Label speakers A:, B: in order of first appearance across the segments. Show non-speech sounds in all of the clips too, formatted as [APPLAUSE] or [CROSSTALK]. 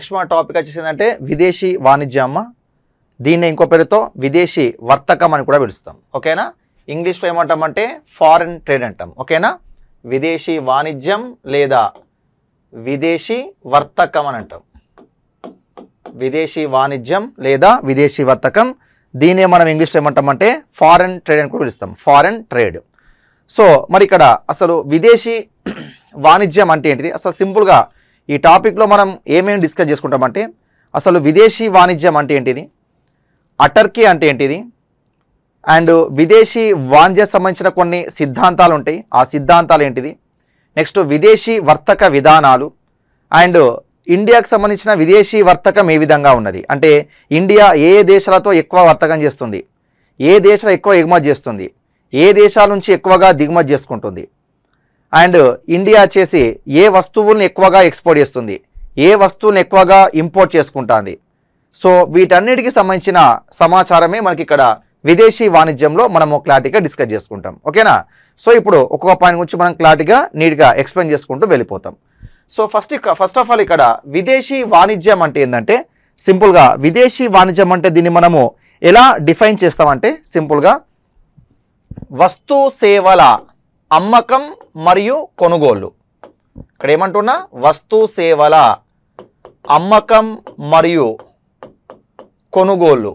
A: Next మన topic వచ్చేసి ఏంటంటే విదేశీ వాణిజ్యం అమ్మ. దీన్ని ఇంకో పేరుతో విదేశీ వర్తకం అని కూడా పిలుస్తాం. ఓకేనా? ఇంగ్లీష్లో ఏమంటామంటే ఫారెన్ ట్రేడ్ అంటాం. ఓకేనా? విదేశీ వాణిజ్యం లేదా విదేశీ వర్తకం అని అంటాం. విదేశీ వాణిజ్యం లేదా విదేశీ వర్తకం. దీన్నే మనం ఇంగ్లీష్లో ఏమంటామంటే ఫారెన్ ట్రేడ్ అని కూడా పిలుస్తాం. Foreign trade. సో మరి ఇక్కడ అసలు విదేశీ వాణిజ్యం అంటే ఏంటిది? అసలు సింపుల్గా ఈ టాపిక్లో మనం ఏమేమి డిస్కస్ చేసుకుంటామంటే అసలు విదేశీ వాణిజ్యం అంటే ఏంటిది? అటర్కీ అంటే ఏంటిది? అండ్ విదేశీ వాణిజ్య సంబంధించిన కొన్ని సిద్ధాంతాలు ఉంటాయి. ఆ సిద్ధాంతాలు ఏంటిది? నెక్స్ట్ విదేశీ వర్తక విధానాలు. అండ్ ఇండియాకు సంబంధించిన విదేశీ వర్తకం ఏ విధంగా ఉన్నది? అంటే ఇండియా ఏ దేశాలతో ఎక్కువ వర్తకం చేస్తుంది? ఏ దేశాలు ఎక్కువ ఎగుమతి చేస్తుంది? ఏ దేశాల నుంచి ఎక్కువగా దిగుమతి చేసుకుంటుంది? అండ్ ఇండియా వచ్చేసి ఏ వస్తువులను ఎక్కువగా ఎక్స్పోర్ట్ చేస్తుంది ఏ వస్తువులను ఎక్కువగా ఇంపోర్ట్ చేసుకుంటుంది. సో వీటన్నిటికి సంబంధించిన సమాచారమే మనకి ఇక్కడ విదేశీ వాణిజ్యంలో మనము క్లారిటీగా డిస్కస్ చేసుకుంటాం. ఓకేనా? సో ఇప్పుడు ఒక్కొక్క పాయింట్ గురించి మనం క్లారిటీగా నీట్గా ఎక్స్ప్లెయిన్ చేసుకుంటూ వెళ్ళిపోతాం. So first first of all ఇక్కడ విదేశీ వాణిజ్యం అంటే ఏంటంటే సింపుల్గా విదేశీ వాణిజ్యం అంటే దీన్ని మనము ఎలా డిఫైన్ చేస్తామంటే సింపుల్గా వస్తు సేవల అమ్మకం మరియు కొనుగోలు. ఇక్కడ ఏమంటున్నా వస్తు సేవల అమ్మకం మరియు కొనుగోలు.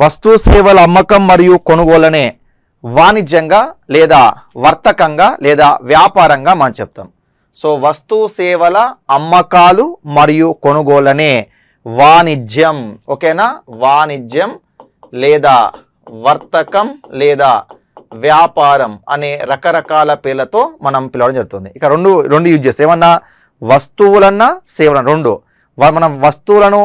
A: వస్తు సేవల అమ్మకం మరియు కొనుగోలనే వాణిజ్యంగా లేదా వర్తకంగా లేదా వ్యాపారంగా మనం చెప్తాం. సో వస్తు సేవల అమ్మకాలు మరియు కొనుగోలనే వాణిజ్యం. ఓకేనా? వాణిజ్యం లేదా వర్తకం లేదా వ్యాపారం అనే రకరకాల పేర్లతో మనం పిలవడం జరుగుతుంది. ఇక రెండు రెండు యూజ్ చేస్తాం ఏమన్నా వస్తువులన్నా సేవలన్నా రెండు మనం వస్తువులను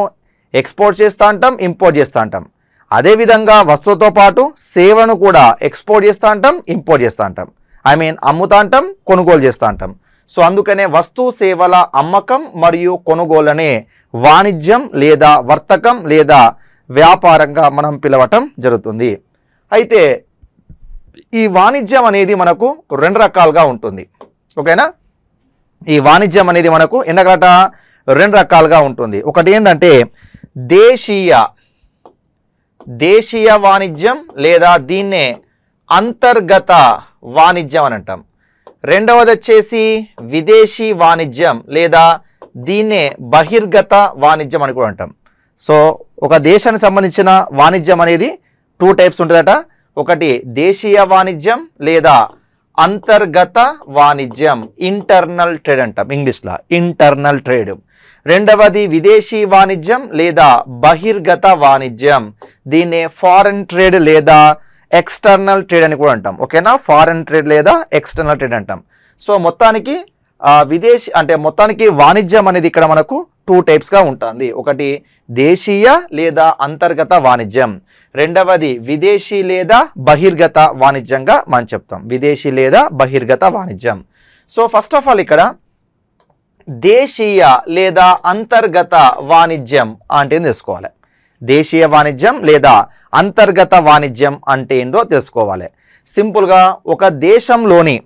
A: ఎక్స్పోర్ట్ చేస్తూ అంటాం ఇంపోర్ట్ చేస్తూ అంటాం. అదేవిధంగా వస్తువుతో పాటు సేవను కూడా ఎక్స్పోర్ట్ చేస్తూ అంటాం ఇంపోర్ట్ చేస్తూ అంటాం. ఐ మీన్ అమ్ముతా అంటాం కొనుగోలు చేస్తూ అంటాం. సో అందుకనే వస్తు సేవల అమ్మకం మరియు కొనుగోలనే వాణిజ్యం లేదా వర్తకం లేదా వ్యాపారంగా మనం పిలవటం జరుగుతుంది. అయితే ఈ వాణిజ్యం అనేది మనకు రెండు రకాలుగా ఉంటుంది. ఓకేనా? ఈ వాణిజ్యం అనేది మనకు ఎన్నగట రెండు రకాలుగా ఉంటుంది. ఒకటి ఏంటంటే దేశీయ దేశీయ వాణిజ్యం లేదా దీన్నే అంతర్గత వాణిజ్యం అని అంటాం. రెండవది వచ్చేసి విదేశీ వాణిజ్యం లేదా దీన్నే బహిర్గత వాణిజ్యం అని కూడా అంటాం. సో ఒక దేశానికి సంబంధించిన వాణిజ్యం అనేది టూ టైప్స్ ఉంటుందట. ఒకటి దేశీయ వాణిజ్యం లేదా అంతర్గత వాణిజ్యం ఇంటర్నల్ ట్రేడ్ అంటాం ఇంగ్లీష్లో ఇంటర్నల్ ట్రేడ్ రెండవది విదేశీ వాణిజ్యం లేదా బహిర్గత వాణిజ్యం. దీన్ని ఫారెన్ ట్రేడ్ లేదా ఎక్స్టర్నల్ ట్రేడ్ అని కూడా అంటాం. ఓకేనా? ఫారెన్ ట్రేడ్ లేదా ఎక్స్టర్నల్ ట్రేడ్ అంటాం. సో మొత్తానికి విదేశీ అంటే మొత్తానికి వాణిజ్యం అనేది ఇక్కడ మనకు టూ టైప్స్గా ఉంటుంది. ఒకటి దేశీయ లేదా అంతర్గత వాణిజ్యం. రెండవది విదేశీ లేదా బహిర్గత వాణిజ్యంగా మనం చెప్తాం. విదేశీ లేదా బహిర్గత వాణిజ్యం. సో ఫస్ట్ ఆఫ్ ఆల్ ఇక్కడ దేశీయ లేదా అంతర్గత వాణిజ్యం అంటే తెలుసుకోవాలి. దేశీయ వాణిజ్యం లేదా అంతర్గత వాణిజ్యం అంటే ఏందో తెలుసుకోవాలి. సింపుల్గా ఒక దేశంలోని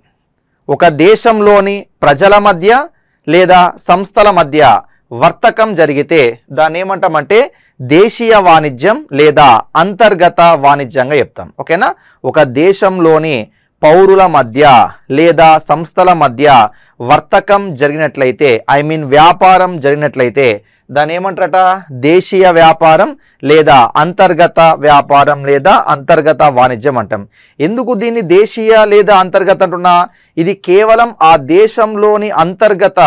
A: ఒక దేశంలోని ప్రజల మధ్య లేదా సంస్థల మధ్య వర్తకం జరిగితే దాన్ని ఏమంటామంటే దేశీయ వాణిజ్యం లేదా అంతర్గత వాణిజ్యంగా చెప్తాం. ఓకేనా? ఒక దేశంలోని పౌరుల మధ్య లేదా సంస్థల మధ్య వర్తకం జరిగినట్లయితే ఐ మీన్ వ్యాపారం జరిగినట్లయితే దాన్ని ఏమంటారట? దేశీయ వ్యాపారం లేదా అంతర్గత వ్యాపారం లేదా అంతర్గత వాణిజ్యం అంటాం. ఎందుకు దీన్ని దేశీయ లేదా అంతర్గత అంటున్నా? ఇది కేవలం ఆ దేశంలోని అంతర్గత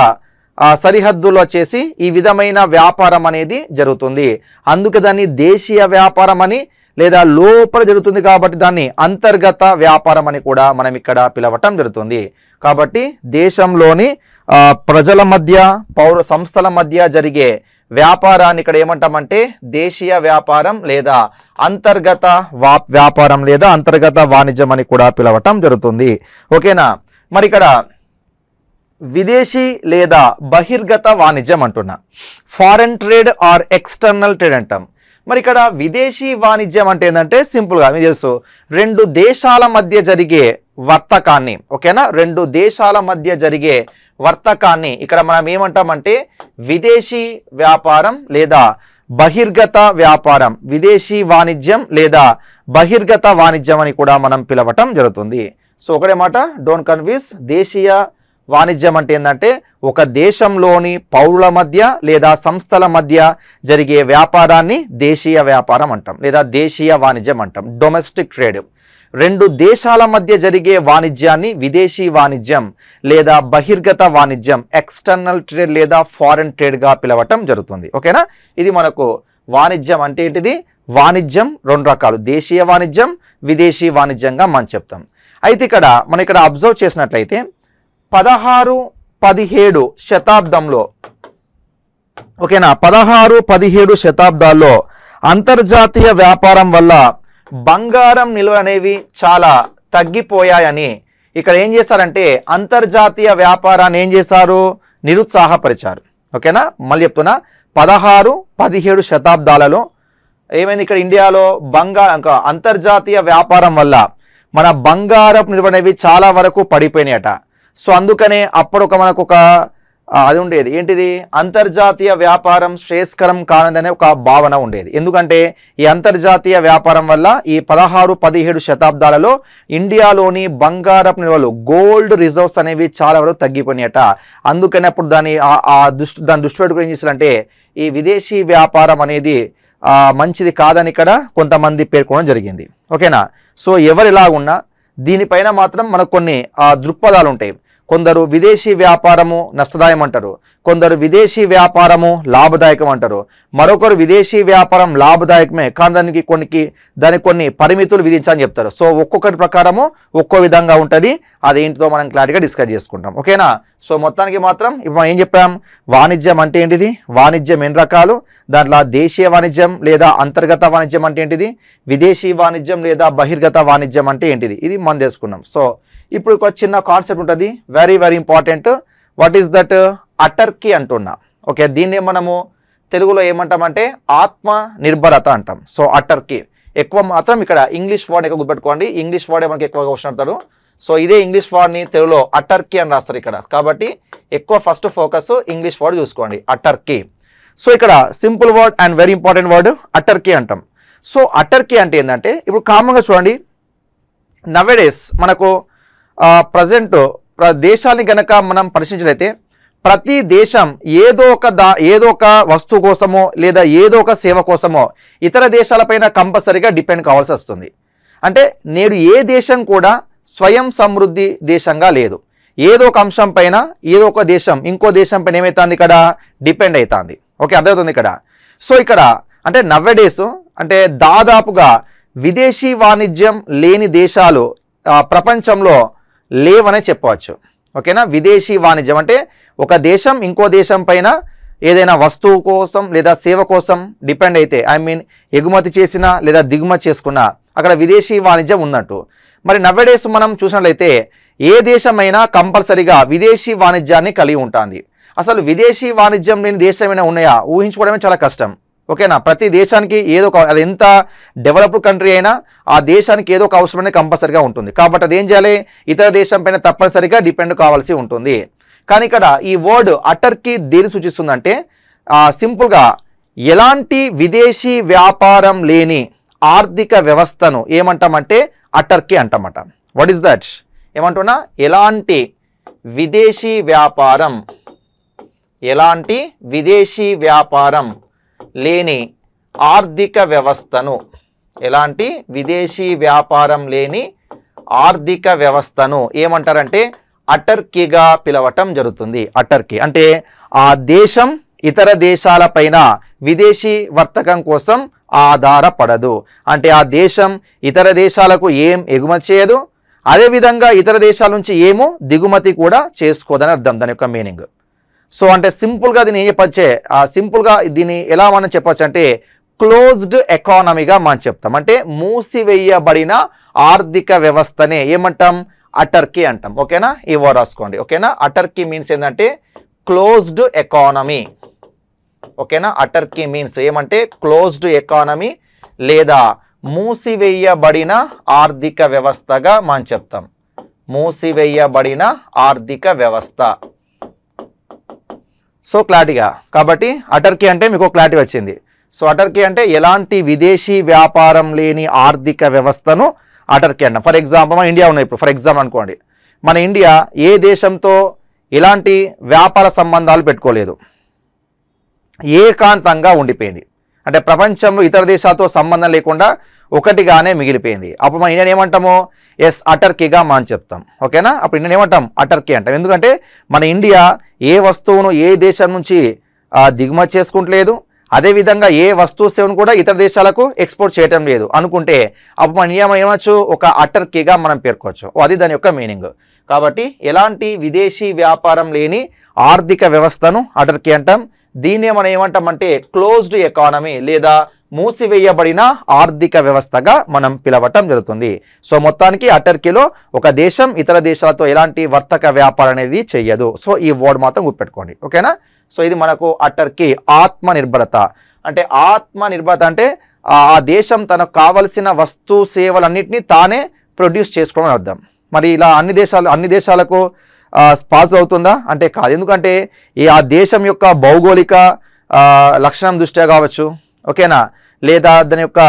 A: సరిహద్దులో వచ్చేసి ఈ విధమైన వ్యాపారం అనేది జరుగుతుంది. అందుకే దాన్ని దేశీయ వ్యాపారం అని లేదా లోపల జరుగుతుంది కాబట్టి దాన్ని అంతర్గత వ్యాపారం అని కూడా మనం ఇక్కడ పిలవటం జరుగుతుంది. కాబట్టి దేశంలోని ప్రజల మధ్య పౌర సంస్థల మధ్య జరిగే వ్యాపారాన్ని ఇక్కడ ఏమంటామంటే దేశీయ వ్యాపారం లేదా అంతర్గత వ్యాపారం లేదా అంతర్గత వాణిజ్యం అని కూడా పిలవటం జరుగుతుంది. ఓకేనా? మరి ఇక్కడ విదేశీ లేదా బహిర్గత వాణిజ్యం అంటున్నా. Foreign trade or external trade అంటాం. మరి ఇక్కడ విదేశీ వాణిజ్యం అంటే ఏంటంటే సింపుల్గా మీకు తెలుసు. రెండు దేశాల మధ్య జరిగే వర్తకాన్ని ఓకేనా? రెండు దేశాల మధ్య జరిగే వర్తకాన్ని ఇక్కడ మనం ఏమంటామంటే విదేశీ వ్యాపారం లేదా బహిర్గత వ్యాపారం విదేశీ వాణిజ్యం లేదా బహిర్గత వాణిజ్యం అని కూడా మనం పిలవటం జరుగుతుంది. సో ఒకటే మాట డోంట్ కన్ఫ్యూజ్ దేశీయ వాణిజ్యం అంటే ఏంటంటే ఒక దేశంలోని పౌరుల మధ్య లేదా సంస్థల మధ్య జరిగే వ్యాపారాన్ని దేశీయ వ్యాపారం అంటాం లేదా దేశీయ వాణిజ్యం అంటాం డొమెస్టిక్ ట్రేడ్ రెండు దేశాల మధ్య జరిగే వాణిజ్యాన్ని విదేశీ వాణిజ్యం లేదా బహిర్గత వాణిజ్యం ఎక్స్టర్నల్ ట్రేడ్ లేదా ఫారెన్ ట్రేడ్గా పిలవటం జరుగుతుంది. ఓకేనా? ఇది మనకు వాణిజ్యం అంటే ఏంటిది? వాణిజ్యం రెండు రకాలు దేశీయ వాణిజ్యం విదేశీ వాణిజ్యంగా మనం చెప్తాం. అయితే ఇక్కడ మనం ఇక్కడ అబ్జర్వ్ చేసినట్లయితే పదహారు పదిహేడు శతాబ్దంలో ఓకేనా? పదహారు పదిహేడు శతాబ్దాల్లో అంతర్జాతీయ వ్యాపారం వల్ల బంగారం నిల్వలు అనేవి చాలా తగ్గిపోయాయని ఇక్కడ ఏం చేశారంటే అంతర్జాతీయ వ్యాపారాన్ని ఏం చేశారు? నిరుత్సాహపరిచారు. ఓకేనా? మళ్ళీ చెప్తున్నా పదహారు పదిహేడు శతాబ్దాలలో ఏమైంది ఇక్కడ ఇండియాలో? బంగారు ఇంకా అంతర్జాతీయ వ్యాపారం వల్ల మన బంగారపు నిల్వ అనేవి చాలా వరకు పడిపోయినాయట. సో అందుకనే అప్పుడు ఒక మనకు ఒక అది ఉండేది. ఏంటిది? అంతర్జాతీయ వ్యాపారం శ్రేయస్కరం కానదనే ఒక భావన ఉండేది. ఎందుకంటే ఈ అంతర్జాతీయ వ్యాపారం వల్ల ఈ పదహారు పదిహేడు శతాబ్దాలలో ఇండియాలోని బంగారపు నిల్వలు గోల్డ్ రిజర్వ్స్ అనేవి చాలా వరకు తగ్గిపోయినాయట. అందుకని అప్పుడు దాని ఆ- దృష్టి దాని దృష్టి పెట్టుకుని ఏం చేశారంటే ఈ విదేశీ వ్యాపారం అనేది మంచిది కాదని ఇక్కడ కొంతమంది పేర్కొనడం జరిగింది. ఓకేనా? సో ఎవరు ఎలాగున్నా దీనిపైన మాత్రం మనకు కొన్ని దృక్పథాలు ఉంటాయి కొందరు విదేశీ వ్యాపారము నష్టదాయం అంటారు కొందరు విదేశీ వ్యాపారము లాభదాయకం అంటారు మరొకరు విదేశీ వ్యాపారం లాభదాయకమే కానీ దానికి కొన్ని దానికి కొన్ని పరిమితులు విధించాలని చెప్తారు. సో ఒక్కొక్కటి ప్రకారము ఒక్కో విధంగా ఉంటుంది. అదేంటితో మనం క్లారిటీగా డిస్కస్ చేసుకుంటాం. ఓకేనా? సో మొత్తానికి మాత్రం ఇప్పుడు మనం ఏం చెప్పాం? వాణిజ్యం అంటే ఏంటిది? వాణిజ్యం ఎన్ని రకాలు? దాంట్లో దేశీయ వాణిజ్యం లేదా అంతర్గత వాణిజ్యం అంటే ఏంటిది? విదేశీ వాణిజ్యం లేదా బహిర్గత వాణిజ్యం అంటే ఏంటిది? ఇది మనం తెలుసుకున్నాం. సో ఇప్పుడు ఒక చిన్న కాన్సెప్ట్ ఉంటుంది. Very very important what is that autarky అంటున్నా. ఓకే దీన్నే మనము తెలుగులో ఏమంటామంటే ఆత్మ నిర్భరత అంటాం. So autarky. ఎక్కువ మాత్రం ఇక్కడ ఇంగ్లీష్ వర్డ్ ఎక్కువ గుర్తుపెట్టుకోండి. ఇంగ్లీష్ వర్డే మనకి ఎక్కువగా క్వశ్చన్ అడతాడు సో ఇదే ఇంగ్లీష్ వర్డ్ని తెలుగులో అటర్కీ అని రాస్తారు ఇక్కడ. కాబట్టి ఎక్కువ ఫస్ట్ ఫోకస్ ఇంగ్లీష్ వర్డ్ చూసుకోండి. అటర్కీ. సో ఇక్కడ simple word and very important word autarky అంటాం. సో అటర్కీ అంటే ఏంటంటే ఇప్పుడు కామన్గా చూడండి. నవెడేస్ మనకు ప్రజెంట్ దేశాన్ని గనక మనం పరిశీలించినైతే ప్రతి దేశం ఏదో ఒక దా ఏదో ఒక వస్తువు కోసమో లేదా ఏదో ఒక సేవ కోసమో ఇతర దేశాలపైన కంపల్సరీగా డిపెండ్ కావాల్సి వస్తుంది. అంటే నేడు ఏ దేశం కూడా స్వయం సమృద్ధి దేశంగా లేదు. ఏదో ఒక అంశం పైన ఏదో ఒక దేశం ఇంకో దేశం పైన ఏమవుతుంది ఇక్కడ? డిపెండ్ అవుతుంది ఓకే అర్థమవుతుంది ఇక్కడ? సో ఇక్కడ అంటే నవ్వడేస్ అంటే దాదాపుగా విదేశీ వాణిజ్యం లేని దేశాలు ప్రపంచంలో లేవనే చెప్పవచ్చు. ఓకేనా? విదేశీ వాణిజ్యం అంటే ఒక దేశం ఇంకో దేశం పైన ఏదైనా వస్తువు కోసం లేదా సేవ కోసం డిపెండ్ అయితే ఐ మీన్ ఎగుమతి చేసినా లేదా దిగుమతి చేసుకున్నా అక్కడ విదేశీ వాణిజ్యం ఉన్నట్టు. మరి నవ్వడేస్ మనం చూసినట్లయితే ఏ దేశమైనా కంపల్సరిగా విదేశీ వాణిజ్యాన్ని కలిగి ఉంటుంది. అసలు విదేశీ వాణిజ్యం లేని దేశమైనా ఉన్నాయా? ఊహించుకోవడమే చాలా కష్టం. ఓకేనా? ప్రతి దేశానికి ఏదో ఒక అది ఎంత డెవలప్డ్ కంట్రీ అయినా ఆ దేశానికి ఏదో ఒక అవసరం అనేది కంపల్సరిగా ఉంటుంది. కాబట్టి అది ఏం చేయాలి? ఇతర దేశం పైన తప్పనిసరిగా డిపెండ్ కావాల్సి ఉంటుంది. కానీ ఇక్కడ ఈ వర్డ్ అటర్కి దేని సూచిస్తుందంటే సింపుల్గా ఎలాంటి విదేశీ వ్యాపారం లేని ఆర్థిక వ్యవస్థను ఏమంటామంటే అటర్కి అంటామట. వాట్ ఈస్ దట్ ఏమంటున్నా? ఎలాంటి విదేశీ వ్యాపారం ఎలాంటి విదేశీ వ్యాపారం లేని ఆర్థిక వ్యవస్థను ఎలాంటి విదేశీ వ్యాపారం లేని ఆర్థిక వ్యవస్థను ఏమంటారంటే అటర్కీగా పిలవటం జరుగుతుంది. అటర్కీ అంటే ఆ దేశం ఇతర దేశాలపైన విదేశీ వర్తకం కోసం ఆధారపడదు. అంటే ఆ దేశం ఇతర దేశాలకు ఏం ఎగుమతి చేయదు అదేవిధంగా ఇతర దేశాల నుంచి ఏమో దిగుమతి కూడా చేసుకోదని అర్థం దాని యొక్క మీనింగ్. సో అంటే సింపుల్గా దీన్ని ఏం చెప్పచ్చే? సింపుల్గా దీన్ని ఎలా మనం చెప్పచ్చు అంటే క్లోజ్డ్ ఎకానమీగా మనం చెప్తాం. అంటే మూసివేయబడిన ఆర్థిక వ్యవస్థనే ఏమంటాం? అటర్కీ అంటాం. ఓకేనా? ఈ వర్డ్ రాసుకోండి. ఓకేనా? అటర్కీ మీన్స్ ఏంటంటే క్లోజ్డ్ ఎకానమీ. ఓకేనా? అటర్కీ మీన్స్ ఏమంటే క్లోజ్డ్ ఎకానమీ లేదా మూసివేయబడిన ఆర్థిక వ్యవస్థగా మనం చెప్తాం. మూసివేయబడిన ఆర్థిక వ్యవస్థ. సో క్లారిటీగా. కాబట్టి అటర్కీ అంటే మీకు క్లారిటీ వచ్చింది. సో అటర్కీ అంటే ఎలాంటి విదేశీ వ్యాపారం లేని ఆర్థిక వ్యవస్థను అటర్కీ అంటాం. ఫర్ ఎగ్జాంపుల్ మన ఇండియా ఉన్నాయి ఇప్పుడు. ఫర్ ఎగ్జాంపుల్ అనుకోండి. మన ఇండియా ఏ దేశంతో ఎలాంటి వ్యాపార సంబంధాలు పెట్టుకోలేదు. ఏకాంతంగా ఉండిపోయింది. అంటే ప్రపంచంలో ఇతర దేశాలతో సంబంధం లేకుండా ఒకటిగానే మిగిలిపోయింది. అప్పుడు మన ఇండియాని ఏమంటాము? ఎస్ అటర్కీగా మనం చెప్తాం. ఓకేనా అప్పుడు ఇండియన్ ఏమంటాం? అటర్కీ అంటాం. ఎందుకంటే మన ఇండియా ఏ వస్తువును ఏ దేశం నుంచి దిగుమతి చేసుకుంటలేదు. అదేవిధంగా ఏ వస్తువు సేవను కూడా ఇతర దేశాలకు ఎక్స్పోర్ట్ చేయటం లేదు. అనుకుంటే అప్పుడు మన ఇండియా మనం ఏమవచ్చు ఒక అటర్కీగా మనం పేర్కోవచ్చు అది దాని యొక్క మీనింగ్ కాబట్టి ఎలాంటి విదేశీ వ్యాపారం లేని ఆర్థిక వ్యవస్థను అటర్కీ అంటాం. దీన్నే మనం ఏమంటామంటే క్లోజ్డ్ ఎకానమీ లేదా మూసివేయబడిన ఆర్థిక వ్యవస్థగా మనం పిలవటం జరుగుతుంది. సో మొత్తానికి అటర్కీలో ఒక దేశం ఇతర దేశాలతో ఎలాంటి వర్తక వ్యాపారం అనేది చేయదు సో ఈ వర్డ్ మాత్రం గుర్తుపెట్టుకోండి. ఓకేనా? సో ఇది మనకు అటర్కీ ఆత్మ నిర్భరత అంటే ఆత్మ నిర్భరత అంటే ఆ దేశం తనకు కావలసిన వస్తు సేవలన్నింటినీ తానే ప్రొడ్యూస్ చేసుకోవడం అర్థం. మరి ఇలా అన్ని దేశాలు అన్ని దేశాలకు పాస్ అవుతుందా? అంటే కాదు. ఎందుకంటే ఈ ఆ దేశం యొక్క భౌగోళిక లక్షణం దృష్ట్యా కావచ్చు? ఓకేనా? లేదా దాని యొక్క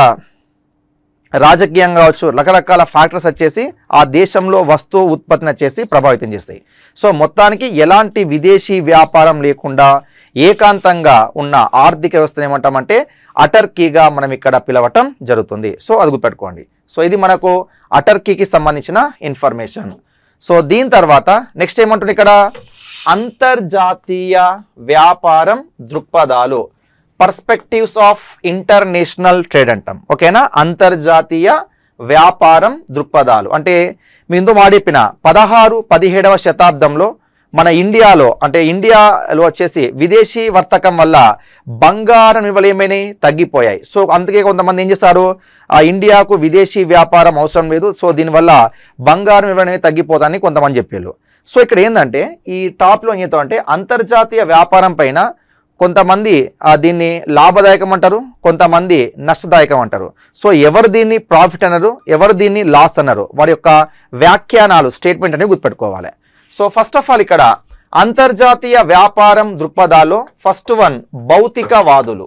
A: రాజకీయంగా కావచ్చు రకరకాల ఫ్యాక్టర్స్ వచ్చేసి ఆ దేశంలో వస్తువు ఉత్పత్తిని వచ్చేసి ప్రభావితం చేస్తాయి. సో మొత్తానికి ఎలాంటి విదేశీ వ్యాపారం లేకుండా ఏకాంతంగా ఉన్న ఆర్థిక వ్యవస్థను ఏమంటామంటే అటర్కీగా మనం ఇక్కడ పిలవటం జరుగుతుంది. సో అది గుర్తుపెట్టుకోండి. సో ఇది మనకు అటర్కీకి సంబంధించిన ఇన్ఫర్మేషన్. సో దీని తర్వాత నెక్స్ట్ ఏమంటుంది ఇక్కడ? అంతర్జాతీయ వ్యాపారం దృక్పథాలు. పర్స్పెక్టివ్స్ ఆఫ్ ఇంటర్నేషనల్ ట్రేడ్ అంటాం. ఓకేనా అంతర్జాతీయ వ్యాపారం దృక్పథాలు. అంటే మీందు మాడిపిన పదహారు పదిహేడవ శతాబ్దంలో మన ఇండియాలో అంటే ఇండియాలో వచ్చేసి విదేశీ వర్తకం వల్ల బంగారం విలువలు ఏమైనాయి? తగ్గిపోయాయి. సో అందుకే కొంతమంది ఏం చేస్తారు ఆ ఇండియాకు విదేశీ వ్యాపారం అవసరం లేదు. సో దీనివల్ల బంగారం విలువ అనేవి తగ్గిపోతాయని కొంతమంది చెప్పారు సో ఇక్కడ ఏంటంటే ఈ టాప్లో ఏం చెప్తాం అంటే అంతర్జాతీయ వ్యాపారం పైన కొంతమంది ఆ, దీన్ని లాభదాయకం అంటారు కొంతమంది నష్టదాయకం అంటారు సో ఎవరు దీన్ని ప్రాఫిట్ అన్నారు ఎవరు దీన్ని లాస్ అన్నారు వారి యొక్క వ్యాఖ్యానాలు స్టేట్మెంట్ అనేవి గుర్తుపెట్టుకోవాలి. సో ఫస్ట్ ఆఫ్ ఆల్ ఇక్కడ అంతర్జాతీయ వ్యాపారం దృక్పథాల్లో ఫస్ట్ వన్ భౌతికవాదులు.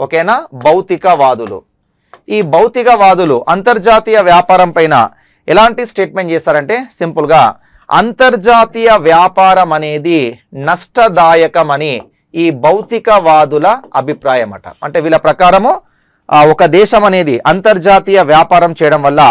A: ఓకేనా? భౌతికవాదులు. ఈ భౌతికవాదులు అంతర్జాతీయ వ్యాపారం పైన ఎలాంటి స్టేట్మెంట్ చేస్తారంటే సింపుల్గా అంతర్జాతీయ వ్యాపారం అనేది నష్టదాయకమని ఈ భౌతికవాదుల అభిప్రాయం అట అంటే వీళ్ళ ప్రకారము ఒక దేశం అనేది అంతర్జాతీయ వ్యాపారం చేయడం వల్ల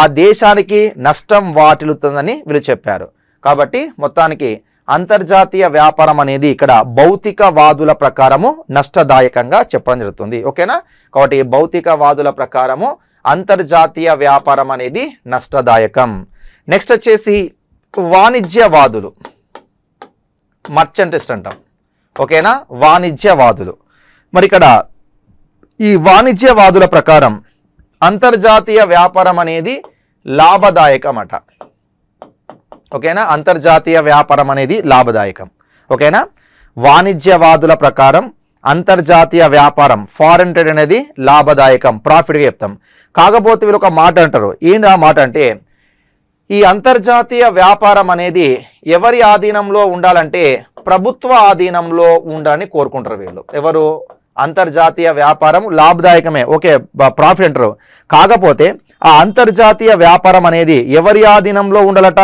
A: ఆ దేశానికి నష్టం వాటిల్లుతుందని వీళ్ళు చెప్పారు. కాబట్టి మొత్తానికి అంతర్జాతీయ వ్యాపారం అనేది ఇక్కడ భౌతికవాదుల ప్రకారము నష్టదాయకంగా చెప్పడం జరుగుతుంది. ఓకేనా? కాబట్టి భౌతికవాదుల ప్రకారము అంతర్జాతీయ వ్యాపారం అనేది నష్టదాయకం. నెక్స్ట్ వచ్చేసి వాణిజ్యవాదులు. మర్చెంటిస్ట్ అంటాం. ఓకేనా? వాణిజ్యవాదులు. మరి ఇక్కడ ఈ వాణిజ్యవాదుల ప్రకారం అంతర్జాతీయ వ్యాపారం అనేది లాభదాయకం ఓకేనా? అంతర్జాతీయ వ్యాపారం అనేది లాభదాయకం. ఓకేనా? వాణిజ్యవాదుల ప్రకారం అంతర్జాతీయ వ్యాపారం ఫారెన్ ట్రేడ్ అనేది లాభదాయకం. ప్రాఫిట్గా చెప్తాం. కాకపోతే వీళ్ళు ఒక మాట అంటారు. ఏంటి ఆ మాట అంటే ఈ అంతర్జాతీయ వ్యాపారం అనేది ఎవరి ఆధీనంలో ఉండాలంటే ప్రభుత్వ ఆధీనంలో ఉండాలని కోరుకుంటారు వీళ్ళు. ఎవరు? అంతర్జాతీయ వ్యాపారం లాభదాయకమే. ఓకే ప్రాఫిట్ అంటారు. కాకపోతే ఆ అంతర్జాతీయ వ్యాపారం అనేది ఎవరి ఆధీనంలో ఉండాలట?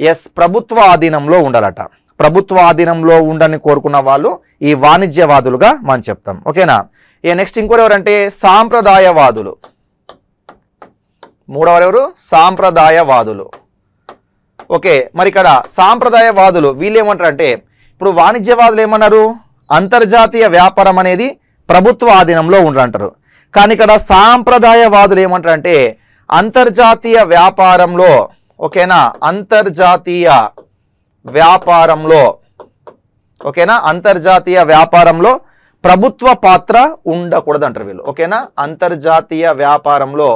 A: ఎస్ ప్రభుత్వ ఆధీనంలో ఉండాలట. ప్రభుత్వ ఆధీనంలో ఉండని కోరుకున్న వాళ్ళు ఈ వాణిజ్యవాదులుగా మనం చెప్తాం. ఓకేనా? ఇక నెక్స్ట్ ఇంకోటి ఎవరంటే సాంప్రదాయవాదులు. మూడవరు ఎవరు? సాంప్రదాయవాదులు. ఓకే మరి ఇక్కడ సాంప్రదాయవాదులు వీళ్ళు ఏమంటారు అంటే ఇప్పుడు వాణిజ్యవాదులు ఏమన్నారు? అంతర్జాతీయ వ్యాపారం అనేది ప్రభుత్వ ఆధీనంలో ఉండంటారు. కానీ ఇక్కడ సాంప్రదాయవాదులు ఏమంటారు అంటే అంతర్జాతీయ వ్యాపారంలో ఓకేనా? అంతర్జాతీయ వ్యాపారంలో ఓకేనా? అంతర్జాతీయ వ్యాపారంలో ప్రభుత్వ పాత్ర ఉండకూడదు అంటారు వీళ్ళు ఓకేనా? అంతర్జాతీయ వ్యాపారంలో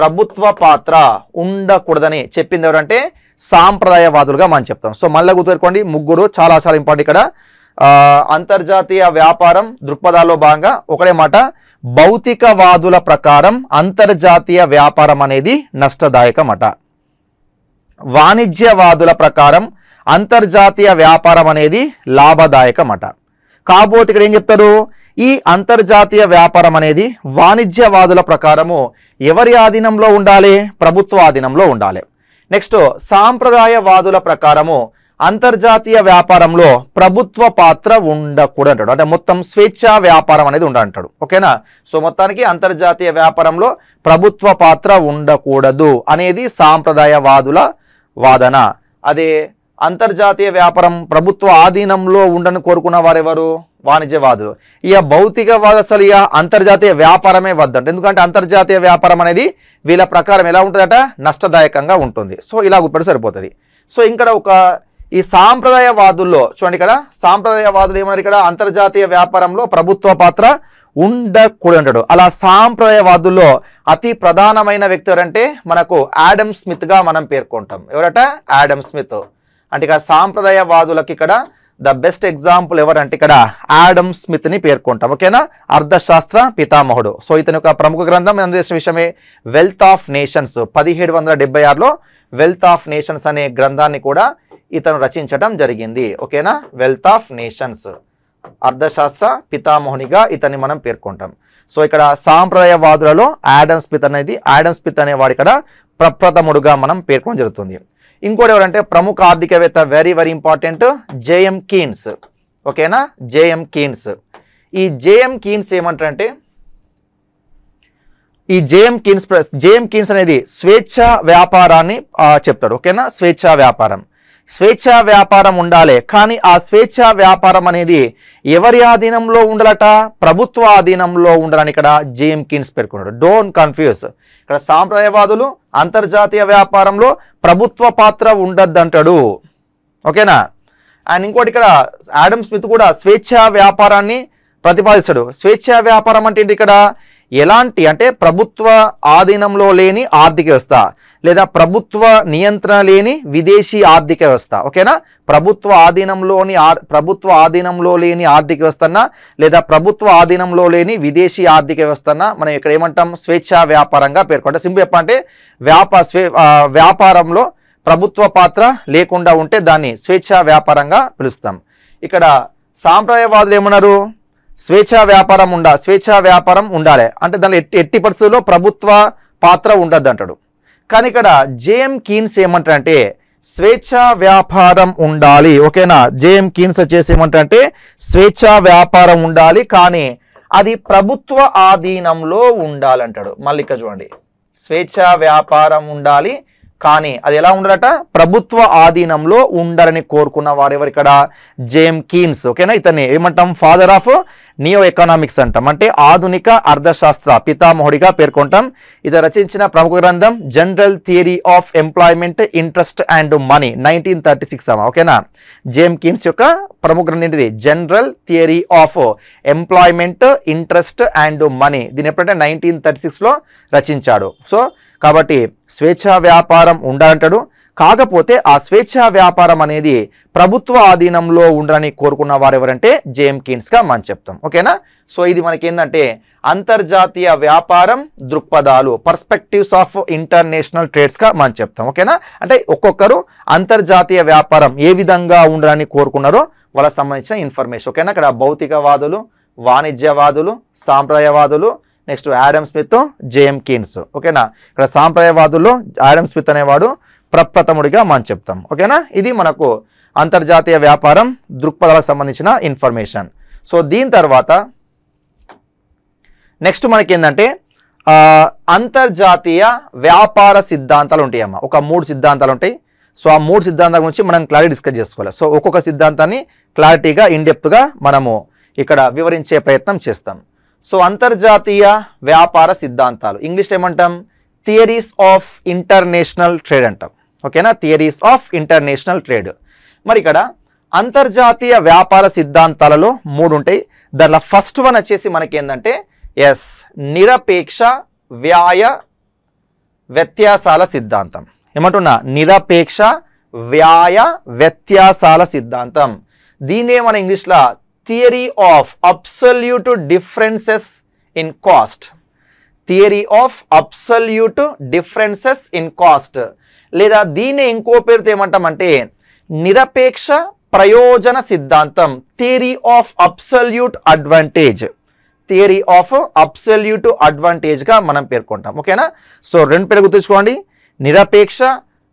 A: ప్రభుత్వ పాత్ర ఉండకూడదని చెప్పింది ఎవరంటే సాంప్రదాయవాదులుగా మనం చెప్తాం. సో మళ్ళీ గుర్తుపెట్టుకోండి ముగ్గురు చాలా చాలా ఇంపార్టెంట్ ఇక్కడ. అంతర్జాతీయ వ్యాపారం దృక్పథాల్లో భాగంగా ఒకటే మాట భౌతికవాదుల ప్రకారం అంతర్జాతీయ వ్యాపారం అనేది నష్టదాయకం అట వాణిజ్యవాదుల ప్రకారం అంతర్జాతీయ వ్యాపారం అనేది లాభదాయకమట. కాకపోతే ఇక్కడ ఏం చెప్తారు? ఈ అంతర్జాతీయ వ్యాపారం అనేది వాణిజ్యవాదుల ప్రకారము ఎవరి ఆధీనంలో ఉండాలి? ప్రభుత్వ ఆధీనంలో ఉండాలి. నెక్స్ట్ సాంప్రదాయవాదుల ప్రకారము అంతర్జాతీయ వ్యాపారంలో ప్రభుత్వ పాత్ర ఉండకూడదు అంటాడు అంటే మొత్తం స్వేచ్ఛా వ్యాపారం అనేది ఉండంటాడు ఓకేనా? సో మొత్తానికి అంతర్జాతీయ వ్యాపారంలో ప్రభుత్వ పాత్ర ఉండకూడదు అనేది సాంప్రదాయవాదుల వాదన. అదే అంతర్జాతీయ వ్యాపారం ప్రభుత్వ ఆధీనంలో ఉండని కోరుకున్న వారెవరు? వాణిజ్యవాదులు. ఇక భౌతికవాద అసలు ఇక అంతర్జాతీయ వ్యాపారమే వద్దంట. ఎందుకంటే అంతర్జాతీయ వ్యాపారం అనేది వీళ్ళ ప్రకారం ఎలా ఉంటుందట? నష్టదాయకంగా ఉంటుంది. సో ఇలా గుప్పడు సరిపోతుంది. సో ఇక్కడ ఒక ఈ సాంప్రదాయవాదుల్లో చూడండి ఇక్కడ. సాంప్రదాయవాదులు ఏమన్నారు ఇక్కడ? అంతర్జాతీయ వ్యాపారంలో ప్రభుత్వ పాత్ర ఉండకూడదు అలా సాంప్రదాయవాదుల్లో అతి ప్రధానమైన వ్యక్తి ఎవరంటే మనకు యాడమ్ స్మిత్గా మనం పేర్కొంటాం. ఎవరట? Adam Smith. అంటే ఇక్కడ సాంప్రదాయవాదులకి ఇక్కడ ద బెస్ట్ ఎగ్జాంపుల్ ఎవరంటే ఇక్కడ ఆడమ్ స్మిత్ని పేర్కొంటాం ఓకేనా? అర్థశాస్త్ర పితామహుడు. సో ఇతని యొక్క ప్రముఖ గ్రంథం అందజేసిన విషయమే? వెల్త్ ఆఫ్ నేషన్స్ పదిహేడు వందల డెబ్బై ఆరులో వెల్త్ ఆఫ్ నేషన్స్ అనే గ్రంథాన్ని కూడా ఇతను రచించడం జరిగింది ఓకేనా? వెల్త్ ఆఫ్ నేషన్స్ అర్థశాస్త్ర పితామహునిగా ఇతన్ని మనం పేర్కొంటాం. సో ఇక్కడ సాంప్రదాయవాదులలో యాడమ్ స్మిత్ అనేది యాడమ్ స్మిత్ అనేవాడు ఇక్కడ ప్రప్రథముడుగా మనం పేర్కొనడం జరుగుతుంది. ఇంకోటి ఎవరంటే ప్రముఖ ఆర్థికవేత్త very very important JM Keynes ఓకేనా జేఎం కీన్స్ ఈ జేఎం కీన్స్ ఏమంటారంటే ఈ JM Keynes plus JM Keynes అనేది స్వేచ్ఛ వ్యాపారాన్ని చెప్తాడు. ఓకేనా స్వేచ్ఛ వ్యాపారం. స్వేచ్ఛ వ్యాపారం ఉండాలి కానీ ఆ స్వేచ్ఛ వ్యాపారం అనేది ఎవరి ఆధీనంలో ఉండాలట? ప్రభుత్వ ఆధీనంలో ఉండాలని ఇక్కడ జేఎం కీన్స్ పేర్కొన్నాడు. డోంట్ కన్ఫ్యూజ్ ఇక్కడ సాంప్రదాయవాదులు అంతర్జాతీయ వ్యాపారంలో ప్రభుత్వ పాత్ర ఉండద్దంటాడు. ఓకేనా? అండ్ ఇంకోటి ఇక్కడ ఆడమ్ స్మిత్ కూడా స్వేచ్ఛా వ్యాపారాన్ని ప్రతిపాదిస్తాడు. స్వేచ్ఛా వ్యాపారం అంటే ఏంటి ఇక్కడ? ఎలాంటి అంటే ప్రభుత్వ ఆధీనంలో లేని ఆర్థిక వ్యవస్థ లేదా ప్రభుత్వ నియంత్రణ లేని విదేశీ ఆర్థిక వ్యవస్థ ఓకేనా? ప్రభుత్వ ఆధీనంలోని ఆర్- ప్రభుత్వ ఆధీనంలో లేని ఆర్థిక వ్యవస్థన లేదా ప్రభుత్వ ఆధీనంలో లేని విదేశీ ఆర్థిక వ్యవస్థన మనం ఇక్కడ ఏమంటాం? స్వేచ్ఛా వ్యాపారంగా పేర్కొంటాం. సింపుల్ చెప్పంటే వ్యాపా స్వే వ్యాపారంలో ప్రభుత్వ పాత్ర లేకుండా ఉంటే దాన్ని స్వేచ్ఛా వ్యాపారంగా పిలుస్తాం. ఇక్కడ సాంప్రదాయవాదులు ఏమన్నారు? స్వేచ్ఛా వ్యాపారం ఉండ స్వేచ్ఛా వ్యాపారం ఉండాలి. అంటే దానిలో ఎట్టి ఎట్టి పరిస్థితుల్లో ప్రభుత్వ పాత్ర ఉండద్దు అంటాడు కానీ ఇక్కడ జేఎం కీన్స్ ఏమంటారంటే స్వేచ్ఛా వ్యాపారం ఉండాలి. ఓకేనా? జేఎం కీన్స్ వచ్చేసి ఏమంటారంటే స్వేచ్ఛా వ్యాపారం ఉండాలి కానీ అది ప్రభుత్వ ఆధీనంలో ఉండాలంటాడు. మళ్ళీ ఇక్కడ చూడండి. స్వేచ్ఛా వ్యాపారం ఉండాలి కానీ అది ఎలా ఉండాలట? ప్రభుత్వ ఆధీనంలో ఉండాలని కోరుకున్న వారెవరు ఇక్కడ జేమ్ కీన్స్. ఓకేనా? ఇతన్ని ఏమంటాం? ఫాదర్ ఆఫ్ నియో ఎకనామిక్స్ అంటాం. అంటే ఆధునిక అర్థశాస్త్ర పితామహుడిగా పేర్కొంటాం. ఇది రచించిన ప్రముఖ గ్రంథం general theory of employment interest and money nineteen thirty six అమ్మా. ఓకేనా? జేమ్ కిమ్స్ యొక్క ప్రముఖ గ్రంథం ఏంటిది? General theory of employment interest and money. దీని ఎప్పుడంటే నైన్టీన్ థర్టీ సిక్స్లో రచించాడు. సో కాబట్టి స్వేచ్ఛా వ్యాపారం ఉండాలంటాడు. కాకపోతే ఆ స్వేచ్ఛా వ్యాపారం అనేది ప్రభుత్వ ఆధీనంలో ఉండరని కోరుకున్న వారు ఎవరంటే జేఎం కీన్స్గా మనం చెప్తాం. ఓకేనా? సో ఇది మనకి ఏంటంటే అంతర్జాతీయ వ్యాపారం దృక్పథాలు పర్స్పెక్టివ్స్ ఆఫ్ ఇంటర్నేషనల్ ట్రేడ్స్గా మనం చెప్తాం. ఓకేనా? అంటే ఒక్కొక్కరు అంతర్జాతీయ వ్యాపారం ఏ విధంగా ఉండరని కోరుకున్నారో వాళ్ళకి సంబంధించిన ఇన్ఫర్మేషన్ ఓకేనా? ఇక్కడ భౌతికవాదులు వాణిజ్యవాదులు సాంప్రదాయవాదులు next Adam Smith JM Keynes. ఓకేనా? ఇక్కడ సాంప్రదాయవాదుల్లో యాడమ్ స్మిత్ అనేవాడు ప్రప్రథముడిగా మనం చెప్తాం. ఓకేనా? ఇది మనకు అంతర్జాతీయ వ్యాపారం దృక్పథాలకు సంబంధించిన ఇన్ఫర్మేషన్. సో దీని తర్వాత నెక్స్ట్ మనకి ఏంటంటే అంతర్జాతీయ వ్యాపార సిద్ధాంతాలు ఉంటాయి అమ్మ ఒక మూడు సిద్ధాంతాలు ఉంటాయి. సో ఆ మూడు సిద్ధాంతాల గురించి మనం క్లారిటీ డిస్కస్ చేసుకోవాలి. సో ఒక్కొక్క సిద్ధాంతాన్ని క్లారిటీగా ఇన్డెప్త్గా మనము ఇక్కడ వివరించే ప్రయత్నం చేస్తాం. సో అంతర్జాతీయ వ్యాపార సిద్ధాంతాలు. ఇంగ్లీష్ ఏమంటాం? థియరీస్ ఆఫ్ ఇంటర్నేషనల్ ట్రేడ్ అంటాం. ఓకేనా? థియరీస్ ఆఫ్ ఇంటర్నేషనల్ ట్రేడ్ మరి ఇక్కడ అంతర్జాతీయ వ్యాపార సిద్ధాంతాలలో మూడు ఉంటాయి దానిలో ఫస్ట్ వన్ వచ్చేసి మనకేందంటే ఎస్ నిరపేక్ష వ్యాయ వ్యత్యాసాల సిద్ధాంతం. ఏమంటున్నా? నిరపేక్ష వ్యాయ వ్యత్యాసాల సిద్ధాంతం. దీన్నే మన ఇంగ్లీష్లో theory of absolute differences in cost theory of absolute differences in cost లేదా దీన్ని ఇంకో పేరుతో ఏమంటామంటే నిరపేక్ష ప్రయోజన సిద్ధాంతం theory of absolute advantage theory of absolute అడ్వాంటేజ్గా మనం పేర్కొంటాం. ఓకేనా? సో రెండు పేరు గుర్తుంచుకోండి. నిరపేక్ష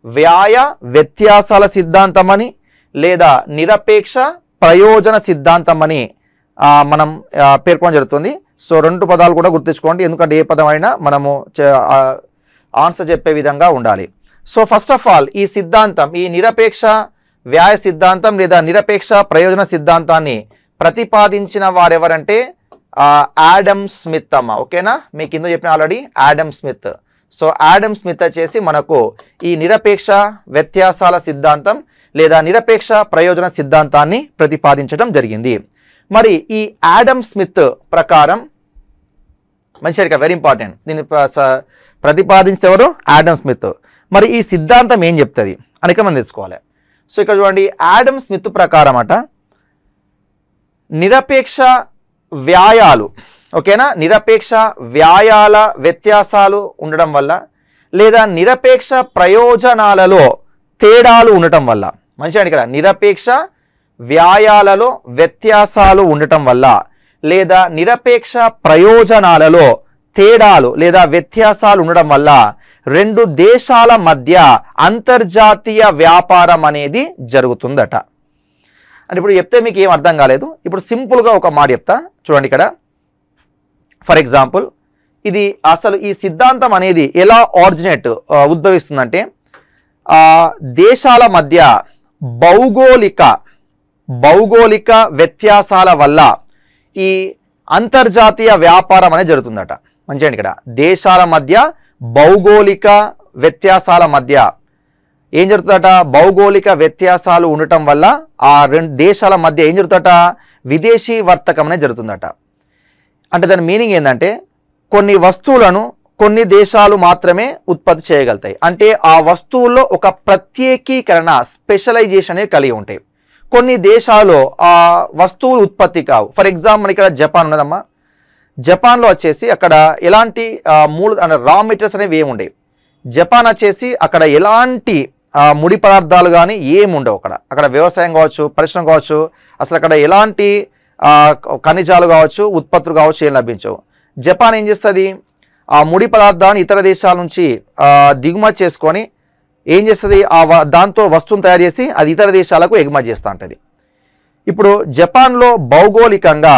A: వ్యాయ వ్యత్యాసాల సిద్ధాంతం అని లేదా నిరపేక్ష ప్రయోజన సిద్ధాంతం అని మనం పేర్కొనడం జరుగుతుంది. సో రెండు పదాలు కూడా గుర్తుంచుకోండి. ఎందుకంటే ఏ పదం అయినా మనము చే- ఆన్సర్ చెప్పే విధంగా ఉండాలి. సో ఫస్ట్ ఆఫ్ ఆల్ ఈ సిద్ధాంతం ఈ నిరపేక్ష వ్యాయ సిద్ధాంతం లేదా నిరపేక్ష ప్రయోజన సిద్ధాంతాన్ని ప్రతిపాదించిన వారెవరంటే యాడమ్ స్మిత్ అమ్మ. ఓకేనా? మీకు కింద చెప్పిన already Adam Smith so Adam Smith వచ్చేసి మనకు ఈ నిరపేక్ష వ్యత్యాసాల సిద్ధాంతం లేదా నిరపేక్ష ప్రయోజన సిద్ధాంతాన్ని ప్రతిపాదించడం జరిగింది. మరి ఈ యాడమ్ స్మిత్ ప్రకారం మంచిగా వెరీ ఇంపార్టెంట్ దీన్ని ప్ర- స- ఎవరు యాడమ్ స్మిత్ మరి ఈ సిద్ధాంతం ఏం చెప్తుంది? అనేక మనం తెలుసుకోవాలి. సో ఇక్కడ చూడండి యాడమ్ స్మిత్ ప్రకారం అట నిరపేక్ష వ్యాయాలు ఓకేనా? నిరపేక్ష వ్యాయాల వ్యత్యాసాలు ఉండడం వల్ల లేదా నిరపేక్ష ప్రయోజనాలలో తేడాలు ఉండటం వల్ల మంచిగా ఇక్కడ నిరపేక్ష వ్యాయాలలో వ్యత్యాసాలు ఉండటం వల్ల లేదా నిరపేక్ష ప్రయోజనాలలో తేడాలు లేదా వ్యత్యాసాలు ఉండడం వల్ల రెండు దేశాల మధ్య అంతర్జాతీయ వ్యాపారం అనేది జరుగుతుందట. అంటే ఇప్పుడు చెప్తే మీకు ఏం అర్థం కాలేదు. ఇప్పుడు సింపుల్గా ఒక మాట చెప్తా. చూడండి ఇక్కడ. ఫర్ ఎగ్జాంపుల్ ఇది అసలు ఈ సిద్ధాంతం అనేది ఎలా ఆరిజినేట్ ఉద్భవిస్తుందంటే దేశాల మధ్య భౌగోళిక భౌగోళిక వ్యత్యాసాల వల్ల ఈ అంతర్జాతీయ వ్యాపారం అనేది జరుగుతుందట. మంచిగా ఇక్కడ. దేశాల మధ్య భౌగోళిక వ్యత్యాసాల మధ్య. ఏం జరుగుతుందట? భౌగోళిక వ్యత్యాసాలు ఉండటం వల్ల ఆ రెండు దేశాల మధ్య ఏం జరుగుతుందట? విదేశీ వర్తకం అనేది జరుగుతుందట. అంటే దాని మీనింగ్ ఏంటంటే కొన్ని వస్తువులను కొన్ని దేశాలు మాత్రమే ఉత్పత్తి చేయగలుగుతాయి. అంటే ఆ వస్తువుల్లో ఒక ప్రత్యేకీకరణ స్పెషలైజేషన్ అనేది కలిగి ఉంటాయి. కొన్ని దేశాలు ఆ వస్తువులు ఉత్పత్తి కావు. ఫర్ ఎగ్జాంపుల్ ఇక్కడ జపాన్ ఉన్నదమ్మా. జపాన్లో వచ్చేసి అక్కడ ఎలాంటి మూల రా మెటీరియల్స్ అనేవి ఏమి ఉండేవి. జపాన్ వచ్చేసి అక్కడ ఎలాంటి ముడి పదార్థాలు కానీ ఏమి ఉండవు అక్కడ. అక్కడ వ్యవసాయం కావచ్చు పరిశ్రమ కావచ్చు అసలు అక్కడ ఎలాంటి ఖనిజాలు కావచ్చు ఉత్పత్తులు కావచ్చు ఏం లభించవు. జపాన్ ఏం చేస్తుంది? ఆ ముడి పదార్థాన్ని ఇతర దేశాల నుంచి దిగుమతి చేసుకొని ఏం చేస్తుంది? ఆ దాంతో వస్తువును తయారు చేసి అది ఇతర దేశాలకు ఎగుమతి చేస్తూ ఉంటుంది. ఇప్పుడు జపాన్లో భౌగోళికంగా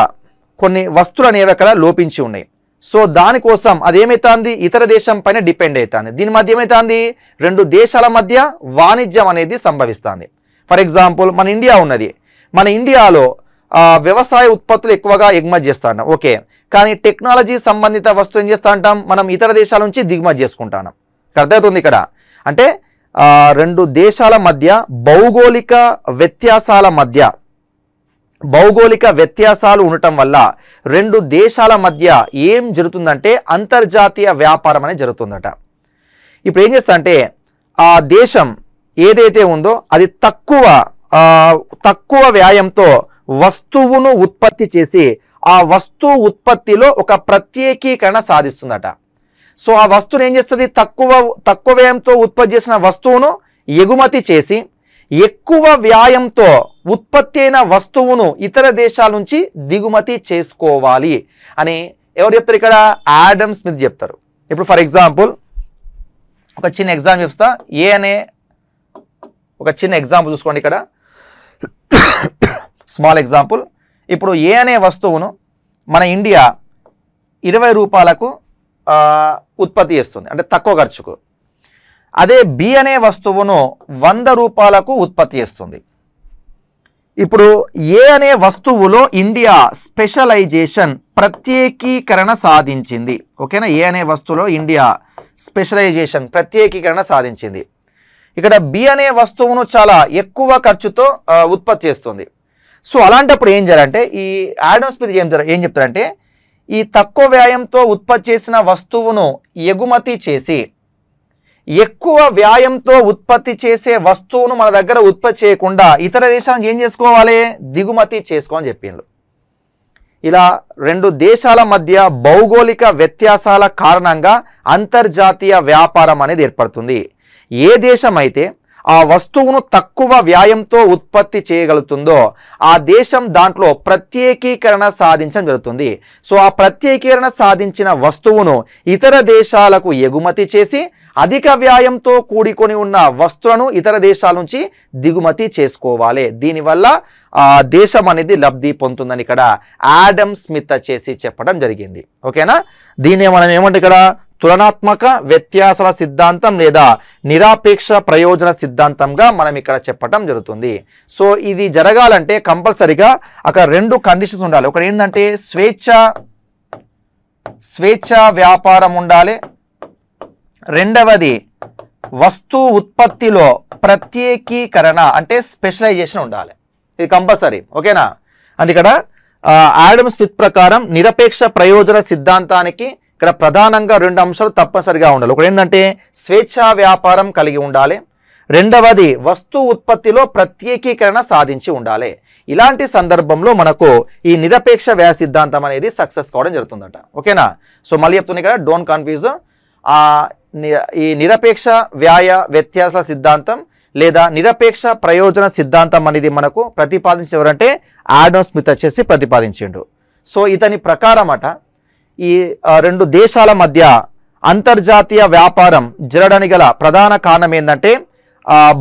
A: కొన్ని వస్తువులు అనేవి అక్కడ లోపించి ఉన్నాయి. సో దానికోసం అదేమవుతుంది ఇతర దేశం పైన డిపెండ్ అవుతుంది దీని మధ్య ఏమవుతుంది రెండు దేశాల మధ్య వాణిజ్యం అనేది సంభవిస్తుంది. ఫర్ ఎగ్జాంపుల్ మన ఇండియా ఉన్నది. మన ఇండియాలో వ్యవసాయ ఉత్పత్తులు ఎక్కువగా ఎగుమతి చేస్తాం ఓకే. కానీ టెక్నాలజీ సంబంధిత వస్తువు ఏం చేస్తా ఉంటాం మనం ఇతర దేశాల నుంచి దిగుమతి చేసుకుంటాం అర్థమవుతుంది ఇక్కడ? అంటే రెండు దేశాల మధ్య భౌగోళిక వ్యత్యాసాల మధ్య భౌగోళిక వ్యత్యాసాలు ఉండటం వల్ల రెండు దేశాల మధ్య ఏం జరుగుతుందంటే అంతర్జాతీయ వ్యాపారం అనేది జరుగుతుందట. ఇప్పుడు ఏం చేస్తారంటే ఆ దేశం ఏదైతే ఉందో అది తక్కువ తక్కువ వ్యాయంతో వస్తువును ఉత్పత్తి చేసి ఆ వస్తువు ఉత్పత్తిలో ఒక ప్రత్యేకీకరణ సాధిస్తుందట. సో ఆ వస్తువును ఏం చేస్తుంది? తక్కువ తక్కువ వ్యయంతో ఉత్పత్తి చేసిన వస్తువును ఎగుమతి చేసి ఎక్కువ వ్యాయంతో ఉత్పత్తి అయిన వస్తువును ఇతర దేశాల నుంచి దిగుమతి చేసుకోవాలి అని ఎవరు చెప్తారు ఇక్కడ? యాడమ్ స్మిత్ చెప్తారు. ఇప్పుడు ఫర్ ఎగ్జాంపుల్ ఒక చిన్న ఎగ్జాంపుల్ చెప్తా. ఏ అనే ఒక చిన్న ఎగ్జాంపుల్ చూసుకోండి ఇక్కడ. Small example. ఇప్పుడు ఏ అనే వస్తువును మన ఇండియా ఇరవై రూపాయలకు ఉత్పత్తి చేస్తుంది. అంటే తక్కువ ఖర్చుకు. అదే బి అనే వస్తువును వంద రూపాయలకు ఉత్పత్తి చేస్తుంది. ఇప్పుడు ఏ అనే వస్తువులో ఇండియా స్పెషలైజేషన్ ప్రత్యేకీకరణ సాధించింది? ఓకేనా? ఏ అనే వస్తువులో ఇండియా స్పెషలైజేషన్ ప్రత్యేకీకరణ సాధించింది? ఇక్కడ బి అనే వస్తువును చాలా ఎక్కువ ఖర్చుతో ఉత్పత్తి చేస్తుంది. సో అలాంటప్పుడు ఏం చేయాలంటే ఈ యాడమ్ స్మిత్ ఏం ఏం చెప్తారంటే ఈ తక్కువ వ్యాయంతో ఉత్పత్తి చేసిన వస్తువును ఎగుమతి చేసి ఎక్కువ వ్యాయంతో ఉత్పత్తి చేసే వస్తువును మన దగ్గర ఉత్పత్తి చేయకుండా ఇతర దేశాలకు ఏం చేసుకోవాలి? దిగుమతి చేసుకోని చెప్పిండ్రు. ఇలా రెండు దేశాల మధ్య భౌగోళిక వ్యత్యాసాల కారణంగా అంతర్జాతీయ వ్యాపారం అనేది ఏర్పడుతుంది. ఏ దేశం అయితే ఆ వస్తువును తక్కువ వ్యాయంతో ఉత్పత్తి చేయగలుగుతుందో ఆ దేశం దాంట్లో ప్రత్యేకీకరణ సాధించడం జరుగుతుంది. సో ఆ ప్రత్యేకీకరణ సాధించిన వస్తువును ఇతర దేశాలకు ఎగుమతి చేసి అధిక వ్యాయంతో కూడుకొని ఉన్న వస్తువులను ఇతర దేశాల నుంచి దిగుమతి చేసుకోవాలి. దీనివల్ల దేశం అనేది లబ్ధి పొందుతుందని ఇక్కడ యాడమ్ స్మిత్ చేసి చెప్పడం జరిగింది. ఓకేనా? దీన్ని మనం ఏమంటే ఇక్కడ? తులనాత్మక వ్యత్యాసాల సిద్ధాంతం లేదా నిరాపేక్ష ప్రయోజన సిద్ధాంతంగా మనం ఇక్కడ చెప్పటం జరుగుతుంది. సో ఇది జరగాలంటే కంపల్సరిగా అక్కడ రెండు కండిషన్స్ ఉండాలి. ఒకటి ఏంటంటే స్వేచ్ఛ స్వేచ్ఛ వ్యాపారం ఉండాలి. రెండవది వస్తు ఉత్పత్తిలో ప్రత్యేకీకరణ అంటే స్పెషలైజేషన్ ఉండాలి. ఇది కంపల్సరీ ఓకేనా? అంటే ఇక్కడ ఆడమ్ స్మిత్ ప్రకారం నిరపేక్ష ప్రయోజన సిద్ధాంతానికి ఇక్కడ ప్రధానంగా రెండు అంశాలు తప్పనిసరిగా ఉండాలి. ఒకటి ఏంటంటే స్వేచ్ఛా వ్యాపారం కలిగి ఉండాలి. రెండవది వస్తు ఉత్పత్తిలో ప్రత్యేకీకరణ సాధించి ఉండాలి. ఇలాంటి సందర్భంలో మనకు ఈ నిరపేక్ష వ్యయ సిద్ధాంతం అనేది సక్సెస్ కావడం జరుగుతుందట. ఓకేనా? సో మళ్ళీ చెప్తున్నాయి ఇక్కడ డోంట్ కన్ఫ్యూజ్. ఈ నిరపేక్ష వ్యాయ వ్యత్యాసాల సిద్ధాంతం లేదా నిరపేక్ష ప్రయోజన సిద్ధాంతం అనేది మనకు ప్రతిపాదించి ఎవరంటే ఆడమ్ స్మిత్ వచ్చేసి ప్రతిపాదించిండు. సో ఇతని ప్రకారం అట ఈ రెండు దేశాల మధ్య అంతర్జాతీయ వ్యాపారం జరగడానికి గల ప్రధాన కారణం ఏంటంటే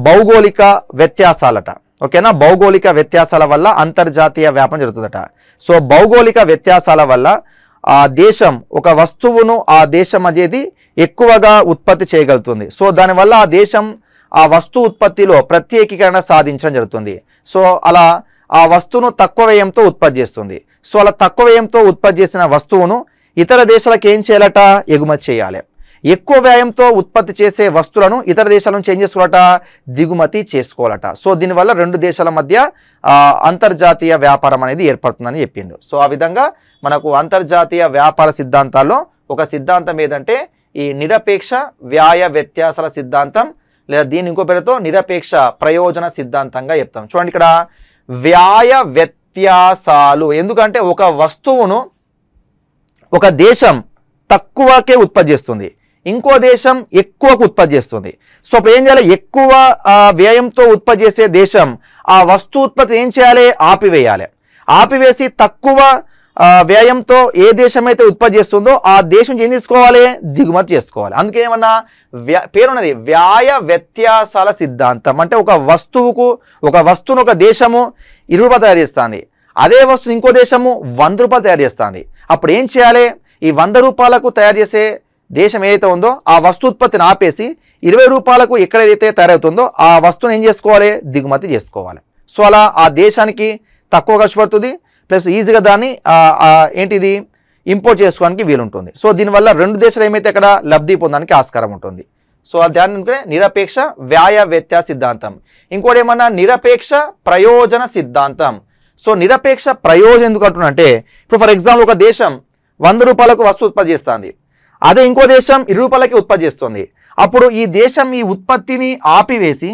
A: భౌగోళిక వ్యత్యాసాలట. ఓకేనా? భౌగోళిక వ్యత్యాసాల వల్ల అంతర్జాతీయ వ్యాపారం జరుగుతుందట. సో భౌగోళిక వ్యత్యాసాల వల్ల ఆ దేశం ఒక వస్తువును ఆ దేశం అనేది ఎక్కువగా ఉత్పత్తి చేయగలుగుతుంది. సో దానివల్ల ఆ దేశం ఆ వస్తు ఉత్పత్తిలో ప్రత్యేకీకరణ సాధించడం జరుగుతుంది. సో అలా ఆ వస్తువును తక్కువ వ్యయంతో ఉత్పత్తి చేస్తుంది. సో అలా తక్కువ వ్యయంతో ఉత్పత్తి చేసిన వస్తువును ఇతర దేశాలకు ఏం చేయాలట? ఎగుమతి చేయాలి. ఎక్కువ వ్యయంతో ఉత్పత్తి చేసే వస్తువులను ఇతర దేశాల నుంచి ఏం చేసుకోవాలట? దిగుమతి చేసుకోవాలట. సో దీనివల్ల రెండు దేశాల మధ్య అంతర్జాతీయ వ్యాపారం అనేది ఏర్పడుతుందని చెప్పిండు. సో ఆ విధంగా మనకు అంతర్జాతీయ వ్యాపార సిద్ధాంతాల్లో ఒక సిద్ధాంతం ఏదంటే ఈ నిరపేక్ష వ్యాయ వ్యత్యాసాల సిద్ధాంతం లేదా దీని ఇంకో పేరుతో నిరపేక్ష ప్రయోజన సిద్ధాంతంగా చెప్తాం. చూడండి ఇక్కడ వ్యాయ వ్యత్యాసాలు. ఎందుకంటే ఒక వస్తువును ఒక దేశం తక్కువకే ఉత్పత్తి చేస్తుంది. ఇంకో దేశం ఎక్కువకు ఉత్పత్తి చేస్తుంది. సో అప్పుడు ఏం చేయాలి? ఎక్కువ వ్యయంతో ఉత్పత్తి చేసే దేశం ఆ వస్తు ఉత్పత్తి ఏం చేయాలి? ఆపివేయాలి. ఆపివేసి తక్కువ వ్యయంతో ఏ దేశం అయితే ఉత్పత్తి చేస్తుందో ఆ దేశం ఏం తీసుకోవాలి? దిగుమతి చేసుకోవాలి. అందుకే ఏమన్నా వ్యా పేరున్నది వ్యాయ వ్యత్యాసాల సిద్ధాంతం. అంటే ఒక వస్తువుకు ఒక వస్తువును ఒక దేశము ఇరవై రూపాయలు తయారు చేస్తుంది. అదే వస్తువు ఇంకో దేశము వంద రూపాయలు తయారు చేస్తుంది. అప్పుడు ఏం చేయాలి? ఈ వంద రూపాయలకు తయారు చేసే దేశం ఏదైతే ఉందో ఆ వస్తు ఉత్పత్తిని ఆపేసి ఇరవై రూపాయలకు ఎక్కడైతే తయారవుతుందో ఆ వస్తువుని ఏం చేసుకోవాలి? దిగుమతి చేసుకోవాలి. సో అలా ఆ దేశానికి తక్కువ ఖర్చు పడుతుంది. ప్లస్ ఈజీగా దాన్ని ఏంటిది ఇంపోర్ట్ చేసుకోవడానికి వీలుంటుంది. సో దీనివల్ల రెండు దేశాలు ఏమైతే అక్కడ లబ్ధి పొందడానికి ఆస్కారం ఉంటుంది. సో ఆ దాని అనుకునే నిరపేక్ష వ్యాయ వ్యత్యాస సిద్ధాంతం. ఇంకోటి ఏమన్నా నిరపేక్ష ప్రయోజన సిద్ధాంతం. సో నిరపేక్ష ప్రయోజనం ఎందుకు అంటున్నంటే ఇప్పుడు ఫర్ ఎగ్జాంపుల్ ఒక దేశం వంద రూపాయలకు వస్తువు ఉత్పత్తి చేస్తుంది. అదే ఇంకో దేశం ఇరవై రూపాయలకి ఉత్పత్తి చేస్తుంది. అప్పుడు ఈ దేశం ఈ ఉత్పత్తిని ఆపివేసి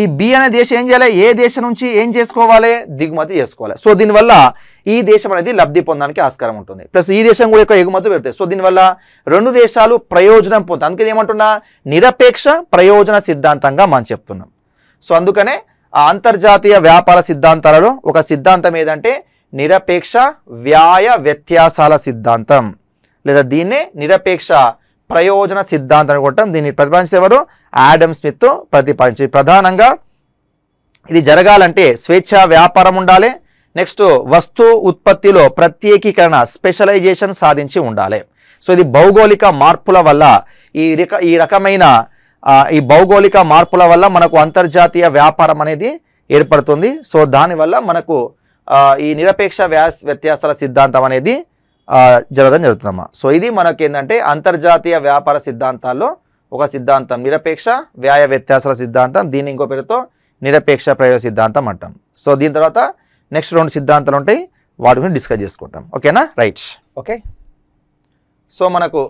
A: ఈ బి అనే దేశం ఏం చేయాలి? ఏ దేశం నుంచి ఏం చేసుకోవాలి? దిగుమతి చేసుకోవాలి. సో దీనివల్ల ఈ దేశం అనేది లబ్ధి పొందడానికి ఆస్కారం ఉంటుంది. ప్లస్ ఈ దేశం కూడా యొక్క ఎగుమతులు పెడతాయి సో దీనివల్ల రెండు దేశాలు ప్రయోజనం పొందుతాయి. అందుకే ఏమంటున్నా? నిరపేక్ష ప్రయోజన సిద్ధాంతంగా మనం చెప్తున్నాం. సో అందుకనే ఆ అంతర్జాతీయ వ్యాపార సిద్ధాంతాలలో ఒక సిద్ధాంతం ఏదంటే నిరపేక్ష వ్యాయ వ్యత్యాసాల సిద్ధాంతం. లేదా దీన్నే నిరపేక్ష ప్రయోజన సిద్ధాంతం అనుకుంటాం దీన్ని ప్రతిపాదించేవారు యాడమ్ ఆడమ్ స్మిత్ ప్రతిపాదించి ప్రధానంగా ఇది జరగాలంటే స్వేచ్ఛ వ్యాపారం ఉండాలి నెక్స్ట్ వస్తు ఉత్పత్తిలో ప్రత్యేకీకరణ స్పెషలైజేషన్ సాధించి ఉండాలి. సో ఇది భౌగోళిక మార్పుల వల్ల ఈ రక ఈ రకమైన ఈ భౌగోళిక మార్పుల వల్ల మనకు అంతర్జాతీయ వ్యాపారం అనేది ఏర్పడుతుంది. సో దానివల్ల మనకు ఈ నిరపేక్ష వ్యాస్ వ్యత్యాసాల సిద్ధాంతం అనేది జరగడం జరుగుతుందమ్మా. సో ఇది మనకి ఏంటంటే అంతర్జాతీయ వ్యాపార సిద్ధాంతాల్లో ఒక సిద్ధాంతం నిరపేక్ష వ్యాయ వ్యత్యాసాల సిద్ధాంతం దీన్ని ఇంకో పేరుతో నిరపేక్ష ప్రయోగ సిద్ధాంతం అంటాం. సో దీని తర్వాత నెక్స్ట్ రెండు సిద్ధాంతాలు ఉంటాయి వాటి గురించి డిస్కస్ చేసుకుంటాం. ఓకేనా? రైట్. ఓకే. సో మనకు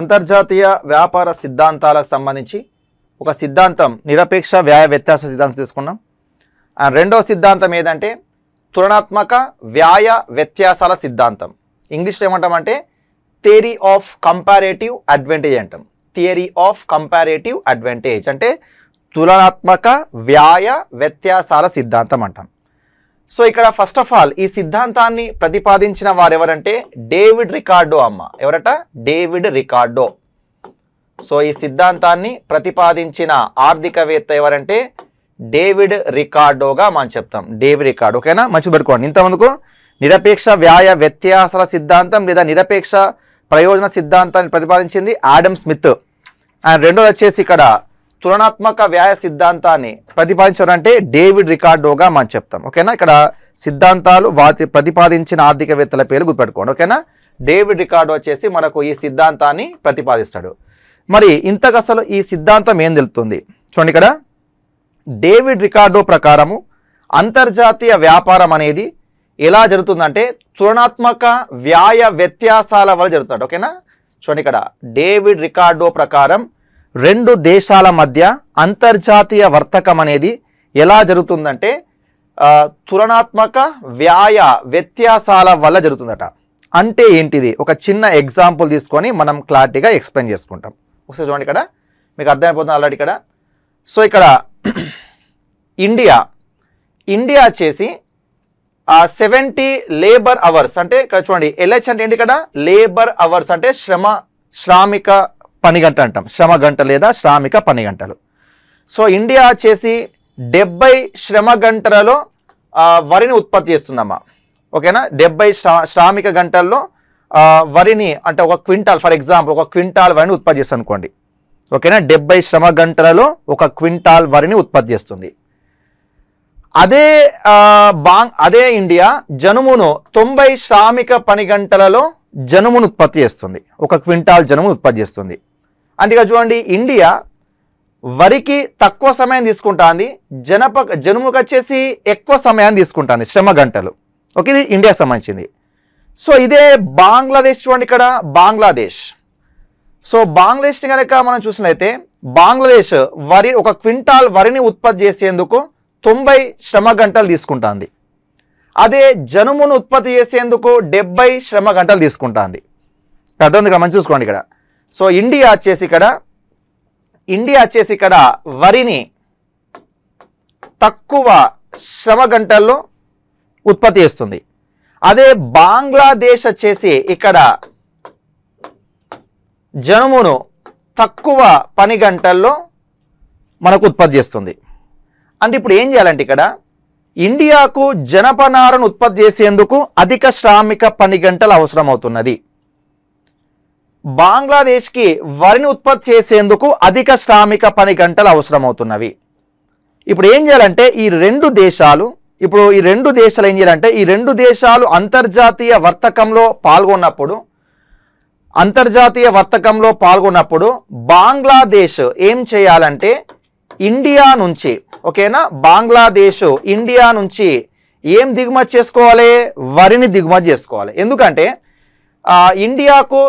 A: అంతర్జాతీయ వ్యాపార సిద్ధాంతాలకు సంబంధించి ఒక సిద్ధాంతం నిరపేక్ష వ్యాయ వ్యత్యాస సిద్ధాంతం తీసుకున్నాం. రెండవ సిద్ధాంతం ఏదంటే తులనాత్మక వ్యాయ వ్యత్యాసాల సిద్ధాంతం. ఇంగ్లీష్లో ఏమంటామంటే థియరీ ఆఫ్ కంపారేటివ్ అడ్వాంటేజ్ అంటాం. థియరీ ఆఫ్ కంపారేటివ్ అడ్వాంటేజ్ అంటే తులనాత్మక వ్యాయ వ్యత్యాసాల సిద్ధాంతం అంటాం. సో ఇక్కడ ఫస్ట్ ఆఫ్ ఆల్ ఈ సిద్ధాంతాన్ని ప్రతిపాదించిన వారెవరంటే డేవిడ్ రికార్డో అమ్మ. ఎవరట? David Ricardo. సో ఈ సిద్ధాంతాన్ని ప్రతిపాదించిన ఆర్థికవేత్త ఎవరంటే డేవిడ్ రికార్డోగా మనం చెప్తాం. డేవిడ్ రికార్డో ఓకేనా? మంచి పెట్టుకోండి ఇంతమందుకు నిరపేక్ష వ్యాయ వ్యత్యాసాల సిద్ధాంతం లేదా నిరపేక్ష ప్రయోజన సిద్ధాంతాన్ని ప్రతిపాదించింది ఆడమ్ స్మిత్. అండ్ రెండోది వచ్చేసి ఇక్కడ తులనాత్మక వ్యాయ సిద్ధాంతాన్ని ప్రతిపాదించారంటే డేవిడ్ రికార్డోగా మనం చెప్తాం. ఓకేనా? ఇక్కడ సిద్ధాంతాలు వాటి ప్రతిపాదించిన ఆర్థికవేత్తల పేరు గుర్తుపెట్టుకోండి. ఓకేనా? డేవిడ్ రికార్డో వచ్చేసి మనకు ఈ సిద్ధాంతాన్ని ప్రతిపాదిస్తాడు. మరి ఇంతకు అసలు ఈ సిద్ధాంతం ఏం తెలుపుతుంది? చూడండి ఇక్కడ. డేవిడ్ రికార్డో ప్రకారము అంతర్జాతీయ వ్యాపారం అనేది ఎలా జరుగుతుందంటే తులనాత్మక వ్యాయ వ్యత్యాసాల వల్ల జరుగుతుంది ఓకేనా? చూడండి ఇక్కడ. డేవిడ్ రికార్డో ప్రకారం రెండు దేశాల మధ్య అంతర్జాతీయ వర్తకం అనేది ఎలా జరుగుతుందంటే తులనాత్మక వ్యాయ వ్యత్యాసాల వల్ల జరుగుతుందట. అంటే ఏంటిది? ఒక చిన్న ఎగ్జాంపుల్ తీసుకొని మనం క్లారిటీగా ఎక్స్ప్లెయిన్ చేసుకుంటాం. ఒకసారి చూడండి ఇక్కడ. మీకు అర్థమైపోతుంది ఆల్రెడీ ఇక్కడ. సో ఇక్కడ ఇండియా. ఇండియా వచ్చేసి సెవెంటీ లేబర్ అవర్స్ అంటే ఇక్కడ చూడండి. ఎల్హెచ్ అంటే ఏంటి ఇక్కడ? లేబర్ అవర్స్ అంటే శ్రమ శ్రామిక పని గంట అంటాం. శ్రమ గంట లేదా శ్రామిక పని గంటలు సో ఇండియా వచ్చేసి డెబ్బై శ్రమ గంటలలో వరిని ఉత్పత్తి చేస్తుందమ్మా. ఓకేనా? డెబ్బై శ్రా శ్రామిక గంటల్లో వరిని అంటే ఒక క్వింటాల్ ఫర్ ఎగ్జాంపుల్ ఒక క్వింటాల్ వరిని ఉత్పత్తి చేస్తుంది అనుకోండి. ఓకేనా? డెబ్బై శ్రమ గంటలలో ఒక క్వింటాల్ వరిని ఉత్పత్తి చేస్తుంది. అదే బాంగ్ అదే ఇండియా జనుమును తొంభై శ్రామిక పని గంటలలో జనుమును ఉత్పత్తి చేస్తుంది. ఒక క్వింటాల్ జనుము ఉత్పత్తి చేస్తుంది. అంటే చూడండి ఇండియా వరికి తక్కువ సమయం తీసుకుంటుంది జనప జనుముకి వచ్చేసి ఎక్కువ సమయాన్ని తీసుకుంటుంది శ్రమ గంటలు. ఓకే ఇది ఇండియాకి సంబంధించింది. సో ఇదే బంగ్లాదేశ్ చూడండి ఇక్కడ బంగ్లాదేశ్. సో బంగ్లాదేశ్ని కనుక మనం చూసినట్లయితే బంగ్లాదేశ్ వరి ఒక క్వింటాల్ వరిని ఉత్పత్తి చేసేందుకు తొంభై శ్రమ గంటలు తీసుకుంటుంది. అదే జనుమును ఉత్పత్తి చేసేందుకు డెబ్బై శ్రమ గంటలు తీసుకుంటుంది. అర్థం ఇక్కడ మంచి చూసుకోండి ఇక్కడ. సో ఇండియా వచ్చేసి ఇక్కడ ఇండియా వచ్చేసి ఇక్కడ వరిని తక్కువ శ్రమ గంటల్లో ఉత్పత్తి చేస్తుంది. అదే బంగ్లాదేశ్ వచ్చేసి ఇక్కడ జనుమును తక్కువ పని గంటల్లో మనకు ఉత్పత్తి చేస్తుంది. అంటే ఇప్పుడు ఏం చేయాలంటే ఇక్కడ ఇండియాకు జనపనారను ఉత్పత్తి చేసేందుకు అధిక శ్రామిక పని గంటలు అవసరం అవుతున్నది బంగ్లాదేశ్కి వరిని ఉత్పత్తి చేసేందుకు అధిక శ్రామిక పని గంటలు అవసరమవుతున్నవి. ఇప్పుడు ఏం చేయాలంటే ఈ రెండు దేశాలు ఇప్పుడు ఈ రెండు దేశాలు ఏం చేయాలంటే ఈ రెండు దేశాలు అంతర్జాతీయ వర్తకంలో పాల్గొన్నప్పుడు అంతర్జాతీయ వర్తకంలో పాల్గొన్నప్పుడు బంగ్లాదేశ్ ఏం చేయాలంటే ఇండియా నుంచి ఓకేనా? బంగ్లాదేశ్ ఇండియా నుంచి ఏం దిగుమతి చేసుకోవాలి? వరిని దిగుమతి చేసుకోవాలి. ఎందుకంటే ఇండియాకు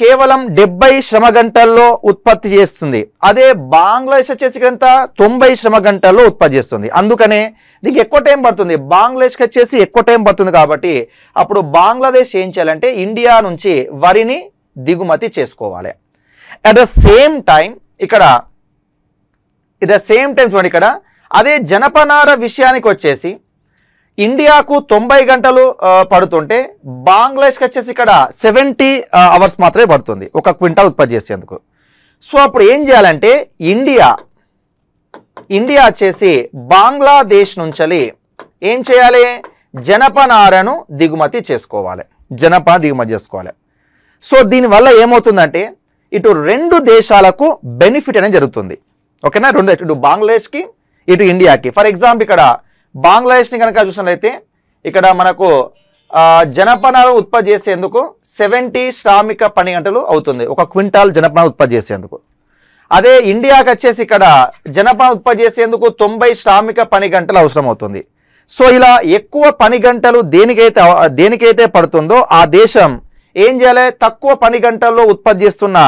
A: కేవలం డెబ్బై శ్రమ గంటల్లో ఉత్పత్తి చేస్తుంది. అదే బంగ్లాదేశ్ వచ్చేసి ఎంత తొంభై శ్రమ గంటల్లో ఉత్పత్తి చేస్తుంది. అందుకనే దీనికి ఎక్కువ టైం పడుతుంది. బంగ్లాదేశ్కి వచ్చేసి ఎక్కువ టైం పడుతుంది కాబట్టి అప్పుడు బంగ్లాదేశ్ ఏం చేయాలంటే ఇండియా నుంచి వరిని దిగుమతి చేసుకోవాలి. అట్ ద సేమ్ టైం ఇక్కడ ఇట్ ద సేమ్ టైం చూడండి ఇక్కడ అదే జనపనార విషయానికి వచ్చేసి ఇండియాకు తొంభై గంటలు పడుతుంటే బంగ్లాదేశ్కి వచ్చేసి ఇక్కడ సెవెంటీ అవర్స్ మాత్రమే పడుతుంది ఒక క్వింటాల్ ఉత్పత్తి చేసేందుకు. సో అప్పుడు ఏం చేయాలంటే ఇండియా ఇండియా వచ్చేసి బంగ్లాదేశ్ నుంచి ఏం చేయాలి? జనపనారను దిగుమతి చేసుకోవాలి జనప దిగుమతి చేసుకోవాలి. సో దీనివల్ల ఏమవుతుందంటే ఇటు రెండు దేశాలకు బెనిఫిట్ అనేది జరుగుతుంది. ఓకేనా? రెండు ఇటు బంగ్లాదేశ్కి ఇటు ఇండియాకి. ఫర్ ఎగ్జాంపుల్ ఇక్కడ బంగ్లాదేశ్ని కనుక చూసినట్లయితే ఇక్కడ మనకు జనపనార ఉత్పత్తి చేసేందుకు సెవెంటీ శ్రామిక పని గంటలు అవుతుంది. ఒక క్వింటాల్ జనపనార ఉత్పత్తి చేసేందుకు. అదే ఇండియాకి వచ్చేసి ఇక్కడ జనపనార ఉత్పత్తి చేసేందుకు తొంభై శ్రామిక పని గంటలు అవసరం అవుతుంది సో ఇలా ఎక్కువ పని గంటలు దేనికైతే దేనికైతే పడుతుందో ఆ దేశం ఏం చేయాలి? తక్కువ పని గంటల్లో ఉత్పత్తి చేస్తున్న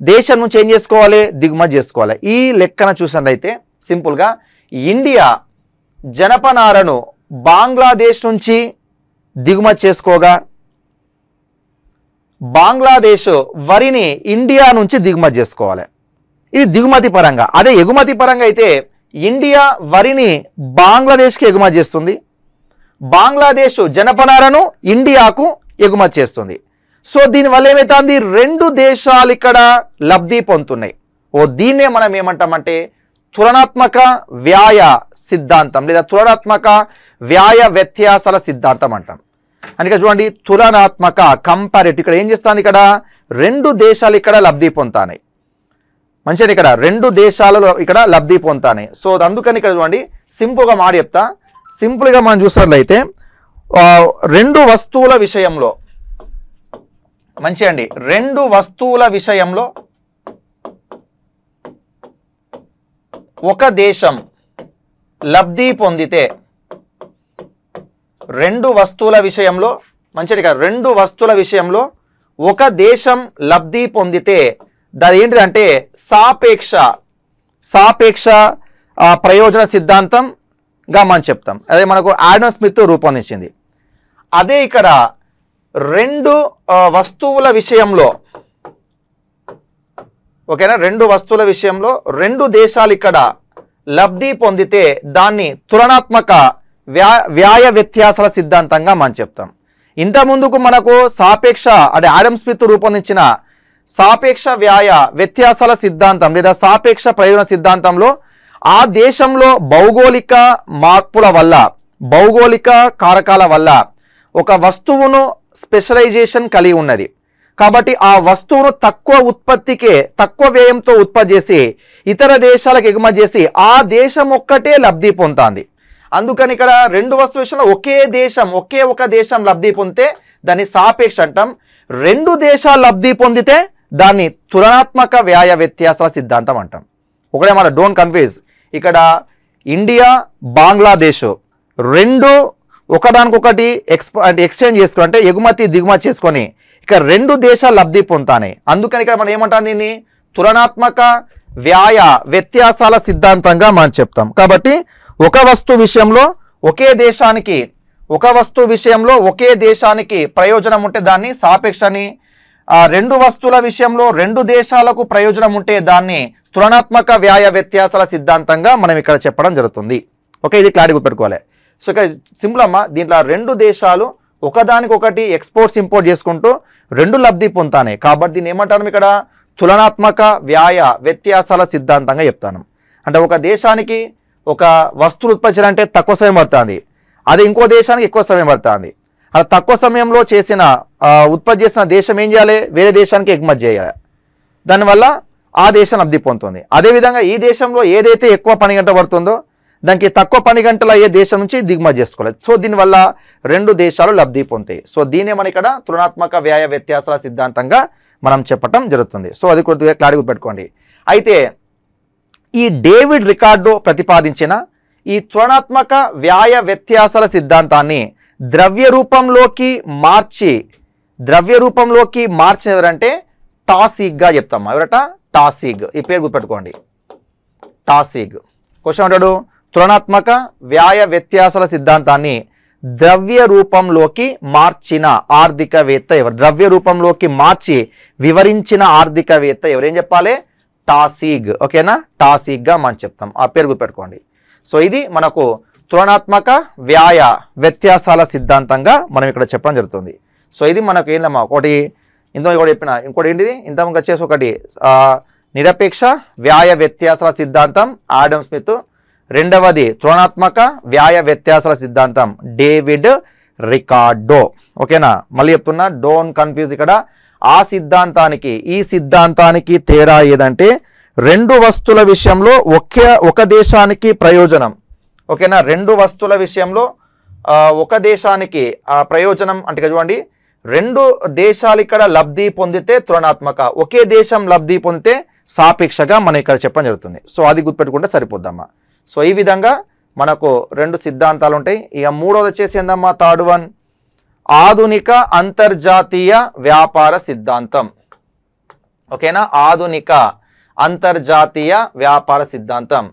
A: దేశం నుంచి ఏం చేసుకోవాలి? దిగుమతి చేసుకోవాలి. ఈ లెక్కన చూసినట్లయితే సింపుల్గా ఇండియా జనపనారను బంగ్లాదేశ్ నుంచి దిగుమతి చేసుకోగా. బంగ్లాదేశ్ వరిని ఇండియా నుంచి దిగుమతి చేసుకోవాలి. ఇది దిగుమతి పరంగా. అదే ఎగుమతి పరంగా అయితే ఇండియా వరిని బంగ్లాదేశ్కి ఎగుమతి చేస్తుంది. బంగ్లాదేశ్ జనపనారను ఇండియాకు ఎగుమతి చేస్తుంది. సో దీనివల్ల ఏమవుతుంది రెండు దేశాలు ఇక్కడ లబ్ధి పొందుతున్నాయి. ఓ దీన్నే మనం ఏమంటామంటే తులనాత్మక వ్యాయ సిద్ధాంతం లేదా తులనాత్మక వ్యాయ వ్యత్యాసాల సిద్ధాంతం అంటాం. అని చూడండి తులనాత్మక కంపారిటివ్ ఇక్కడ ఏం చేస్తుంది ఇక్కడ? రెండు దేశాలు ఇక్కడ లబ్ధి పొందుతాయి మంచిది ఇక్కడ రెండు దేశాలలో ఇక్కడ లబ్ధి పొందుతాయి సో అందుకని ఇక్కడ చూడండి సింపుల్గా మాట చెప్తా. సింపుల్గా మనం చూసినట్లయితే రెండు వస్తువుల విషయంలో మంచి అండి రెండు వస్తువుల విషయంలో ఒక దేశం లబ్ధి పొందితే రెండు వస్తువుల విషయంలో మంచిది కాదు రెండు వస్తువుల విషయంలో ఒక దేశం లబ్ధి పొందితే దాని ఏంటిదంటే సాపేక్ష సాపేక్ష ప్రయోజన సిద్ధాంతంగా మనం చెప్తాం. అదే మనకు ఆడమ్ స్మిత్ రూపొందించింది. అదే ఇక్కడ రెండు వస్తువుల విషయంలో ఓకేనా? రెండు వస్తువుల విషయంలో రెండు దేశాలు ఇక్కడ లబ్ధి పొందితే దాన్ని తులనాత్మక వ్యా వ్యాయ వ్యత్యాసాల సిద్ధాంతంగా మనం చెప్తాం. ఇంత ముందుకు మనకు సాపేక్ష అంటే ఆడమ్ స్మిత్ రూపొందించిన సాపేక్ష వ్యాయ వ్యత్యాసాల సిద్ధాంతం లేదా సాపేక్ష ప్రయోజన సిద్ధాంతంలో ఆ దేశంలో భౌగోళిక మార్పుల వల్ల భౌగోళిక కారకాల వల్ల ఒక వస్తువును స్పెషలైజేషన్ కలిగి ఉన్నది. కాబట్టి ఆ వస్తువును తక్కువ ఉత్పత్తికే తక్కువ వ్యయంతో ఉత్పత్తి చేసి ఇతర దేశాలకు ఎగుమతి చేసి ఆ దేశం ఒక్కటే లబ్ధి పొందుతుంది. అందుకని ఇక్కడ రెండు వస్తువు విషయంలో ఒకే దేశం ఒకే ఒక దేశం లబ్ధి పొందితే దాన్ని సాపేక్ష అంటాం. రెండు దేశాలు లబ్ధి పొందితే దాన్ని తులనాత్మక వ్యాయ వ్యత్యాసాల సిద్ధాంతం అంటాం. ఒకటే మాట డోంట్ కన్ఫ్యూజ్ ఇక్కడ ఇండియా బంగ్లాదేశ్ రెండు ఒకదానికొకటి ఎక్స్ అంటే ఎక్స్చేంజ్ చేసుకుని అంటే ఎగుమతి దిగుమతి చేసుకొని ఇక రెండు దేశాలు లబ్ధి పొందుతాయి అందుకని ఇక్కడ మనం ఏమంటాం దీన్ని? తులనాత్మక వ్యాయ వ్యత్యాసాల సిద్ధాంతంగా మనం చెప్తాం. కాబట్టి ఒక వస్తు విషయంలో ఒకే దేశానికి ఒక వస్తు విషయంలో ఒకే దేశానికి ప్రయోజనం ఉంటే దాన్ని సాపేక్షని రెండు వస్తువుల విషయంలో రెండు దేశాలకు ప్రయోజనం ఉంటే దాన్ని తులనాత్మక వ్యాయ వ్యత్యాసాల సిద్ధాంతంగా మనం ఇక్కడ చెప్పడం జరుగుతుంది. ఓకే ఇది క్లారిటీ పెట్టుకోవాలి సో ఇక్కడ సింపుల్ అమ్మ దీంట్లో రెండు దేశాలు ఒకదానికొకటి ఎక్స్పోర్ట్స్ ఇంపోర్ట్ చేసుకుంటూ రెండు లబ్ధి పొందుతాయి కాబట్టి దీన్ని ఏమంటాను ఇక్కడ? తులనాత్మక వ్యాయ వ్యత్యాసాల సిద్ధాంతంగా చెప్తాను. అంటే ఒక దేశానికి ఒక వస్తువులు ఉత్పత్తి చేయాలంటే తక్కువ సమయం పడుతుంది. అది ఇంకో దేశానికి ఎక్కువ సమయం పడుతుంది. అలా తక్కువ సమయంలో చేసిన ఉత్పత్తి చేసిన దేశం ఏం చేయాలి? వేరే దేశానికి ఎగుమతి చేయాలి. దానివల్ల ఆ దేశం లబ్ధి పొందుతుంది. అదేవిధంగా ఈ దేశంలో ఏదైతే ఎక్కువ పని గంట పడుతుందో దానికి తక్కువ పని గంటలు అయ్యే దేశం నుంచి దిగుమతి చేసుకోవాలి సో దీనివల్ల రెండు దేశాలు లబ్ధి పొందుతాయి సో దీనే మన ఇక్కడ తులనాత్మక వ్యాయ వ్యత్యాసాల సిద్ధాంతంగా మనం చెప్పటం జరుగుతుంది. సో అది కొద్దిగా క్లారిటీ పెట్టుకోండి అయితే ఈ డేవిడ్ రికార్డో ప్రతిపాదించిన ఈ తులనాత్మక వ్యాయ వ్యత్యాసాల సిద్ధాంతాన్ని ద్రవ్య రూపంలోకి మార్చి ద్రవ్య రూపంలోకి మార్చిన ఎవరంటే టాసిగ్గా చెప్తాం. ఎవరట? టాసిగ్. ఈ పేరు గుర్తుపెట్టుకోండి. టాసిగ్. క్వశ్చన్ అంటాడు? తులనాత్మక వ్యాయ వ్యత్యాసాల సిద్ధాంతాన్ని ద్రవ్య రూపంలోకి మార్చిన ఆర్థికవేత్త ఎవరు? ద్రవ్య రూపంలోకి మార్చి వివరించిన ఆర్థికవేత్త ఎవరేం? చెప్పాలి? టాసిగ్. ఓకేనా? టాసిగ్గా మనం చెప్తాం. ఆ పేరు గుర్తుపెట్టుకోండి. సో ఇది మనకు తులనాత్మక వ్యాయ వ్యత్యాసాల సిద్ధాంతంగా మనం ఇక్కడ చెప్పడం జరుగుతుంది. సో ఇది మనకు ఏంటమ్మా ఒకటి ఇంత కూడా చెప్పిన. ఇంకోటి ఏంటిది? ఇంత వచ్చేసి ఒకటి. నిరపేక్ష వ్యాయ వ్యత్యాసాల సిద్ధాంతం ఆడమ్ స్మిత్ రెండవది త్రోణాత్మక వ్యాయ వ్యత్యాసాల సిద్ధాంతం. David Ricardo. ఓకేనా? మళ్ళీ చెప్తున్నా డోన్ కన్ఫ్యూజ్ ఇక్కడ. ఆ సిద్ధాంతానికి ఈ సిద్ధాంతానికి తేడా ఏదంటే రెండు వస్తువుల విషయంలో ఒకే ఒక దేశానికి ప్రయోజనం. ఓకేనా? రెండు వస్తువుల విషయంలో ఒక దేశానికి ఆ ప్రయోజనం అంటే చూడండి రెండు దేశాలు ఇక్కడ లబ్ధి పొందితే తులనాత్మక ఒకే దేశం లబ్ధి పొందితే సాపేక్షగా మనం ఇక్కడ చెప్పడం జరుగుతుంది. సో అది గుర్తుపెట్టుకుంటే సరిపోద్దమ్మా. సో ఈ విధంగా మనకు రెండు సిద్ధాంతాలు ఉంటాయి ఇక మూడోది వచ్చేసి ఏందమ్మా? Third one. ఆధునిక అంతర్జాతీయ వ్యాపార సిద్ధాంతం. ఓకేనా? ఆధునిక అంతర్జాతీయ వ్యాపార సిద్ధాంతం.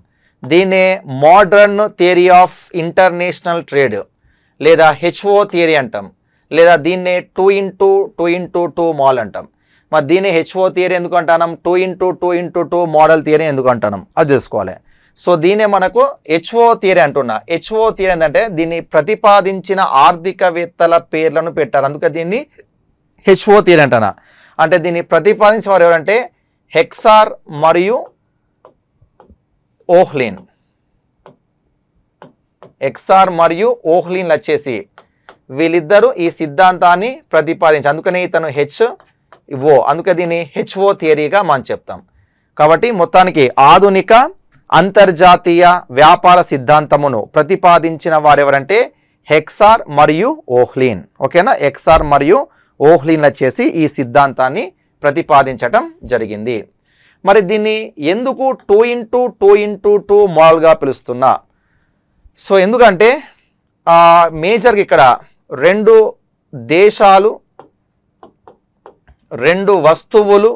A: దీన్నే modern theory of international trade లేదా హెచ్ఓ థియరీ అంటాం. లేదా దీన్నే two into two into two mall అంటాం. మరి దీన్ని హెచ్ఓ థియరీ ఎందుకు అంటాం two into two into two model theory ఎందుకు అంటాం అది తెలుసుకోవాలి. సో దీనే మనకు హెచ్ఓ థియరీ అంటున్నా. హెచ్ఓ థియరీ ఏంటంటే దీన్ని ప్రతిపాదించిన ఆర్థికవేత్తల పేర్లను పెట్టారు. అందుకే దీన్ని హెచ్ఓ థియరీ అంటున్నా. అంటే దీన్ని ప్రతిపాదించిన వారు ఎవరంటే హెక్సార్ మరియు ఓహ్లిన్. ఎక్సార్ మరియు ఓహ్లిన్లు వచ్చేసి వీళ్ళిద్దరూ ఈ సిద్ధాంతాన్ని ప్రతిపాదించి అందుకని ఇతను హెచ్ ఓ అందుకే దీన్ని హెచ్ఓ థియరీగా మనం చెప్తాం. కాబట్టి మొత్తానికి ఆధునిక అంతర్జాతీయ వ్యాపార సిద్ధాంతమును ప్రతిపాదించిన వారెవరంటే హెక్సార్ మరియు ఓహ్లీన్. ఓకేనా? హెక్సార్ మరియు ఓహ్లీన్ల చేసి ఈ సిద్ధాంతాన్ని ప్రతిపాదించటం జరిగింది. మరి దీన్ని ఎందుకు two into two into two మోడల్గా పిలుస్తున్నా? సో ఎందుకంటే మేజర్గా ఇక్కడ రెండు దేశాలు రెండు వస్తువులు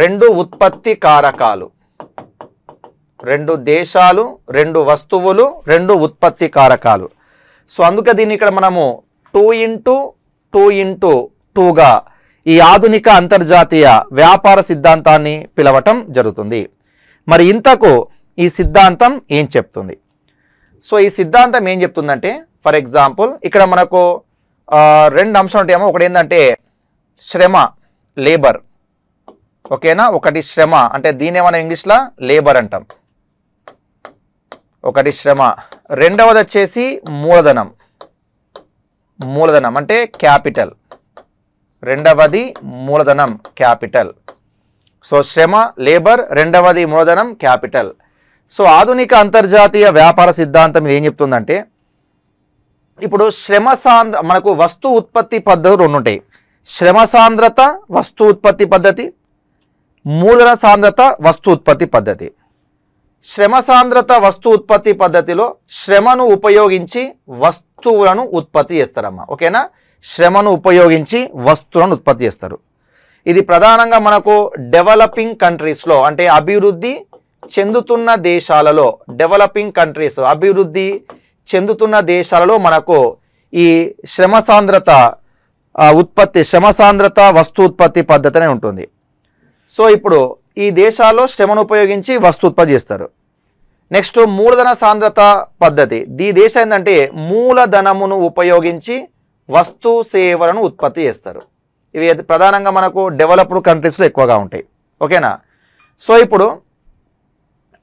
A: రెండు ఉత్పత్తి కారకాలు. రెండు దేశాలు రెండు వస్తువులు రెండు ఉత్పత్తి కారకాలు. సో అందుకే దీన్ని ఇక్కడ మనము టూ ఇంటూ టూ ఇంటూ టూగా ఈ ఆధునిక అంతర్జాతీయ వ్యాపార సిద్ధాంతాన్ని పిలవటం జరుగుతుంది. మరి ఇంతకు ఈ సిద్ధాంతం ఏం చెప్తుంది? సో ఈ సిద్ధాంతం ఏం చెప్తుందంటే ఫర్ ఎగ్జాంపుల్ ఇక్కడ మనకు రెండు అంశాలు ఉంటాయేమో. ఒకటి ఏంటంటే శ్రమ లేబర్. ఓకేనా? ఒకటి శ్రమ అంటే దీని మనం ఇంగ్లీష్లో లేబర్ అంటాం. ఒకటి శ్రమ రెండవది వచ్చేసి మూలధనం. మూలధనం అంటే క్యాపిటల్. రెండవది మూలధనం క్యాపిటల్. సో శ్రమ లేబర్ రెండవది మూలధనం క్యాపిటల్. సో ఆధునిక అంతర్జాతీయ వ్యాపార సిద్ధాంతం ఇది ఏం చెప్తుందంటే ఇప్పుడు శ్రమ సాంద్ర మనకు వస్తు ఉత్పత్తి పద్ధతులు రెండు ఉంటాయి. శ్రమ సాంద్రత వస్తు ఉత్పత్తి పద్ధతి మూలధన సాంద్రత వస్తు ఉత్పత్తి పద్ధతి. శ్రమ సాంద్రత వస్తు ఉత్పత్తి పద్ధతిలో శ్రమను ఉపయోగించి వస్తువులను ఉత్పత్తి చేస్తారమ్మా. ఓకేనా? శ్రమను ఉపయోగించి వస్తువులను ఉత్పత్తి చేస్తారు. ఇది ప్రధానంగా మనకు డెవలపింగ్ కంట్రీస్లో అంటే అభివృద్ధి చెందుతున్న దేశాలలో డెవలపింగ్ కంట్రీస్ అభివృద్ధి చెందుతున్న దేశాలలో మనకు ఈ శ్రమ సాంద్రత ఉత్పత్తి శ్రమ సాంద్రత వస్తు ఉత్పత్తి పద్ధతి ఉంటుంది. సో ఇప్పుడు ఈ దేశాల్లో శ్రమను ఉపయోగించి వస్తు ఉత్పత్తి చేస్తారు. నెక్స్ట్ మూలధన సాంద్రత పద్ధతి. ఈ దేశం ఏంటంటే మూలధనమును ఉపయోగించి వస్తు సేవలను ఉత్పత్తి చేస్తారు. ఇవి ప్రధానంగా మనకు డెవలప్డ్ కంట్రీస్లో ఎక్కువగా ఉంటాయి. ఓకేనా సో ఇప్పుడు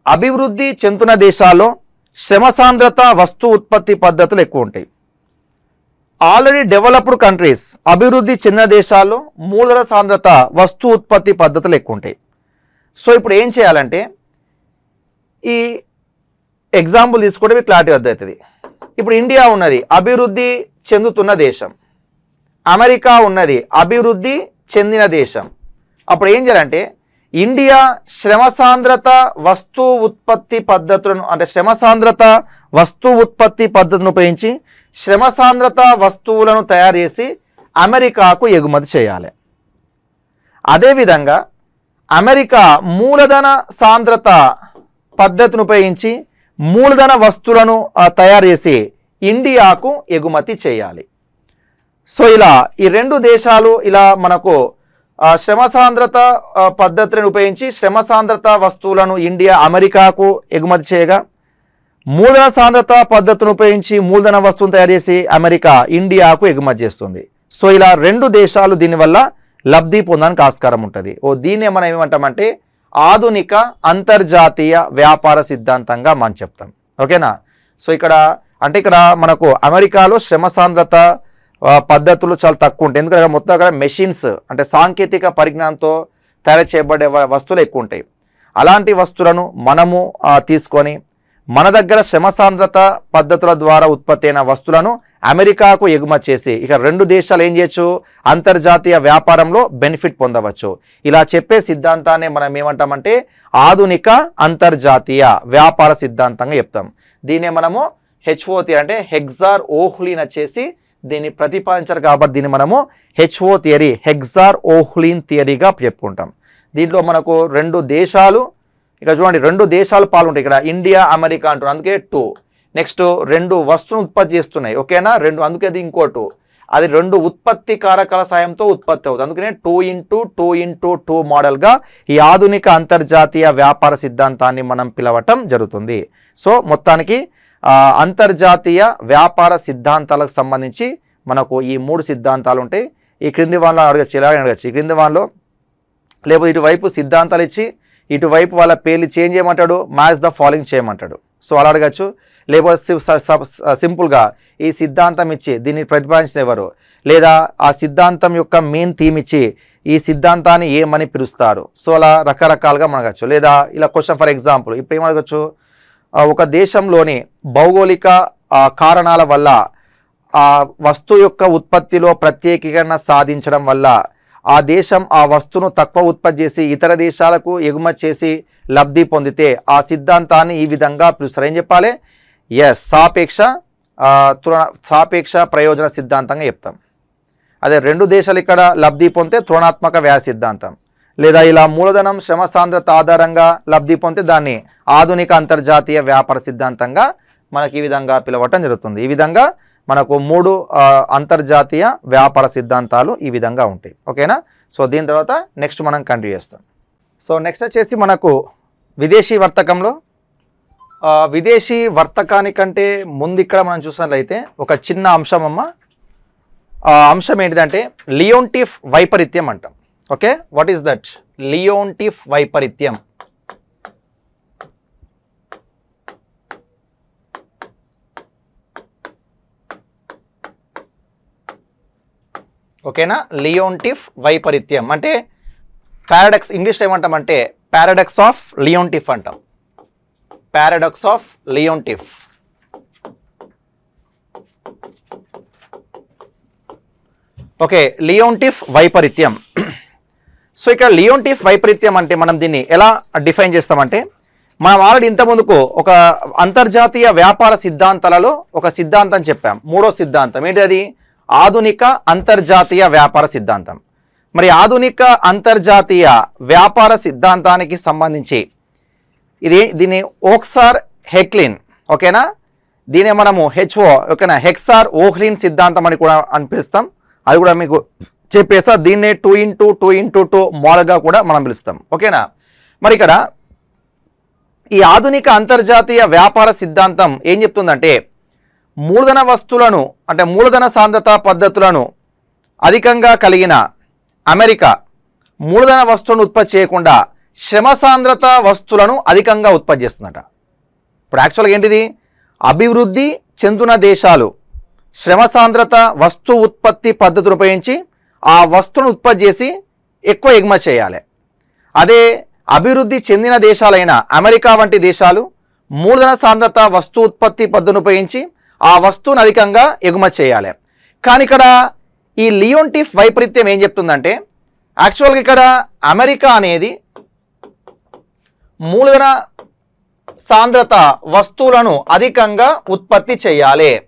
A: అభివృద్ధి చెందుతున్న దేశాల్లో శ్రమ సాంద్రత వస్తు ఉత్పత్తి పద్ధతులు ఎక్కువ ఉంటాయి. ఆల్రెడీ డెవలప్డ్ కంట్రీస్ అభివృద్ధి చెందిన దేశాల్లో మూలధన సాంద్రత వస్తు ఉత్పత్తి పద్ధతులు ఎక్కువ ఉంటాయి. సో ఇప్పుడు ఏం చేయాలంటే ఈ ఎగ్జాంపుల్ తీసుకోవడం క్లారిటీ అవుతుంది ఇప్పుడు ఇండియా ఉన్నది అభివృద్ధి చెందుతున్న దేశం. అమెరికా ఉన్నది అభివృద్ధి చెందిన దేశం. అప్పుడు ఏం చేయాలంటే ఇండియా శ్రమ సాంద్రత వస్తు ఉత్పత్తి పద్ధతులను అంటే శ్రమ సాంద్రత వస్తు ఉత్పత్తి పద్ధతిని ఉపయోగించి శ్రమసాంద్రత వస్తువులను తయారు చేసి అమెరికాకు ఎగుమతి చేయాలి. అదేవిధంగా అమెరికా మూలధన సాంద్రత పద్ధతిని ఉపయోగించి మూలధన వస్తువులను తయారు చేసి ఇండియాకు ఎగుమతి చేయాలి. సో ఇలా ఈ రెండు దేశాలు ఇలా మనకు శ్రమ సాంద్రత పద్ధతిని ఉపయోగించి శ్రమ సాంద్రత వస్తువులను ఇండియా అమెరికాకు ఎగుమతి చేయగా మూలధన సాంద్రత పద్ధతిని ఉపయోగించి మూలధన వస్తువును తయారు చేసి అమెరికా ఇండియాకు ఎగుమతి చేస్తుంది. సో ఇలా రెండు దేశాలు దీనివల్ల లబ్ధి పొందడానికి ఆస్కారం ఉంటుంది. ఓ దీన్నే మనం ఏమంటామంటే ఆధునిక అంతర్జాతీయ వ్యాపార సిద్ధాంతంగా మనం చెప్తాం. ఓకేనా? సో ఇక్కడ అంటే ఇక్కడ మనకు అమెరికాలో శ్రమ సాంద్రత పద్ధతులు చాలా తక్కువ ఉంటాయి. ఎందుకంటే మొత్తం అక్కడ మెషిన్స్ అంటే సాంకేతిక పరిజ్ఞానంతో తయారు చేయబడే వస్తువులు ఎక్కువ ఉంటాయి. అలాంటి వస్తువులను మనము తీసుకొని మన దగ్గర శ్రమ సాంద్రత పద్ధతుల ద్వారా ఉత్పత్తి అయిన వస్తువులను అమెరికాకు ఎగుమతి చేసి ఇక రెండు దేశాలు ఏం చేయొచ్చు? అంతర్జాతీయ వ్యాపారంలో బెనిఫిట్ పొందవచ్చు. ఇలా చెప్పే సిద్ధాంతాన్ని మనం ఏమంటామంటే ఆధునిక అంతర్జాతీయ వ్యాపార సిద్ధాంతంగా చెప్తాం. దీన్నే మనము హెచ్ఓ అంటే హెగ్జార్ ఓహ్లీన్ వచ్చేసి దీన్ని ప్రతిపాదించారు కాబట్టి దీన్ని మనము హెచ్ఓ థియరీ హెగ్జార్ ఓహ్లీన్ థియరీగా చెప్పుకుంటాం. దీంట్లో మనకు రెండు దేశాలు ఇక్కడ చూడండి రెండు దేశాలు పాల్గొంటాయి. ఇక్కడ ఇండియా అమెరికా అంటున్నారు. అందుకే టూ. నెక్స్ట్ రెండు వస్తువులు ఉత్పత్తి చేస్తున్నాయి. ఓకేనా? రెండు అందుకే అది ఇంకో టూ అది రెండు ఉత్పత్తి కారకాల సాయంతో ఉత్పత్తి అవుతుంది. అందుకనే two into two into two మోడల్గా ఈ ఆధునిక అంతర్జాతీయ వ్యాపార సిద్ధాంతాన్ని మనం పిలవటం జరుగుతుంది. సో మొత్తానికి అంతర్జాతీయ వ్యాపార సిద్ధాంతాలకు సంబంధించి మనకు ఈ మూడు సిద్ధాంతాలు ఉంటాయి. ఈ క్రింది వాళ్ళలో అడగచ్చు ఇలాగే అడగచ్చు. ఈ క్రింది వాళ్ళలో లేకపోతే ఇటువైపు సిద్ధాంతాలు ఇచ్చి ఇటువైపు వాళ్ళ పేర్లు చేంజ్ చేయమంటాడు మ్యాచ్ ద ఫాలోయింగ్ చేయమంటాడు. సో అలా అడగచ్చు. లేకపోతే సి- సింపుల్గా ఈ సిద్ధాంతం ఇచ్చి దీన్ని ప్రతిపాదించిన ఎవరు లేదా ఆ సిద్ధాంతం యొక్క మెయిన్ థీమ్ ఇచ్చి ఈ సిద్ధాంతాన్ని ఏమని పిలుస్తారు? సో అలా రకరకాలుగా మనం లేదా ఇలా క్వశ్చన్ ఫర్ ఎగ్జాంపుల్ ఇప్పుడు ఏం ఒక దేశంలోని భౌగోళిక కారణాల వల్ల ఆ వస్తువు యొక్క ఉత్పత్తిలో ప్రత్యేకీకరణ సాధించడం వల్ల ఆ దేశం ఆ వస్తువును తక్కువ ఉత్పత్తి చేసి ఇతర దేశాలకు ఎగుమతి చేసి లబ్ధి పొందితే ఆ సిద్ధాంతాన్ని ఈ విధంగా పిలుస్తారు. ఏం చెప్పాలి? ఎస్ సాపేక్ష ఆ, తృణ సాపేక్ష ప్రయోజన సిద్ధాంతంగా చెప్తాం. అదే రెండు దేశాలు ఇక్కడ లబ్ధి పొందితే తృణాత్మక వ్యయ సిద్ధాంతం. లేదా ఇలా మూలధనం శ్రమ సాంద్రత ఆధారంగా లబ్ధి పొందితే దాన్ని ఆధునిక అంతర్జాతీయ వ్యాపార సిద్ధాంతంగా మనకి ఈ విధంగా పిలవటం జరుగుతుంది. ఈ విధంగా మనకు మూడు అంతర్జాతీయ వ్యాపార సిద్ధాంతాలు ఈ విధంగా ఉంటాయి. ఓకేనా సో దీని తర్వాత నెక్స్ట్ మనం కంటిన్యూ చేస్తాం. సో నెక్స్ట్ వచ్చేసి మనకు విదేశీ వర్తకంలో విదేశీ వర్తకానికంటే ముందు ఇక్కడ మనం చూసినట్లయితే ఒక చిన్న అంశం అమ్మ. ఆ అంశం ఏంటిదంటే లియోంటిఫ్ వైపరీత్యం అంటాం. Okay? What is that Leontief వైపరీత్యం. ఓకేనా? లియోంటిఫ్ వైపరీత్యం. అంటే పారాడక్స్ ఇంగ్లీష్లో ఏమంటామంటే పారాడక్స్ ఆఫ్ లియోన్టిఫ్ అంటాం. Paradox of Leontief okay Leontief వైపరీత్యం so ఇక్కడ లియోంటిఫ్ వైపరీత్యం అంటే మనం దీన్ని ఎలా డిఫైన్ చేస్తామంటే మనం ఆల్రెడీ ఇంత ముందుకు ఒక అంతర్జాతీయ వ్యాపార సిద్ధాంతాలలో ఒక సిద్ధాంతం చెప్పాం. మూడో సిద్ధాంతం. ఏంటి అది ఆధునిక అంతర్జాతీయ వ్యాపార సిద్ధాంతం. మరి ఆధునిక అంతర్జాతీయ వ్యాపార సిద్ధాంతానికి సంబంధించి ఇది దీన్ని ఓక్సార్ హెక్లిన్ ఓకేనా? దీనే మనము హెచ్ఓ ఓకేనా? హెక్సార్ ఓహ్లిన్ సిద్ధాంతం అని కూడా అని పిలుస్తాం అది కూడా మీకు చెప్పేసా దీన్నే two into two into two మోడల్గా కూడా మనం పిలుస్తాం. ఓకేనా? మరి ఇక్కడ ఈ ఆధునిక అంతర్జాతీయ వ్యాపార సిద్ధాంతం ఏం చెప్తుందంటే మూలధన వస్తువులను అంటే మూలధన సాంద్రత పద్ధతులను అధికంగా కలిగిన అమెరికా మూలధన వస్తువులను ఉత్పత్తి చేయకుండా శ్రమ సాంద్రత వస్తువులను అధికంగా ఉత్పత్తి చేస్తుందట. ఇప్పుడు యాక్చువల్గా ఏంటిది? అభివృద్ధి చెందిన దేశాలు శ్రమ సాంద్రత వస్తు ఉత్పత్తి పద్ధతులు ఉపయోగించి ఆ వస్తువును ఉత్పత్తి చేసి ఎక్కువ ఎగుమతి చేయాలి. అదే అభివృద్ధి చెందిన దేశాలైన అమెరికా వంటి దేశాలు మూలధన సాంద్రత వస్తు ఉత్పత్తి పద్ధతిని ఉపయోగించి ఆ వస్తువును అధికంగా ఎగుమతి చేయాలి. కానీ ఇక్కడ ఈ లియోంటిఫ్ వైపరీత్యం ఏం చెప్తుందంటే యాక్చువల్గా ఇక్కడ అమెరికా అనేది మూలధన సాంద్రత వస్తువులను అధికంగా ఉత్పత్తి చేయాలి.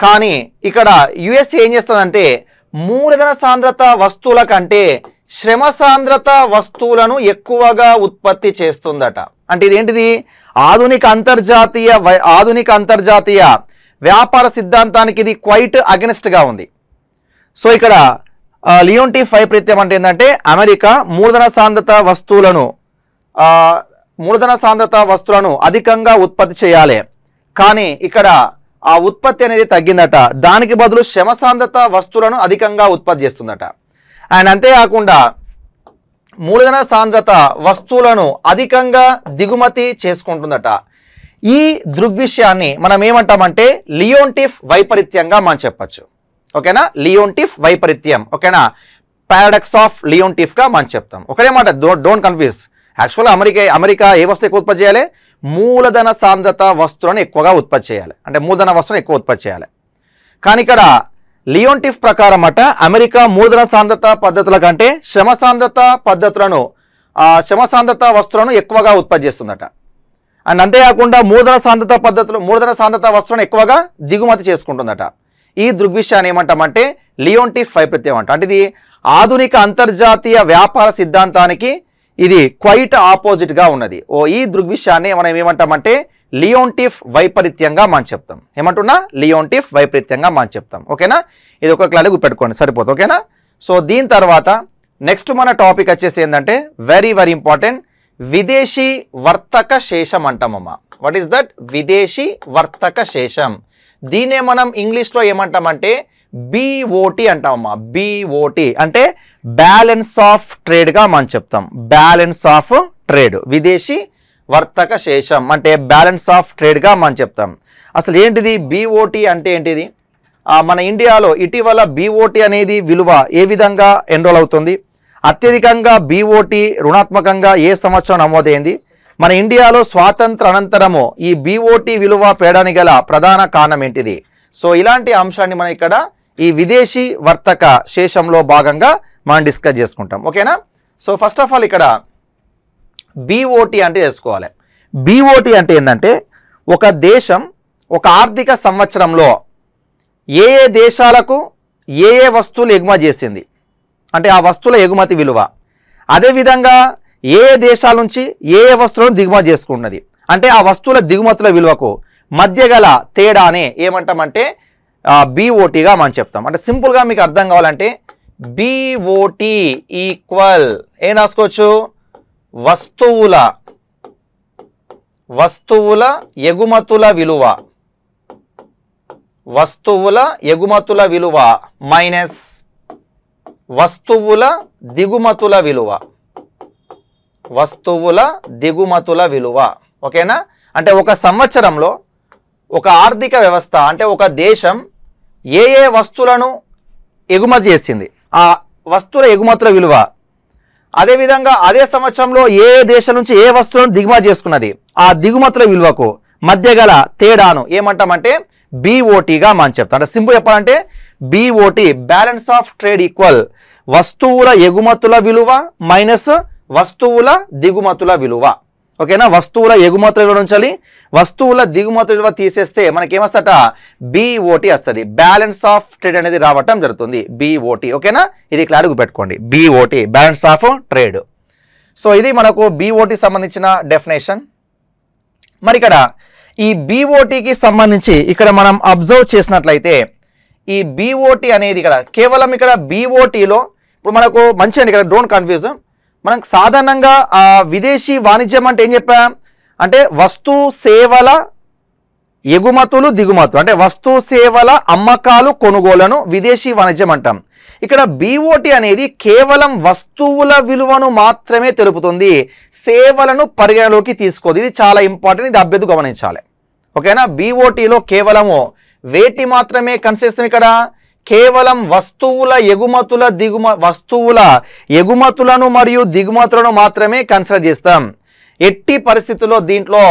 A: కానీ ఇక్కడ యుఎస్ ఏం చేస్తుందంటే మూలధన సాంద్రత వస్తువుల కంటే శ్రమ సాంద్రత వస్తువులను ఎక్కువగా ఉత్పత్తి చేస్తుందట. అంటే ఇదేంటిది? ఆధునిక అంతర్జాతీయ వై- ఆధునిక అంతర్జాతీయ వ్యాపార సిద్ధాంతానికి ఇది క్వైట్ అగెనిస్ట్గా ఉంది. సో ఇక్కడ లియోంటీ ఫైవ్ ప్రత్యం అంటే ఏంటంటే అమెరికా మూలధన సాంద్రత వస్తువులను మూలధన సాంద్రత వస్తువులను అధికంగా ఉత్పత్తి చేయాలి. కానీ ఇక్కడ ఆ ఉత్పత్తి అనేది తగ్గిందట. దానికి బదులు శ్రమ సాంద్రత వస్తువులను అధికంగా ఉత్పత్తి చేస్తుందట. అండ్ అంతేకాకుండా మూలధన సాంద్రత వస్తువులను అధికంగా దిగుమతి చేసుకుంటుందట. ఈ దృగ్విషయాన్ని మనం ఏమంటామంటే లియోంటిఫ్ వైపరీత్యంగా మనం చెప్పచ్చు. ఓకేనా? లియోంటిఫ్ వైపరీత్యం. ఓకేనా? పారాడక్స్ ఆఫ్ లియోంటిఫ్గా మనం చెప్తాం. ఒకటే మాట డోంట్ కన్ఫ్యూజ్ యాక్చువల్గా అమెరికా అమెరికా ఏ వస్తువు ఎక్కువ ఉత్పత్తి చేయాలి? మూలధన సాంద్రత వస్తువులను ఎక్కువగా ఉత్పత్తి చేయాలి. అంటే మూలధన వస్తువులను ఎక్కువ ఉత్పత్తి చేయాలి. కానీ ఇక్కడ లియోంటిఫ్ ప్రకారం అట అమెరికా మూలధన సాంద్రత పద్ధతుల కంటే శ్రమ సాంద్రత పద్ధతులను శ్రమ సాంద్రత వస్తువులను ఎక్కువగా ఉత్పత్తి చేస్తుందట. అండ్ అంతేకాకుండా మూలధన సాంద్రత పద్ధతులు మూలధన సాంద్రత వస్తువులను ఎక్కువగా దిగుమతి చేసుకుంటుందట. ఈ దృగ్విషయాన్ని ఏమంటామంటే లియోంటిఫ్ వైపరీత్యం అంట. అంటే ఇది ఆధునిక అంతర్జాతీయ వ్యాపార సిద్ధాంతానికి ఇది క్వైట్ ఆపోజిట్గా ఉన్నది. ఓ ఈ దృగ్విషయాన్ని మనం ఏమంటామంటే లియోంటిఫ్ వైపరీత్యంగా మనం చెప్తాం ఏమంటున్నా? లియోంటిఫ్ వైపరీత్యంగా మనం చెప్తాం ఓకేనా? ఇది ఒక క్లాస్ గుర్తుపెట్టుకోండి సరిపోతుంది. ఓకేనా? సో దీని తర్వాత నెక్స్ట్ మన టాపిక్ వచ్చేసి ఏంటంటే వెరీ వెరీ ఇంపార్టెంట్ విదేశీ వర్తక శేషం అంటామమ్మా. వాట్ ఈస్ దట్ విదేశీ వర్తక శేషం. దీన్నే మనం ఇంగ్లీష్లో ఏమంటామంటే బీఓటి అంటామమ్మా. బీఓటి అంటే బ్యాలెన్స్ ఆఫ్ ట్రేడ్గా మనం చెప్తాం. Balance of trade. విదేశీ వర్తక శేషం అంటే బ్యాలెన్స్ ఆఫ్ ట్రేడ్గా మనం చెప్తాం. అసలు ఏంటిది? బీఓటీ అంటే ఏంటిది? మన ఇండియాలో ఇటీవల బీఓటీ అనేది విలువ ఏ విధంగా ఎన్రోల్ అవుతుంది? అత్యధికంగా బీఓటీ రుణాత్మకంగా ఏ సంవత్సరం నమోదైంది? మన ఇండియాలో స్వాతంత్ర అనంతరము ఈ బీఓటీ విలువ పేడానికి గల ప్రధాన కారణం ఏంటిది? సో ఇలాంటి అంశాన్ని మనం ఇక్కడ ఈ విదేశీ వర్తక శేషంలో భాగంగా మనం డిస్కస్ చేసుకుంటాం. ఓకేనా? సో ఫస్ట్ ఆఫ్ ఆల్ ఇక్కడ బీఓటీ అంటే చేసుకోవాలి బీఓటీ అంటే ఏంటంటే ఒక దేశం ఒక ఆర్థిక సంవత్సరంలో ఏ ఏ దేశాలకు ఏ ఏ వస్తువులు ఎగుమతి చేసింది? అంటే ఆ వస్తువుల ఎగుమతి విలువ. అదేవిధంగా ఏ ఏ దేశాల నుంచి ఏ ఏ వస్తువులను దిగుమతి చేసుకున్నది? అంటే ఆ వస్తువుల దిగుమతుల విలువకు మధ్య గల తేడానే ఏమంటామంటే బీఓటీగా మనం చెప్తాం. అంటే సింపుల్గా మీకు అర్థం కావాలంటే బీఓటీ ఈక్వల్ ఏం రాసుకోవచ్చు? వస్తువుల వస్తువుల ఎగుమతుల విలువ. వస్తువుల ఎగుమతుల విలువ మైనస్ వస్తువుల దిగుమతుల విలువ. వస్తువుల దిగుమతుల విలువ. ఓకేనా? అంటే ఒక సంవత్సరంలో ఒక ఆర్థిక వ్యవస్థ అంటే ఒక దేశం ఏ ఏ వస్తువులను ఎగుమతి చేసింది? ఆ వస్తువుల ఎగుమతుల విలువ. అదేవిధంగా అదే సంవత్సరంలో ఏ ఏ దేశం నుంచి ఏ వస్తువులను దిగుమతి చేసుకున్నది? ఆ దిగుమతుల విలువకు మధ్య గల తేడాను ఏమంటామంటే బీఓటీగా మనం చెప్తాం. అంటే సింపుల్ చెప్పాలంటే BOT balance of trade equal వస్తువుల ఎగుమతుల విలువ మైనస్ వస్తువుల దిగుమతుల విలువ. ఓకేనా? వస్తువుల ఎగుమతుల విలువ ఉంచాలి? వస్తువుల దిగుమతుల విలువ తీసేస్తే మనకేమొస్తట బీఓటీ వస్తుంది. బ్యాలెన్స్ ఆఫ్ ట్రేడ్ అనేది రావటం జరుగుతుంది. బీఓటీ ఓకేనా? ఇది క్లారిటీ పెట్టుకోండి. BOT balance of trade so ఇది మనకు బీఓటీ సంబంధించిన డెఫినేషన్ మరి ఇక్కడ ఈ బీఓటీకి సంబంధించి ఇక్కడ మనం అబ్జర్వ్ చేసినట్లయితే ఈ బీఓటీ అనేది ఇక్కడ కేవలం ఇక్కడ బీఓటీలో ఇప్పుడు మనకు మంచి అండి ఇక్కడ డోంట్ కన్ఫ్యూజ్ మనం సాధారణంగా విదేశీ వాణిజ్యం అంటే ఏం చెప్పా? అంటే వస్తు సేవల ఎగుమతులు దిగుమతులు. అంటే వస్తు సేవల అమ్మకాలు కొనుగోలను విదేశీ వాణిజ్యం అంటాం. ఇక్కడ బీఓటి అనేది కేవలం వస్తువుల విలువను మాత్రమే తెలుపుతుంది. సేవలను పరిగణలోకి తీసుకోదు. ఇది చాలా ఇంపార్టెంట్. ఇది అభ్యర్థి గమనించాలి. ఓకేనా? బీఓటీలో కేవలము వేటి మాత్రమే కన్సిస్తుంది ఇక్కడ? కేవలం వస్తువుల ఎగుమతుల దిగుమ వస్తువుల ఎగుమతులను మరియు దిగుమతులను మాత్రమే కన్సిడర్ చేస్తాం. ఎట్టి పరిస్థితుల్లో దీంట్లో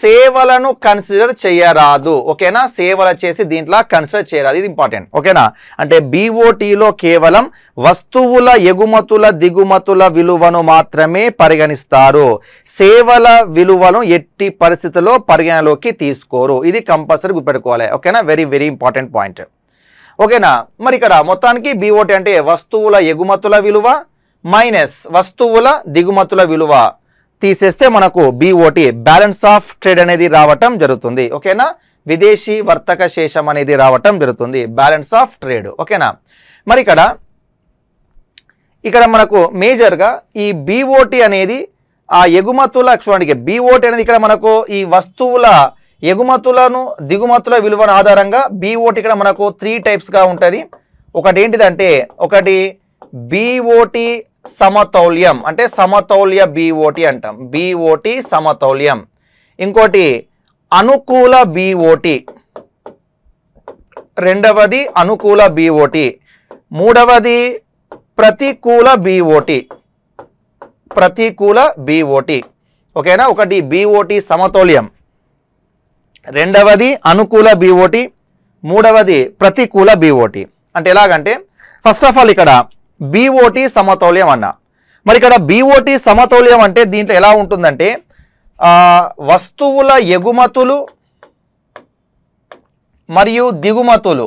A: సేవలను కన్సిడర్ చేయరాదు. ఓకేనా? సేవలు చేసి దీంట్లో కన్సిడర్ చేయరాదు. ఇది ఇంపార్టెంట్ ఓకేనా? అంటే బీఓటీలో కేవలం వస్తువుల ఎగుమతుల దిగుమతుల విలువను మాత్రమే పరిగణిస్తారు. సేవల విలువను ఎట్టి పరిస్థితుల్లో పరిగణలోకి తీసుకోరు. ఇది కంపల్సరీ గుర్తుపెట్టుకోవాలి. ఓకేనా? వెరీ వెరీ ఇంపార్టెంట్ పాయింట్ ఓకేనా? మరి ఇక్కడ మొత్తానికి బీఓటీ అంటే వస్తువుల ఎగుమతుల విలువ మైనస్ వస్తువుల దిగుమతుల విలువ తీసేస్తే మనకు బీఓటీ బ్యాలెన్స్ ఆఫ్ ట్రేడ్ అనేది రావటం జరుగుతుంది. ఓకేనా? విదేశీ వర్తక శేషం అనేది రావటం జరుగుతుంది. బ్యాలెన్స్ ఆఫ్ ట్రేడ్ ఓకేనా? మరి ఇక్కడ ఇక్కడ మనకు మేజర్గా ఈ బీఓటీ అనేది ఆ ఎగుమతుల చూడండి బీఓటీ అనేది ఇక్కడ మనకు ఈ వస్తువుల ఎగుమతులను దిగుమతుల విలువను ఆధారంగా బీఓటీ ఇక్కడ మనకు త్రీ టైప్స్గా ఉంటుంది. ఒకటి ఏంటిదంటే ఒకటి బీఓటీ సమతౌల్యం అంటే సమతౌల్య బీఓటీ అంటాం. బీఓటీ సమతౌల్యం. ఇంకోటి అనుకూల బీఓటీ రెండవది అనుకూల బీఓటీ మూడవది ప్రతికూల బీఓటీ ప్రతికూల బీఓటీ ఓకేనా? ఒకటి బీఓటీ సమతౌల్యం. రెండవది అనుకూల బీఓటి మూడవది ప్రతికూల బీఓటీ అంటే ఎలాగంటే ఫస్ట్ ఆఫ్ ఆల్ ఇక్కడ బీఓటీ సమతౌల్యం అన్న. మరి ఇక్కడ బీఓటి సమతౌల్యం అంటే దీంట్లో ఎలా ఉంటుందంటే వస్తువుల ఎగుమతులు మరియు దిగుమతులు.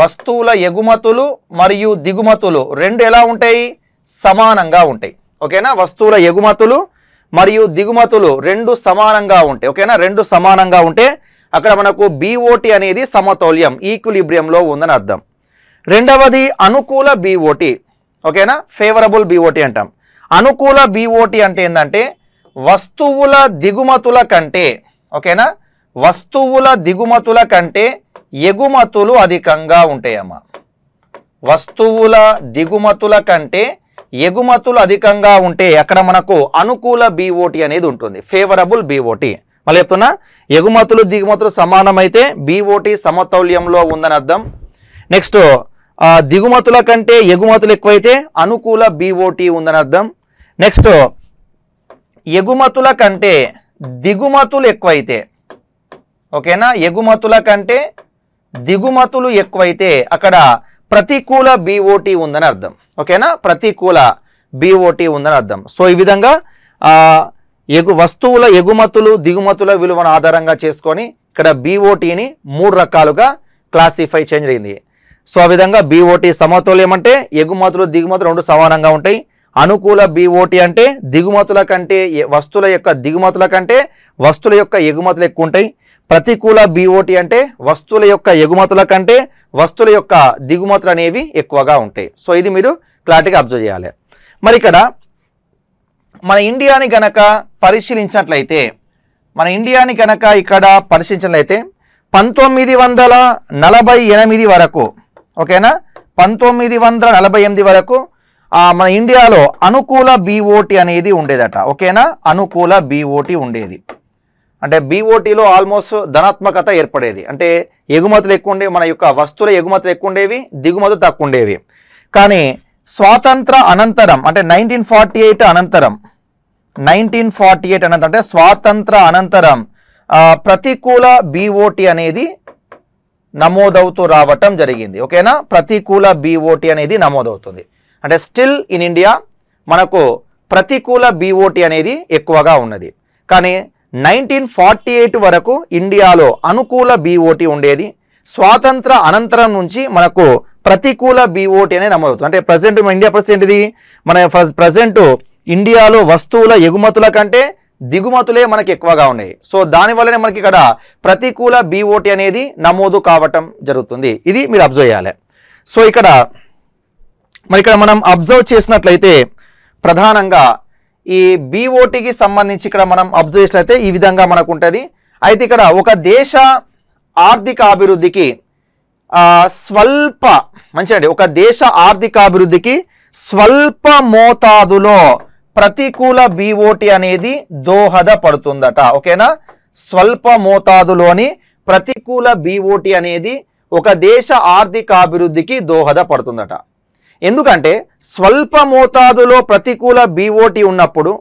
A: వస్తువుల ఎగుమతులు మరియు దిగుమతులు రెండు ఎలా ఉంటాయి? సమానంగా ఉంటాయి. ఓకేనా? వస్తువుల ఎగుమతులు మరియు దిగుమతులు రెండు సమానంగా ఉంటే ఓకేనా? రెండు సమానంగా ఉంటే అక్కడ మనకు బీఓటి అనేది సమతౌల్యం ఈక్విలిబ్రియంలో ఉందని అర్థం. రెండవది అనుకూల బీఓటి ఓకేనా? ఫేవరబుల్ బీఓటి అంటాం. అనుకూల బీఓటి అంటే ఏంటంటే వస్తువుల దిగుమతుల కంటే ఓకేనా? వస్తువుల దిగుమతుల కంటే ఎగుమతులు అధికంగా ఉంటాయమ్మా. వస్తువుల దిగుమతుల కంటే ఎగుమతులు అధికంగా ఉంటే అక్కడ మనకు అనుకూల బీఓటీ అనేది ఉంటుంది. ఫేవరబుల్ బీఓటీ మళ్ళీ చెప్తున్నా ఎగుమతులు దిగుమతులు సమానమైతే బీఓటీ సమతౌల్యంలో ఉందని అర్థం. నెక్స్ట్ దిగుమతుల కంటే ఎగుమతులు ఎక్కువైతే అనుకూల బీఓటీ ఉందని అర్థం. నెక్స్ట్ ఎగుమతుల కంటే దిగుమతులు ఎక్కువైతే ఓకేనా? ఎగుమతుల కంటే దిగుమతులు ఎక్కువైతే అక్కడ ప్రతికూల బీఓటీ ఉందని అర్థం. ఓకేనా? ప్రతికూల బీఓటి ఉందని అర్థం. సో ఈ విధంగా ఎగు వస్తువుల ఎగుమతులు దిగుమతుల విలువను ఆధారంగా చేసుకొని ఇక్కడ బీఓటీని మూడు రకాలుగా క్లాసిఫై చేయడం జరిగింది సో ఆ విధంగా బీఓటీ సమతుల్యం అంటే ఎగుమతులు దిగుమతులు రెండు సమానంగా ఉంటాయి. అనుకూల బీఓటీ అంటే దిగుమతుల కంటే వస్తువుల యొక్క దిగుమతుల కంటే వస్తువుల యొక్క ఎగుమతులు ఎక్కువ ఉంటాయి. ప్రతికూల బీఓటీ అంటే వస్తువుల యొక్క ఎగుమతుల కంటే వస్తువుల యొక్క దిగుమతులు అనేవి ఎక్కువగా ఉంటాయి. సో ఇది మీరు క్లారిటీగా అబ్జర్వ్ చేయాలి. మరి ఇక్కడ మన ఇండియాని గనక పరిశీలించినట్లయితే మన ఇండియాని గనక ఇక్కడ పరిశీలించినట్లయితే పంతొమ్మిది వందల నలభై ఎనిమిది వరకు ఓకేనా? పంతొమ్మిది వందల నలభై ఎనిమిది వరకు మన ఇండియాలో అనుకూల బీఓటి అనేది ఉండేదట ఓకేనా? అనుకూల బీఓటి ఉండేది. అంటే బీఓటీలో ఆల్మోస్ట్ ధనాత్మకత ఏర్పడేది. అంటే ఎగుమతులు ఎక్కువ ఉండేవి మన యొక్క వస్తువుల ఎగుమతులు ఎక్కువ ఉండేవి దిగుమతులు తక్కువ ఉండేవి. కానీ స్వాతంత్ర అనంతరం అంటే నైన్టీన్ ఫార్టీ ఎయిట్ అనంతరం. నైన్టీన్ ఫార్టీ ఎయిట్ అనంతరం అంటే స్వాతంత్ర అనంతరం ప్రతికూల బీఓటి అనేది నమోదవుతూ రావటం జరిగింది. ఓకేనా? ప్రతికూల బీఓటి అనేది నమోదవుతుంది. అంటే స్టిల్ ఇన్ ఇండియా మనకు ప్రతికూల బీఓటి అనేది ఎక్కువగా ఉన్నది. కానీ నైన్టీన్ ఫార్టీ ఎయిట్ వరకు ఇండియాలో అనుకూల బీఓటి ఉండేది. స్వాతంత్ర అనంతరం నుంచి మనకు ప్రతికూల బీఓటి అనేది నమోదవుతుంది. అంటే ప్రజెంట్ ఇండియా పరిస్థితి ఏంటిది? మన ప్రజెంట్ ఇండియాలో వస్తువుల ఎగుమతుల కంటే దిగుమతులే మనకి ఎక్కువగా ఉన్నాయి. సో దానివల్లనే మనకి ఇక్కడ ప్రతికూల బిఓటి అనేది నమోదు కావటం జరుగుతుంది. ఇది మీరు అబ్జర్వ్ చేయాలి. సో ఇక్కడ మరి ఇక్కడ మనం అబ్జర్వ్ చేసినట్లయితే ప్రధానంగా ఈ బీఓటీకి సంబంధించి ఇక్కడ మనం అబ్జర్వ్ చేసినట్లయితే ఈ విధంగా మనకు ఉంటుంది. అయితే ఇక్కడ ఒక దేశ ఆర్థిక అభివృద్ధికి స్వల్ప మంచిదండి. ఒక దేశ ఆర్థికాభివృద్ధికి స్వల్ప మోతాదులో ప్రతికూల బీఓటి అనేది దోహదపడుతుందట ఓకేనా? స్వల్ప మోతాదులోని ప్రతికూల బీఓటి అనేది ఒక దేశ ఆర్థికాభివృద్ధికి దోహదపడుతుందట ఎందుకంటే స్వల్ప మోతాదులో ప్రతికూల బీఓటి ఉన్నప్పుడు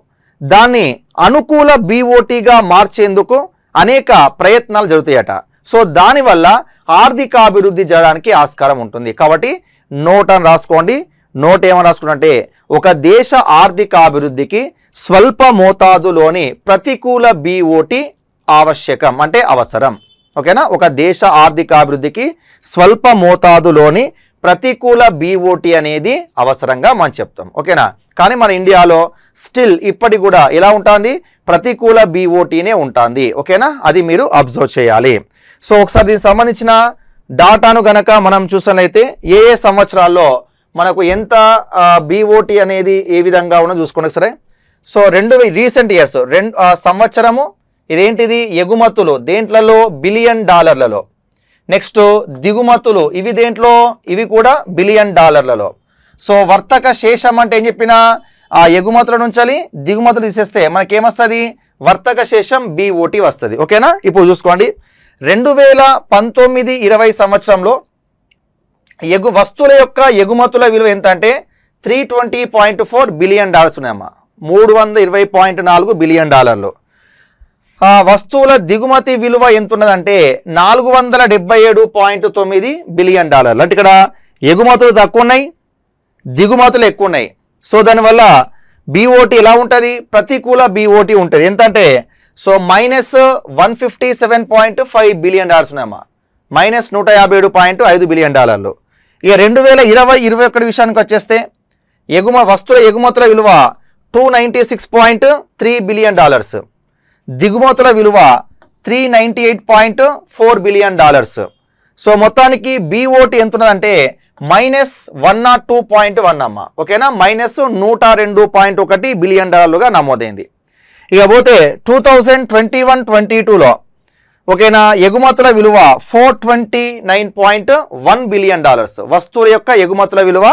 A: దాన్ని అనుకూల బీఓటీగా మార్చేందుకు అనేక ప్రయత్నాలు జరుగుతాయట. సో దానివల్ల ఆర్థికాభివృద్ధి జరగడానికి ఆస్కారం ఉంటుంది. కాబట్టి నోట్ అని రాసుకోండి. నోట్ ఏమని రాసుకుంటే ఒక దేశ ఆర్థికాభివృద్ధికి స్వల్ప మోతాదులోని ప్రతికూల బీఓటి ఆవశ్యకం అంటే అవసరం. ఓకేనా? ఒక దేశ ఆర్థిక అభివృద్ధికి స్వల్ప మోతాదులోని ప్రతికూల బీఓటీ అనేది అవసరంగా మనం చెప్తాం. ఓకేనా? కానీ మన ఇండియాలో స్టిల్ ఇప్పటి కూడా ఎలా ఉంటుంది? ప్రతికూల బీఓటీనే ఉంటుంది. ఓకేనా? అది మీరు అబ్జర్వ్ చేయాలి. సో ఒకసారి దీనికి సంబంధించిన డాటాను గనక మనం చూసినట్లయితే ఏ ఏ సంవత్సరాల్లో మనకు ఎంత బీఓటీ అనేది ఏ విధంగా ఉన్నో చూసుకోండి సరే సో రెండు రీసెంట్ ఇయర్స్ రెండు సంవత్సరము ఇదేంటిది? ఎగుమతులు దేంట్లలో? బిలియన్ డాలర్లలో. నెక్స్ట్ దిగుమతులు ఇవి దేంట్లో? ఇవి కూడా బిలియన్ డాలర్లలో. సో వర్తక శేషం అంటే ఏం చెప్పినా ఆ ఎగుమతుల నుంచి దిగుమతులు తీసేస్తే మనకేమొస్తుంది? వర్తక శేషం బిఓటి వస్తుంది. ఓకేనా? ఇప్పుడు చూసుకోండి. రెండు వేల పంతొమ్మిది ఇరవై సంవత్సరంలో ఎగు వస్తువుల యొక్క ఎగుమతుల విలువ ఎంత అంటే three twenty point four billion dollars ఉన్నాయమ్మా. మూడు వందల ఇరవై పాయింట్ నాలుగు బిలియన్ డాలర్లు. ఆ వస్తువుల దిగుమతి విలువ ఎంత ఉన్నదంటే నాలుగు వందల డెబ్బై ఏడు పాయింట్ తొమ్మిది బిలియన్ డాలర్లు. అంటే ఇక్కడ ఎగుమతులు తక్కువ ఉన్నాయి దిగుమతులు ఎక్కువ ఉన్నాయి సో దానివల్ల బీఓటీ ఎలా ఉంటుంది? ప్రతికూల బీఓటీ ఉంటుంది. ఎంతంటే so minus one fifty seven point five billion dollars ఉన్నాయమ్మా. మైనస్ నూట యాభై ఏడు పాయింట్ ఐదు బిలియన్ డాలర్లు ఇక రెండు వేల ఇరవై ఇరవై ఒకటి విషయానికి వచ్చేస్తే ఎగుమ వస్తువుల ఎగుమతుల విలువ two ninety six point three billion dollars దిగుమతుల విలువ three ninety eight point four billion dollars so మొత్తానికి బీఓటీ ఎంత ఉన్నదంటే minus one not two point one అమ్మ. ఓకేనా? మైనస్ నూట రెండు పాయింట్ ఒకటి బిలియన్ డాలర్లుగా నమోదైంది. ఇక పోతే two thousand twenty one twenty టూలో ఓకేనా ఎగుమతుల విలువ four twenty nine point one billion dollars వస్తువుల యొక్క ఎగుమతుల విలువ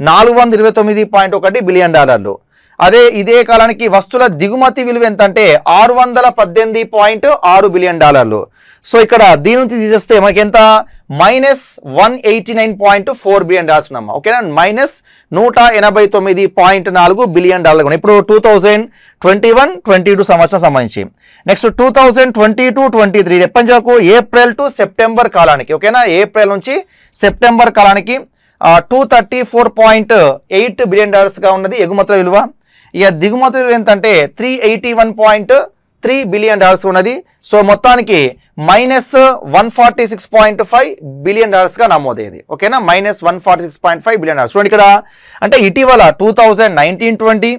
A: నాలుగు వందల ఇరవై తొమ్మిది పాయింట్ ఒకటి బిలియన్ డాలర్లు అదే ఇదే కాలానికి వస్తువుల దిగుమతి విలువ ఎంత అంటే ఆరు వందల పద్దెనిమిది పాయింట్ ఆరు బిలియన్ డాలర్లు సో ఇక్కడ దీని నుంచి తీసేస్తే మనకి ఎంత minus one eighty nine point four billion dollars ఉన్నామా? ఓకేనా? మైనస్ నూట ఎనభై తొమ్మిది పాయింట్ నాలుగు బిలియన్ డాలర్లు ఉన్నాయి ఇప్పుడు two thousand twenty one twenty two సంవత్సరం సంబంధించి. Next two thousand twenty two twenty three ఎప్పటి వరకు ఏప్రిల్ టు సెప్టెంబర్ కాలానికి ఓకేనా? ఏప్రిల్ నుంచి సెప్టెంబర్ కాలానికి two thirty four point eight billion డాలర్స్గా ఉన్నది ఎగుమతుల విలువ. ఇక దిగుమతుల విలువ ఎంతంటే three eighty one point three billion dollars ఉన్నది. సో మొత్తానికి minus one forty six point five billion డాలర్స్గా నమోదైంది. ఓకేనా minus one forty six point five billion dollars చూడండి ఇక్కడ. అంటే ఇటీవల two thousand nineteen twenty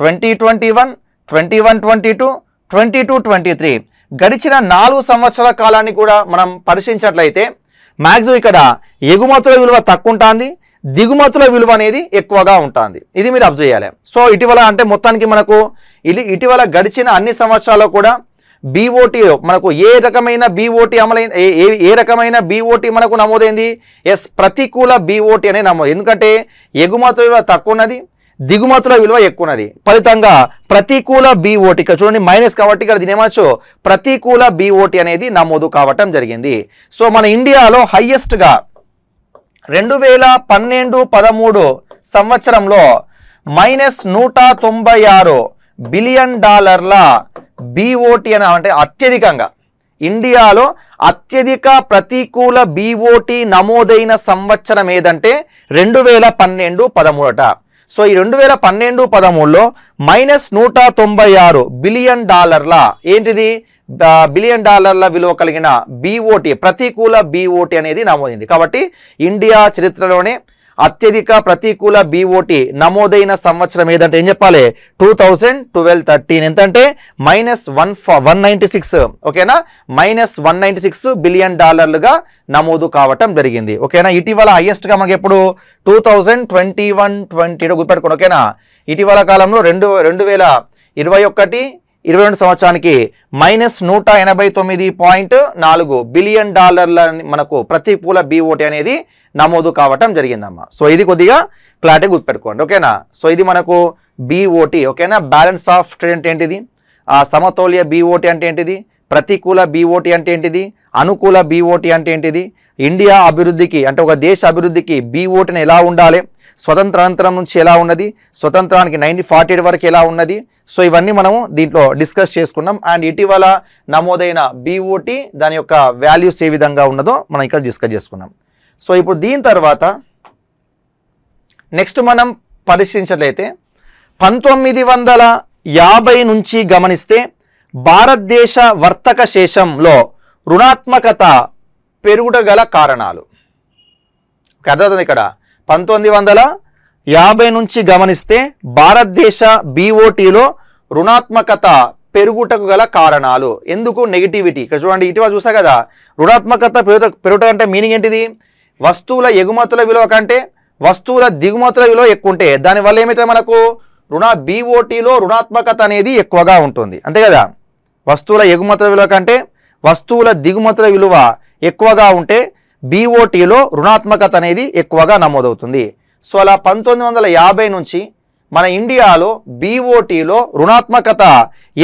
A: twenty twenty one twenty one twenty two twenty two twenty three గడిచిన నాలుగు సంవత్సరాల కాలాన్ని కూడా మనం పరిశీలించినట్లయితే మ్యాక్సిమం ఇక్కడ ఎగుమతుల విలువ తక్కువ ఉంటుంది దిగుమతుల విలువ అనేది ఎక్కువగా ఉంటుంది. ఇది మీరు అబ్జర్వ్ చేయాలి. సో ఇటీవల అంటే మొత్తానికి మనకు ఇటీవల గడిచిన అన్ని సంవత్సరాల్లో కూడా బీఓటీ మనకు ఏ రకమైన బీఓటీ అమలైంది ఏ- ఏ ఏ రకమైన బీఓటీ మనకు నమోదైంది? ఎస్ ప్రతికూల బీఓటీ అనేది నమోదు. ఎందుకంటే ఎగుమతుల విలువ తక్కువ ఉన్నది దిగుమతుల విలువ ఎక్కువ ఉన్నది ఫలితంగా ప్రతికూల బీఓటీ ఇక్కడ చూడండి మైనస్ కాబట్టి ఇక్కడ దీని ఏమనొచ్చు? ప్రతికూల బీఓటీ అనేది నమోదు కావటం జరిగింది. సో మన ఇండియాలో హయ్యెస్ట్గా రెండు వేల పన్నెండు పదమూడు సంవత్సరంలో మైనస్ నూట తొంభై ఆరు బిలియన్ డాలర్ల బీఓటీ అని అంటే అత్యధికంగా. ఇండియాలో అత్యధిక ప్రతికూల బీఓటీ నమోదైన సంవత్సరం ఏదంటే రెండు వేల పన్నెండు పదమూడట. సో ఈ రెండు వేల పన్నెండు పదమూడులో మైనస్ నూట తొంభై ఆరు బిలియన్ డాలర్ల ఏంటిది? బిలియన్ డాలర్ల విలువ కలిగిన బీఓటీ ప్రతికూల బీఓటీ అనేది నమోదైంది. కాబట్టి ఇండియా చరిత్రలోనే అత్యధిక ప్రతికూల బీఓటీ నమోదైన సంవత్సరం ఏదంటే ఏం చెప్పాలి? టూ థౌజండ్ ట్వెల్వ్ థర్టీన్ ఎంతంటే? Minus one one ninety six ఓకేనా? Minus one ninety six billion డాలర్లుగా నమోదు కావటం జరిగింది. ఓకేనా? ఇటీవల హైయెస్ట్గా మనకి ఎప్పుడు? Two thousand twenty one twenty గుర్తుపెట్టుకోండి. ఓకేనా? ఇటీవల కాలంలో రెండు రెండు వేల ఇరవై ఒకటి ఇరవై రెండు సంవత్సరానికి మైనస్ నూట ఎనభై తొమ్మిది పాయింట్ నాలుగు బిలియన్ డాలర్ల మనకు ప్రతికూల బీఓటీ అనేది నమోదు కావటం జరిగిందమ్మా. సో ఇది కొద్దిగా క్లారిటీ గుర్తుపెట్టుకోండి ఓకేనా? సో ఇది మనకు బీఓటీ ఓకేనా? బ్యాలెన్స్ ఆఫ్ ట్రేడ్ అంటే ఏంటిది? ఆ సమతౌల్య బీఓటీ అంటే ఏంటిది? ప్రతికూల బీఓటీ అంటే ఏంటిది? అనుకూల బీఓటీ అంటే ఏంటిది? ఇండియా అభివృద్ధికి అంటే ఒక దేశ అభివృద్ధికి బీఓటీని ఎలా ఉండాలి? స్వతంత్రానంతరం నుంచి ఎలా ఉన్నది? స్వతంత్రానికి నైన్టీన్ ఫార్టీ ఎయిట్ వరకు ఎలా ఉన్నది? సో ఇవన్నీ మనము దీంట్లో డిస్కస్ చేసుకున్నాం. అండ్ ఇటీవల నమోదైన బీఓటీ దాని యొక్క వాల్యూస్ ఏ విధంగా ఉన్నదో మనం ఇక్కడ డిస్కస్ చేసుకున్నాం. సో ఇప్పుడు దీని తర్వాత నెక్స్ట్ మనం పరిశీలించినట్లయితే పంతొమ్మిది వందల యాభై నుంచి గమనిస్తే భారతదేశ వర్తక శేషంలో రుణాత్మకత పెరుగుట గల కారణాలు ఓకే, అర్థమవుతుంది ఇక్కడ. పంతొమ్మిది వందల యాభై నుంచి గమనిస్తే భారతదేశ బీఓటీలో రుణాత్మకత పెరుగుటకు గల కారణాలు. ఎందుకు? నెగిటివిటీ ఇక్కడ చూడండి ఇటీవల చూసా కదా. రుణాత్మకత పెరుగుట పెరుగుట అంటే మీనింగ్ ఏంటిది? వస్తువుల ఎగుమతుల విలువ కంటే వస్తువుల దిగుమతుల విలువ ఎక్కువ ఉంటే దానివల్ల ఏమైతే మనకు? రుణ బీఓటీలో రుణాత్మకత అనేది ఎక్కువగా ఉంటుంది. అంతే కదా? వస్తువుల ఎగుమతుల విలువ కంటే వస్తువుల దిగుమతుల విలువ ఎక్కువగా ఉంటే బీఓటీలో రుణాత్మకత అనేది ఎక్కువగా నమోదవుతుంది. సో అలా పంతొమ్మిది వందల యాభై నుంచి మన ఇండియాలో బీఓటీలో రుణాత్మకత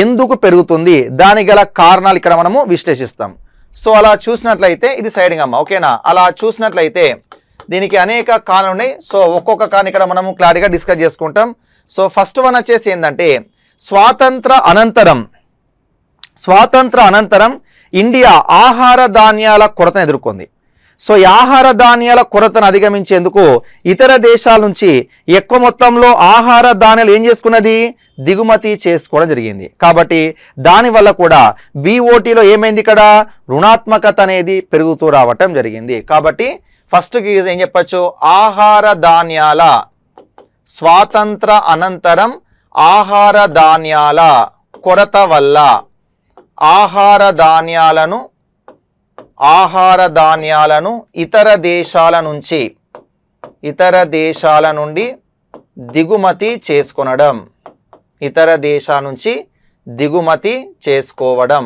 A: ఎందుకు పెరుగుతుంది? దానికి గల కారణాలు ఇక్కడ మనము విశ్లేషిస్తాం. సో అలా చూసినట్లయితే ఇది సైడింగ్ అమ్మ ఓకేనా? అలా చూసినట్లయితే దీనికి అనేక కారణాలు ఉన్నాయి. సో ఒక్కొక్క కారణం ఇక్కడ మనము క్లారిటీగా డిస్కస్ చేసుకుంటాం. సో ఫస్ట్ వన్ వచ్చేసి ఏంటంటే స్వాతంత్ర అనంతరం స్వాతంత్ర అనంతరం ఇండియా ఆహార ధాన్యాల కొరతను ఎదుర్కొంది. సో ఈ ఆహార ధాన్యాల కొరతను అధిగమించేందుకు ఇతర దేశాల నుంచి ఎక్కువ మొత్తంలో ఆహార ధాన్యాలు ఏం చేసుకున్నది? దిగుమతి చేసుకోవడం జరిగింది. కాబట్టి దానివల్ల కూడా బీఓటీలో ఏమైంది ఇక్కడ? రుణాత్మకత అనేది పెరుగుతూ రావటం జరిగింది. కాబట్టి ఫస్ట్ ఏం చెప్పచ్చు? ఆహార ధాన్యాల స్వాతంత్ర అనంతరం ఆహార ధాన్యాల కొరత వల్ల ఆహార ధాన్యాలను ఆహార ధాన్యాలను ఇతర దేశాల నుంచి ఇతర దేశాల నుండి దిగుమతి చేసుకొనడం. ఇతర దేశాల నుంచి దిగుమతి చేసుకోవడం.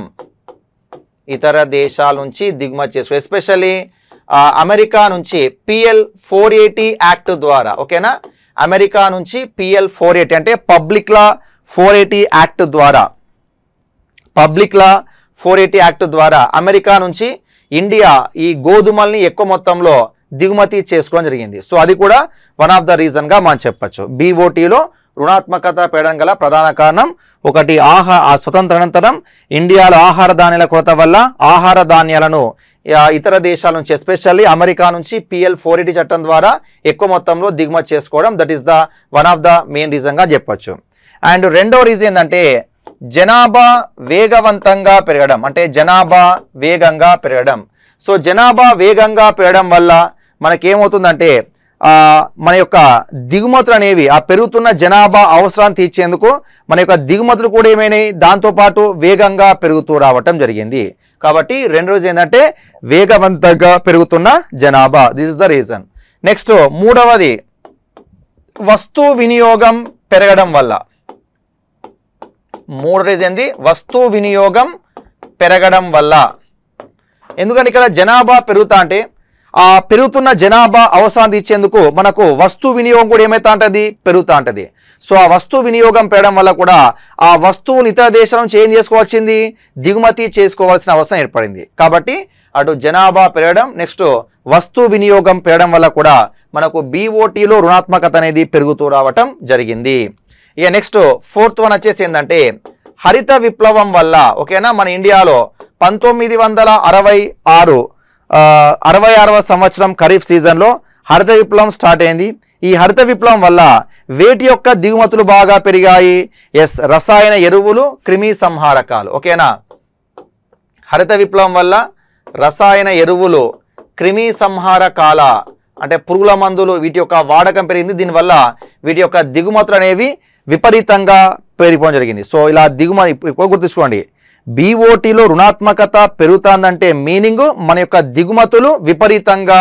A: ఇతర దేశాల నుంచి దిగుమతి చేసుకో ఎస్పెషల్లీ అమెరికా నుంచి పిఎల్ ఫోర్ ఎయిటీ యాక్ట్ ద్వారా ఓకేనా? అమెరికా నుంచి పిఎల్ ఫోర్ ఎయిటీ అంటే public law four eighty act ద్వారా public law four eighty act ద్వారా అమెరికా నుంచి ఇండియా ఈ గోధుమల్ని ఎక్కువ మొత్తంలో దిగుమతి చేసుకోవడం జరిగింది. సో అది కూడా వన్ ఆఫ్ ద రీజన్గా మనం చెప్పచ్చు. బీఓటీలో రుణాత్మకత పెరగడం గల ప్రధాన కారణం ఒకటి ఆహా ఆ స్వతంత్రానంతరం ఇండియాలో ఆహార ధాన్యాల కొరత వల్ల ఆహార ధాన్యాలను ఇతర దేశాల నుంచి ఎస్పెషల్లీ అమెరికా నుంచి పిఎల్ ఫోర్ ఎయిటీ చట్టం ద్వారా ఎక్కువ మొత్తంలో దిగుమతి చేసుకోవడం that is the one of the main రీజన్గా చెప్పచ్చు. అండ్ రెండో రీజన్ ఏంటంటే జనాభా వేగవంతంగా పెరగడం అంటే జనాభా వేగంగా పెరగడం. సో జనాభా వేగంగా పెరగడం వల్ల మనకేమవుతుందంటే మన యొక్క దిగుమతులు అనేవి ఆ పెరుగుతున్న జనాభా అవసరాన్ని తీర్చేందుకు మన యొక్క దిగుమతులు కూడా ఏమైనాయి? దాంతోపాటు వేగంగా పెరుగుతూ రావటం జరిగింది. కాబట్టి రెండు రోజు ఏంటంటే వేగవంతంగా పెరుగుతున్న జనాభా. This is the reason next మూడవది వస్తు వినియోగం పెరగడం వల్ల. మూడు ఏంది? వస్తు వినియోగం పెరగడం వల్ల. ఎందుకంటే ఇక్కడ జనాభా పెరుగుతా అంటే ఆ పెరుగుతున్న జనాభా అవసరం తీర్చేందుకు మనకు వస్తు వినియోగం కూడా ఏమైతా ఉంటుంది పెరుగుతూ ఉంటుంది సో ఆ వస్తు వినియోగం పెరగడం వల్ల కూడా ఆ వస్తువులు ఇతర దేశాల నుంచి ఏం చేసుకోవాల్సింది? దిగుమతి చేసుకోవాల్సిన అవసరం ఏర్పడింది. కాబట్టి అటు జనాభా పెరగడం నెక్స్ట్ వస్తు వినియోగం పెరగడం వల్ల కూడా మనకు బీఓటీలో రుణాత్మకత అనేది పెరుగుతూ రావటం జరిగింది. ఇక నెక్స్ట్ ఫోర్త్ వన్ వచ్చేసి ఏంటంటే హరిత విప్లవం వల్ల ఓకేనా మన ఇండియాలో పంతొమ్మిది వందల అరవై ఆరు అరవై ఆరవ సంవత్సరం ఖరీఫ్ సీజన్లో హరిత విప్లవం స్టార్ట్ అయింది. ఈ హరిత విప్లవం వల్ల వేటి యొక్క దిగుమతులు బాగా పెరిగాయి? ఎస్ రసాయన ఎరువులు క్రిమి సంహారకాలు ఓకేనా? హరిత విప్లవం వల్ల రసాయన ఎరువులు క్రిమి సంహారకాల అంటే పురుగుల మందులు వీటి యొక్క వాడకం పెరిగింది. దీనివల్ల వీటి యొక్క దిగుమతులు అనేవి విపరీతంగా పెరిగిపోవడం జరిగింది. సో ఇలా దిగుమతి ఎక్కువ గుర్తుంచుకోండి. బీఓటీలో రుణాత్మకత పెరుగుతుందంటే మీనింగ్ మన యొక్క దిగుమతులు విపరీతంగా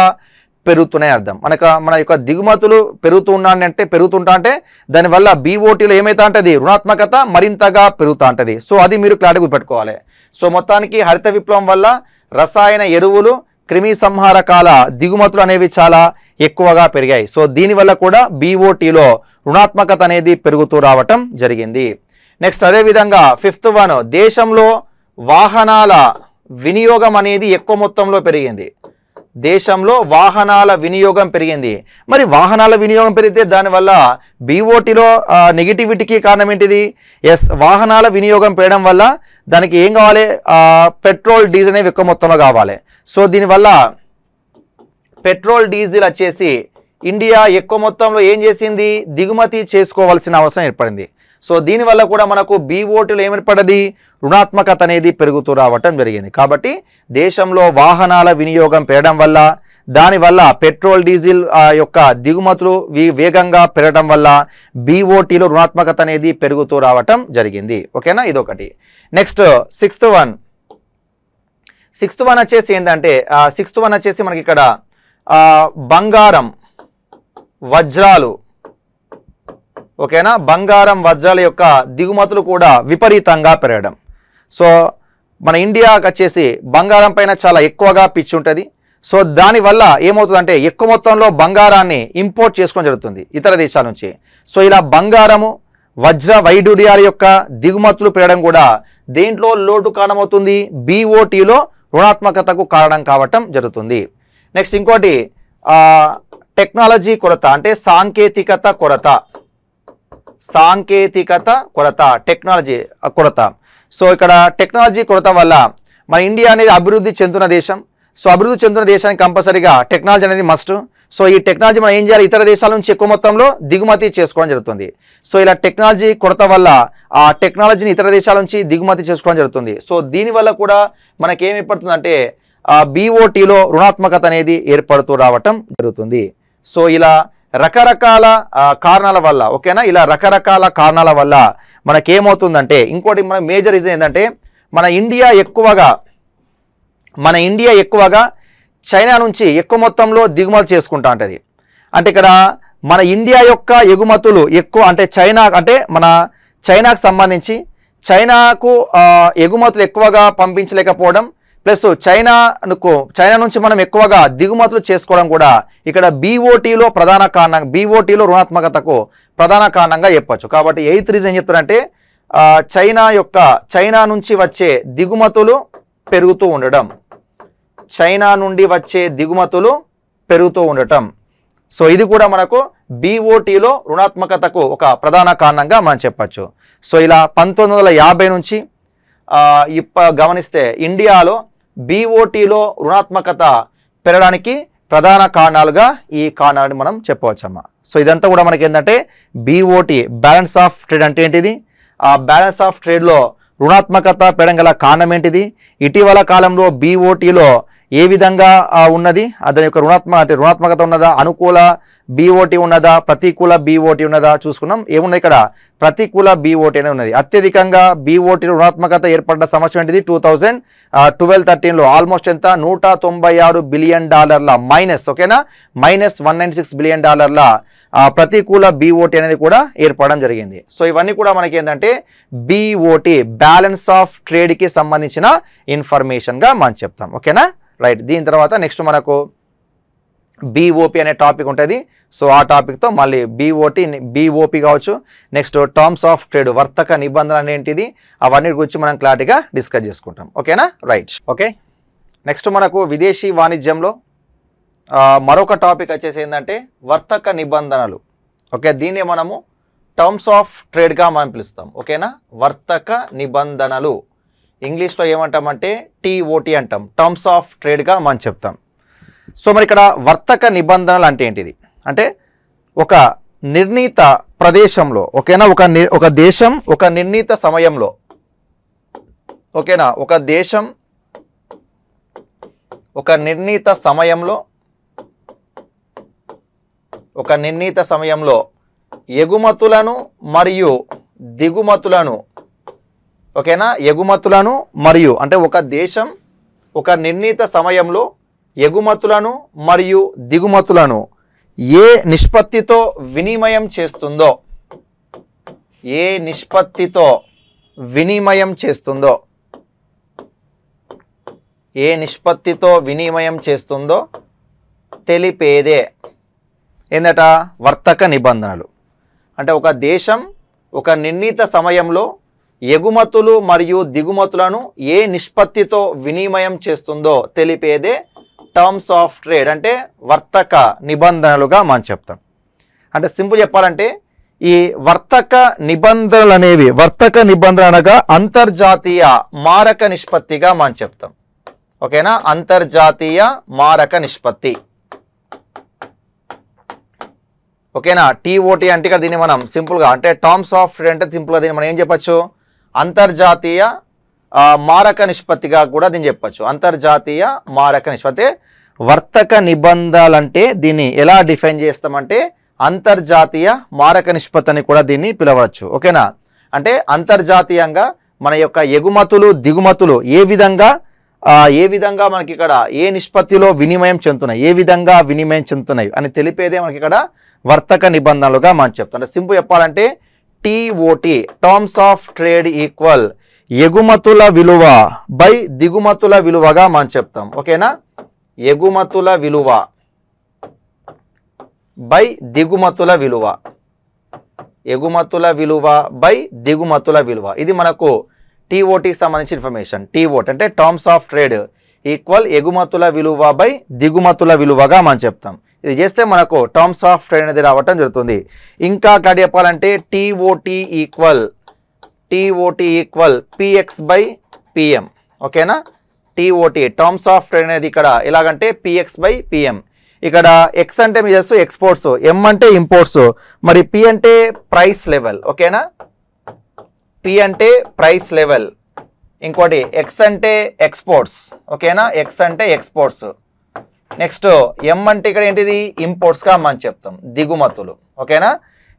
A: పెరుగుతున్నాయి అర్థం. మనక మన యొక్క దిగుమతులు పెరుగుతున్నాయంటే పెరుగుతుంటా అంటే దానివల్ల బీఓటీలో ఏమైతా ఉంటుంది రుణాత్మకత మరింతగా పెరుగుతూ ఉంటుంది సో అది మీరు క్లారిటీ గుర్తుపెట్టుకోవాలి. సో మొత్తానికి హరిత విప్లవం వల్ల రసాయన ఎరువులు క్రిమి సంహారకాల దిగుమతులు అనేవి చాలా ఎక్కువగా పెరిగాయి. సో దీనివల్ల కూడా బీఓటీలో రుణాత్మకత అనేది పెరుగుతూ రావటం జరిగింది. నెక్స్ట్ అదేవిధంగా ఫిఫ్త్ వన్ దేశంలో వాహనాల వినియోగం అనేది ఎక్కువ మొత్తంలో పెరిగింది. దేశంలో వాహనాల వినియోగం పెరిగింది. మరి వాహనాల వినియోగం పెరిగితే దానివల్ల బీఓటీలో నెగిటివిటీకి కారణం ఏంటిది? ఎస్ వాహనాల వినియోగం పెరగడం వల్ల దానికి ఏం కావాలి? పెట్రోల్ డీజిల్ అనేవి ఎక్కువ మొత్తంలో కావాలి. సో దీనివల్ల పెట్రోల్ డీజిల్ వచ్చేసి ఇండియా ఎక్కువ మొత్తంలో ఏం చేసింది? దిగుమతి చేసుకోవాల్సిన అవసరం ఏర్పడింది. సో దీనివల్ల కూడా మనకు బీఓటీలో ఏర్పడది? రుణాత్మకత అనేది పెరుగుతూ రావటం జరిగింది. కాబట్టి దేశంలో వాహనాల వినియోగం పెరగడం వల్ల దానివల్ల పెట్రోల్ డీజిల్ ఆ, యొక్క దిగుమతులు వేగంగా పెరగడం వల్ల బీఓటీలో రుణాత్మకత అనేది పెరుగుతూ రావటం జరిగింది. ఓకేనా? ఇదొకటి. Next sixth one. Sixth one వచ్చేసి ఏంటంటే సిక్స్త్ వన్ వచ్చేసి మనకి ఇక్కడ బంగారం వజ్రాలు. ఓకేనా? బంగారం వజ్రాల యొక్క దిగుమతులు కూడా విపరీతంగా పెరగడం. సో మన ఇండియాకి వచ్చేసి బంగారం పైన చాలా ఎక్కువగా పిచ్చి ఉంటుంది. సో దానివల్ల ఏమవుతుందంటే ఎక్కువ మొత్తంలో బంగారాన్ని ఇంపోర్ట్ చేసుకోవడం జరుగుతుంది ఇతర దేశాల నుంచి. సో ఇలా బంగారము వజ్ర వైడూర్యాల యొక్క దిగుమతులు పెరగడం కూడా దేంట్లో లోటు కారణమవుతుంది? బీఓటీలో రుణాత్మకతకు కారణం కావటం జరుగుతుంది. నెక్స్ట్ ఇంకోటి టెక్నాలజీ కొరత అంటే సాంకేతికత కొరత. సాంకేతికత కొరత టెక్నాలజీ కొరత. సో ఇక్కడ టెక్నాలజీ కొరత వల్ల మన ఇండియా అనేది అభివృద్ధి చెందుతున్న దేశం. సో అభివృద్ధి చెందుతున్న దేశానికి కంపల్సరీగా టెక్నాలజీ అనేది మస్ట్ సో ఈ టెక్నాలజీ మనం ఏం చేయాలి? ఇతర దేశాల నుంచి ఎక్కువ మొత్తంలో దిగుమతి చేసుకోవడం జరుగుతుంది. సో ఇలా టెక్నాలజీ కొరత వల్ల ఆ టెక్నాలజీని ఇతర దేశాల నుంచి దిగుమతి చేసుకోవడం జరుగుతుంది. సో దీనివల్ల కూడా మనకేం ఏర్పడుతుందంటే బీఓటీలో రుణాత్మకత అనేది ఏర్పడుతూ రావటం జరుగుతుంది. సో ఇలా రకరకాల కారణాల వల్ల ఓకేనా? ఇలా రకరకాల కారణాల వల్ల మనకేమవుతుందంటే ఇంకోటి మన మేజర్ రీజన్ ఏంటంటే మన ఇండియా ఎక్కువగా మన ఇండియా ఎక్కువగా చైనా నుంచి ఎక్కువ మొత్తంలో దిగుమతి చేసుకుంటా ఉంటుంది. అంటే ఇక్కడ మన ఇండియా యొక్క ఎగుమతులు ఎక్కువ అంటే చైనా అంటే మన చైనాకు సంబంధించి చైనాకు ఎగుమతులు ఎక్కువగా పంపించలేకపోవడం ప్లస్ చైనాకు చైనా నుంచి మనం ఎక్కువగా దిగుమతులు చేసుకోవడం కూడా ఇక్కడ బీఓటీలో ప్రధాన కారణం బీఓటీలో రుణాత్మకతకు ప్రధాన కారణంగా చెప్పచ్చు. కాబట్టి ఎయిత్ రీజన్ ఏం చెప్తారంటే చైనా యొక్క చైనా నుంచి వచ్చే దిగుమతులు పెరుగుతూ ఉండడం చైనా నుండి వచ్చే దిగుమతులు పెరుగుతూ ఉండటం. సో ఇది కూడా మనకు బీఓటీలో రుణాత్మకతకు ఒక ప్రధాన కారణంగా మనం చెప్పచ్చు. సో ఇలా పంతొమ్మిది వందల యాభై నుంచి ఇప్ప గమనిస్తే ఇండియాలో బీఓటీలో రుణాత్మకత పెరగడానికి ప్రధాన కారణాలుగా ఈ కారణాలని మనం చెప్పవచ్చమ్మా. సో ఇదంతా కూడా మనకి ఏంటంటే బీఓటీ బ్యాలెన్స్ ఆఫ్ ట్రేడ్ అంటే ఏంటిది? ఆ బ్యాలెన్స్ ఆఫ్ ట్రేడ్లో రుణాత్మకత పెరగల కారణం ఏంటిది? ఇటీవల కాలంలో బీఓటీలో ఏ విధంగా ఉన్నది? దాని యొక్క రుణాత్మక అంటే రుణాత్మకత ఉన్నదా? అనుకూల బీఓటీ ఉన్నదా? ప్రతికూల బీఓటీ ఉన్నదా? చూసుకున్నాం. ఏమున్నది ఇక్కడ? ప్రతికూల బీఓటీ అనేది ఉన్నది. అత్యధికంగా బీఓటీ రుణాత్మకత ఏర్పడిన సంవత్సరం ఏంటిది? టూ థౌజండ్ ట్వెల్వ్ థర్టీన్లో ఆల్మోస్ట్ ఎంత? నూట తొంభై ఆరు బిలియన్ డాలర్ల మైనస్ ఓకేనా? Minus one nine six billion డాలర్ల ప్రతికూల బీఓటీ అనేది కూడా ఏర్పడడం జరిగింది. సో ఇవన్నీ కూడా మనకి ఏంటంటే బీఓటీ బ్యాలెన్స్ ఆఫ్ ట్రేడ్కి సంబంధించిన ఇన్ఫర్మేషన్గా మనం చెప్తాం. ఓకేనా? రైట్ దీని తర్వాత నెక్స్ట్ మనకు బీఓపి అనే టాపిక్ ఉంటుంది. సో ఆ టాపిక్తో మళ్ళీ బీఓటీ బీఓపి కావచ్చు. నెక్స్ట్ టర్మ్స్ ఆఫ్ ట్రేడ్ వర్తక నిబంధన అనేది అవన్నీ గురించి మనం క్లారిటీగా డిస్కస్ చేసుకుంటాం. ఓకేనా రైట్ ఓకే నెక్స్ట్ మనకు విదేశీ వాణిజ్యంలో మరొక టాపిక్ వచ్చేసి ఏంటంటే వర్తక నిబంధనలు. ఓకే దీన్ని మనము టర్మ్స్ ఆఫ్ ట్రేడ్గా మనం పిలుస్తాం. ఓకేనా వర్తక నిబంధనలు. ఇంగ్లీష్లో ఏమంటామంటే టీఓటీ అంటాం. టర్మ్స్ ఆఫ్ ట్రేడ్గా మనం చెప్తాం. సో మరి ఇక్కడ వర్తక నిబంధనలు అంటే ఏంటిది? అంటే ఒక నిర్ణీత ప్రదేశంలో ఓకేనా? ఒక ని- ఒక దేశం ఒక నిర్ణీత సమయంలో ఓకేనా? ఒక దేశం ఒక నిర్ణీత సమయంలో ఒక నిర్ణీత సమయంలో ఎగుమతులను మరియు దిగుమతులను ఓకేనా? ఎగుమతులను మరియు అంటే ఒక దేశం ఒక నిర్ణీత సమయంలో ఎగుమతులను మరియు దిగుమతులను ఏ నిష్పత్తితో వినిమయం చేస్తుందో ఏ నిష్పత్తితో వినిమయం చేస్తుందో ఏ నిష్పత్తితో వినిమయం చేస్తుందో తెలిపేదే. ఏందట? వర్తక నిబంధనలు. అంటే ఒక దేశం ఒక నిర్ణీత సమయంలో ఎగుమతులు మరియు దిగుమతులను ఏ నిష్పత్తితో వినిమయం చేస్తుందో తెలిపేదే టర్మ్స్ ఆఫ్ ట్రేడ్ అంటే వర్తక నిబంధనలుగా మనం చెప్తాం. అంటే సింపుల్ చెప్పాలంటే ఈ వర్తక నిబంధనలు అనేవి వర్తక నిబంధన అనగా అంతర్జాతీయ మారక నిష్పత్తిగా మనం చెప్తాం. ఓకేనా? అంతర్జాతీయ మారక నిష్పత్తి. ఓకేనా? టీఓటీ అంటే ఇక్కడ దీన్ని మనం సింపుల్గా అంటే టర్మ్స్ ఆఫ్ ట్రేడ్ అంటే సింపుల్గా దీన్ని మనం ఏం చెప్పచ్చు? అంతర్జాతీయ మారక నిష్పత్తిగా కూడా దీన్ని చెప్పచ్చు. అంతర్జాతీయ మారక నిష్పత్తి. వర్తక నిబంధనలు అంటే దీన్ని ఎలా డిఫైన్ చేస్తామంటే అంతర్జాతీయ మారక నిష్పత్తి అని కూడా దీన్ని పిలవచ్చు. ఓకేనా? అంటే అంతర్జాతీయంగా మన యొక్క ఎగుమతులు దిగుమతులు ఏ విధంగా ఏ విధంగా మనకి ఇక్కడ ఏ నిష్పత్తిలో వినిమయం చెందుతున్నాయి? ఏ విధంగా వినిమయం చెందుతున్నాయి? అని తెలిపేదే మనకి ఇక్కడ వర్తక నిబంధనలుగా మనం చెప్తాం. అంటే సింపుల్ చెప్పాలంటే TOT terms of trade equal ఎగుమతుల విలువ బై దిగుమతుల విలువగా మనం చెప్తాం. ఓకేనా? ఎగుమతుల విలువ బై దిగుమతుల విలువ. ఎగుమతుల విలువ బై దిగుమతుల విలువ. ఇది మనకు టీఓటీకి సంబంధించిన ఇన్ఫర్మేషన్ టీఓట్ అంటే టర్మ్స్ ఆఫ్ ట్రేడ్ ఈక్వల్ ఎగుమతుల విలువ బై దిగుమతుల విలువగా మనం చెప్తాం. ఇది చేస్తే మనకు టర్మ్స్ ఆఫ్ ట్రేడ్ అనేది రావటం జరుగుతుంది. ఇంకా అక్కడ చెప్పాలంటే TOT equal TOT equal PX by PM ఓకేనా? టీఓటీ టర్మ్స్ ఆఫ్ ట్రేడ్ అనేది ఇక్కడ ఎలాగంటే పిఎక్స్ బై పిఎం ఇక్కడ ఎక్స్ అంటే మీ చేస్తూ ఎక్స్పోర్ట్స్ ఎం అంటే ఇంపోర్ట్స్ మరి పి అంటే ప్రైస్ లెవెల్ ఓకేనా? పి అంటే ప్రైస్ లెవెల్ ఇంకోటి ఎక్స్ అంటే ఎక్స్పోర్ట్స్ ఓకేనా? ఎక్స్ అంటే ఎక్స్పోర్ట్స్ నెక్స్ట్ ఎం అంటే ఇక్కడ ఏంటిది? ఇంపోర్ట్స్గా మనం చెప్తాం. దిగుమతులు. ఓకేనా?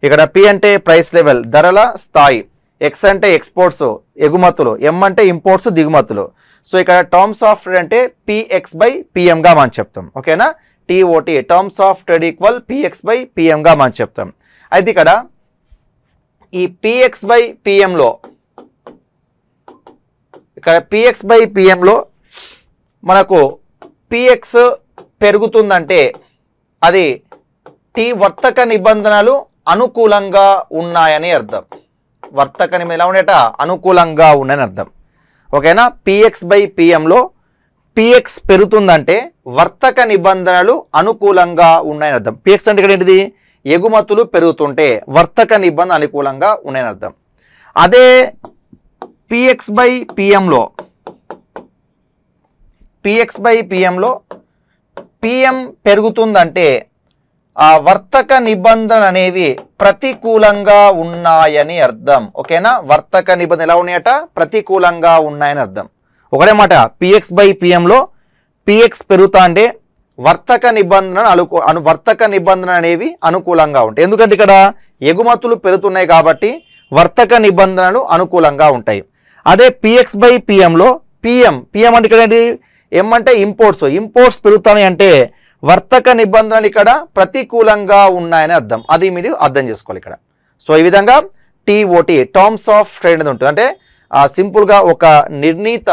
A: ఇక్కడ పి అంటే ప్రైస్ లెవెల్ ధరల స్థాయి. ఎక్స్ అంటే ఎక్స్పోర్ట్స్ ఎగుమతులు. ఎం అంటే ఇంపోర్ట్స్ దిగుమతులు. సో ఇక్కడ టర్మ్స్ ఆఫ్ ట్రేడ్ అంటే పిఎక్స్ బై పిఎంగా మనం చెప్తాం. ఓకేనా? TOT terms of trade equal PX by పిఎంగా మనం చెప్తాం. అయితే ఇక్కడ ఈ పిఎక్స్ బై పిఎంలో ఇక్కడ పిఎక్స్ బై పిఎంలో మనకు పిఎక్స్ పెరుగుతుందంటే అది టీ వర్తక నిబంధనలు అనుకూలంగా ఉన్నాయని అర్థం. వర్తక ఎలా ఉండేట? అనుకూలంగా ఉన్నాయని అర్థం. ఓకేనా? పిఎక్స్ బై పిఎంలో పిఎక్స్ పెరుగుతుందంటే వర్తక నిబంధనలు అనుకూలంగా ఉన్నాయని అర్థం. పిఎక్స్ అంటే ఇక్కడ ఏంటిది? ఎగుమతులు పెరుగుతుంటే వర్తక నిబంధన అనుకూలంగా ఉన్నాయని అర్థం. అదే పిఎక్స్ బై పిఎంలో పిఎక్స్ బై పిఎంలో పిఎం పెరుగుతుందంటే ఆ వర్తక నిబంధనలు అనేవి ప్రతికూలంగా ఉన్నాయని అర్థం. ఓకేనా? వర్తక నిబంధన ఎలా ఉన్నాయట? ప్రతికూలంగా ఉన్నాయని అర్థం. ఒకటే మాట పిఎక్స్ బై పిఎంలో పిఎక్స్ పెరుగుతా అంటే వర్తక నిబంధన అనుకూ అను వర్తక నిబంధన అనేవి అనుకూలంగా ఉంటాయి. ఎందుకంటే ఇక్కడ ఎగుమతులు పెరుగుతున్నాయి కాబట్టి వర్తక నిబంధనలు అనుకూలంగా ఉంటాయి. అదే పిఎక్స్ బై పిఎంలో పిఎం పిఎం అంటే ఇక్కడ ఏంటి? ఏమంటే ఇంపోర్ట్స్ ఇంపోర్ట్స్ పెరుగుతున్నాయి అంటే వర్తక నిబంధనలు ఇక్కడ ప్రతికూలంగా ఉన్నాయని అర్థం. అది మీరు అర్థం చేసుకోవాలి ఇక్కడ. సో ఈ విధంగా టీఓటీ టర్మ్స్ ఆఫ్ ట్రేడ్ అనేది ఉంటుంది. అంటే సింపుల్గా ఒక నిర్ణీత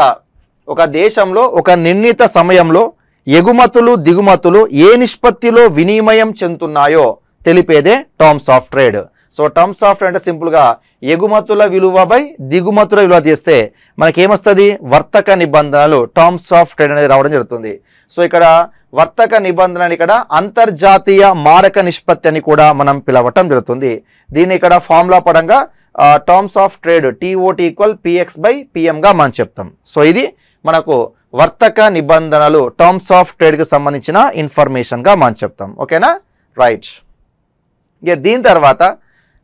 A: ఒక దేశంలో ఒక నిర్ణీత సమయంలో ఎగుమతులు దిగుమతులు ఏ నిష్పత్తిలో వినిమయం చెందుతున్నాయో తెలిపేదే terms of trade so terms of అంటే సింపుల్గా ఎగుమతుల విలువ బై దిగుమతుల విలువ చేస్తే మనకేమొస్తుంది? వర్తక నిబంధనలు టర్మ్స్ ఆఫ్ ట్రేడ్ అనేది రావడం జరుగుతుంది. సో ఇక్కడ వర్తక నిబంధనలు ఇక్కడ అంతర్జాతీయ మారక నిష్పత్తి అని కూడా మనం పిలవటం జరుగుతుంది. దీన్ని ఇక్కడ ఫార్ములా పరంగా terms of trade TOT equal PX by పిఎంగా మనం చెప్తాం. సో ఇది మనకు వర్తక నిబంధనలు టర్మ్స్ ఆఫ్ ట్రేడ్కి సంబంధించిన ఇన్ఫర్మేషన్గా మనం చెప్తాం. ఓకేనా రైట్ ఇక దీని తర్వాత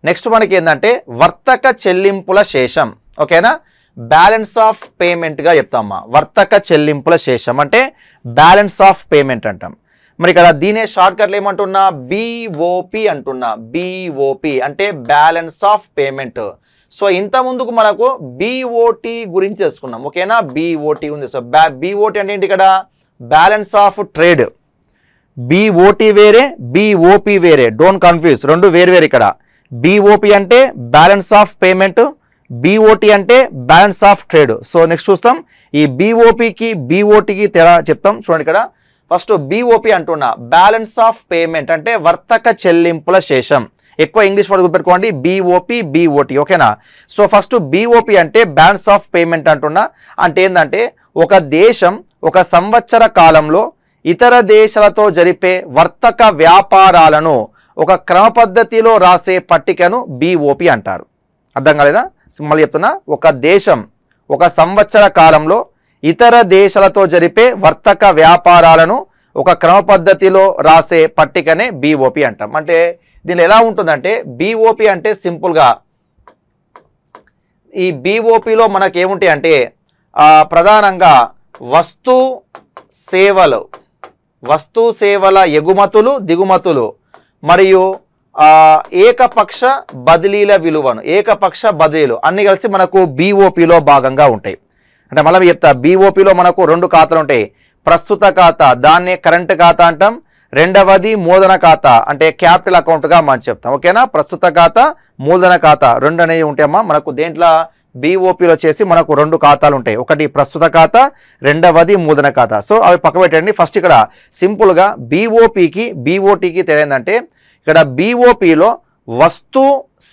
A: నెక్స్ట్ మనకి ఏంటంటే వర్తక చెల్లింపుల శేషం. ఓకేనా? బ్యాలెన్స్ ఆఫ్ పేమెంట్గా చెప్తామా వర్తక చెల్లింపుల శేషం అంటే బ్యాలెన్స్ ఆఫ్ పేమెంట్ అంటాం. మరి ఇక్కడ దీనే షార్ట్కట్లు ఏమంటున్నా? బీఓపి అంటున్నా. బీఓపి అంటే బ్యాలెన్స్ ఆఫ్ పేమెంట్ సో ఇంత ముందుకు మనకు బీఓటి గురించి తెలుసుకున్నాం. ఓకేనా? బీఓటి ఉంది సో బ్యా బీఓటి అంటే ఏంటి ఇక్కడ? బ్యాలెన్స్ ఆఫ్ ట్రేడ్ బీఓటి వేరే బీఓపి వేరే. డోంట్ కన్ఫ్యూజ్ రెండు వేరు వేరు ఇక్కడ. బీఓపి అంటే బ్యాలెన్స్ ఆఫ్ పేమెంట్ బీఓటీ అంటే balance of trade so next చూస్తాం. ఈ బీఓపికి బీఓటికి తేడా చెప్తాం. చూడండి ఇక్కడ. ఫస్ట్ బీఓపి అంటున్నా బ్యాలెన్స్ ఆఫ్ పేమెంట్ అంటే వర్తక చెల్లింపుల శేషం. ఎక్కువ ఇంగ్లీష్ వర్డ్ గుర్తుపెట్టుకోండి. బీఓపి బీఓటి ఓకేనా? సో ఫస్ట్ బీఓపి అంటే బ్యాలెన్స్ ఆఫ్ పేమెంట్ అంటున్నా. అంటే ఏంటంటే ఒక దేశం ఒక సంవత్సర కాలంలో ఇతర దేశాలతో జరిపే వర్తక వ్యాపారాలను ఒక క్రమ పద్ధతిలో రాసే పట్టికను బీఓపి అంటారు. అర్థం కాలేదా? మళ్ళీ చెప్తున్నా ఒక దేశం ఒక సంవత్సర కాలంలో ఇతర దేశాలతో జరిపే వర్తక వ్యాపారాలను ఒక క్రమ పద్ధతిలో రాసే పట్టికనే బీఓపి అంటాం. అంటే దీనిలో ఎలా ఉంటుందంటే బీఓపి అంటే సింపుల్గా ఈ బీఓపిలో మనకి ఏముంటాయి అంటే ప్రధానంగా వస్తు సేవలు వస్తు సేవల ఎగుమతులు దిగుమతులు మరియు ఏకపక్ష బదిలీల విలువను ఏకపక్ష బదిలీలు అన్ని కలిసి మనకు బీఓపిలో భాగంగా ఉంటాయి. అంటే మళ్ళీ చెప్తా బీఓపిలో మనకు రెండు ఖాతాలు ఉంటాయి. ప్రస్తుత ఖాతా దాన్నే కరెంట్ ఖాతా అంటాం. రెండవది మూలధన ఖాతా అంటే క్యాపిటల్ అకౌంట్గా మనం చెప్తాం. ఓకేనా? ప్రస్తుత ఖాతా మూలధన ఖాతా రెండు అనేవి ఉంటాయమ్మా. మనకు దేంట్లో బీఓపీలో వచ్చేసి మనకు రెండు ఖాతాలు ఉంటాయి. ఒకటి ప్రస్తుత ఖాతా రెండవది మూదన ఖాతా. సో అవి పక్క పెట్టండి. ఫస్ట్ ఇక్కడ సింపుల్గా బీఓపీకి బీఓటీకి తేడా ఏంటంటే ఇక్కడ బీఓపీలో వస్తు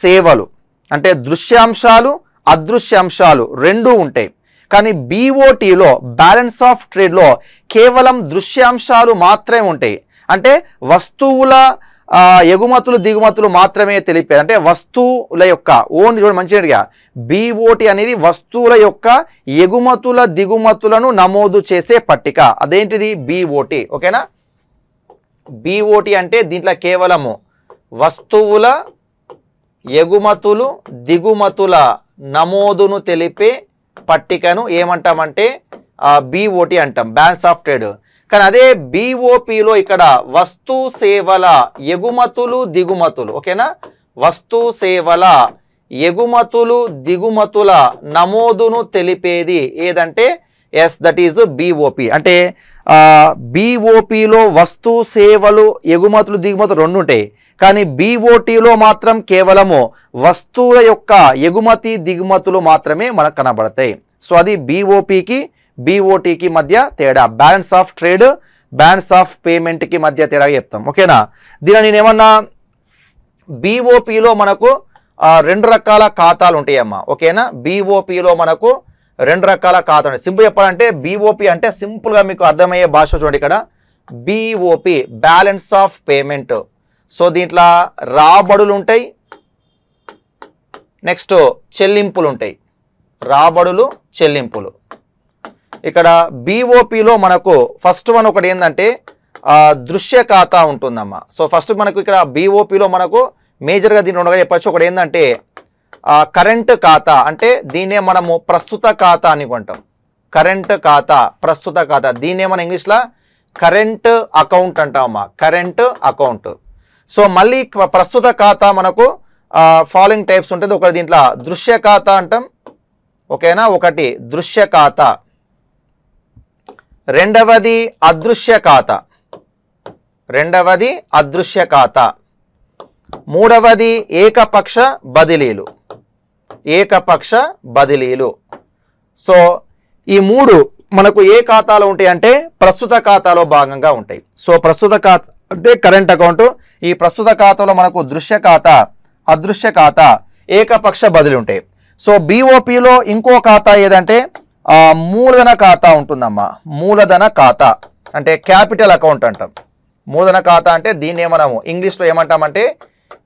A: సేవలు అంటే దృశ్యాంశాలు అదృశ్యాంశాలు రెండు ఉంటాయి. కానీ బీఓటీలో బ్యాలెన్స్ ఆఫ్ ట్రేడ్లో కేవలం దృశ్యాంశాలు మాత్రమే ఉంటాయి. అంటే వస్తువుల ఎగుమతులు దిగుమతులు మాత్రమే తెలిపేది అంటే వస్తువుల యొక్క ఓన్ చూడండి మంచిగా బీఓటి అనేది వస్తువుల యొక్క ఎగుమతుల దిగుమతులను నమోదు చేసే పట్టిక. అదేంటిది? బీఓటి ఓకేనా? బీఓటి అంటే దీంట్లో కేవలము వస్తువుల ఎగుమతులు దిగుమతుల నమోదును తెలిపే పట్టికను ఏమంటామంటే బీఓటి అంటాం. బ్యాలెన్స్ ఆఫ్ ట్రేడ్ కానీ అదే బీఓపిలో ఇక్కడ వస్తు సేవల ఎగుమతులు దిగుమతులు ఓకేనా? వస్తు సేవల ఎగుమతులు దిగుమతుల నమోదును తెలిపేది ఏదంటే ఎస్ దట్ ఈజ్ బీఓపి అంటే బీఓపిలో వస్తు సేవలు ఎగుమతులు దిగుమతులు రెండు ఉంటాయి కానీ బీఓటీలో మాత్రం కేవలము వస్తువుల యొక్క ఎగుమతి దిగుమతులు మాత్రమే మనకు కనబడతాయి. సో అది బీఓపికి బీఓటీకి మధ్య తేడా. Balance of trade balance of పేమెంట్కి మధ్య తేడా చెప్తాం. ఓకేనా? దీని నేను ఏమన్నా బీఓపిలో మనకు రెండు రకాల ఖాతాలు ఉంటాయమ్మా. ఓకేనా? బీఓపిలో మనకు రెండు రకాల ఖాతాలు ఉంటాయి. సింపుల్ చెప్పాలంటే బీఓపి అంటే సింపుల్గా మీకు అర్థమయ్యే భాష చూడండి ఇక్కడ. BOP balance of payment so దీంట్లో రాబడులు ఉంటాయి. నెక్స్ట్ చెల్లింపులు ఉంటాయి. రాబడులు చెల్లింపులు. ఇక్కడ బీఓపిలో మనకు ఫస్ట్ వన్ ఒకటి ఏంటంటే దృశ్య ఖాతా ఉంటుందమ్మా. సో ఫస్ట్ మనకు ఇక్కడ బీఓపిలో మనకు మేజర్గా దీని రెండుగా చెప్పచ్చు. ఒకటి ఏంటంటే కరెంట్ ఖాతా. అంటే దీన్నే మనము ప్రస్తుత ఖాతా అని కొంటాం. కరెంట్ ఖాతా ప్రస్తుత ఖాతా. దీన్నే మన ఇంగ్లీష్లో కరెంట్ అకౌంట్ అంటామమ్మా. కరెంట్ అకౌంట్ సో మళ్ళీ ప్రస్తుత ఖాతా మనకు ఫాలోయింగ్ టైప్స్ ఉంటుంది. ఒకటి దీంట్లో దృశ్య ఖాతా అంటాం. ఓకేనా? ఒకటి దృశ్య ఖాతా రెండవది అదృశ్య ఖాతా రెండవది అదృశ్య ఖాతా మూడవది ఏకపక్ష బదిలీలు. ఏకపక్ష బదిలీలు. సో ఈ మూడు మనకు ఏ ఖాతాలో ఉంటాయి అంటే ప్రస్తుత ఖాతాలో భాగంగా ఉంటాయి. సో ప్రస్తుత ఖాతా అంటే కరెంట్ అకౌంట్. ఈ ప్రస్తుత ఖాతాలో మనకు దృశ్య ఖాతా అదృశ్య ఖాతా ఏకపక్ష బదిలీ ఉంటాయి. సో బీఓపిలో ఇంకో ఖాతా ఏదంటే మూలధన ఖాతా ఉంటుందమ్మా. మూలధన ఖాతా. అంటే క్యాపిటల్ అకౌంట్ అంటాం. మూలధన ఖాతా అంటే దీన్నే మనము ఇంగ్లీష్లో ఏమంటామంటే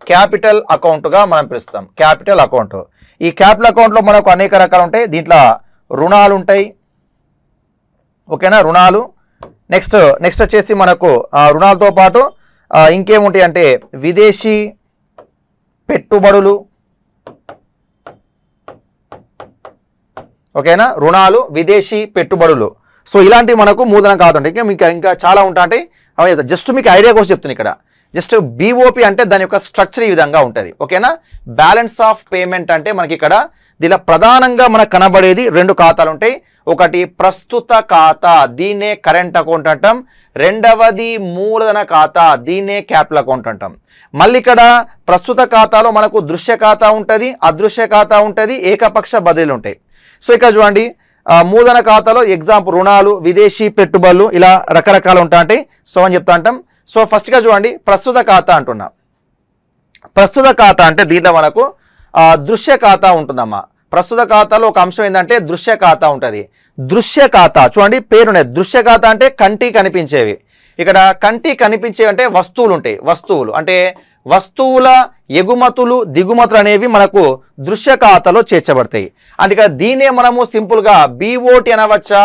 A: క్యాపిటల్ అకౌంట్గా మనం పిలుస్తాం. Capital account. ఈ క్యాపిటల్ అకౌంట్లో మనకు అనేక రకాలు ఉంటాయి. దీంట్లో రుణాలు ఉంటాయి. ఓకేనా? రుణాలు. నెక్స్ట్ నెక్స్ట్ వచ్చేసి మనకు రుణాలతో పాటు ఇంకేముంటాయి అంటే విదేశీ పెట్టుబడులు ఓకేనా? రుణాలు విదేశీ పెట్టుబడులు. సో ఇలాంటివి మనకు మూలధన ఖాతా ఇంకా మీకు ఇంకా చాలా ఉంటాయి అవి జస్ట్ మీకు ఐడియా కోసం చెప్తున్నాను ఇక్కడ. జస్ట్ బీఓపి అంటే దాని యొక్క స్ట్రక్చర్ ఈ విధంగా ఉంటుంది. ఓకేనా? బ్యాలెన్స్ ఆఫ్ పేమెంట్ అంటే మనకి ఇక్కడ దీనిలో ప్రధానంగా మనకు కనబడేది రెండు ఖాతాలు ఉంటాయి. ఒకటి ప్రస్తుత ఖాతా దీన్నే కరెంట్ అకౌంట్ అంటాం. రెండవది మూలధన ఖాతా దీన్నే క్యాపిటల్ అకౌంట్ అంటాం. మళ్ళీ ఇక్కడ ప్రస్తుత ఖాతాలో మనకు దృశ్య ఖాతా ఉంటుంది అదృశ్య ఖాతా ఉంటుంది ఏకపక్ష బదిలీలు ఉంటాయి. సో ఇక్కడ చూడండి మూలధన ఖాతాలో ఎగ్జాంపుల్ రుణాలు విదేశీ పెట్టుబడులు ఇలా రకరకాలు ఉంటా ఉంటాయి సో అని చెప్తా అంటాం సో ఫస్ట్గా చూడండి ప్రస్తుత ఖాతా అంటున్నా. ప్రస్తుత ఖాతా అంటే దీంట్లో మనకు దృశ్య ఖాతా ఉంటుందమ్మా. ప్రస్తుత ఖాతాలో ఒక అంశం ఏంటంటే దృశ్య ఖాతా ఉంటుంది. దృశ్య ఖాతా చూడండి పేరునే దృశ్య ఖాతా అంటే కంటి కనిపించేవి. ఇక్కడ కంటి కనిపించేవి అంటే వస్తువులు ఉంటాయి వస్తువులు. అంటే వస్తువుల ఎగుమతులు దిగుమతులు అనేవి మనకు దృశ్య ఖాతాలో చేర్చబడతాయి. అంటే ఇక్కడ దీన్నే మనము సింపుల్గా బీఓటి అనవచ్చా?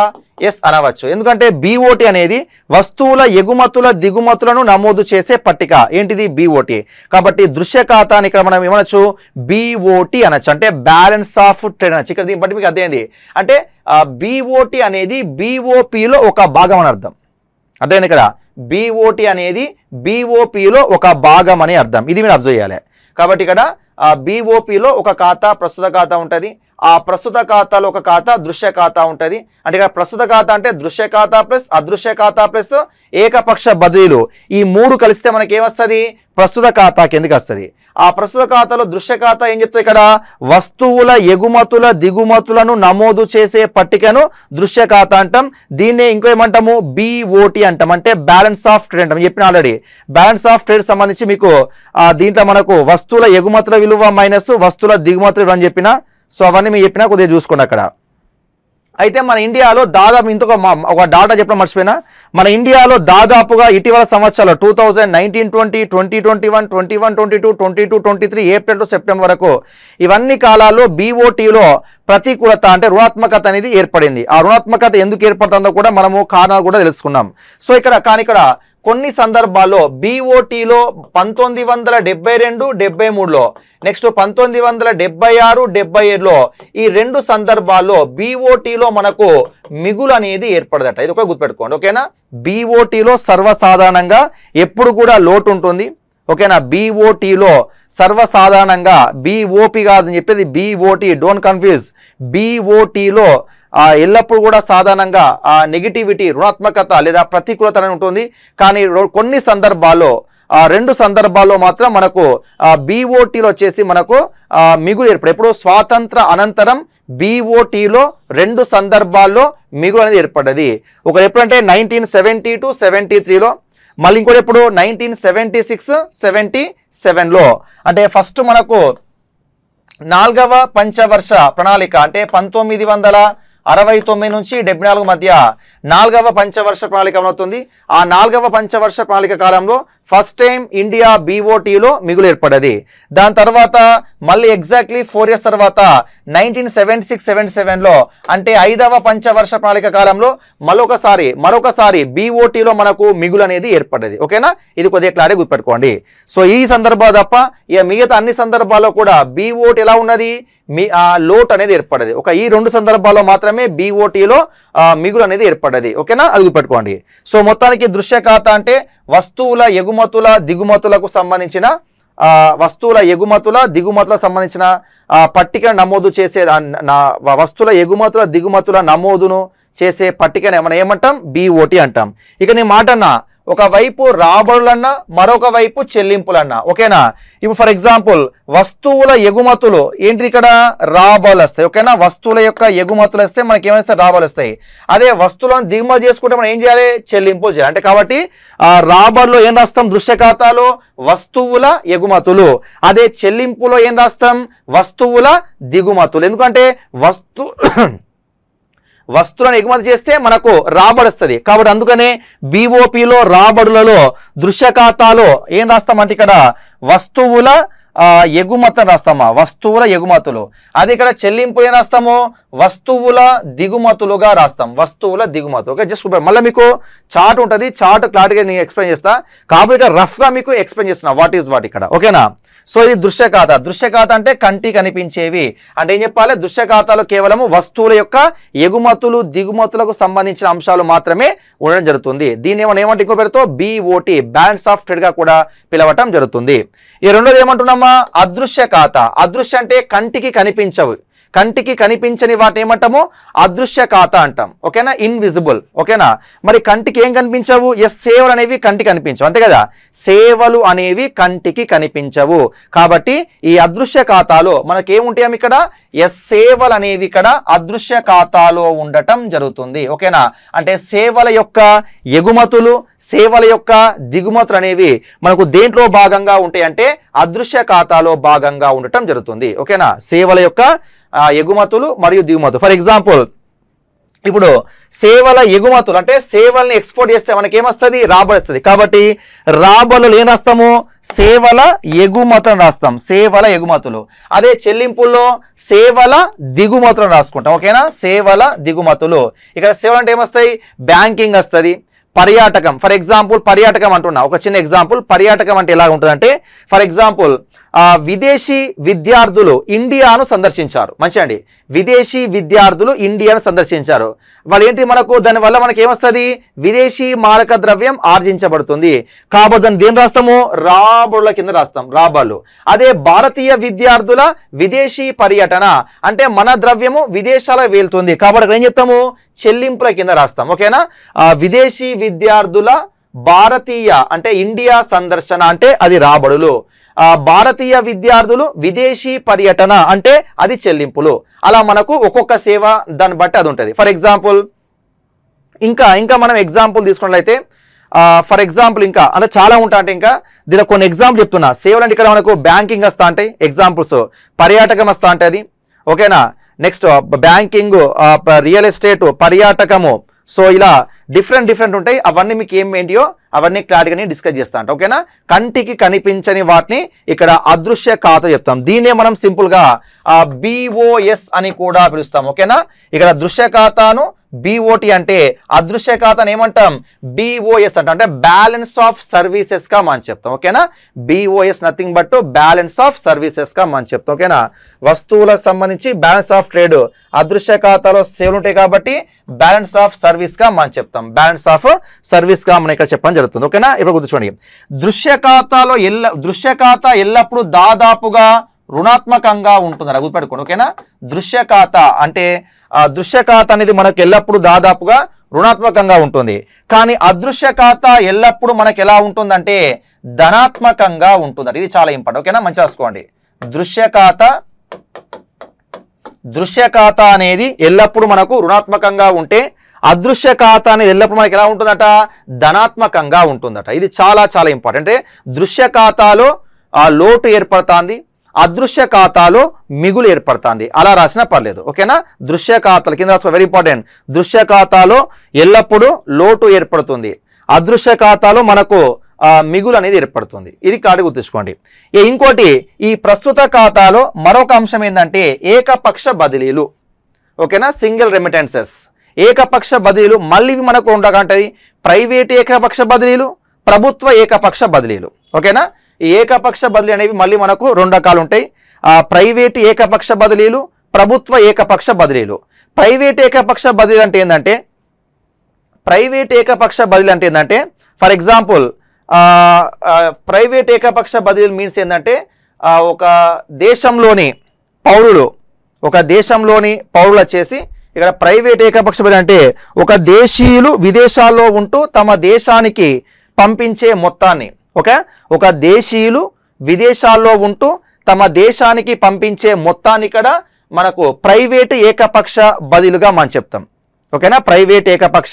A: ఎస్ అనవచ్చు. ఎందుకంటే బీఓటీ అనేది వస్తువుల ఎగుమతుల దిగుమతులను నమోదు చేసే పట్టిక. ఏంటిది? బీఓటీ కాబట్టి దృశ్య ఖాతాని ఇక్కడ మనం ఏమనొచ్చు? బీఓటీ అనొచ్చు. అంటే బ్యాలెన్స్ ఆఫ్ ట్రేడ్ అనొచ్చు. ఇక్కడ దీన్ని బట్టి మీకు అర్థమైంది. అంటే బీఓటీ అనేది బీఓపీలో ఒక భాగం అని అర్థం. అర్థమైంది ఇక్కడ? బీఓటీ అనేది బీఓపిలో ఒక భాగం అని అర్థం. ఇది మీరు అబ్జర్వ్ చేయాలి. కాబట్టి ఇక్కడ బీఓపిలో ఒక ఖాతా ప్రస్తుత ఖాతా ఉంటుంది. ఆ ప్రస్తుత ఖాతాలో ఒక ఖాతా దృశ్య ఖాతా ఉంటుంది. అంటే ఇక్కడ ప్రస్తుత ఖాతా అంటే దృశ్య ఖాతా ప్లస్ అదృశ్య ఖాతా ప్లస్ ఏకపక్ష బదిలీలు. ఈ మూడు కలిస్తే మనకి ఏమొస్తుంది ప్రస్తుత ఖాతా కిందకి వస్తుంది. ఆ ప్రస్తుత ఖాతాలో దృశ్య ఖాతా ఏం చెప్తుంది ఇక్కడ? వస్తువుల ఎగుమతుల దిగుమతులను నమోదు చేసే పట్టికను దృశ్య ఖాతా అంటాం. దీన్నే ఇంకో ఏమంటాము? బిఓటి అంటాం. అంటే బ్యాలెన్స్ ఆఫ్ ట్రేడ్ అంటాం. చెప్పిన ఆల్రెడీ బ్యాలెన్స్ ఆఫ్ ట్రేడ్ సంబంధించి మీకు దీంట్లో మనకు వస్తువుల ఎగుమతుల విలువ మైనస్ వస్తువుల దిగుమతులు అని చెప్పిన సో అవన్నీ మీరు చెప్పినా కొద్దిగా చూసుకోండి అక్కడ. అయితే మన ఇండియాలో దాదాపు ఇంతకు మా- ఒక డాటా చెప్పడం మర్చిపోయినా మన ఇండియాలో దాదాపుగా ఇటీవల సంవత్సరాలు two thousand nineteen twenty twenty twenty one twenty one twenty two twenty two twenty three April to September వరకు ఇవన్నీ కాలాల్లో బీఓటీలో ప్రతికూలత అంటే రుణాత్మకత అనేది ఏర్పడింది. ఆ రుణాత్మకత ఎందుకు ఏర్పడుతుందో కూడా మనము కారణాలు కూడా తెలుసుకున్నాం. సో ఇక్కడ కానీ ఇక్కడ కొన్ని సందర్భాల్లో బీఓటీలో పంతొమ్మిది వందల డెబ్బై రెండు డెబ్బై మూడులో నెక్స్ట్ పంతొమ్మిది వందల డెబ్బై ఆరు డెబ్బై ఏడులో ఈ రెండు సందర్భాల్లో బీఓటీలో మనకు మిగులు అనేది ఏర్పడదట. ఇది ఒక గుర్తుపెట్టుకోండి ఓకేనా? బీఓటీలో సర్వసాధారణంగా ఎప్పుడు కూడా లోటు ఉంటుంది. ఓకేనా? బీఓటీలో సర్వసాధారణంగా బీఓపి కాదు అని చెప్పేది బీఓటీ డోంట్ కన్ఫ్యూజ్ బీఓటీలో ఎల్లప్పుడూ కూడా సాధారణంగా ఆ నెగిటివిటీ రుణాత్మకత లేదా ప్రతికూలత అనేది ఉంటుంది. కానీ కొన్ని సందర్భాల్లో ఆ రెండు సందర్భాల్లో మాత్రం మనకు బీఓటీలో వచ్చేసి మనకు మిగులు ఏర్పడు ఎప్పుడు స్వాతంత్ర అనంతరం బీఓటీలో రెండు సందర్భాల్లో మిగులు అనేది ఏర్పడ్డది. ఒక ఎప్పుడంటే నైన్టీన్ సెవెంటీ టు సెవెంటీ త్రీలో మళ్ళీ ఇంకోటి ఎప్పుడు నైన్టీన్ సెవెంటీ సిక్స్ సెవెంటీ సెవెన్లో అంటే ఫస్ట్ మనకు నాలుగవ పంచవర్ష ప్రణాళిక అంటే పంతొమ్మిది వందల అరవై తొమ్మిది నుంచి డెబ్బై నాలుగు మధ్య నాలుగవ పంచవర్ష ప్రణాళిక అవుతుంది ఆ నాలుగవ పంచవర్ష ప్రణాళిక కాలంలో ఫస్ట్ టైం ఇండియా బీఓటీలో మిగులు ఏర్పడది. దాని తర్వాత మళ్ళీ ఎగ్జాక్ట్లీ ఫోర్ ఇయర్స్ తర్వాత నైన్టీన్ సెవెంటీ సిక్స్ సెవెంటీ సెవెన్లో అంటే ఐదవ పంచవర్ష ప్రణాళిక కాలంలో మరొకసారి మరొకసారి బీఓటీలో మనకు మిగులు అనేది ఏర్పడ్డది ఓకేనా? ఇది కొద్దిగా క్లారీ గుర్తుపెట్టుకోండి. సో ఈ సందర్భం తప్ప ఇక మిగతా అన్ని సందర్భాల్లో కూడా బీఓటీ ఎలా ఉన్నది? మీ ఆ లోట్ అనేది ఏర్పడది. ఒక ఈ రెండు సందర్భాల్లో మాత్రమే బీఓటీలో మిగులు అనేది ఏర్పడ్డది ఓకేనా? అది గుర్తుపెట్టుకోండి. సో మొత్తానికి దృశ్య ఖాతా అంటే వస్తువుల ఎగుమతుల దిగుమతులకు సంబంధించిన వస్తువుల ఎగుమతుల దిగుమతులకు సంబంధించిన పట్టిక నమోదు చేసే నా వస్తువుల ఎగుమతుల దిగుమతుల నమోదును చేసే పట్టికను ఏమన్నా ఏమంటాం? బీఓటీ అంటాం. ఇక నేను మాట అన్నా ఒకవైపు రాబడులన్నా మరొక వైపు చెల్లింపులన్నా. ఓకేనా? ఇప్పుడు ఫర్ ఎగ్జాంపుల్ వస్తువుల ఎగుమతులు ఏంటి ఇక్కడ? రాబడులు వస్తాయి ఓకేనా? వస్తువుల యొక్క ఎగుమతులు వస్తే మనకి ఏమైతే రాబడులు వస్తాయి అదే వస్తువులను దిగుమతి చేసుకుంటే మనం ఏం చేయాలి? చెల్లింపులు చేయాలి. అంటే కాబట్టి ఆ రాబడులో ఏం రాస్తాం? దృశ్య ఖాతాలో వస్తువుల ఎగుమతులు. అదే చెల్లింపులో ఏం రాస్తాం? వస్తువుల దిగుమతులు. ఎందుకంటే వస్తు వస్తువులను ఎగుమతి చేస్తే మనకు రాబడి వస్తుంది కాబట్టి అందుకనే బీఓపిలో రాబడులలో దృశ్య ఖాతాలో ఏం రాస్తామంటే ఇక్కడ వస్తువుల ఆ, రాస్తామా? వస్తువుల ఎగుమతులు. అది ఇక్కడ చెల్లింపు ఏం రాస్తాము? వస్తువుల దిగుమతులుగా రాస్తాం. వస్తువుల దిగుమతులు ఓకే జస్ట్ మళ్ళీ మీకు చార్ట్ ఉంటుంది. చార్ట్ క్లారిటీగా నేను ఎక్స్ప్లెయిన్ చేస్తా. కాబట్టి ఇక్కడ రఫ్గా మీకు ఎక్స్ప్లెయిన్ చేస్తున్నా. వాట్ ఈజ్ వాట్ ఇక్కడ? ఓకేనా? సో ఇది దృశ్య ఖాతా దృశ్య ఖాతా అంటే కంటి కనిపించేవి. అంటే ఏం చెప్పాలి? దృశ్య ఖాతాలో కేవలము వస్తువుల యొక్క ఎగుమతులు దిగుమతులకు సంబంధించిన అంశాలు మాత్రమే ఉండడం జరుగుతుంది. దీన్ని ఏమన్నా ఏమంటే ఇంకో పేరుతో బీఓటీ బ్యాండ్స్ ఆఫ్ ట్రేడ్గా కూడా పిలవటం జరుగుతుంది. ఈ రెండోది ఏమంటున్నామా? అదృశ్య ఖాతా అదృశ్య అంటే కంటికి కనిపించవు. కంటికి కనిపించని వాటి ఏమంటాము అదృశ్య ఖాతా అంటాం. ఓకేనా? ఇన్విజిబుల్ ఓకేనా? మరి కంటికి ఏం కనిపించవు? ఎస్ సేవలు అనేవి కంటికి కనిపించవు. అంతే కదా? సేవలు అనేవి కంటికి కనిపించవు. కాబట్టి ఈ అదృశ్య ఖాతాలో మనకేముంటాయి ఇక్కడ? ఎస్ సేవలు అనేవి ఇక్కడ అదృశ్య ఖాతాలో ఉండటం జరుగుతుంది. ఓకేనా? అంటే సేవల యొక్క ఎగుమతులు సేవల యొక్క దిగుమతులు అనేవి మనకు దేంట్లో భాగంగా ఉంటాయి అంటే అదృశ్య ఖాతాలో భాగంగా ఉండటం జరుగుతుంది. ఓకేనా? సేవల యొక్క ఎగుమతులు మరియు దిగుమతులు. ఫర్ ఎగ్జాంపుల్ ఇప్పుడు సేవల ఎగుమతులు అంటే సేవల్ని ఎక్స్పోర్ట్ చేస్తే మనకి ఏమొస్తుంది రాబడి వస్తుంది కాబట్టి రాబడులు ఏం రాస్తాము సేవల ఎగుమతులను రాస్తాం సేవల ఎగుమతులు. అదే చెల్లింపుల్లో సేవల దిగుమతులను రాసుకుంటాం. ఓకేనా? సేవల దిగుమతులు. ఇక్కడ సేవలు అంటే ఏమొస్తాయి? బ్యాంకింగ్ వస్తుంది. పర్యాటకం. ఫర్ ఎగ్జాంపుల్ పర్యాటకం అంటున్నా. ఒక చిన్న ఎగ్జాంపుల్ పర్యాటకం అంటే ఎలా ఉంటుందంటే ఫర్ ఎగ్జాంపుల్ విదేశీ విద్యార్థులు ఇండియాను సందర్శించారు. మంచి అండి. విదేశీ విద్యార్థులు ఇండియాను సందర్శించారు. వాళ్ళు ఏంటి మనకు? దానివల్ల మనకి ఏమొస్తుంది విదేశీ మారక ద్రవ్యం ఆర్జించబడుతుంది. కాబట్టి దాన్ని దేని రాస్తాము రాబడుల కింద రాస్తాం రాబడులు. అదే భారతీయ విద్యార్థుల విదేశీ పర్యటన. అంటే మన ద్రవ్యము విదేశాలకు వెళ్తుంది. కాబట్టి ఏం చెప్తాము? చెల్లింపుల కింద రాస్తాం. ఓకేనా? విదేశీ విద్యార్థుల భారతీయ అంటే ఇండియా సందర్శన అంటే అది రాబడులు. భారతీయ విద్యార్థులు విదేశీ పర్యటన అంటే అది చెల్లింపులు. అలా మనకు ఒక్కొక్క సేవ దాన్ని బట్టి అది ఉంటుంది. ఫర్ ఎగ్జాంపుల్ ఇంకా ఇంకా మనం ఎగ్జాంపుల్ తీసుకున్నట్లయితే ఫర్ ఎగ్జాంపుల్ ఇంకా అంటే చాలా ఉంటా అంటే ఇంకా దీనికి కొన్ని ఎగ్జాంపుల్ చెప్తున్నా. సేవలు అంటే ఇక్కడ మనకు బ్యాంకింగ్ వస్తా ఉంటాయి ఎగ్జాంపుల్స్ పర్యాటకం వస్తా ఉంటుంది ఓకేనా నెక్స్ట్ బ్యాంకింగ్ రియల్ ఎస్టేట్ పర్యాటకము. సో ఇలా డిఫరెంట్ డిఫరెంట్ ఉంటాయి. అవన్నీ మీకు ఏం ఏంటియో అవన్నీ క్లారిటీగా నేను డిస్కస్ చేస్తా అంట ఓకేనా? కంటికి కనిపించని వాటిని ఇక్కడ అదృశ్య ఖాతా చెప్తాం. దీన్నే మనం సింపుల్గా బిఓఎస్ అని కూడా పిలుస్తాం ఓకేనా? ఇక్కడ దృశ్య ఖాతాను బీఓటి అంటే అదృశ్య ఖాతాను ఏమంటాం? బీఓఎస్ అంటాం. అంటే బ్యాలెన్స్ ఆఫ్ సర్వీసెస్గా మనం చెప్తాం ఓకేనా? BOS nothing but balance of సర్వీసెస్గా మనం చెప్తాం ఓకేనా? వస్తువులకు సంబంధించి బ్యాలెన్స్ ఆఫ్ ట్రేడ్ అదృశ్య ఖాతాలో సేవలు ఉంటాయి కాబట్టి బ్యాలెన్స్ ఆఫ్ సర్వీస్గా మనం చెప్తాం. బ్యాలెన్స్ ఆఫ్ సర్వీస్గా మనం ఇక్కడ చెప్పడం జరుగుతుంది. ఓకేనా? ఇప్పుడు గుర్తుంచుకోండి దృశ్య ఖాతాలో ఎల్ల దృశ్య ఖాతా ఎల్లప్పుడూ దాదాపుగా రుణాత్మకంగా ఉంటుంది అది గుర్తుపెట్టుకోండి ఓకేనా? దృశ్య ఖాతా అంటే ఆ దృశ్య ఖాతా అనేది మనకు ఎల్లప్పుడూ దాదాపుగా రుణాత్మకంగా ఉంటుంది. కానీ అదృశ్య ఖాతా ఎల్లప్పుడూ మనకు ఎలా ఉంటుందంటే ధనాత్మకంగా ఉంటుంది ఇది చాలా ఇంపార్టెంట్. ఓకేనా? మంచి రాసుకోండి. దృశ్య ఖాతా దృశ్య ఖాతా అనేది ఎల్లప్పుడూ మనకు రుణాత్మకంగా ఉంటే అదృశ్య ఖాతా అనేది ఎల్లప్పుడూ మనకి ఎలా ఉంటుందట? ధనాత్మకంగా ఉంటుందట. ఇది చాలా చాలా ఇంపార్టెంట్. అంటే దృశ్య ఖాతాలో ఆ లోటు ఏర్పడుతుంది అదృశ్య ఖాతాలో మిగులు ఏర్పడుతుంది. అలా రాసినా పర్లేదు. ఓకేనా? దృశ్య ఖాతాలు కింద వెరీ ఇంపార్టెంట్ దృశ్య ఖాతాలో ఎల్లప్పుడూ లోటు ఏర్పడుతుంది. అదృశ్య ఖాతాలో మనకు మిగులు అనేది ఏర్పడుతుంది. ఇది కాడి గుర్తుంచుకోండి ఇంకోటి ఈ ప్రస్తుత ఖాతాలో మరొక అంశం ఏంటంటే ఏకపక్ష బదిలీలు. ఓకేనా? సింగిల్ రెమిటెన్సెస్ ఏకపక్ష బదిలీలు మళ్ళీ మనకు ఉండకంటది ప్రైవేట్ ఏకపక్ష బదిలీలు ప్రభుత్వ ఏకపక్ష బదిలీలు. ఓకేనా? ఈ ఏకపక్ష బదిలీ అనేవి మళ్ళీ మనకు రెండు రకాలు ఉంటాయి. ప్రైవేట్ ఏకపక్ష బదిలీలు ప్రభుత్వ ఏకపక్ష బదిలీలు. ప్రైవేట్ ఏకపక్ష బదిలీ అంటే ఏంటంటే ప్రైవేట్ ఏకపక్ష బదిలీ అంటే ఏంటంటే ఫర్ ఎగ్జాంపుల్ ప్రైవేట్ ఏకపక్ష బదిలీ మీన్స్ ఏంటంటే ఒక దేశంలోని పౌరులు ఒక దేశంలోని పౌరులు వచ్చేసి ఇక్కడ ప్రైవేట్ ఏకపక్ష బదిలీ అంటే ఒక దేశీయులు విదేశాల్లో ఉంటూ తమ దేశానికి పంపించే మొత్తాన్ని ఓకే? ఒక దేశీయులు విదేశాల్లో ఉంటూ తమ దేశానికి పంపించే మొత్తాన్ని ఇక్కడ మనకు ప్రైవేట్ ఏకపక్ష బదిలుగా మనం చెప్తాం. ఓకేనా? ప్రైవేట్ ఏకపక్ష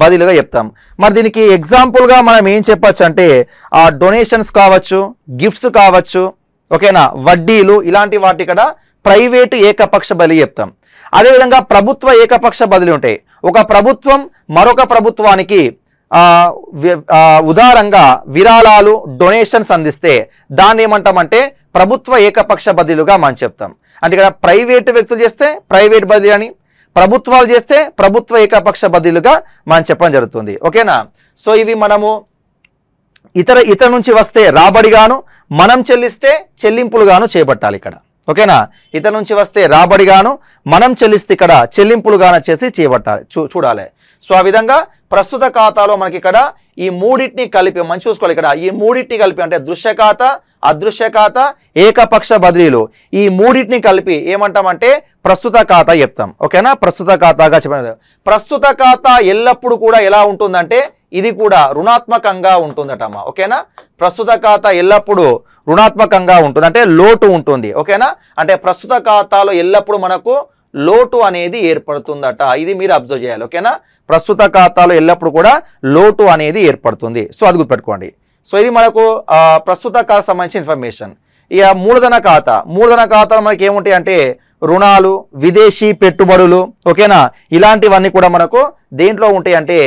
A: బదిలుగా చెప్తాం. మరి దీనికి ఎగ్జాంపుల్గా మనం ఏం చెప్పచ్చు అంటే ఆ డొనేషన్స్ కావచ్చు గిఫ్ట్స్ కావచ్చు ఓకేనా? వడ్డీలు ఇలాంటి వాటి ఇక్కడ ప్రైవేట్ ఏకపక్ష బలి చెప్తాం. అదేవిధంగా ప్రభుత్వ ఏకపక్ష బదిలీ ఉంటాయి. ఒక ప్రభుత్వం మరొక ప్రభుత్వానికి ఉదారంగా విరాళాలు డొనేషన్స్ అందిస్తే దాన్ని ఏమంటామంటే ప్రభుత్వ ఏకపక్ష బదిలీలుగా మనం చెప్తాం. అంటే ఇక్కడ ప్రైవేట్ వ్యక్తులు చేస్తే ప్రైవేట్ బదిలీ అని ప్రభుత్వాలు చేస్తే ప్రభుత్వ ఏకపక్ష బదిలీలుగా మనం చెప్పడం జరుగుతుంది. ఓకేనా? సో ఇవి మనము ఇతర ఇతర నుంచి వస్తే రాబడిగాను మనం చెల్లిస్తే చెల్లింపులుగాను చేపట్టాలి ఇక్కడ. ఓకేనా? ఇతర నుంచి వస్తే రాబడిగాను మనం చెల్లిస్తే ఇక్కడ చెల్లింపులుగాను చేసి చేపట్టాలి చూ చూడాలి. సో ఆ విధంగా ప్రస్తుత ఖాతాలో మనకి ఇక్కడ ఈ మూడింటిని కలిపి మంచి చూసుకోవాలి ఇక్కడ ఈ మూడింటిని కలిపి అంటే దృశ్య ఖాతా అదృశ్య ఖాతా ఏకపక్ష బదిలీలు. ఈ మూడింటిని కలిపి ఏమంటామంటే ప్రస్తుత ఖాతా చెప్తాం. ఓకేనా? ప్రస్తుత ఖాతాగా చెప్పినది. ప్రస్తుత ఖాతా ఎల్లప్పుడూ కూడా ఎలా ఉంటుందంటే ఇది కూడా రుణాత్మకంగా ఉంటుందటమ్మా. ఓకేనా? ప్రస్తుత ఖాతా ఎల్లప్పుడూ రుణాత్మకంగా ఉంటుంది. అంటే లోటు ఉంటుంది. ఓకేనా? అంటే ప్రస్తుత ఖాతాలో ఎల్లప్పుడూ మనకు లోటు అనేది ఏర్పడుతుందట. ఇది మీరు అబ్జర్వ్ చేయాలి. ఓకేనా? ప్రస్తుత ఖాతాలో ఎల్లప్పుడూ కూడా లోటు అనేది ఏర్పడుతుంది. సో అది గుర్తుపెట్టుకోండి. సో ఇది మనకు ప్రస్తుత ఖాతా సంబంధించిన ఇన్ఫర్మేషన్ ఇక మూలధన ఖాతా. మూలధన ఖాతాలో మనకి ఏముంటాయి అంటే రుణాలు విదేశీ పెట్టుబడులు ఓకేనా? ఇలాంటివన్నీ కూడా మనకు దేంట్లో ఉంటాయి అంటే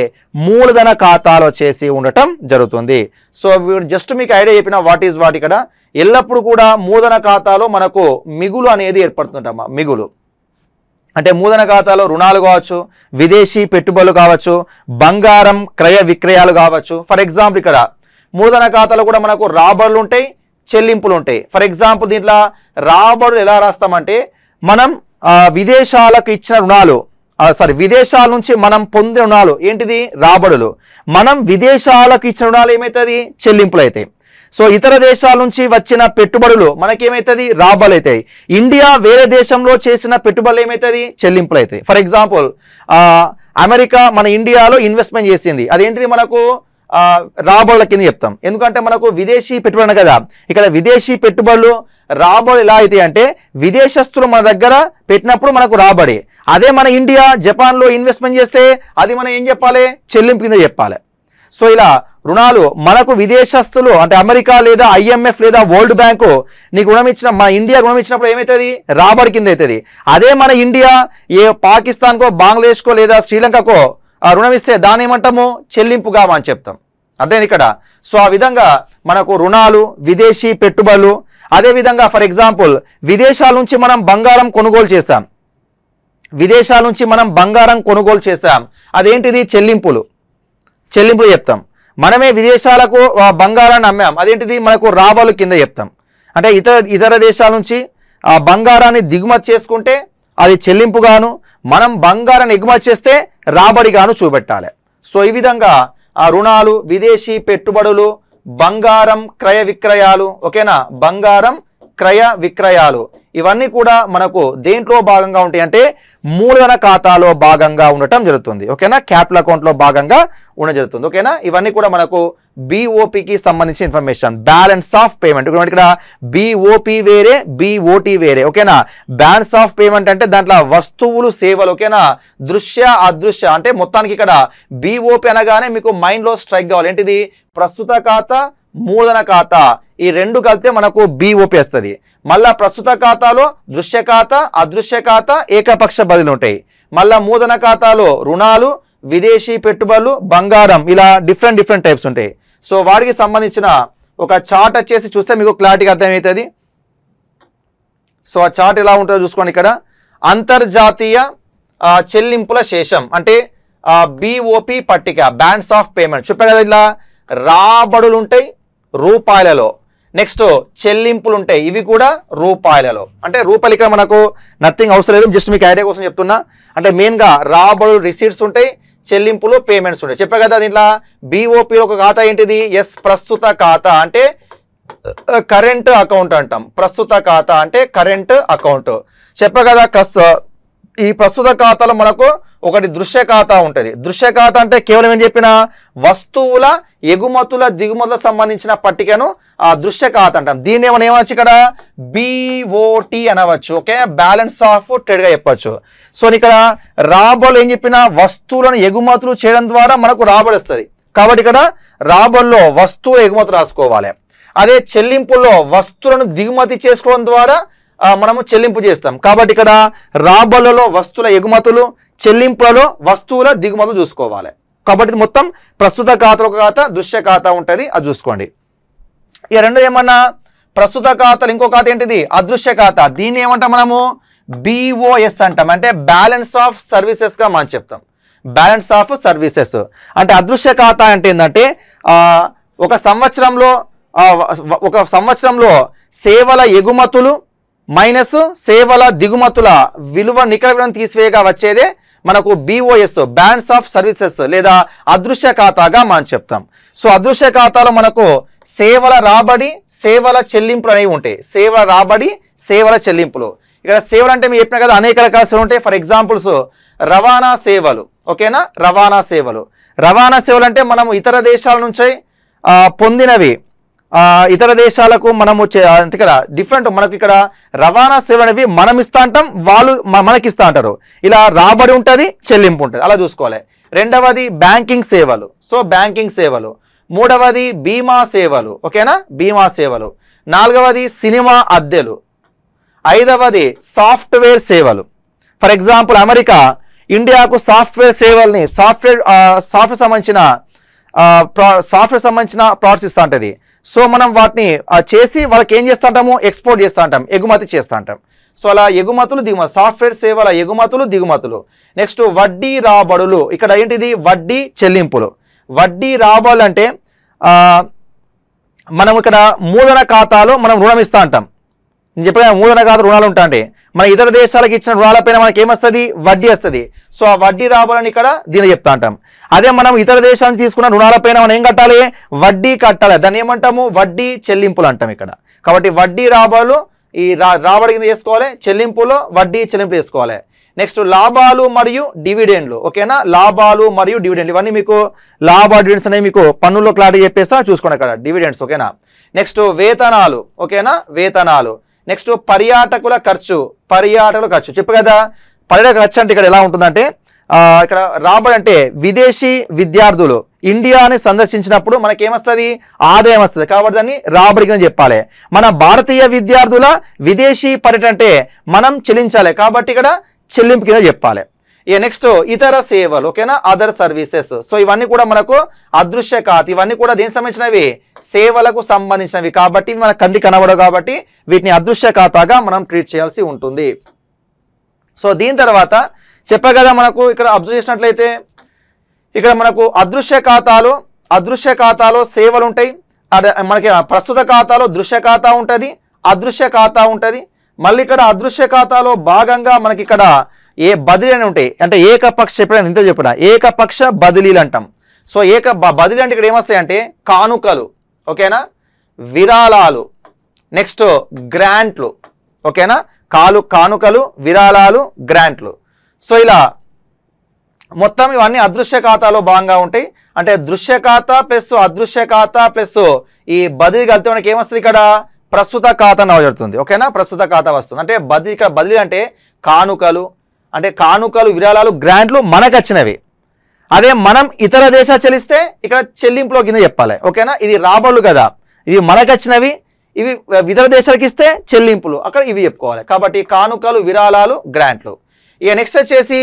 A: మూలధన ఖాతాలో చేసి ఉండటం జరుగుతుంది. సో జస్ట్ మీకు ఐడియా చెప్పిన వాట్ ఈజ్ వాట్ ఇక్కడ. ఎల్లప్పుడూ కూడా మూలధన ఖాతాలో మనకు మిగులు అనేది ఏర్పడుతుంటమ్మా మిగులు. అంటే మూలధన ఖాతాలో రుణాలు కావచ్చు విదేశీ పెట్టుబడులు కావచ్చు బంగారం క్రయ విక్రయాలు కావచ్చు. ఫర్ ఎగ్జాంపుల్ ఇక్కడ మూలధన ఖాతాలో కూడా మనకు రాబడులు ఉంటాయి చెల్లింపులు ఉంటాయి. ఫర్ ఎగ్జాంపుల్ దీంట్లో రాబడులు ఎలా రాస్తామంటే మనం విదేశాలకు ఇచ్చిన రుణాలు సారీ విదేశాల నుంచి మనం పొందిన రుణాలు ఏంటిది? రాబడులు. మనం విదేశాలకు ఇచ్చిన రుణాలు ఏమవుతుంది చెల్లింపులు అవుతాయి సో ఇతర దేశాల నుంచి వచ్చిన పెట్టుబడులు మనకేమవుతుంది రాబడులు అవుతాయి ఇండియా వేరే దేశంలో చేసిన పెట్టుబడులు ఏమవుతుంది చెల్లింపులు అవుతాయి ఫర్ ఎగ్జాంపుల్ అమెరికా మన ఇండియాలో ఇన్వెస్ట్మెంట్ చేసింది. అదేంటిది మనకు? రాబడుల కింద చెప్తాం. ఎందుకంటే మనకు విదేశీ పెట్టుబడి అన్న కదా. ఇక్కడ విదేశీ పెట్టుబడులు రాబడి ఎలా అయితే అంటే విదేశస్తులు మన దగ్గర పెట్టినప్పుడు మనకు రాబడి. అదే మన ఇండియా జపాన్లో ఇన్వెస్ట్మెంట్ చేస్తే అది మనం ఏం చెప్పాలి? చెల్లింపు కింద చెప్పాలి. సో ఇలా రుణాలు మనకు విదేశస్తులు అంటే అమెరికా లేదా ఐఎంఎఫ్ లేదా వరల్డ్ బ్యాంకు నీకు రుణం ఇచ్చిన మన ఇండియా రుణం ఇచ్చినప్పుడు ఏమవుతుంది రాబడి కింద అవుతుంది అదే మన ఇండియా ఏ పాకిస్తాన్కో బంగ్లాదేశ్కో లేదా శ్రీలంకకో రుణం ఇస్తే దాని ఏమంటాము? చెల్లింపుగా మనం చెప్తాం. అర్థమైంది ఇక్కడ? సో ఆ విధంగా మనకు రుణాలు విదేశీ పెట్టుబడులు అదే విధంగా ఫర్ ఎగ్జాంపుల్ విదేశాల నుంచి మనం బంగారం కొనుగోలు చేస్తాం విదేశాల నుంచి మనం బంగారం కొనుగోలు చేశాం. అదేంటిది? చెల్లింపులు. చెల్లింపులు చెప్తాం. మనమే విదేశాలకు బంగారాన్ని అమ్మాం. అదేంటిది? మనకు రాబడులు కింద చెప్తాం. అంటే ఇతర ఇతర దేశాల నుంచి ఆ బంగారాన్ని దిగుమతి చేసుకుంటే అది చెల్లింపుగాను మనం బంగారాన్ని ఎగుమతి చేస్తే రాబడిగాను చూపెట్టాలి. సో ఈ విధంగా ఆ రుణాలు విదేశీ పెట్టుబడులు బంగారం క్రయ విక్రయాలు ఓకేనా? బంగారం క్రయ విక్రయాలు. ఇవన్నీ కూడా మనకు దేంట్లో భాగంగా ఉంటాయి అంటే మూలధన ఖాతాలో భాగంగా ఉండటం జరుగుతుంది. ఓకేనా? క్యాపిటల్ అకౌంట్లో భాగంగా ఉండడం జరుగుతుంది. ఓకేనా? ఇవన్నీ కూడా మనకు బీఓపికి సంబంధించిన ఇన్ఫర్మేషన్. Balance of payment. ఇక్కడ బీఓపి వేరే బీఓటి వేరే. ఓకేనా? బ్యాలెన్స్ ఆఫ్ పేమెంట్ అంటే దాంట్లో వస్తువులు సేవలు. ఓకేనా? దృశ్య అదృశ్య. అంటే మొత్తానికి ఇక్కడ బీఓపి అనగానే మీకు మైండ్లో స్ట్రైక్ కావాలి. ఏంటిది? ప్రస్తుత ఖాతా మూలధన ఖాతా. ఈ రెండు కలిపితే మనకు బీఓపి వస్తుంది. మళ్ళా ప్రస్తుత ఖాతాలో దృశ్య ఖాతా అదృశ్య ఖాతా ఏకపక్ష బదిలీ ఉంటాయి. మళ్ళా మూదన ఖాతాలో రుణాలు విదేశీ పెట్టుబడులు బంగారం ఇలా డిఫరెంట్ డిఫరెంట్ టైప్స్ ఉంటాయి. సో వాటికి సంబంధించిన ఒక చార్ట్ వచ్చేసి చూస్తే మీకు క్లారిటీగా అర్థమవుతుంది. సో ఆ చార్ట్ ఎలా ఉంటుందో చూసుకోండి ఇక్కడ. అంతర్జాతీయ చెల్లింపుల శేషం అంటే బిఓపి పట్టిక బ్యాండ్స్ ఆఫ్ పేమెంట్ చెప్పా కదా ఇలా రాబడులు ఉంటాయి రూపాయలలో. నెక్స్ట్ చెల్లింపులు ఉంటాయి ఇవి కూడా రూపాయలలో. అంటే రూపాయలు ఇక్కడ మనకు నథింగ్ అవసరం లేదు. జస్ట్ మీకు ఐడియా కోసం చెప్తున్నా. అంటే మెయిన్గా రాబడులు రిసీట్స్ ఉంటాయి చెల్లింపులు పేమెంట్స్ ఉంటాయి. చెప్పా కదా దీంట్లో బీఓపీలో ఒక ఖాతా ఏంటిది? ఎస్ ప్రస్తుత ఖాతా అంటే uh, కరెంట్ అకౌంట్ అంటాం. ప్రస్తుత ఖాతా అంటే కరెంట్ అకౌంట్ చెప్పా కదా కస్ ఈ ప్రస్తుత ఖాతాలో మనకు ఒకటి దృశ్య ఖాతా ఉంటుంది. దృశ్య ఖాతా అంటే కేవలం ఏం చెప్పిన? వస్తువుల ఎగుమతుల దిగుమతులకు సంబంధించిన పట్టికను ఆ దృశ్య ఖాతా అంటాం. దీన్ని ఏమైనా ఏమవచ్చు ఇక్కడ? బిఓటి అనవచ్చు ఓకే? బ్యాలెన్స్ ఆఫ్ ట్రేడ్గా చెప్పచ్చు. సో ఇక్కడ రాబోలు ఏం చెప్పిన? వస్తువులను ఎగుమతులు చేయడం ద్వారా మనకు రాబడి వస్తుంది. కాబట్టి ఇక్కడ రాబడుల్లో వస్తువుల ఎగుమతి రాసుకోవాలి. అదే చెల్లింపుల్లో వస్తువులను దిగుమతి చేసుకోవడం ద్వారా మనము చెల్లింపు చేస్తాం. కాబట్టి ఇక్కడ రాబడులలో వస్తువుల ఎగుమతులు చెల్లింపులలో వస్తువుల దిగుమతులు చూసుకోవాలి. కాబట్టి మొత్తం ప్రస్తుత ఖాతాలో ఒక ఖాతా దృశ్య ఖాతా ఉంటుంది. అది చూసుకోండి. ఈ రెండు ఏమన్నా? ప్రస్తుత ఖాతాలు ఇంకో ఖాతా ఏంటిది? అదృశ్య ఖాతా. దీన్ని ఏమంటాం మనము? బిఓఎస్ అంటాం. అంటే బ్యాలెన్స్ ఆఫ్ సర్వీసెస్గా మనం చెప్తాం. బ్యాలెన్స్ ఆఫ్ సర్వీసెస్ అంటే అదృశ్య ఖాతా అంటే ఏంటంటే ఒక సంవత్సరంలో ఒక సంవత్సరంలో సేవల ఎగుమతులు మైనస్ సేవల దిగుమతుల విలువ నికర విలువను తీసివేయగా వచ్చేదే మనకు బీఓఎస్ బ్యాండ్స్ ఆఫ్ సర్వీసెస్ లేదా అదృశ్య ఖాతాగా మనం చెప్తాం. సో అదృశ్య ఖాతాలో మనకు సేవల రాబడి సేవల చెల్లింపులు అనేవి ఉంటాయి. సేవల రాబడి సేవల చెల్లింపులు. ఇక్కడ సేవలు అంటే మీరు చెప్పిన కదా అనేక రకాల సేవలు ఉంటాయి. ఫర్ ఎగ్జాంపుల్స్ రవాణా సేవలు. ఓకేనా? రవాణా సేవలు. రవాణా సేవలు అంటే మనం ఇతర దేశాల నుంచి పొందినవి. ఇతర దేశాలకు మనము చే- ఇక్కడ డిఫరెంట్ మనకు ఇక్కడ రవాణా సేవ అనేవి మనం ఇస్తా అంటాం వాళ్ళు మనకి ఇస్తా అంటారు. ఇలా రాబడి ఉంటుంది చెల్లింపు ఉంటుంది. అలా చూసుకోవాలి. రెండవది బ్యాంకింగ్ సేవలు. సో బ్యాంకింగ్ సేవలు. మూడవది బీమా సేవలు. ఓకేనా? బీమా సేవలు. నాలుగవది సినిమా అద్దెలు. ఐదవది సాఫ్ట్వేర్ సేవలు. ఫర్ ఎగ్జాంపుల్ అమెరికా ఇండియాకు సాఫ్ట్వేర్ సేవల్ని సాఫ్ట్వేర్ సాఫ్ట్వేర్ సంబంధించిన ప్రా- సాఫ్ట్వేర్ సంబంధించిన ప్రోడక్ట్స్ ఇస్తూ ఉంటుంది సో మనం వాటిని చేసి వాళ్ళకి ఏం చేస్తూ ఉంటాము? ఎక్స్పోర్ట్ చేస్తూ ఉంటాం. ఎగుమతి చేస్తూ ఉంటాం. సో అలా ఎగుమతులు దిగుమతి సాఫ్ట్వేర్ సేవల ఎగుమతులు దిగుమతులు. నెక్స్ట్ వడ్డీ రాబడులు. ఇక్కడ ఏంటిది? వడ్డీ చెల్లింపులు. వడ్డీ రాబడులు అంటే మనం ఇక్కడ మూలన ఖాతాలో మనం రుణం ఇస్తూ ఉంటాం. నేను చెప్పిన మూలన ఖాతా రుణాలు ఉంటాయి మన ఇతర దేశాలకు ఇచ్చిన రుణాలపైన మనకి ఏమొస్తుంది వడ్డీ వస్తుంది. సో ఆ వడ్డీ రాబోలని ఇక్కడ దీన్ని చెప్తా అంటాం అదే మనం ఇతర దేశానికి తీసుకున్న రుణాలపైన మనం ఏం కట్టాలి? వడ్డీ కట్టాలి. దాన్ని ఏమంటాము? వడ్డీ చెల్లింపులు అంటాం ఇక్కడ. కాబట్టి వడ్డీ రాబడులు ఈ రా రాబడి కింద చేసుకోవాలి చెల్లింపులో వడ్డీ చెల్లింపు చేసుకోవాలి నెక్స్ట్ లాభాలు మరియు డివిడెండ్లు. ఓకేనా? లాభాలు మరియు డివిడెండ్లు. ఇవన్నీ మీకు లాభ డివిడెండ్స్ అనేవి మీకు పన్నుల్లో క్లారిటీ చెప్పేసా చూసుకోండి అక్కడ. డివిడెండ్స్. ఓకేనా? నెక్స్ట్ వేతనాలు. ఓకేనా? వేతనాలు. నెక్స్ట్ పర్యాటకుల ఖర్చు పర్యాటకుల ఖర్చు. చెప్పు కదా పర్యాటక ఖర్చు అంటే ఇక్కడ ఎలా ఉంటుందంటే ఇక్కడ రాబడి అంటే విదేశీ విద్యార్థులు ఇండియాని సందర్శించినప్పుడు మనకి ఏమొస్తుంది ఆదాయం వస్తుంది. కాబట్టి దాన్ని రాబడి కింద చెప్పాలి. మన భారతీయ విద్యార్థుల విదేశీ పర్యటన అంటే మనం చెల్లించాలి. కాబట్టి ఇక్కడ చెల్లింపు కింద చెప్పాలి. ఇక నెక్స్ట్ ఇతర సేవలు ఓకేనా అదర్ సర్వీసెస్ సో ఇవన్నీ కూడా మనకు అదృశ్య ఖాత ఇవన్నీ కూడా దేనికి సంబంధించినవి? సేవలకు సంబంధించినవి. కాబట్టి మన కంటి కనబడవు కాబట్టి వీటిని అదృశ్య ఖాతాగా మనం ట్రీట్ చేయాల్సి ఉంటుంది. సో దీని తర్వాత చెప్పగదా మనకు ఇక్కడ అబ్జర్వ్ చేసినట్లయితే ఇక్కడ మనకు అదృశ్య ఖాతాలో అదృశ్య ఖాతాలో సేవలు ఉంటాయి. అదే మనకి ప్రస్తుత ఖాతాలో దృశ్య ఖాతా ఉంటుంది అదృశ్య ఖాతా ఉంటుంది. మళ్ళీ ఇక్కడ అదృశ్య ఖాతాలో భాగంగా మనకి ఇక్కడ ఏ బదిలీ అని ఉంటాయి? అంటే ఏకపక్ష చెప్పిన ఇంత చెప్పిన ఏకపక్ష బదిలీలు అంటాం. సో ఏక బ- బదిలీ అంటే ఇక్కడ ఏమొస్తాయంటే కానుకలు ఓకేనా? విరాళాలు. నెక్స్ట్ గ్రాంట్లు ఓకేనా? కాలు కానుకలు విరాళాలు గ్రాంట్లు. సో ఇలా మొత్తం ఇవన్నీ అదృశ్య ఖాతాలో భాగంగా ఉంటాయి. అంటే దృశ్య ఖాతా ప్లస్ అదృశ్య ఖాతా ప్లస్ ఈ బదిలీ కలిపితే మనకి ఏమొస్తుంది ఇక్కడ? ప్రస్తుత ఖాతా నవజడుతుంది ఓకేనా? ప్రస్తుత ఖాతా వస్తుంది. అంటే బదిలీ ఇక్కడ బదిలీ అంటే కానుకలు అంటే కానుకలు విరాళాలు గ్రాంట్లు మనకు వచ్చినవి. అదే మనం ఇతర దేశాలు చెల్లిస్తే ఇక్కడ చెల్లింపులో కింద చెప్పాలి. ఓకేనా? ఇది రాబడులు కదా. ఇది మనకు వచ్చినవి ఇవి ఇతర దేశాలకు ఇస్తే చెల్లింపులు. అక్కడ ఇవి చెప్పుకోవాలి. కాబట్టి కానుకలు విరాళాలు గ్రాంట్లు. ఇక నెక్స్ట్ వచ్చేసి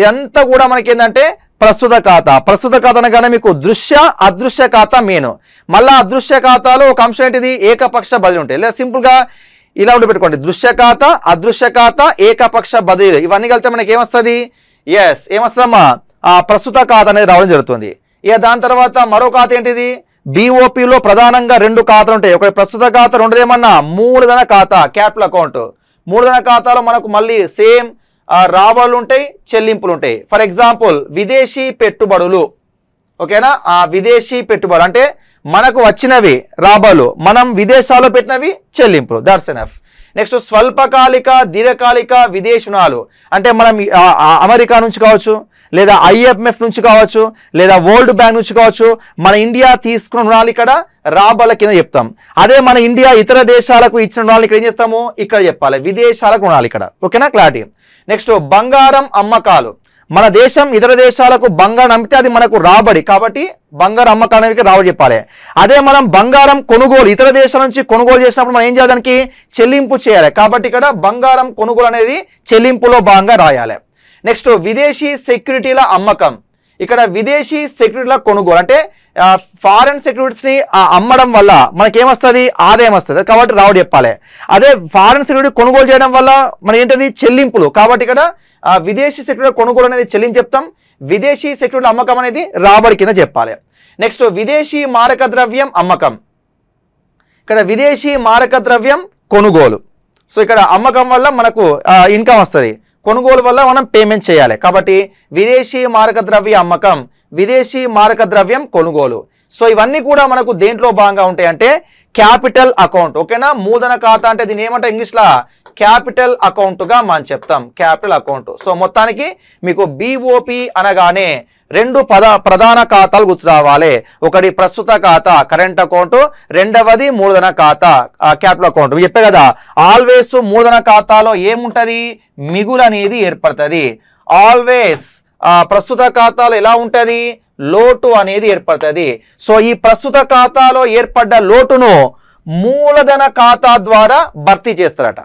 A: ఇదంతా కూడా మనకి ఏంటంటే ప్రస్తుత ఖాతా. ప్రస్తుత ఖాతా అనగానే మీకు దృశ్య అదృశ్య ఖాతా మెయిన్. మళ్ళీ అదృశ్య ఖాతాలో ఒక అంశం ఏంటిది? ఏకపక్ష బదిలీ ఉంటాయి లేదా సింపుల్గా ఇలా ఉండి పెట్టుకోండి. దృశ్య ఖాతా అదృశ్య ఖాతా ఏకపక్ష బదిలీ. ఇవన్నీ కలితే మనకి ఏమొస్తుంది ఎస్ ఏమొస్తుందమ్మా? ఆ ప్రస్తుత ఖాతా అనేది రావడం జరుగుతుంది. ఇక దాని తర్వాత మరో ఖాతా ఏంటిది? బీఓపీలో ప్రధానంగా రెండు ఖాతాలు ఉంటాయి. ఒకటి ప్రస్తుత ఖాతా రెండోది ఏమన్నా? మూలధన ఖాతా క్యాపిటల్ అకౌంట్. మూలధన ఖాతాలో మనకు మళ్ళీ సేమ్ రాబడులు ఉంటాయి చెల్లింపులు ఉంటాయి. ఫర్ ఎగ్జాంపుల్ విదేశీ పెట్టుబడులు. ఓకేనా? ఆ విదేశీ పెట్టుబడి అంటే మనకు వచ్చినవి రాబడులు మనం విదేశాల్లో పెట్టినవి చెల్లింపులు. దట్స్ ఎనఫ్ నెక్స్ట్ స్వల్పకాలిక దీర్ఘకాలిక విదేశనాలు అంటే మనం అమెరికా నుంచి కావచ్చు లేదా ఐఎంఎఫ్ నుంచి కావచ్చు లేదా వరల్డ్ బ్యాంక్ నుంచి కావచ్చు మన ఇండియా తీసుకున్న రుణాలు ఇక్కడ రాబల కింద చెప్తాం. అదే మన ఇండియా ఇతర దేశాలకు ఇచ్చిన రుణాలు ఇక్కడ ఏం చేస్తాము? ఇక్కడ చెప్పాలి. విదేశాలకు రుణాలు ఇక్కడ. ఓకేనా క్లారిటీ నెక్స్ట్ బంగారం అమ్మకాలు. మన దేశం ఇతర దేశాలకు బంగారం అమ్మితే అది మనకు రాబడి. కాబట్టి బంగారం అమ్మకానికి రాబడి చెప్పాలి. అదే మనం బంగారం కొనుగోలు ఇతర దేశాల నుంచి కొనుగోలు చేసినప్పుడు మనం ఏం చేయాలి దానికి? చెల్లింపు చేయాలి. కాబట్టి ఇక్కడ బంగారం కొనుగోలు అనేది చెల్లింపులో భాగంగా రాయాలి. నెక్స్ట్ విదేశీ సెక్యూరిటీల అమ్మకం. ఇక్కడ విదేశీ సెక్యూరిటీల కొనుగోలు అంటే ఫారెన్ సెక్యూరిటీస్ని అమ్మడం వల్ల మనకేమొస్తుంది? ఆదాయం వస్తుంది. కాబట్టి రావడం చెప్పాలి. అదే ఫారెన్ సెక్యూరిటీ కొనుగోలు చేయడం వల్ల మన ఏంటది చెల్లింపులు. కాబట్టి ఇక్కడ విదేశీ సెక్యూరిటీ కొనుగోలు అనేది చెల్లింపు చెప్తాం. విదేశీ సెక్యూరిటీల అమ్మకం అనేది రాబడి కింద చెప్పాలి. నెక్స్ట్ విదేశీ మారక ద్రవ్యం అమ్మకం. ఇక్కడ విదేశీ మారక ద్రవ్యం కొనుగోలు. సో ఇక్కడ అమ్మకం వల్ల మనకు ఇన్కమ్ వస్తుంది. కొనుగోలు వల్ల మనం పేమెంట్ చేయాలి. కాబట్టి విదేశీ మారక ద్రవ్య అమ్మకం విదేశీ మారక ద్రవ్యం కొనుగోలు. సో ఇవన్నీ కూడా మనకు దేంట్లో భాగంగా ఉంటాయి అంటే క్యాపిటల్ అకౌంట్. ఓకేనా? మూలధన ఖాతా అంటే దీని ఏమంటే ఇంగ్లీష్లో? క్యాపిటల్ అకౌంట్గా మనం చెప్తాం. Capital account. సో మొత్తానికి మీకు బీఓపి అనగానే రెండు పద ప్రధాన ఖాతాలు గుర్తు రావాలి. ఒకటి ప్రస్తుత ఖాతా కరెంట్ అకౌంట్. రెండవది మూలధన ఖాతా క్యాపిటల్ అకౌంట్. చెప్పే కదా ఆల్వేస్ మూలధన ఖాతాలో ఏముంటుంది? మిగులు అనేది ఏర్పడుతుంది. ఆల్వేస్ ప్రస్తుత ఖాతాలో ఎలా ఉంటుంది? లోటు అనేది ఏర్పడుతుంది. సో ఈ ప్రస్తుత ఖాతాలో ఏర్పడ్డ లోటును మూలధన ఖాతా ద్వారా భర్తీ చేస్తారట.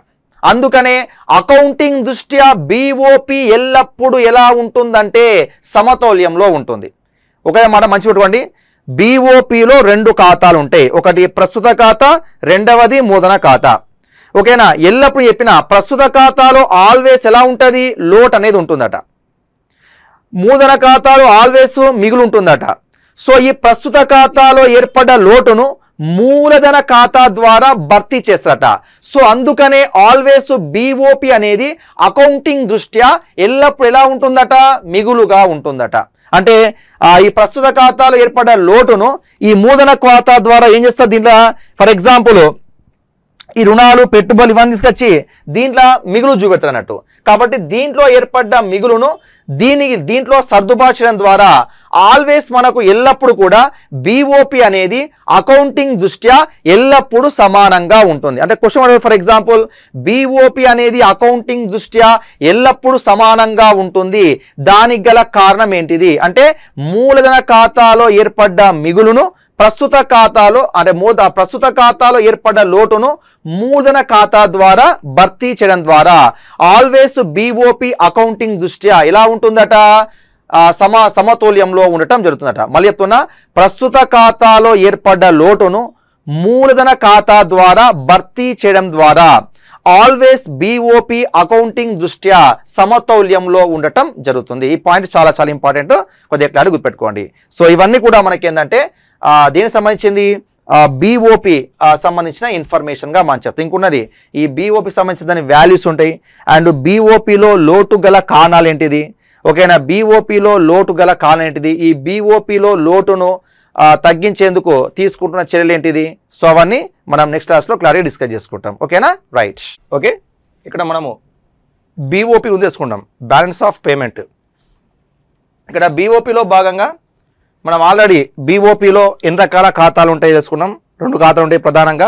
A: అందుకనే అకౌంటింగ్ దృష్ట్యా బీఓపి ఎల్లప్పుడూ ఎలా ఉంటుందంటే సమతౌల్యంలో ఉంటుంది. ఒకే మాట మంచి పెట్టుకోండి. బీఓపిలో రెండు ఖాతాలు ఉంటాయి. ఒకటి ప్రస్తుత ఖాతా రెండవది మూదన ఖాతా. ఓకేనా? ఎల్లప్పుడు చెప్పిన ప్రస్తుత ఖాతాలో ఆల్వేస్ ఎలా ఉంటుంది? లోట్ అనేది ఉంటుందట. మూదన ఖాతాలో ఆల్వేస్ మిగులు ఉంటుందట సో ఈ ప్రస్తుత ఖాతాలో ఏర్పడ్డ లోటును మూలధన ఖాతా ద్వారా భర్తీ చేస్తారట. సో అందుకనే ఆల్వేస్ బీఓపి అనేది అకౌంటింగ్ దృష్ట్యా ఎల్లప్పుడు ఎలా ఉంటుందట? మిగులుగా ఉంటుందట. అంటే ఈ ప్రస్తుత ఖాతాలో ఏర్పడ్డ లోటును ఈ మూలధన ఖాతా ద్వారా ఏం చేస్తారు దీంట్లో? ఫర్ ఎగ్జాంపుల్ ఈ రుణాలు పెట్టుబడులు ఇవన్నీ తీసుకొచ్చి దీంట్లో మిగులు చూపెడతారు అన్నట్టు కాబట్టి దీంట్లో ఏర్పడ్డ మిగులును దీనికి దీంట్లో సర్దుబాచడం ద్వారా ఆల్వేస్ మనకు ఎల్లప్పుడూ కూడా బీఓపి అనేది అకౌంటింగ్ దృష్ట్యా ఎల్లప్పుడూ సమానంగా ఉంటుంది. అంటే క్వశ్చన్ ఫర్ ఎగ్జాంపుల్ బీఓపి అనేది అకౌంటింగ్ దృష్ట్యా ఎల్లప్పుడూ సమానంగా ఉంటుంది. దానికి గల కారణం ఏంటిది? అంటే మూలధన ఖాతాలో ఏర్పడ్డ మిగులును ప్రస్తుత ఖాతాలో అంటే మూల ప్రస్తుత ఖాతాలో ఏర్పడ్డ లోటును మూలధన ఖాతా ద్వారా భర్తీ చేయడం ద్వారా ఆల్వేస్ బీఓపి అకౌంటింగ్ దృష్ట్యా ఎలా ఉంటుందట? సమ సమతౌల్యంలో ఉండటం జరుగుతుందట. మళ్ళీ చెప్తున్నా ప్రస్తుత ఖాతాలో ఏర్పడ్డ లోటును మూలధన ఖాతా ద్వారా భర్తీ చేయడం ద్వారా ఆల్వేస్ బీఓపి అకౌంటింగ్ దృష్ట్యా సమతౌల్యంలో ఉండటం జరుగుతుంది. ఈ పాయింట్ చాలా చాలా ఇంపార్టెంట్. కొద్దిగా క్లారిటీ గుర్తుపెట్టుకోండి. సో ఇవన్నీ కూడా మనకి ఏంటంటే దేనికి సంబంధించింది? బీఓపి సంబంధించిన ఇన్ఫర్మేషన్గా మనం చెప్తాం. ఇంకున్నది ఈ బీఓపి సంబంధించిన దాని వాల్యూస్ ఉంటాయి. అండ్ బీఓపిలో లోటు గల కారణాలు ఏంటిది? ఓకేనా? బీఓపిలో లోటు గల కారణం ఏంటిది? ఈ బీఓపిలో లోటును తగ్గించేందుకు తీసుకుంటున్న చర్యలు ఏంటిది? సో అవన్నీ మనం నెక్స్ట్ క్లాస్లో క్లారిటీ డిస్కస్ చేసుకుంటాం. ఓకేనా? Right okay? ఇక్కడ మనము బీఓపి ఉంది తెలుసుకుంటాం. బ్యాలెన్స్ ఆఫ్ పేమెంట్ ఇక్కడ బీఓపిలో భాగంగా మనం ఆల్రెడీ బీఓపిలో ఎన్ని రకాల ఖాతాలు ఉంటాయి తెలుసుకున్నాం. రెండు ఖాతాలు ఉంటాయి ప్రధానంగా.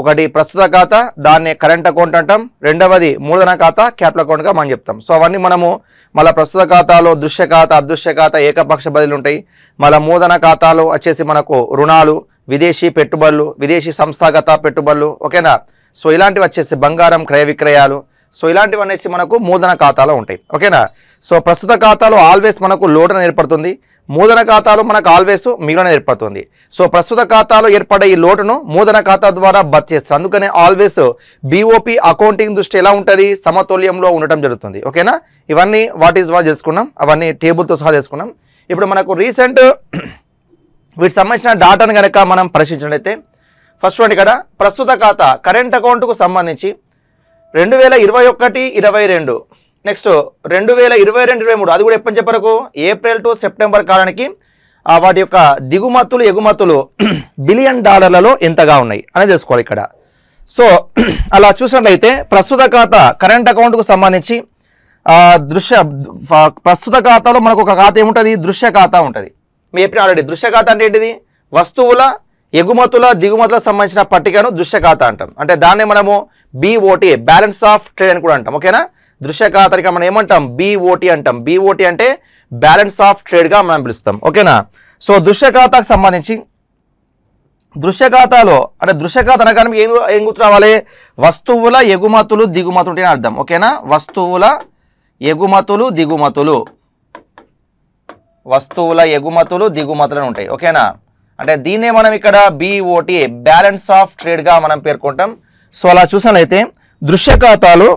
A: ఒకటి ప్రస్తుత ఖాతా దాన్ని కరెంట్ అకౌంట్ అంటాం. రెండవది మూలధన ఖాతా క్యాపిటల్ అకౌంట్గా మనం చెప్తాం. సో అవన్నీ మనము మళ్ళీ ప్రస్తుత ఖాతాలో దృశ్య ఖాతా అదృశ్య ఖాతా ఏకపక్ష బదిలీలు ఉంటాయి. మళ్ళీ మూలధన ఖాతాలో వచ్చేసి మనకు రుణాలు విదేశీ పెట్టుబడులు విదేశీ సంస్థాగత పెట్టుబడులు ఓకేనా? సో ఇలాంటివి వచ్చేసి బంగారం క్రయ విక్రయాలు. సో ఇలాంటివి అనేసి మనకు మూలధన ఖాతాలో ఉంటాయి. ఓకేనా? సో ప్రస్తుత ఖాతాలో ఆల్వేస్ మనకు లోటున ఏర్పడుతుంది. మూదన ఖాతాలో మనకు ఆల్వేస్ మిగిలిన ఏర్పడుతుంది. సో ప్రస్తుత ఖాతాలో ఏర్పడే ఈ లోటును మూదన ఖాతా ద్వారా భర్తీ చేస్తారు. అందుకనే ఆల్వేస్ బీఓపి అకౌంటింగ్ దృష్టి ఎలా ఉంటుంది? సమతుల్యంలో ఉండటం జరుగుతుంది. ఓకేనా ఇవన్నీ వాట్ ఈజ్ వాట్ చేసుకున్నాం. అవన్నీ టేబుల్తో సహా చేసుకున్నాం. ఇప్పుడు మనకు రీసెంట్ వీటికి సంబంధించిన డాటాను కనుక మనం పరిశీలించినట్లయితే ఫస్ట్ వన్ ఇక్కడ ప్రస్తుత ఖాతా కరెంట్ అకౌంట్కు సంబంధించి రెండు వేల ఇరవై ఒకటి ఇరవై రెండు నెక్స్ట్ రెండు వేల ఇరవై రెండు ఇరవై మూడు అది కూడా ఎప్పటి చెప్పరకు ఏప్రిల్ టు సెప్టెంబర్ కాలానికి వాటి యొక్క దిగుమతులు ఎగుమతులు [CLEARS THROAT] బిలియన్ డాలర్లలో ఎంతగా ఉన్నాయి అనేది తెలుసుకోవాలి ఇక్కడ. సో [CLEARS THROAT] అలా చూసినట్లయితే ప్రస్తుత ఖాతా కరెంట్ అకౌంట్కు సంబంధించి దృశ్య ప్రస్తుత ఖాతాలో మనకు ఒక ఖాతా ఏముంటుంది? దృశ్య ఖాతా ఉంటుంది. మీ చెప్పిన ఆల్రెడీ దృశ్య ఖాతా అంటే ఏంటిది? వస్తువుల ఎగుమతుల దిగుమతులకు సంబంధించిన పట్టికను దృశ్య ఖాతా అంటాం. అంటే దాన్ని మనము బీఓటీ బ్యాలెన్స్ ఆఫ్ ట్రేడ్ అని కూడా అంటాం. ఓకేనా? దృశ్య ఖాతానికి మనం ఏమంటాం బీఓటీ అంటాం. బీఓటీ అంటే బ్యాలెన్స్ ఆఫ్ ట్రేడ్గా మనం పిలుస్తాం. ఓకేనా? సో దృశ్య ఖాతాకు సంబంధించి దృశ్య ఖాతాలో అంటే దృశ్య ఖాతా అనగానే ఏం ఏం గుర్తు రావాలి? వస్తువుల ఎగుమతులు దిగుమతులు అంటే అర్థం. ఓకేనా? వస్తువుల ఎగుమతులు దిగుమతులు. వస్తువుల ఎగుమతులు దిగుమతులు ఉంటాయి. ఓకేనా? అంటే దీన్నే మనం ఇక్కడ బీఓటీ బ్యాలెన్స్ ఆఫ్ ట్రేడ్గా మనం పేర్కొంటాం. సో అలా చూసినట్లయితే దృశ్య ఖాతాలు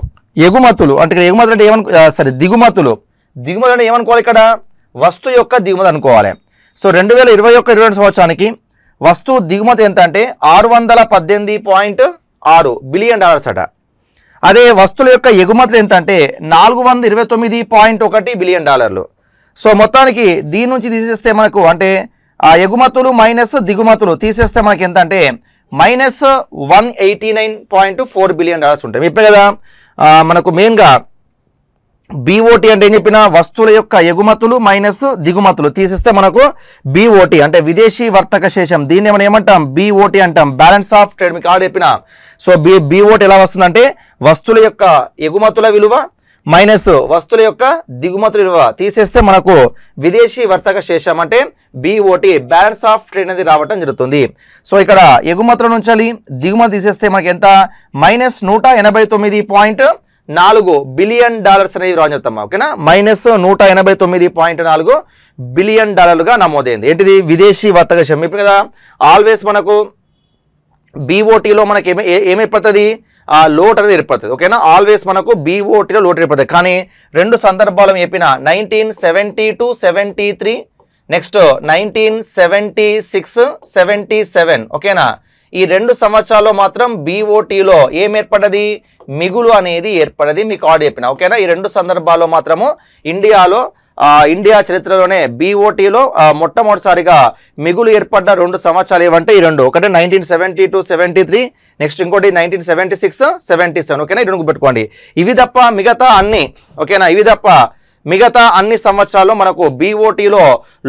A: ఎగుమతులు. అంటే ఇక్కడ ఎగుమతులు అంటే ఏమను సరే దిగుమతులు. దిగుమతులు అంటే ఏమనుకోవాలి ఇక్కడ? వస్తువు యొక్క దిగుమతి అనుకోవాలి. సో రెండు వేల ఇరవై ఒక్క ఇరవై రెండు సంవత్సరానికి వస్తువు దిగుమతి ఎంత అంటే ఆరు వందల పద్దెనిమిది పాయింట్ ఆరు బిలియన్ డాలర్స్ అట. అదే వస్తువుల యొక్క ఎగుమతులు ఎంత అంటే నాలుగు వందల ఇరవై తొమ్మిది పాయింట్ ఒకటి బిలియన్ డాలర్లు. సో మొత్తానికి దీని నుంచి తీసేస్తే మనకు అంటే ఆ ఎగుమతులు మైనస్ దిగుమతులు తీసేస్తే మనకి ఎంత అంటే minus one eighty nine point four billion dollars ఉంటాయి. ఇప్పుడే కదా మనకు మెయిన్గా బీఓటీ అంటే ఏం చెప్పిన వస్తువుల యొక్క ఎగుమతులు మైనస్ దిగుమతులు. తీసేస్తే మనకు బీఓటీ అంటే విదేశీ వర్తక శేషం. దీన్ని మనం ఏమంటాం? బీఓటీ అంటాం. బ్యాలెన్స్ ఆఫ్ ట్రేడ్ మీకు ఆడ చెప్పిన. సో బీ బీఓటీ ఎలా వస్తుందంటే వస్తువుల యొక్క ఎగుమతుల విలువ మైనస్ వస్తువుల యొక్క దిగుమతుల విలువ తీసేస్తే మనకు విదేశీ వర్తక శేషం అంటే బీఓటీ బ్యాలెన్స్ ఆఫ్ ట్రేడ్ అనేది రావటం జరుగుతుంది. సో ఇక్కడ ఎగుమతుల నుంచి దిగుమతి తీసేస్తే మనకి ఎంత మైనస్ నూట ఎనభై తొమ్మిది పాయింట్ నాలుగు బిలియన్ డాలర్స్ అనేది రావడం చెప్తాం ఓకేనా? మైనస్ నూట ఎనభై తొమ్మిది పాయింట్ నాలుగు బిలియన్ డాలర్లుగా నమోదైంది. ఏంటిది? విదేశీ వర్తక శం ఇప్పుడు కదా? ఆల్వేస్ మనకు బీఓటీలో మనకి ఏమే ఏ- ఆ లోటు అనేది ఏర్పడుతుంది. ఓకేనా? ఆల్వేస్ మనకు బీఓటీలో లోటు ఏర్పడుతుంది. కానీ రెండు సందర్భాలు చెప్పిన nineteen seventy two seventy three next nineteen seventy six seventy seven ఓకేనా? ఈ రెండు సంవత్సరాల్లో మాత్రం బీఓటీలో ఏం ఏర్పడది మిగులు అనేది ఏర్పడది మీకు ఆడ చెప్పిన ఓకేనా? ఈ రెండు సందర్భాల్లో మాత్రము ఇండియాలో ఇండియా చరిత్రలోనే బీఓటీలో మొట్టమొదటిసారిగా మిగులు ఏర్పడ్డ రెండు సంవత్సరాలు ఏవంటే ఈ రెండు. ఒకటి nineteen seventy two seventy three next ఇంకోటి nineteen seventy six seventy seven ఓకేనా? ఈ రెండు పెట్టుకోండి ఇవి తప్ప మిగతా అన్ని ఓకేనా? ఇవి తప్ప మిగతా అన్ని సంవత్సరాల్లో మనకు బీఓటీలో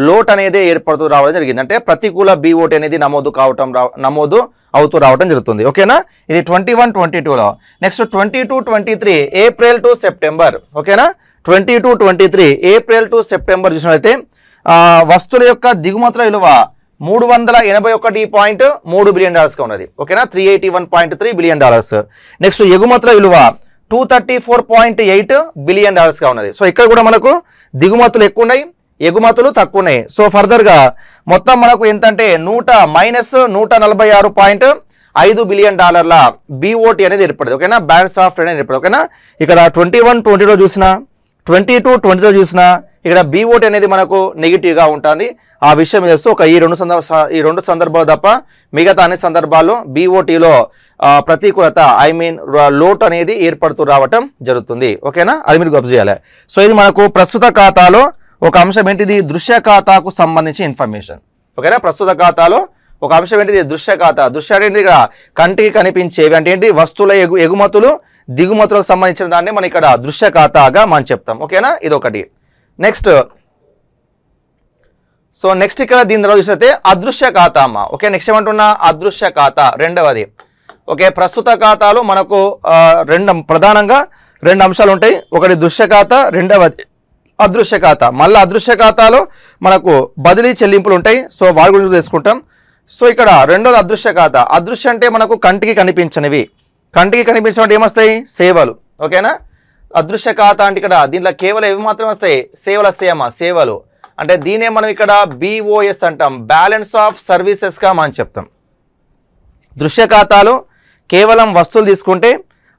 A: లోట్ అనేది ఏర్పడుతూ రావడం జరిగింది. అంటే ప్రతికూల బీఓటీ అనేది నమోదు కావటం నమోదు అవుతూ రావడం జరుగుతుంది. ఓకేనా? ఇది ట్వంటీ వన్ ట్వంటీ టూలో next twenty two twenty three April to September ఓకేనా? Twenty two twenty three April to September చూసినట్లయితే వస్తువుల యొక్క దిగుమతుల విలువ మూడు వందల ఎనభై ఒకటి పాయింట్ మూడు బిలియన్ డాలర్స్గా ఉన్నది. ఓకేనా? Three eighty one point three billion dollars next ఎగుమతుల విలువ two thirty four point eight billion డాలర్స్గా ఉన్నది. సో ఇక్కడ కూడా మనకు దిగుమతులు ఎక్కువ ఉన్నాయి ఎగుమతులు తక్కువ ఉన్నాయి సో ఫర్దర్గా మొత్తం మనకు ఎంతంటే నూట మైనస్ నూట నలభై ఆరు పాయింట్ ఐదు బిలియన్ డాలర్ల బీఓటీ అనేది ఏర్పడింది. ఓకేనా? బ్యాలెన్స్ ఆఫ్ ట్రేడ్ అనేది ఏర్పడింది. ఓకేనా? ఇక్కడ ట్వంటీ వన్ ట్వంటీలో చూసిన ట్వంటీ టూ ట్వంటీలో చూసిన ఇక్కడ బీఓటీ అనేది మనకు నెగిటివ్గా ఉంటుంది. ఆ విషయం తెలుస్తూ ఒక ఈ రెండు సందర్భ ఈ రెండు సందర్భాలు తప్ప మిగతా అన్ని సందర్భాల్లో బీఓటీలో ప్రతికూలత ఐ మీన్ లోట్ అనేది ఏర్పడుతూ రావటం జరుగుతుంది. ఓకేనా? అది మీరు గొప్ప చేయాలి. సో ఇది మనకు ప్రస్తుత ఖాతాలో ఒక అంశం ఏంటిది? దృశ్య ఖాతాకు సంబంధించిన ఇన్ఫర్మేషన్. ఓకేనా? ప్రస్తుత ఖాతాలో ఒక అంశం ఏంటిది? దృశ్య ఖాతా దృశ్య అంటే ఇక్కడ? కంటికి కనిపించేవి. అంటే ఏంటి? వస్తువుల ఎగు ఎగుమతులు దిగుమతులకు సంబంధించిన దాన్ని మనం ఇక్కడ దృశ్య ఖాతాగా మనం చెప్తాం. ఓకేనా? ఇది ఒకటి నెక్స్ట్. సో నెక్స్ట్ ఇక్కడ దీని తర్వాత చూసినట్టే అదృశ్య ఖాతా అమ్మ ఓకే? నెక్స్ట్ ఏమంటున్నా? అదృశ్య ఖాతా రెండవది. ఓకే? ప్రస్తుత ఖాతాలో మనకు రెండు ప్రధానంగా రెండు అంశాలు ఉంటాయి. ఒకటి దృశ్య ఖాతా రెండవది అదృశ్య ఖాతా మళ్ళీ అదృశ్య ఖాతాలో మనకు బదిలీ చెల్లింపులు ఉంటాయి. సో వాటి గురించి తెలుసుకుంటాం. సో ఇక్కడ రెండోది అదృశ్య ఖాతా అదృశ్య అంటే మనకు కంటికి కనిపించనివి. కంటికి కనిపించినట్టు ఏమొస్తాయి? సేవలు. ఓకేనా? అదృశ్య ఖాతా అంటే ఇక్కడ దీంట్లో కేవలం ఏవి మాత్రం వస్తాయి. సేవలు వస్తాయమ్మా సేవలు. అంటే దీనే మనం ఇక్కడ బీఓఎస్ అంటాం. బ్యాలెన్స్ ఆఫ్ సర్వీసెస్గా మనం చెప్తాం. దృశ్య ఖాతాలు కేవలం వస్తువులు తీసుకుంటే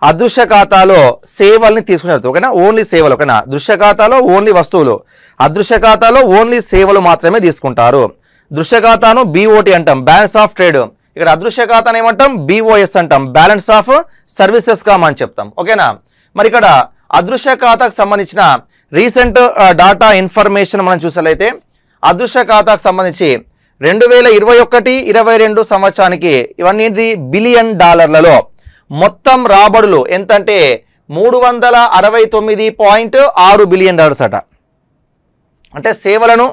A: అదృశ్య ఖాతాలో సేవల్ని తీసుకున్నారు ఓకేనా? ఓన్లీ సేవలు. ఓకేనా? దృశ్య ఖాతాలో ఓన్లీ వస్తువులు. అదృశ్య ఖాతాలో ఓన్లీ సేవలు మాత్రమే తీసుకుంటారు. దృశ్య ఖాతాను బీఓటీ అంటాం. బ్యాలెన్స్ ఆఫ్ ట్రేడ్ ఇక్కడ అదృశ్య ఖాతాను ఏమంటాం బీఓఎస్ అంటాం. బ్యాలెన్స్ ఆఫ్ సర్వీసెస్ కామ్ అని చెప్తాం. ఓకేనా? మరి ఇక్కడ అదృశ్య ఖాతాకు సంబంధించిన రీసెంట్ డాటా ఇన్ఫర్మేషన్ మనం చూసినట్లయితే అదృశ్య ఖాతాకు సంబంధించి రెండు వేల ఇరవై ఒకటి ఇరవై రెండు సంవత్సరానికి ఇవన్నీ బిలియన్ డాలర్లలో మొత్తం రాబడులు ఎంతంటే మూడు వందల అరవై తొమ్మిది పాయింట్ ఆరు బిలియన్ డాలర్స్ అట. అంటే సేవలను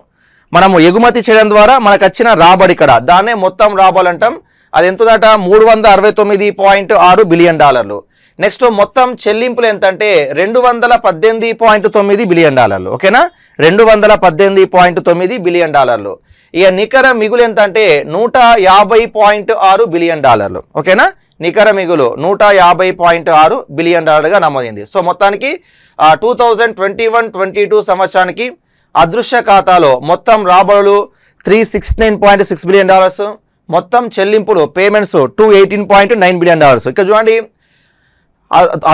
A: మనము ఎగుమతి చేయడం ద్వారా మనకు వచ్చిన రాబడి ఇక్కడ. దాన్నే మొత్తం రాబడి అంటాం. అది దాట మూడు వందల అరవై తొమ్మిది పాయింట్ ఆరు బిలియన్ డాలర్లు. నెక్స్ట్ మొత్తం చెల్లింపులు ఎంతంటే? రెండు వందల పద్దెనిమిది పాయింట్ తొమ్మిది బిలియన్ డాలర్లు. ఓకేనా? రెండు వందల పద్దెనిమిది పాయింట్ తొమ్మిది బిలియన్ డాలర్లు. ఇక నికర మిగులు ఎంతంటే? నూట యాభై పాయింట్ ఆరు బిలియన్ డాలర్లు. ఓకేనా? నికర మిగులు నూట యాభై పాయింట్ ఆరు బిలియన్ డాలర్గా నమోదైంది. సో మొత్తానికి two thousand twenty one twenty two సంవత్సరానికి అదృశ్య ఖాతాలో మొత్తం రాబడులు three six nine point six billion dollars మొత్తం చెల్లింపులు payments two eighteen point nine billion dollars ఇక్కడ చూడండి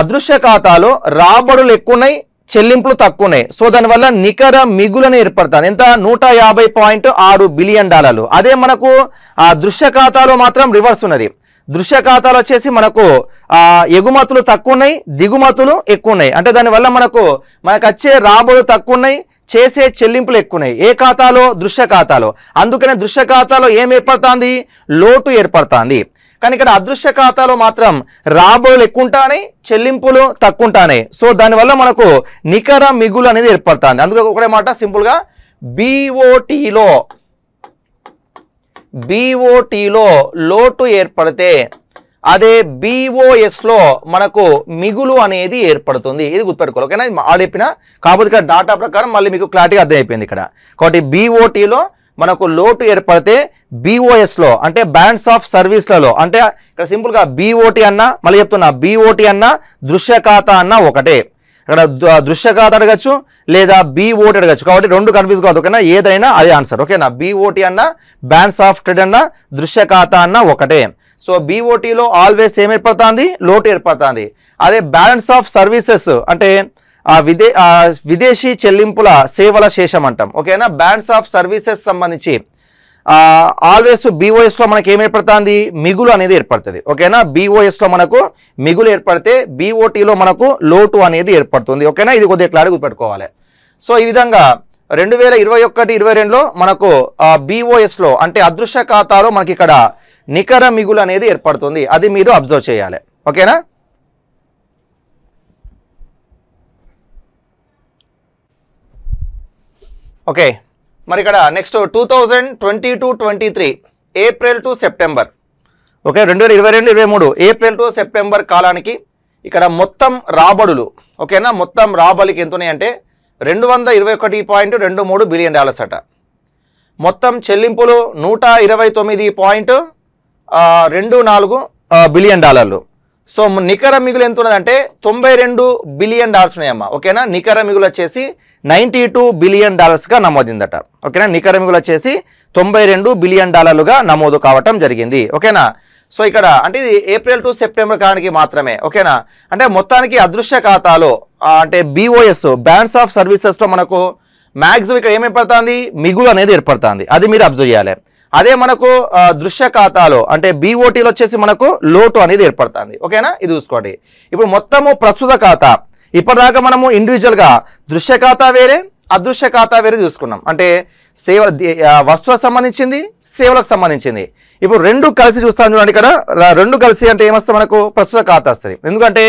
A: అదృశ్య ఖాతాలో రాబడులు ఎక్కువ ఉన్నాయి చెల్లింపులు తక్కువ ఉన్నాయి సో దానివల్ల నికర మిగులని ఏర్పడుతుంది. ఎంత? నూట యాభై పాయింట్ ఆరు బిలియన్ డాలర్లు అదే మనకు ఆ దృశ్య ఖాతాలో మాత్రం రివర్స్ ఉన్నది. దృశ్య ఖాతాలో వచ్చేసి మనకు ఎగుమతులు తక్కువ ఉన్నాయి దిగుమతులు ఎక్కువ ఉన్నాయి అంటే దానివల్ల మనకు మనకు వచ్చే రాబడులు తక్కువ ఉన్నాయి చేసే చెల్లింపులు ఎక్కువ ఉన్నాయి ఏ ఖాతాలో? దృశ్య ఖాతాలో. అందుకనే దృశ్య ఖాతాలో ఏం ఏర్పడుతుంది? లోటు ఏర్పడుతుంది. కానీ ఇక్కడ అదృశ్య ఖాతాలో మాత్రం రాబోలు ఎక్కువ ఉంటాయి చెల్లింపులు తక్కువ ఉంటాయి సో దానివల్ల మనకు నికర మిగులు అనేది ఏర్పడుతుంది. అందుకే ఒకటే మాట సింపుల్గా బీఓటీలో బీఓటీలో లోటు ఏర్పడితే అదే బీఓఎస్లో మనకు మిగులు అనేది ఏర్పడుతుంది. ఇది గుర్తుపెట్టుకోవాలి. ఓకేనా? ఇది ఆడ చెప్పిన కాకపోతే ఇక్కడ డాటా ప్రకారం మళ్ళీ మీకు క్లారిటీగా అర్థమైపోయింది ఇక్కడ. కాబట్టి బీఓటీలో మనకు లోటు ఏర్పడితే బీఓఎస్లో అంటే బ్యాండ్స్ ఆఫ్ సర్వీస్లలో అంటే ఇక్కడ సింపుల్గా బీఓటీ అన్న మళ్ళీ చెప్తున్నా బీఓటీ అన్న దృశ్య ఖాతా అన్న ఒకటే. ఇక్కడ దృశ్య ఖాతా అడగచ్చు లేదా బీఓటీ అడగచ్చు. కాబట్టి రెండు కన్ఫ్యూజ్ కాదు ఓకేనా? ఏదైనా అదే ఆన్సర్ ఓకేనా? బీఓటీ అన్న బ్యాండ్స్ ఆఫ్ ట్రేడ్ అన్న దృశ్య ఖాతా అన్న ఒకటే. సో బీఓటీలో ఆల్వేస్ ఏం ఏర్పడుతుంది లోటు ఏర్పడుతుంది. అదే బ్యాలెన్స్ ఆఫ్ సర్వీసెస్ అంటే విదే విదేశీ చెల్లింపుల సేవల శేషం అంటాం. ఓకేనా బ్యాలెన్స్ ఆఫ్ సర్వీసెస్ సంబంధించి ఆల్వేస్ బీఓఎస్లో మనకి ఏం ఏర్పడుతుంది మిగులు అనేది ఏర్పడుతుంది. ఓకేనా బీఓఎస్లో మనకు మిగులు ఏర్పడితే బీఓటీలో మనకు లోటు అనేది ఏర్పడుతుంది. ఓకేనా ఇది కొద్దిగా క్లారిటీ గుర్తుపెట్టుకోవాలి. సో ఈ విధంగా రెండు వేల ఇరవై ఒకటి ఇరవై రెండులో మనకు బీఓఎస్లో అంటే అదృశ్య ఖాతాలో మనకి ఇక్కడ నికర మిగులు అనేది ఏర్పడుతుంది. అది మీరు అబ్జర్వ్ చేయాలి. ఓకేనా? ఓకే. మరి ఇక్కడ next two thousand twenty two twenty three April to September okay రెండు వేల ఇరవై రెండు ఇరవై మూడు ఏప్రిల్ టు సెప్టెంబర్ కాలానికి ఇక్కడ మొత్తం రాబడులు ఓకేనా? మొత్తం రాబడికి ఎంత ఉన్నాయంటే రెండు వందల ఇరవై ఒకటి పాయింట్ రెండు మూడు బిలియన్ డాలర్స్ అట. మొత్తం చెల్లింపులు నూట ఇరవై తొమ్మిది పాయింట్ రెండు నాలుగు బిలియన్ డాలర్లు. సో నికర మిగులు ఎంత ఉన్నదంటే తొంభై రెండు బిలియన్ డాలర్స్ ఉన్నాయమ్మా. ఓకేనా? నికర మిగులు వచ్చేసి నైంటీ టూ బిలియన్ డాలర్స్గా నమోదిందట. ఓకేనా? నికర మిగులు వచ్చేసి తొంభై రెండు బిలియన్ డాలర్లుగా నమోదు కావటం జరిగింది. ఓకేనా? సో ఇక్కడ అంటే ఇది ఏప్రిల్ టు సెప్టెంబర్ కాలానికి మాత్రమే. ఓకేనా? అంటే మొత్తానికి అదృశ్య ఖాతాలో అంటే బీఓఎస్ బ్యాండ్స్ ఆఫ్ సర్వీసెస్లో మనకు మ్యాక్సిమం ఇక్కడ ఏం ఏర్పడుతుంది మిగులు అనేది ఏర్పడుతుంది. అది మీరు అబ్జర్వ్ చేయాలి. అదే మనకు దృశ్య ఖాతాలో అంటే బీఓటీలో వచ్చేసి మనకు లోటు అనేది ఏర్పడుతుంది. ఓకేనా? ఇది చూసుకోండి. ఇప్పుడు మొత్తము ప్రస్తుత ఖాతా. ఇప్పటిదాకా మనము ఇండివిజువల్గా దృశ్య ఖాతా వేరే అదృశ్య ఖాతా వేరే చూసుకున్నాం. అంటే సేవ వస్తువులకు సంబంధించింది సేవలకు సంబంధించింది. ఇప్పుడు రెండు కలిసి చూస్తాను చూడండి ఇక్కడ. రెండు కలిసి అంటే ఏమొస్తే మనకు? ప్రస్తుత ఖాతా వస్తుంది. ఎందుకంటే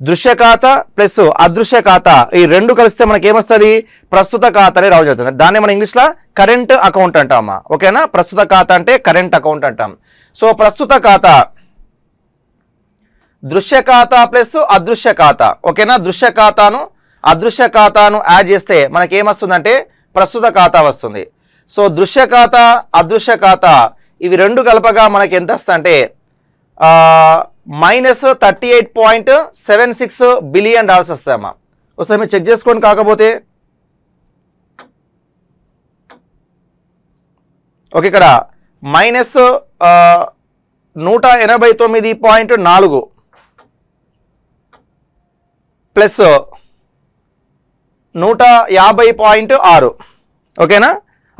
A: దృశ్య ఖాతా ప్లస్ అదృశ్య ఖాతా ఈ రెండు కలిస్తే మనకి ఏమొస్తుంది ప్రస్తుత ఖాతా అనేది రావడం జరుగుతుంది. దాన్ని మనం ఇంగ్లీష్లో కరెంట్ అకౌంట్ అంటామా? ఓకేనా? ప్రస్తుత ఖాతా అంటే కరెంట్ అకౌంట్ అంటాం. సో ప్రస్తుత ఖాతా దృశ్య ఖాతా ప్లస్ అదృశ్య ఖాతా ఓకేనా? దృశ్య ఖాతాను అదృశ్య ఖాతాను యాడ్ చేస్తే మనకి ఏమొస్తుందంటే ప్రస్తుత ఖాతా వస్తుంది. సో దృశ్య ఖాతా అదృశ్య ఖాతా ఇవి రెండు కలపగా మనకి ఎంత వస్తుందంటే minus thirty eight point seven six billion dollars వస్తాయమ్మా. ఒకసారి మీరు చెక్ చేసుకోండి కాకపోతే. ఓకే ఇక్కడ మైనస్ నూట ఎనభై తొమ్మిది పాయింట్ నాలుగు ప్లస్ నూట యాభై పాయింట్ ఆరు. ఓకేనా?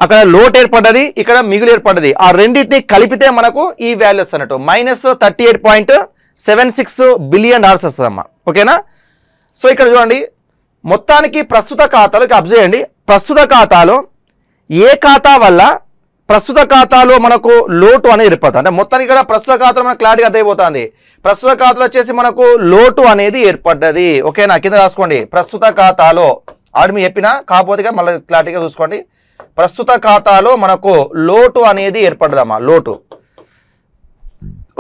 A: అక్కడ లోట్ ఏర్పడ్డది ఇక్కడ మిగులు ఏర్పడ్డది. ఆ రెండింటిని కలిపితే మనకు ఈ వాల్యూస్ అన్నట్టు minus thirty eight point seven six billion dollars వస్తుందమ్మా. ఓకేనా? సో ఇక్కడ చూడండి. మొత్తానికి ప్రస్తుత ఖాతాలో అబ్జర్వ్ చేయండి. ప్రస్తుత ఖాతాలో ఏ ఖాతా వల్ల ప్రస్తుత ఖాతాలో మనకు లోటు అనేది ఏర్పడుతుంది? అంటే మొత్తానికి ఇక్కడ ప్రస్తుత ఖాతాలో మనకు క్లారిటీ అర్థమైపోతుంది. ప్రస్తుత ఖాతాలో వచ్చేసి మనకు లోటు అనేది ఏర్పడ్డది. ఓకేనా? కింద రాసుకోండి. ప్రస్తుత ఖాతాలో. ఆడు మీ చెప్పిన కాకపోతే మళ్ళీ క్లారిటీగా చూసుకోండి. ప్రస్తుత ఖాతాలో మనకు లోటు అనేది ఏర్పడదామా లోటు.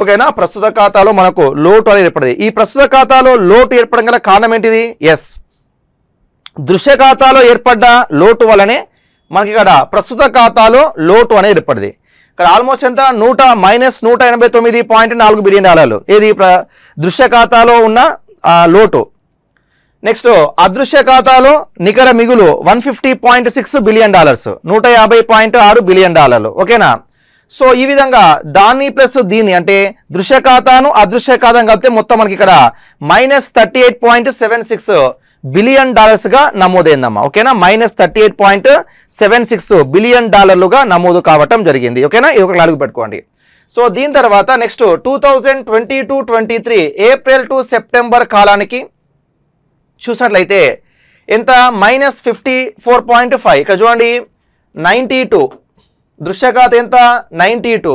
A: ఓకేనా? ప్రస్తుత ఖాతాలో మనకు లోటు అనేది ఏర్పడింది. ఈ ప్రస్తుత ఖాతాలో లోటు ఏర్పడడం గల కారణం ఏంటిది? ఎస్ దృశ్య ఖాతాలో ఏర్పడ్డ లోటు వలనే మనకి ఇక్కడ ప్రస్తుత ఖాతాలో లోటు అనేది ఏర్పడింది. ఇక్కడ ఆల్మోస్ట్ ఎంత? నూట మైనస్ నూట ఎనభై తొమ్మిది పాయింట్ నాలుగు బిలియన్ డాలర్లు. ఏది? ప్ర దృశ్య ఖాతాలో ఉన్న లోటు. నెక్స్ట్ అదృశ్య ఖాతాలో నికర మిగులు one fifty point six billion dollars నూట యాభై పాయింట్ ఆరు బిలియన్ డాలర్లు. ఓకేనా? సో ఈ విధంగా దాన్ని ప్లస్ దీన్ని అంటే దృశ్య ఖాతాను అదృశ్య ఖాతాను కలిపితే మొత్తం మనకి ఇక్కడ minus thirty eight point seven six billion డాలర్స్గా నమోదైందమ్మా. ఓకేనా? Minus thirty eight point seven six billion డాలర్లుగా నమోదు కావటం జరిగింది. ఓకేనా? ఇది ఒక అడుగు పెట్టుకోండి. సో దీని తర్వాత next two thousand twenty two twenty three April to September కాలానికి చూసినట్లయితే ఎంత? Minus fifty four point five. ఇక్కడ చూడండి నైంటీ టూ. దృశ్యఖాత ఎంత? Ninety two.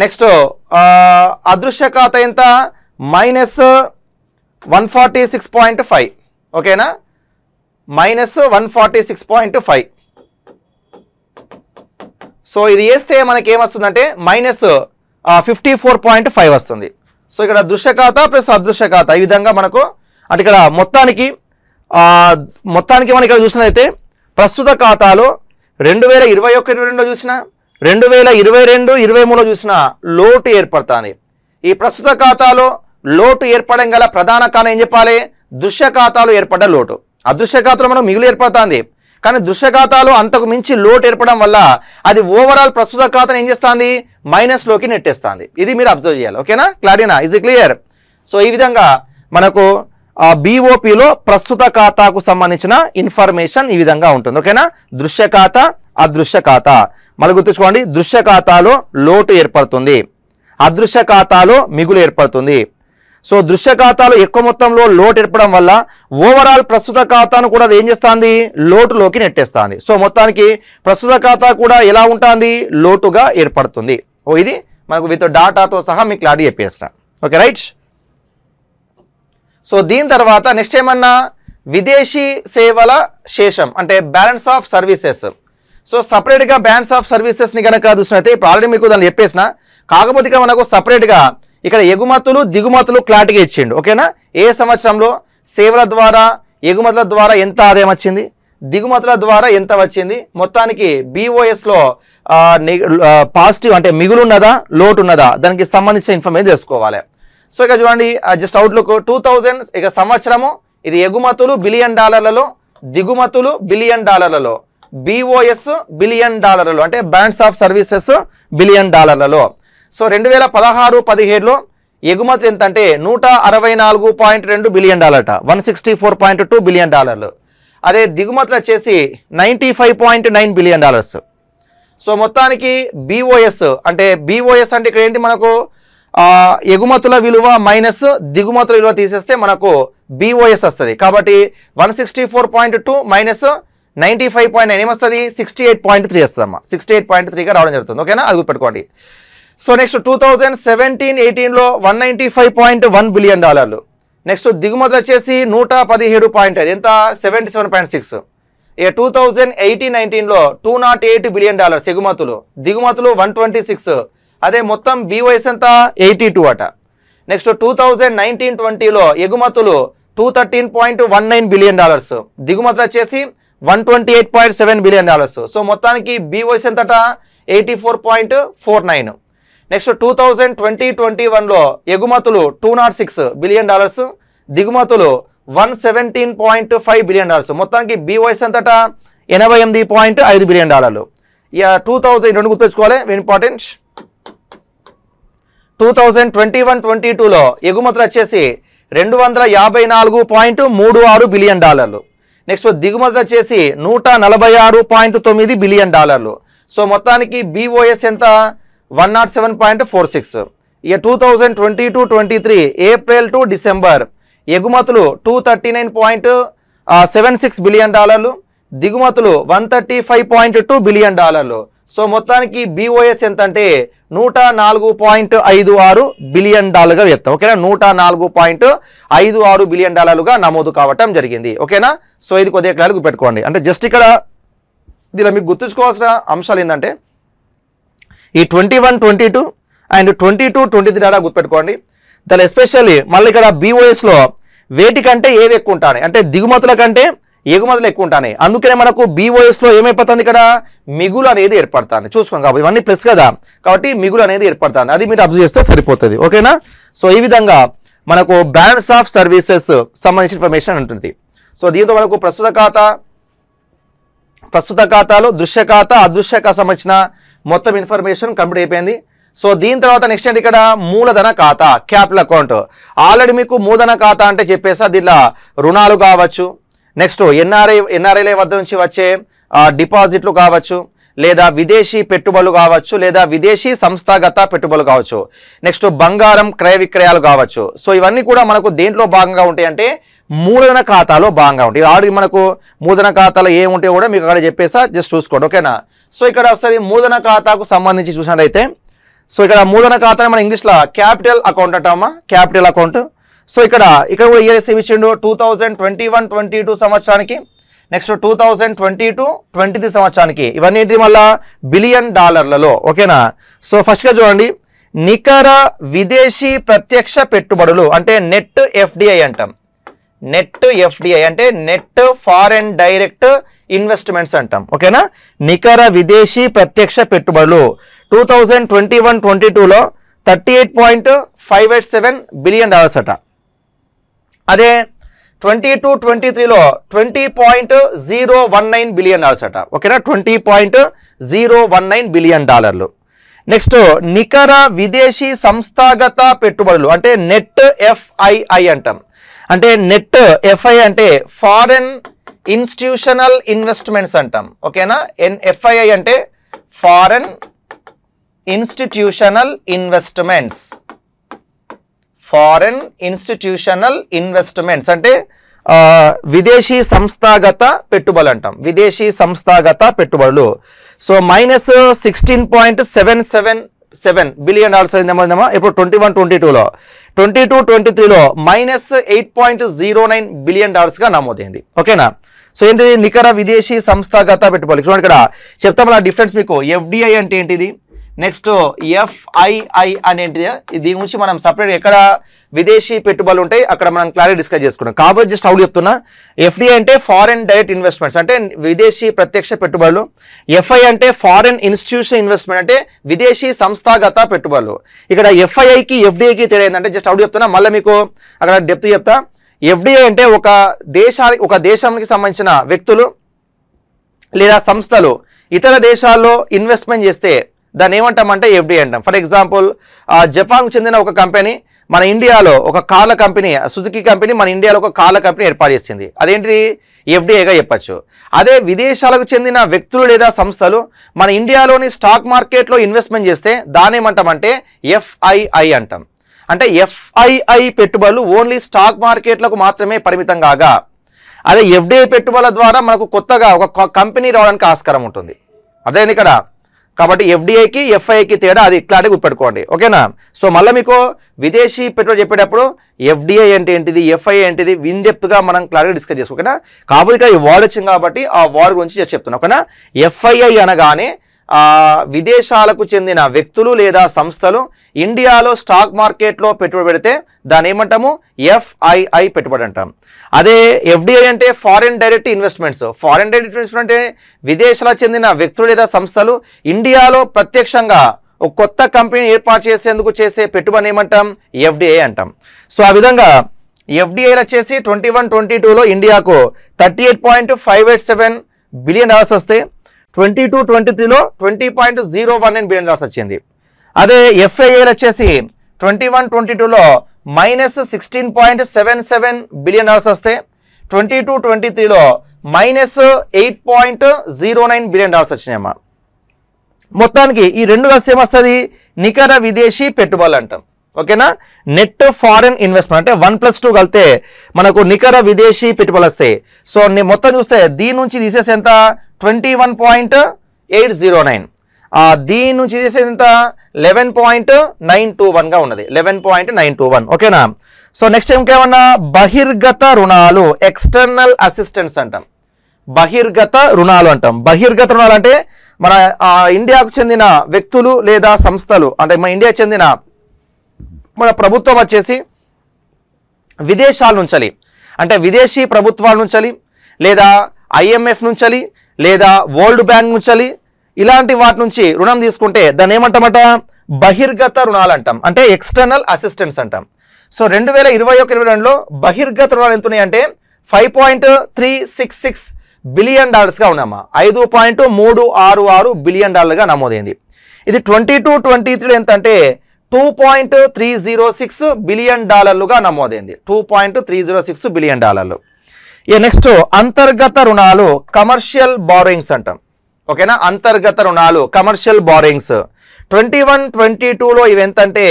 A: నెక్స్ట్ అదృశ్య ఖాత ఎంత? Minus one forty six point five. ఓకేనా? Minus one forty six point five. So ఇది వేస్తే మనకి ఏమొస్తుందంటే minus fifty four point five వస్తుంది. సో ఇక్కడ దృశ్య ప్లస్ అదృశ్య ఈ విధంగా మనకు అంటే ఇక్కడ మొత్తానికి మొత్తానికి మనం ఇక్కడ చూసినట్లయితే ప్రస్తుత ఖాతాలో రెండు వేల ఇరవై ఒకటి ఇరవై రెండులో చూసిన రెండు వేల ఇరవై రెండు ఇరవై మూడులో చూసిన లోటు ఏర్పడుతుంది. ఈ ప్రస్తుత ఖాతాలో లోటు ఏర్పడడం గల ప్రధాన కారణం ఏం చెప్పాలి? దృశ్య ఖాతాలో ఏర్పడ్డ లోటు. అదృశ్య ఖాతాలో మనం మిగులు ఏర్పడుతుంది. కానీ దృశ్య ఖాతాలో అంతకు మించి లోటు ఏర్పడడం వల్ల అది ఓవరాల్ ప్రస్తుత ఖాతాను ఏం చేస్తుంది? మైనస్లోకి నెట్టేస్తుంది. ఇది మీరు అబ్జర్వ్ చేయాలి. ఓకేనా? క్లారినా ఇది క్లియర్ సో ఈ విధంగా మనకు బీఓపిలో ప్రస్తుత ఖాతాకు సంబంధించిన ఇన్ఫర్మేషన్ ఈ విధంగా ఉంటుంది. ఓకేనా? దృశ్య ఖాతా అదృశ్య ఖాతా. మళ్ళీ గుర్తుంచుకోండి దృశ్య ఖాతాలో లోటు ఏర్పడుతుంది. అదృశ్య ఖాతాలో మిగులు ఏర్పడుతుంది. సో దృశ్య ఖాతాలో ఎక్కువ మొత్తంలో లోటు ఏర్పడడం వల్ల ఓవరాల్ ప్రస్తుత ఖాతాను కూడా అది ఏం చేస్తుంది? లోటులోకి నెట్టేస్తుంది. సో మొత్తానికి ప్రస్తుత ఖాతా కూడా ఎలా ఉంటుంది? లోటుగా ఏర్పడుతుంది. ఓ ఇది మనకు విత్ డాటాతో సహా మీకు క్లారిటీ చెప్పేస్తా. Okay right? సో దీని తర్వాత నెక్స్ట్ ఏమన్నా? విదేశీ సేవల శేషం అంటే బ్యాలెన్స్ ఆఫ్ సర్వీసెస్ సో సపరేట్గా బ్యాలెన్స్ ఆఫ్ సర్వీసెస్ని కనుక చూసినట్లయితే ఇప్పుడు ఆల్రెడీ మీకు దాన్ని చెప్పేసిన. కాకపోతే మనకు సపరేట్గా ఇక్కడ ఎగుమతులు దిగుమతులు క్లారిటీగా ఇచ్చిండు. ఓకేనా ఏ సంవత్సరంలో? సేవల ద్వారా ఎగుమతుల ద్వారా ఎంత ఆదాయం వచ్చింది? దిగుమతుల ద్వారా ఎంత వచ్చింది? మొత్తానికి బీఓఎస్లో పాజిటివ్ అంటే మిగులు ఉన్నదా లోటు ఉన్నదా దానికి సంబంధించిన ఇన్ఫర్మేషన్ తెలుసుకోవాలి. సో ఇక చూడండి జస్ట్ అవుట్లుక్ టూ థౌజండ్ ఇక సంవత్సరము ఇది ఎగుమతులు బిలియన్ డాలర్లలో దిగుమతులు బిలియన్ డాలర్లలో బిఓఎస్ బిలియన్ డాలర్లలో అంటే బ్యాండ్స్ ఆఫ్ సర్వీసెస్ బిలియన్ డాలర్లలో. సో రెండు వేల పదహారు పదిహేడులో ఎగుమతులు ఎంత అంటే నూట అరవై నాలుగు పాయింట్ రెండు billion డాలర్ట one sixty four point two billion డాలర్లు. అదే దిగుమతులు వచ్చేసి ninety five point nine billion dollars so మొత్తానికి బీఓఎస్ అంటే బీఓఎస్ అంటే ఇక్కడ ఏంటి మనకు? ఎగుమతుల విలువ మైనస్ దిగుమతుల విలువ తీసేస్తే మనకు బీఓఎస్ వస్తుంది. కాబట్టి one sixty four point two minus ninety five point nine ఏమొస్తుంది? సిక్స్టీ ఎయిట్ పాయింట్ త్రీ వస్తుందమ్మా. సిక్స్టీ ఎయిట్ పాయింట్ త్రీగా రావడం జరుగుతుంది. ఓకేనా? అది గుర్తుపెట్టుకోండి. So next two thousand seventeen ఎయిటీన్లో one ninety five point one billion డాలర్లు. నెక్స్ట్ దిగుమతులు వచ్చేసి నూట పదిహేడు పాయింట్ ఐదు. ఎంత? సెవెంటీ సెవెన్ పాయింట్ సిక్స్ ఇక టూ థౌజండ్ ఎయిటీన్ నైన్టీన్లో two nought eight billion dollars ఎగుమతులు. దిగుమతులు వన్ ట్వంటీ సిక్స్ అదే మొత్తం బీవైఎస్ ఎంత? ఎయిటీ టూ అట నెక్స్ట్ టూ థౌజండ్ నైన్టీన్ ట్వంటీలో ఎగుమతులు two thirteen point one nine billion dollars దిగుమతులు వచ్చేసి one twenty eight point seven billion dollars so మొత్తానికి BYS ఎంతట? Eighty four point four nine next two thousand twenty twenty వన్లో ఎగుమతులు two nought six billion dollars దిగుమతులు one seventeen point five billion dollars మొత్తానికి BYS ఎంతట? ఎనభై ఎనిమిది point ఐదు billion డాలర్లు ఇక టూ థౌజండ్ రెండు గుర్తుంచుకోవాలి important two thousand twenty one twenty టూలో ఎగుమతులు వచ్చేసి రెండు వందల యాభై నాలుగు పాయింట్ మూడు ఆరు బిలియన్ డాలర్లు. నెక్స్ట్ దిగుమతులు వచ్చేసి నూట నలభై ఆరు పాయింట్ తొమ్మిది బిలియన్ డాలర్లు. సో మొత్తానికి బీఓఎస్ ఎంత? One not seven point four six. ఇక two thousand twenty two twenty three April to December ఎగుమతులు two thirty nine point seven six billion డాలర్లు. దిగుమతులు one thirty five point two billion డాలర్లు. So మొత్తానికి BOS ఎంత అంటే నూట నాలుగు పాయింట్ ఐదు ఆరు బిలియన్ డాలర్గా వ్యక్తం. ఓకేనా? నూట నాలుగు పాయింట్ ఐదు ఆరు బిలియన్ డాలర్లుగా నమోదు కావటం జరిగింది. ఓకేనా? సో ఇది కొద్దిగా క్లారిటీ పెట్టుకోండి అంటే జస్ట్ ఇక్కడ దీనిలో మీకు గుర్తుంచుకోవాల్సిన అంశాలు ఏంటంటే ఈ twenty one twenty two and twenty two twenty three డాలా గుర్తుపెట్టుకోండి. దాని ఎస్పెషల్లీ మళ్ళీ ఇక్కడ బీఓఎస్లో వేటి కంటే ఏవి ఎక్కువ ఉంటాయి? అంటే దిగుమతుల కంటే ఎగుమతులు ఎక్కువ ఉంటాయి అందుకనే మనకు బీఓఎస్లో ఏమైపోతుంది ఇక్కడ? మిగులు అనేది ఏర్పడుతుంది. చూసుకోండి కాబట్టి ఇవన్నీ ప్లస్ కదా. కాబట్టి మిగులు అనేది ఏర్పడుతుంది. అది మీరు అబ్జర్వ్ చేస్తే సరిపోతుంది. ఓకేనా? సో ఈ విధంగా మనకు బ్యాలెన్స్ ఆఫ్ సర్వీసెస్ సంబంధించిన ఇన్ఫర్మేషన్ ఉంటుంది. సో దీంతో మనకు ప్రస్తుత ఖాతా ప్రస్తుత ఖాతాలు దృశ్య ఖాతా అదృశ్య ఖాతా సంబంధించిన మొత్తం ఇన్ఫర్మేషన్ కంప్లీట్ అయిపోయింది. సో దీని తర్వాత నెక్స్ట్ ఏంటి ఇక్కడ? మూలధన ఖాతా క్యాపిటల్ అకౌంట్ ఆల్రెడీ మీకు మూలధన ఖాతా అంటే చెప్పేసా దీనిలో రుణాలు కావచ్చు నెక్స్ట్ ఎన్ఆర్ఐ ఎన్ఆర్ఐల వద్ద నుంచి వచ్చే డిపాజిట్లు కావచ్చు లేదా విదేశీ పెట్టుబడులు కావచ్చు లేదా విదేశీ సంస్థాగత పెట్టుబడులు కావచ్చు. నెక్స్ట్ బంగారం క్రయ విక్రయాలు కావచ్చు. సో ఇవన్నీ కూడా మనకు దేంట్లో భాగంగా ఉంటాయి అంటే మూలధన ఖాతాలో భాగంగా ఉంటాయి. ఆల్రెడీ మనకు మూలధన ఖాతాలో ఏముంటాయో కూడా మీకు అక్కడ చెప్పేసా జస్ట్ చూసుకోండి ఓకేనా? సో ఇక్కడ ఒకసారి మూలధన ఖాతాకు సంబంధించి చూసినట్లయితే సో ఇక్కడ మూలధన ఖాతాని మన ఇంగ్లీష్లో క్యాపిటల్ అకౌంట్ అంటామా? Capital account. సో ఇక్కడ ఇక్కడ కూడా ఇయర్ ఇచ్చిండు two thousand twenty one twenty two సంవత్సరానికి. Next two thousand twenty two twenty సంవత్సరానికి. ఇవన్నీ మళ్ళా బిలియన్ డాలర్లలో. ఓకేనా? సో ఫస్ట్గా చూడండి. నికర విదేశీ ప్రత్యక్ష పెట్టుబడులు అంటే నెట్ ఎఫ్డిఐ అంటాం. నెట్ ఎఫ్డిఐ అంటే నెట్ ఫారెన్ డైరెక్ట్ ఇన్వెస్ట్మెంట్స్ అంటాం. ఓకేనా? నికర విదేశీ ప్రత్యక్ష పెట్టుబడులు two thousand twenty one twenty టూలో thirty eight point five eight seven billion dollars అట. అదే ట్వంటీ టూ ట్వంటీ త్రీలో twenty point zero one nine billion dollars అట. ఓకేనా? Twenty point zero one nine billion డాలర్లు. నెక్స్ట్ నికర విదేశీ సంస్థాగత పెట్టుబడులు అంటే నెట్ ఎఫ్ఐఐ అంటాం. అంటే నెట్ ఎఫ్ఐ అంటే ఫారెన్ ఇన్స్టిట్యూషనల్ ఇన్వెస్ట్మెంట్స్ అంటాం. ఓకేనా? ఎన్ ఎఫ్ఐఐ అంటే foreign institutional investments. Foreign institutional investments అంటే విదేశీ సంస్థాగత పెట్టుబడులు అంటాం. విదేశీ సంస్థాగత పెట్టుబడులు. So minus sixteen point seven seven seven billion dollars అయిందేమో ఇప్పుడు ట్వంటీ వన్ ట్వంటీ టూలో ట్వంటీ టూ ట్వంటీ త్రీలో minus eight point zero nine billion డాలర్స్గా నమోదైంది. ఓకేనా? సో ఏంటి నికర విదేశీ సంస్థాగత పెట్టుబడులు. చూడండి ఇక్కడ చెప్తాం డిఫరెన్స్ మీకు. ఎఫ్డిఐ అంటే ఏంటిది? నెక్స్ట్ ఎఫ్ఐఐ అనేటిది దీని గురించి మనం సపరేట్ ఎక్కడ విదేశీ పెట్టుబడులు ఉంటాయి అక్కడ మనం క్లారిటీ డిస్కస్ చేసుకున్నాం. కాబట్టి జస్ట్ అవుట్ చెప్తున్నా? ఎఫ్డిఐ అంటే ఫారెన్ డైరెక్ట్ ఇన్వెస్ట్మెంట్స్ అంటే విదేశీ ప్రత్యక్ష పెట్టుబడులు. ఎఫ్ఐ అంటే ఫారెన్ ఇన్స్టిట్యూషన్ ఇన్వెస్ట్మెంట్ అంటే విదేశీ సంస్థాగత పెట్టుబడులు. ఇక్కడ ఎఫ్ఐఐకి ఎఫ్డిఐకి తేడా ఏంటంటే జస్ట్ అవుట్ చెప్తున్నా? మళ్ళీ మీకు అక్కడ డెప్త్ చెప్తా. ఎఫ్డిఐ అంటే ఒక దేశానికి ఒక దేశానికి సంబంధించిన వ్యక్తులు లేదా సంస్థలు ఇతర దేశాల్లో ఇన్వెస్ట్మెంట్ చేస్తే దాన్ని ఏమంటామంటే ఎఫ్డీ అంటాం. ఫర్ ఎగ్జాంపుల్ జపాన్కు చెందిన ఒక కంపెనీ మన ఇండియాలో ఒక కార్ల కంపెనీ సుజుకి కంపెనీ మన ఇండియాలో ఒక కార్ల కంపెనీ ఏర్పాటు చేసింది. అదేంటిది? ఎఫ్డీఏగా చెప్పచ్చు. అదే విదేశాలకు చెందిన వ్యక్తులు లేదా సంస్థలు మన ఇండియాలోని స్టాక్ మార్కెట్లో ఇన్వెస్ట్మెంట్ చేస్తే దాన్ని ఎఫ్ఐఐ అంటాం. అంటే ఎఫ్ఐఐ పెట్టుబడులు ఓన్లీ స్టాక్ మార్కెట్లకు మాత్రమే పరిమితం కాగా అదే ఎఫ్డీఐ పెట్టుబడుల ద్వారా మనకు కొత్తగా ఒక కంపెనీ రావడానికి ఆస్కారం ఉంటుంది. అదే ఇక్కడ? కాబట్టి ఎఫ్డిఐకి ఎఫ్ఐకి తేడా అది ఇట్లాంటి గుర్తుపెట్టుకోండి. ఓకేనా? సో మళ్ళీ మీకు విదేశీ పెట్టుబడి చెప్పేటప్పుడు ఎఫ్డిఐ అంటే ఏంటిది ఎఫ్ఐ ఏంటిది ఇన్ మనం క్లారిటీ డిస్కస్ చేసుకో ఓకేనా? కాబట్టి ఇక్కడ ఈ వార్డ్ వచ్చింది కాబట్టి ఆ వార్డ్ గురించి just చెప్తున్నా ఓకేనా? ఎఫ్ఐఐ అనగానే విదేశాలకు చెందిన వ్యక్తులు లేదా సంస్థలు ఇండియాలో స్టాక్ మార్కెట్లో పెట్టుబడి పెడితే దాన్ని ఏమంటాము? ఎఫ్ఐఐ పెట్టుబడి అంటాం. అదే ఎఫ్డిఐ అంటే foreign direct investments. Foreign direct investment అంటే విదేశాలకు చెందిన వ్యక్తులు లేదా సంస్థలు ఇండియాలో ప్రత్యక్షంగా ఒక కొత్త కంపెనీని ఏర్పాటు చేసేందుకు చేసే పెట్టుబడి ఏమంటాం? ఎఫ్డిఐ అంటాం. సో ఆ విధంగా ఎఫ్డిఐలు వచ్చేసి ట్వంటీ వన్ ట్వంటీ టూలో ఇండియాకు thirty eight point five eight seven billion dollars వస్తాయి ట్వంటీ టూ ట్వంటీ త్రీలో twenty point zero one nine billion dollars వచ్చింది. అదే ఎఫ్ఐఏలు వచ్చేసి ట్వంటీ వన్ ట్వంటీ టూలో minus sixteen point seven seven billion dollars వస్తే ట్వంటీ టూ ట్వంటీ త్రీలో minus eight point zero nine billion dollars వచ్చినాయమ్మా. మొత్తానికి ఈ రెండు కలిసి ఏమొస్తుంది? నికర విదేశీ పెట్టుబడులు అంటాం. ఓకేనా? నెట్ ఫారెన్ ఇన్వెస్ట్మెంట్ అంటే వన్ ప్లస్ టూ కలితే మనకు నికర విదేశీ పెట్టుబడులు వస్తాయి. సో మొత్తం చూస్తే దీని నుంచి తీసేసి ఎంత? Twenty one point eight zero nine దీని నుంచి తీసేసి ఎంత? లెవెన్ పాయింట్ నైన్ టూ వన్గా ఉన్నది. Eleven point nine two one ఓకేనా సో నెక్స్ట్ ఇంకేమన్నా బహిర్గత రుణాలు ఎక్స్టర్నల్ అసిస్టెంట్స్ అంటాం. బహిర్గత రుణాలు అంటాం. బహిర్గత రుణాలు అంటే మన ఇండియాకు చెందిన వ్యక్తులు లేదా సంస్థలు అంటే మన ఇండియా చెందిన మన ప్రభుత్వం వచ్చేసి విదేశాల నుంచి అంటే విదేశీ ప్రభుత్వాల నుంచి లేదా ఐఎంఎఫ్ నుంచలి లేదా వరల్డ్ బ్యాంక్ నుంచి ఇలాంటి వాటి నుంచి రుణం తీసుకుంటే దాన్ని ఏమంటామట? బహిర్గత రుణాలు అంటాం అంటే ఎక్స్టర్నల్ అసిస్టెన్స్ అంటాం. సో రెండు వేల ఇరవై ఒక ఇరవై రెండులో బహిర్గత రుణాలు ఎంత ఉన్నాయి అంటే five point three six six billion డాలర్స్గా ఉన్నామా? ఐదు పాయింట్ మూడు ఆరు ఆరు బిలియన్ డాలర్గా నమోదైంది. ఇది ట్వంటీ టూ ట్వంటీ త్రీలో ఎంత అంటే two point three zero six billion డాలర్లుగా నమోదైంది. Two point three zero six billion డాలర్లు ఇక నెక్స్ట్ అంతర్గత రుణాలు కమర్షియల్ బారోయింగ్స్ అంటాం. ఓకేనా? అంతర్గత రుణాలు commercial borrowings twenty one twenty టూలో ఇవి ఎంతంటే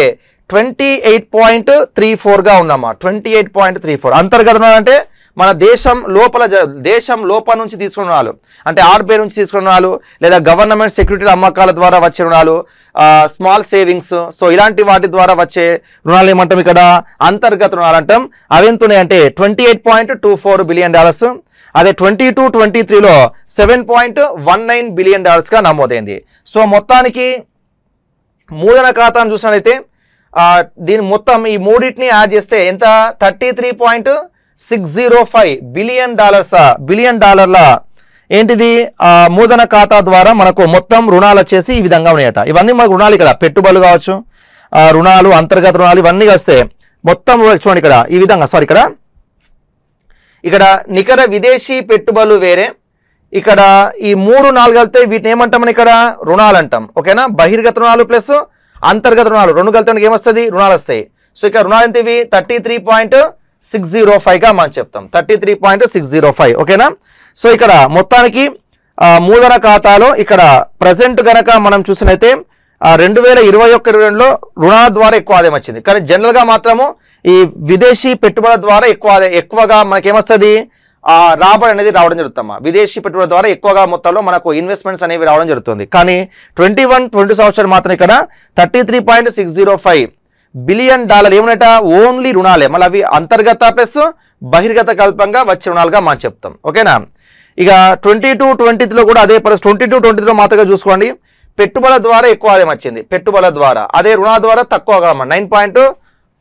A: ట్వంటీ ఎయిట్ పాయింట్ త్రీ ఫోర్గా ఉందమ్మా twenty eight point three four. అంతర్గత రుణాలు అంటే మన దేశం లోపల దేశం లోపల నుంచి తీసుకున్న రుణాలు. అంటే ఆర్బీఐ నుంచి తీసుకున్న రుణాలు లేదా గవర్నమెంట్ సెక్యూరిటీల అమ్మకాల ద్వారా వచ్చే రుణాలు స్మాల్ సేవింగ్స్. సో ఇలాంటి వాటి ద్వారా వచ్చే రుణాలు ఏమంటాం ఇక్కడ? అంతర్గత రుణాలు అంటాం. అవి ఎంత ఉన్నాయంటే twenty eight point two four billion dollars. అదే ట్వంటీ టూ ట్వంటీ త్రీలో seven point one nine billion డాలర్స్గా నమోదైంది. సో మొత్తానికి మూలన ఖాతాను చూసినట్లయితే దీని మొత్తం ఈ మూడింటిని యాడ్ చేస్తే ఎంత? Thirty three point six zero five billion dollars billion డాలర్ల ఏంటిది? ఆ, మూలధన ఖాతా ద్వారా మనకు మొత్తం రుణాలు వచ్చేసి ఈ విధంగా ఉన్నాయట. ఇవన్నీ మనకు రుణాలు ఇక్కడ పెట్టుబడులు కావచ్చు రుణాలు అంతర్గత రుణాలు ఇవన్నీ వస్తే మొత్తం చూడండి ఇక్కడ. ఈ విధంగా సారీ ఇక్కడ ఇక్కడ నికర విదేశీ పెట్టుబడులు వేరే. ఇక్కడ ఈ మూడు నాలుగు కలితే వీటిని ఏమంటామని ఇక్కడ? రుణాలు అంటాం ఓకేనా? బహిర్గత రుణాలు ప్లస్ అంతర్గత రుణాలు. రెండు కలితే ఏమొస్తుంది? రుణాలు వస్తాయి. సో ఇక్కడ రుణాలు ఎంత ఇవి thirty three point six zero ఫైవ్గా మనం చెప్తాం. Thirty three point six zero five. ఓకేనా? సో ఇక్కడ మొత్తానికి మూలధన ఖాతాలో ఇక్కడ ప్రజెంట్ గనక మనం చూసినైతే రెండు వేల ఇరవై ఒక్క ఇరవై రెండులో రుణాల ద్వారా ఎక్కువ ఆదాయం వచ్చింది. కానీ జనరల్గా మాత్రము ఈ విదేశీ పెట్టుబడుల ద్వారా ఎక్కువ ఆదాయం ఎక్కువగా మనకేమొస్తుంది? ఆ రాబడి అనేది రావడం జరుగుతుందమ్మా. విదేశీ పెట్టుబడుల ద్వారా ఎక్కువగా మొత్తంలో మనకు ఇన్వెస్ట్మెంట్స్ అనేవి రావడం జరుగుతుంది. కానీ ట్వంటీ వన్ ట్వంటీ సంవత్సరం మాత్రం ఇక్కడ thirty three point six zero five billion dollar ఏమన్నట? Only రుణాలే. మళ్ళీ అవి అంతర్గత ప్లస్ బహిర్గత కల్పంగా వచ్చే రుణాలుగా మనం చెప్తాం. ఓకేనా? ఇక ట్వంటీ టూ ట్వంటీలో కూడా అదే పరిస్థితి. ట్వంటీ టూ ట్వంటీలో మాత్రమే చూసుకోండి. పెట్టుబడుల ద్వారా ఎక్కువ ఆదాయం వచ్చింది. పెట్టుబడుల ద్వారా. అదే రుణాల ద్వారా తక్కువగా nine point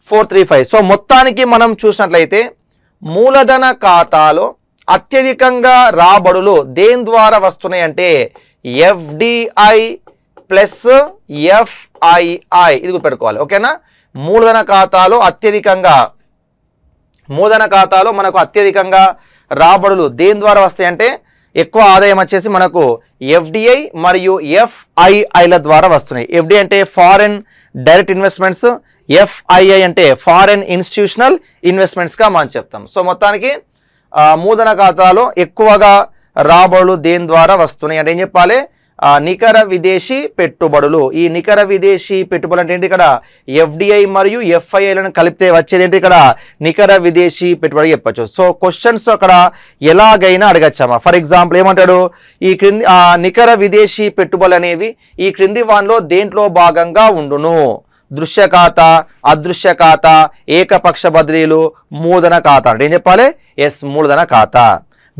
A: four three five. So మొత్తానికి మనం చూసినట్లయితే మూలధన ఖాతాలో అత్యధికంగా రాబడులు దేని ద్వారా వస్తున్నాయి అంటే ఎఫ్డిఐ ప్లస్ ఎఫ్ఐఐ. ఇది గుర్తుపెట్టుకోవాలి. ఓకేనా? మూలధన ఖాతాలో అత్యధికంగా మూలధన ఖాతాలో మనకు అత్యధికంగా రాబడులు దేని ద్వారా వస్తాయంటే ఎక్కువ ఆదాయం వచ్చేసి మనకు ఎఫ్డిఐ మరియు ఎఫ్ఐఐల ద్వారా వస్తున్నాయి. ఎఫ్డిఐ అంటే ఫారెన్ డైరెక్ట్ ఇన్వెస్ట్మెంట్స్ ఎఫ్ఐఐ అంటే ఫారెన్ ఇన్స్టిట్యూషనల్ ఇన్వెస్ట్మెంట్స్గా మనం చెప్తాం. సో మొత్తానికి మూలధన ఖాతాలో ఎక్కువగా రాబడులు దేని ద్వారా వస్తున్నాయి? అంటే ఏం చెప్పాలి? నికర విదేశీ పెట్టుబడులు. ఈ నికర విదేశీ పెట్టుబడులు అంటే ఏంటి ఇక్కడ? ఎఫ్డిఐ మరియు ఎఫ్ఐఐలను కలిపితే వచ్చేది ఏంటి ఇక్కడ? నికర విదేశీ పెట్టుబడి చెప్పచ్చు. సో క్వశ్చన్స్ అక్కడ ఎలాగైనా అడగచ్చామా? ఫర్ ఎగ్జాంపుల్ ఏమంటాడు? ఈ క్రింది నికర విదేశీ పెట్టుబడులు అనేవి ఈ క్రింది వాన్లో దేంట్లో భాగంగా ఉండును? దృశ్య ఖాతా అదృశ్య ఖాతా ఏకపక్ష బదిలీలు మూలధన ఖాతా అంటే ఏం చెప్పాలి? ఎస్ మూలధన ఖాతా.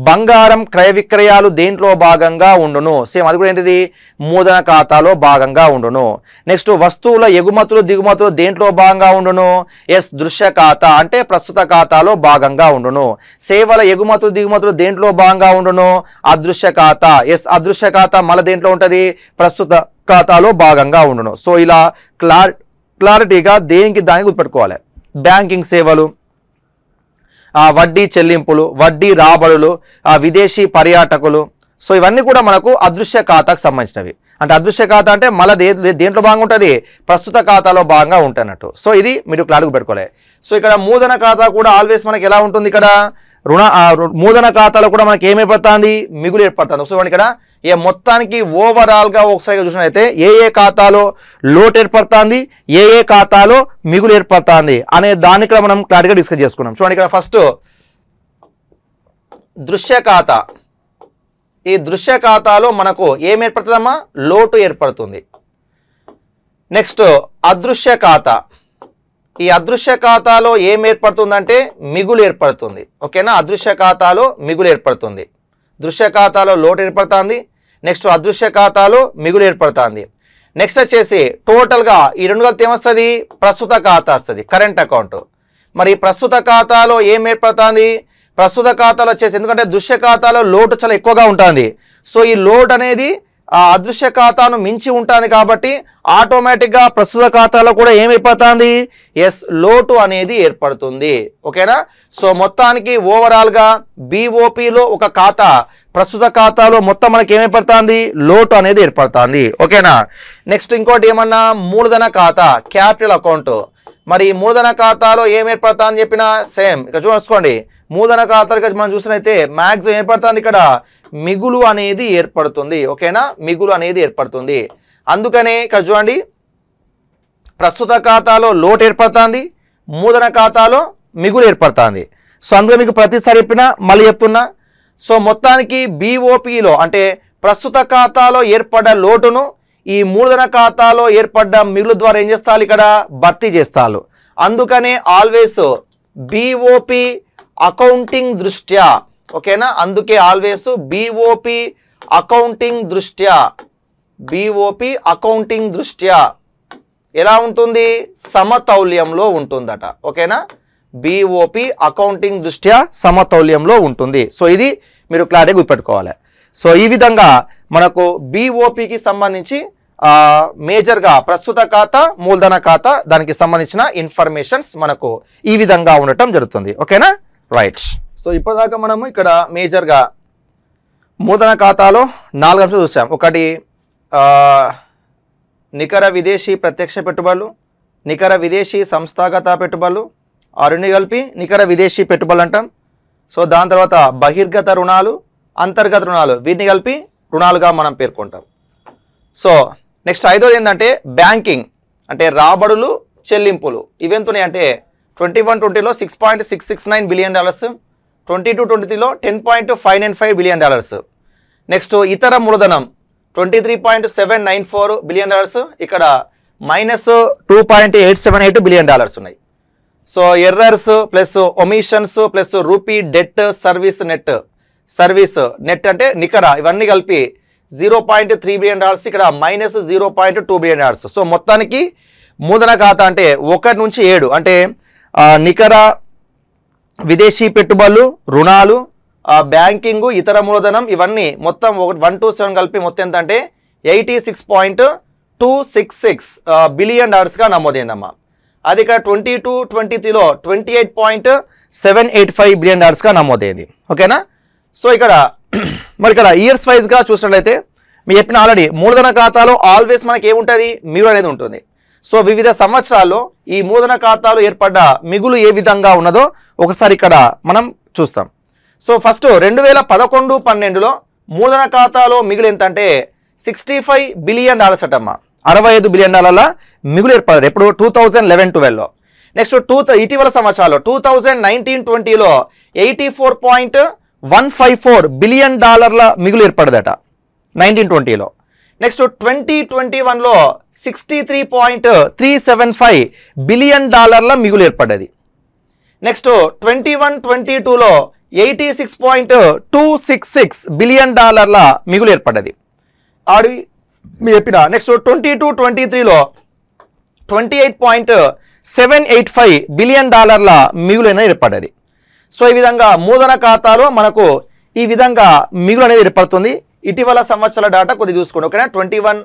A: బంగారం క్రయ విక్రయాలు దేంట్లో భాగంగా ఉండును? సేమ్ అది కూడా ఏంటిది? మూదన ఖాతాలో భాగంగా ఉండును. నెక్స్ట్ వస్తువుల ఎగుమతులు దిగుమతులు దేంట్లో భాగంగా ఉండును? ఎస్ దృశ్య ఖాతా అంటే ప్రస్తుత ఖాతాలో భాగంగా ఉండును. సేవల ఎగుమతులు దిగుమతులు దేంట్లో భాగంగా ఉండును? అదృశ్య ఖాతా. ఎస్ అదృశ్య ఖాతా మళ్ళీ దేంట్లో ఉంటుంది? ప్రస్తుత ఖాతాలో భాగంగా ఉండును. సో ఇలా క్లార్ క్లారిటీగా దేనికి దానికి గుర్తుపెట్టుకోవాలి? బ్యాంకింగ్ సేవలు. వడ్డీ చెల్లింపులు వడ్డీ రాబడులు విదేశీ పర్యాటకులు. సో ఇవన్నీ కూడా మనకు అదృశ్య ఖాతాకు సంబంధించినవి. అంటే అదృశ్య ఖాతా అంటే మళ్ళీ దే దేంట్లో భాగంగా ఉంటుంది? ప్రస్తుత ఖాతాలో భాగంగా ఉంటున్నట్టు సో ఇది మీరు క్లారిటీ పెట్టుకోలేదు సో ఇక్కడ మూలధన ఖాతా కూడా ఆల్వేస్ మనకి ఎలా ఉంటుంది ఇక్కడ? రుణ మూలధన ఖాతాలో కూడా మనకి ఏం మిగులు ఏర్పడుతుంది. సో ఇక్కడ ఏ మొత్తానికి ఓవరాల్గా ఒకసారిగా చూసినట్లయితే ఏ ఏ ఖాతాలో లోటు ఏర్పడుతుంది? ఏ ఏ ఖాతాలో మిగులు ఏర్పడుతుంది? అనే దాన్ని ఇక్కడ మనం క్లారిటీగా డిస్కస్ చేసుకున్నాం. చూడండి ఇక్కడ ఫస్ట్ దృశ్య ఖాతా. ఈ దృశ్య ఖాతాలో మనకు ఏం ఏర్పడుతుందమ్మా? లోటు ఏర్పడుతుంది. నెక్స్ట్ అదృశ్య ఖాతా. ఈ అదృశ్య ఖాతాలో ఏం ఏర్పడుతుందంటే మిగులు ఏర్పడుతుంది. ఓకేనా? అదృశ్య ఖాతాలో మిగులు ఏర్పడుతుంది. దృశ్య ఖాతాలో లోటు ఏర్పడుతుంది. నెక్స్ట్ అదృశ్య ఖాతాలో మిగులు ఏర్పడుతుంది. నెక్స్ట్ వచ్చేసి టోటల్గా ఈ రెండు కలిపి ఏమొస్తుంది? ప్రస్తుత ఖాతా వస్తుంది. Current account. మరి ప్రస్తుత ఖాతాలో ఏం ఏర్పడుతుంది? ప్రస్తుత ఖాతాలో వచ్చేసి ఎందుకంటే దృశ్య ఖాతాలో లోటు చాలా ఎక్కువగా ఉంటుంది. సో ఈ లోడ్ అనేది అదృశ్య ఖాతాను మించి ఉంటుంది కాబట్టి ఆటోమేటిక్గా ప్రస్తుత ఖాతాలో కూడా ఏమైపోతుంది? ఎస్ లోటు అనేది ఏర్పడుతుంది. ఓకేనా? సో మొత్తానికి ఓవరాల్గా బీఓపిలో ఒక ఖాతా ప్రస్తుత ఖాతాలో మొత్తం మనకి ఏమైపడుతుంది లోటు అనేది ఏర్పడుతుంది. ఓకేనా? నెక్స్ట్ ఇంకోటి ఏమన్నా మూలధన ఖాతా క్యాపిటల్ అకౌంట్. మరి మూలధన ఖాతాలో ఏం ఏర్పడతా అని చెప్పిన సేమ్. ఇక్కడ చూసుకోండి మూలధన ఖాతాలు ఇక్కడ మనం చూసినైతే మ్యాక్సిమం ఏర్పడుతుంది ఇక్కడ? మిగులు అనేది ఏర్పడుతుంది. ఓకేనా? మిగులు అనేది ఏర్పడుతుంది. అందుకనే ఇక్కడ చూడండి. ప్రస్తుత ఖాతాలో లోటు ఏర్పడుతుంది. మూలధన ఖాతాలో మిగులు ఏర్పడుతుంది. సో అందుకే మీకు ప్రతిసారి చెప్పినా మళ్ళీ చెప్తున్నా. సో మొత్తానికి బీఓపిలో అంటే ప్రస్తుత ఖాతాలో ఏర్పడ్డ లోటును ఈ మూలధన ఖాతాలో ఏర్పడ్డ మిగులు ద్వారా ఏం చేస్తారు ఇక్కడ? భర్తీ చేస్తారు అందుకనే ఆల్వేస్ బీఓపి అకౌంటింగ్ దృష్ట్యా. ఓకేనా? అందుకే ఆల్వేస్ బీఓపి అకౌంటింగ్ దృష్ట్యా. బీఓపి అకౌంటింగ్ దృష్ట్యా. ఎలా ఉంటుంది? సమతౌల్యంలో ఉంటుందట. ఓకేనా? బీఓపి అకౌంటింగ్ దృష్ట్యా సమతౌల్యంలో ఉంటుంది. సో ఇది మీరు క్లారిటీ గుర్తుపెట్టుకోవాలి. సో ఈ విధంగా మనకు బీఓపికి సంబంధించి మేజర్గా ప్రస్తుత ఖాతా మూలధన ఖాతా దానికి సంబంధించిన ఇన్ఫర్మేషన్స్ మనకు ఈ విధంగా ఉండటం జరుగుతుంది. ఓకేనా? రైట్ సో ఇప్పటిదాకా మనము ఇక్కడ మేజర్గా మూలధన ఖాతాలో నాలుగు అంశాలు చూసాం. ఒకటి నికర విదేశీ ప్రత్యక్ష పెట్టుబడులు నికర విదేశీ సంస్థాగత పెట్టుబడులు ఆ రెండు కలిపి నికర విదేశీ పెట్టుబడులు అంటాం. సో దాని తర్వాత బహిర్గత రుణాలు అంతర్గత రుణాలు వీటిని కలిపి రుణాలుగా మనం పేర్కొంటాం. సో నెక్స్ట్ ఐదోది ఏంటంటే బ్యాంకింగ్ అంటే రాబడులు చెల్లింపులు. ఇవెంతున్నాయి అంటే ట్వంటీ వన్ ట్వంటీలో six point six six nine billion dollars twenty two twenty త్రీలో ten point five nine five billion dollars next ఇతర మూలధనం twenty three point seven nine four billion dollars ఇక్కడ minus two point eight seven eight billion dollars ఉన్నాయి. So errors plus omissions plus rupee debt service net service net అంటే నికర ఇవన్నీ కలిపి zero point three billion dollars ఇక్కడ minus zero point two billion dollars. So మొత్తానికి మూలధన ఖాతా అంటే ఒకటి నుంచి ఏడు అంటే నికర విదేశీ పెట్టుబడులు రుణాలు బ్యాంకింగ్ ఇతర మూలధనం ఇవన్నీ మొత్తం ఒకటి వన్ టూ సెవెన్ కలిపి మొత్తం ఎంత అంటే eighty six point two six six billion డాలర్స్గా నమోదైందమ్మా. అది ఇక్కడ ట్వంటీ టూ ట్వంటీ త్రీలో twenty eight point seven eight five billion డాలర్స్గా నమోదైంది. ఓకేనా? సో ఇక్కడ [CLEARS THROAT] మరి ఇక్కడ ఇయర్స్ వైజ్గా చూసినట్లయితే మీరు చెప్పిన ఆల్రెడీ మూలధన ఖాతాలో ఆల్వేస్ మనకి ఏముంటుంది? మిగులు అనేది ఉంటుంది. సో వివిధ సంవత్సరాల్లో ఈ మూలధన ఖాతాలో ఏర్పడ్డ మిగులు ఏ విధంగా ఉన్నదో ఒకసారి ఇక్కడ మనం చూస్తాం. సో ఫస్ట్ రెండు వేల పదకొండు పన్నెండులో మూలధన ఖాతాలో మిగులు ఎంత అంటే సిక్స్టీ ఫైవ్ బిలియన్ డాలర్స్ అటమ్మ. అరవై ఐదు బిలియన్ డాలర్ల మిగులు ఏర్పడదు ఎప్పుడు? టూ థౌజండ్ లెవెన్ ట్వెల్వ్లో నెక్స్ట్ టూ ఇటీవల సంవత్సరాల్లో టూ థౌజండ్ నైన్టీన్ ట్వంటీలో eighty four point one five four billion డాలర్ల మిగులు ఏర్పడదట నైన్టీన్ ట్వంటీలో. నెక్స్ట్ ట్వంటీ ట్వంటీ వన్లో sixty three point three seven five billion డాలర్ల మిగులు ఏర్పడ్డది. నెక్స్ట్ ట్వంటీ వన్ ట్వంటీ టూలో eighty six point two six six billion డాలర్ల మిగులు ఏర్పడ్డది. ఆడి మీరు చెప్పిన నెక్స్ట్ ట్వంటీ టూ ట్వంటీ త్రీలో twenty eight point seven eight five billion డాలర్ల మిగులైన ఏర్పడ్డది. సో ఈ విధంగా మూలధన ఖాతాలో మనకు ఈ విధంగా మిగులు అనేది ఏర్పడుతుంది. ఇటీవల సంవత్సరాల డాటా కొద్దిగా చూసుకోండి ఓకేనా? Twenty one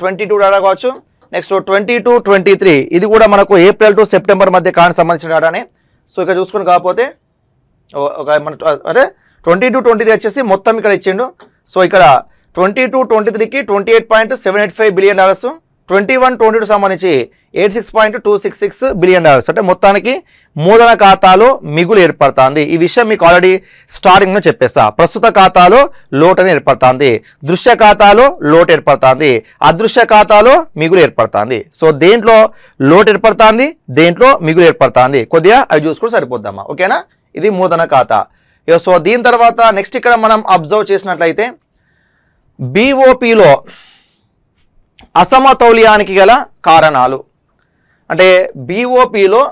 A: twenty two data కావచ్చు. Next twenty two twenty three ఇది కూడా మనకు ఏప్రిల్ టు సెప్టెంబర్ మధ్య కాలానికి సంబంధించిన డాటానే సో ఇక్కడ చూసుకుని కాకపోతే ఓ- ఒక మన అంటే ట్వంటీ టూ ట్వంటీ త్రీ వచ్చేసి మొత్తం ఇక్కడ ఇచ్చిండు. సో ఇక్కడ ట్వంటీ టూ ట్వంటీ త్రీకి twenty eight point seven eight five billion dollars twenty one twenty two సంబంధించి eight six point two six six billion dollars. అంటే మొత్తానికి మూలధన ఖాతాలో మిగులు ఏర్పడుతుంది. ఈ విషయం మీకు ఆల్రెడీ స్టార్టింగ్లో చెప్పేస్తా. ప్రస్తుత ఖాతాలో లోటు అనేది ఏర్పడుతుంది. దృశ్య ఖాతాలో లోటు ఏర్పడుతుంది. అదృశ్య ఖాతాలో మిగులు ఏర్పడుతుంది. సో దేంట్లో లోటు ఏర్పడుతుంది? దేంట్లో మిగులు ఏర్పడుతుంది? కొద్దిగా అవి చూసుకుని సరిపోద్దామా ఓకేనా? ఇది మూలధన ఖాతా. సో దీని తర్వాత నెక్స్ట్ ఇక్కడ మనం అబ్జర్వ్ చేసినట్లయితే బీఓపిలో అసమతౌల్యానికి గల కారణాలు. అంటే బీఓపిలో